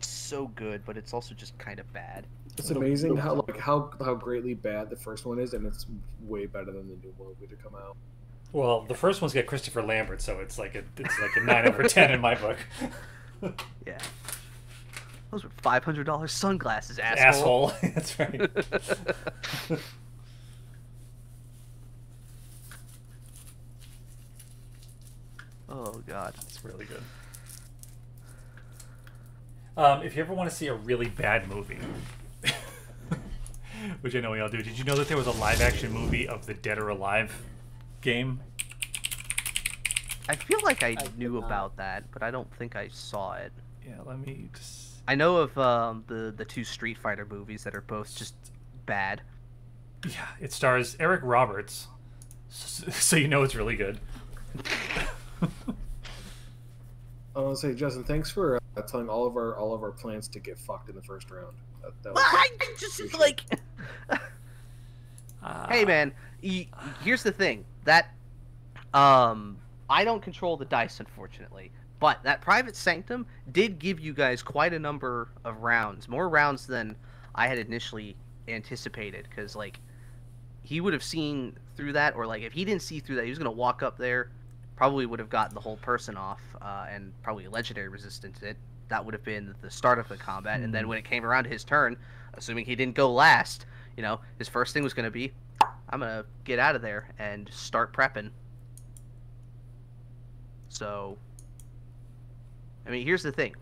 so good, but it's also just kind of bad. It's amazing how like how how greatly bad the first one is, and it's way better than the new movie to come out. Well, the first one's got Christopher Lambert, so it's like a it's like a nine over ten in my book. Yeah. Those were five hundred dollars sunglasses, asshole. Asshole. That's right. oh God. It's really good. Um, if you ever want to see a really bad movie, which I know we all do, did you know that there was a live action movie of the Dead or Alive game? I feel like I, I knew about that, but I don't think I saw it. Yeah, let me just. I know of um, the the two Street Fighter movies that are both just bad. Yeah, it stars Eric Roberts, so, so you know it's really good. I want to say, Justin, thanks for uh, telling all of our all of our plans to get fucked in the first round. That, that Well, was, I I just like, Uh, hey man, y- here's the thing that um I don't control the dice unfortunately, but that private sanctum did give you guys quite a number of rounds, more rounds than I had initially anticipated, because like he would have seen through that, or like if he didn't see through that, he was gonna walk up there, probably would have gotten the whole person off, uh, and probably legendary resistance it. That would have been the start of the combat, and then when it came around to his turn, assuming he didn't go last, you know, his first thing was gonna be, I'm gonna get out of there and start prepping. So, I mean, here's the thing.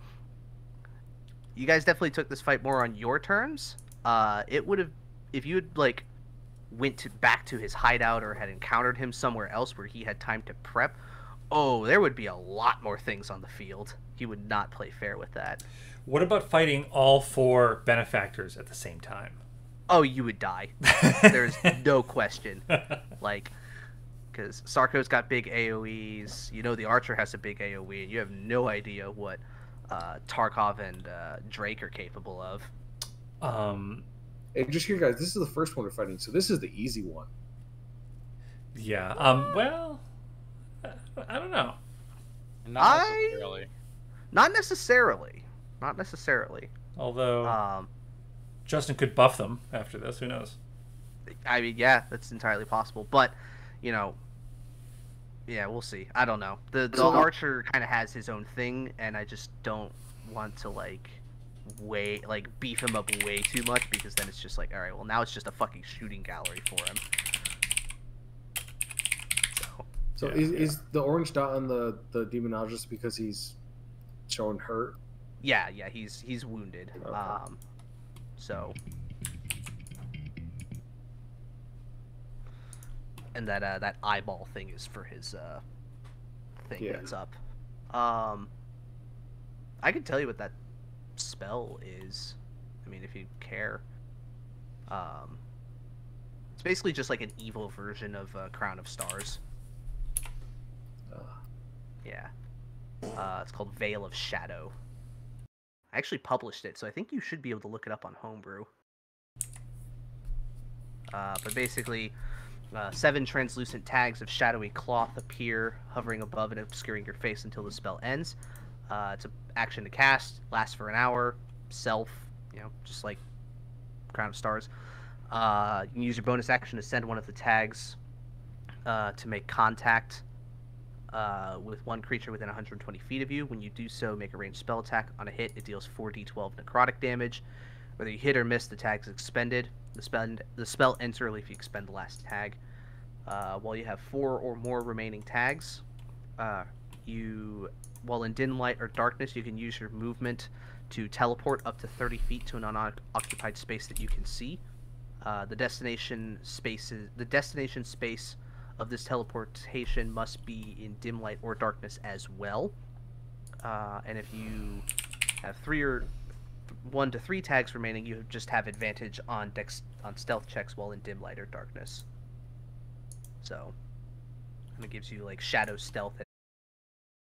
You guys definitely took this fight more on your terms. Uh, it would have, if you had like went to, back to his hideout or had encountered him somewhere else where he had time to prep, Oh, there would be a lot more things on the field. He would not play fair with that. What about fighting all four benefactors at the same time? Oh, you would die. There's no question. Like, because Sarko's got big AOE's. You know, the Archer has a big AOE, and you have no idea what uh, Tarkov and uh, Drake are capable of. um, And just here, guys, this is the first one we're fighting, so this is the easy one. yeah. Um, well, I don't know. Not I- necessarily. Not necessarily. Not necessarily. Although Um, Justin could buff them after this. Who knows? I mean, yeah, that's entirely possible. But, you know, yeah, we'll see. I don't know. The the So- archer kind of has his own thing, and I just don't want to like way like beef him up way too much because then it's just like, all right, well now it's just a fucking shooting gallery for him. So So Yeah, is, yeah. is the orange dot on the the demonologist because he's showing hurt? yeah, yeah, he's he's wounded. Okay. Um, so. And that uh, that eyeball thing is for his uh, thing Yeah. that's up. Um, I can tell you what that spell is. I mean, if you care. Um, it's basically just like an evil version of uh, Crown of Stars. Uh, Yeah. Uh, it's called Veil of Shadow. I actually published it, so I think you should be able to look it up on Homebrew. Uh, but basically, uh, seven translucent tags of shadowy cloth appear, hovering above and obscuring your face until the spell ends. Uh, it's an action to cast, lasts for an hour, self, you know, just like Crown of Stars. Uh, you can use your bonus action to send one of the tags uh, to make contact uh, with one creature within 120 feet of you. When you do so, make a ranged spell attack. On a hit, it deals 4d12 necrotic damage. Whether you hit or miss, the tag is expended. The spell the spell ends early if you expend the last tag. Uh, while you have four or more remaining tags, uh, you while in dim light or darkness, you can use your movement to teleport up to 30 feet to an unoccupied space that you can see. Uh, the destination the destination space of this teleportation must be in dim light or darkness as well. Uh, and if you have three or one to three tags remaining, you just have advantage on dex on stealth checks while in dim light or darkness. So, and it gives you like shadow stealth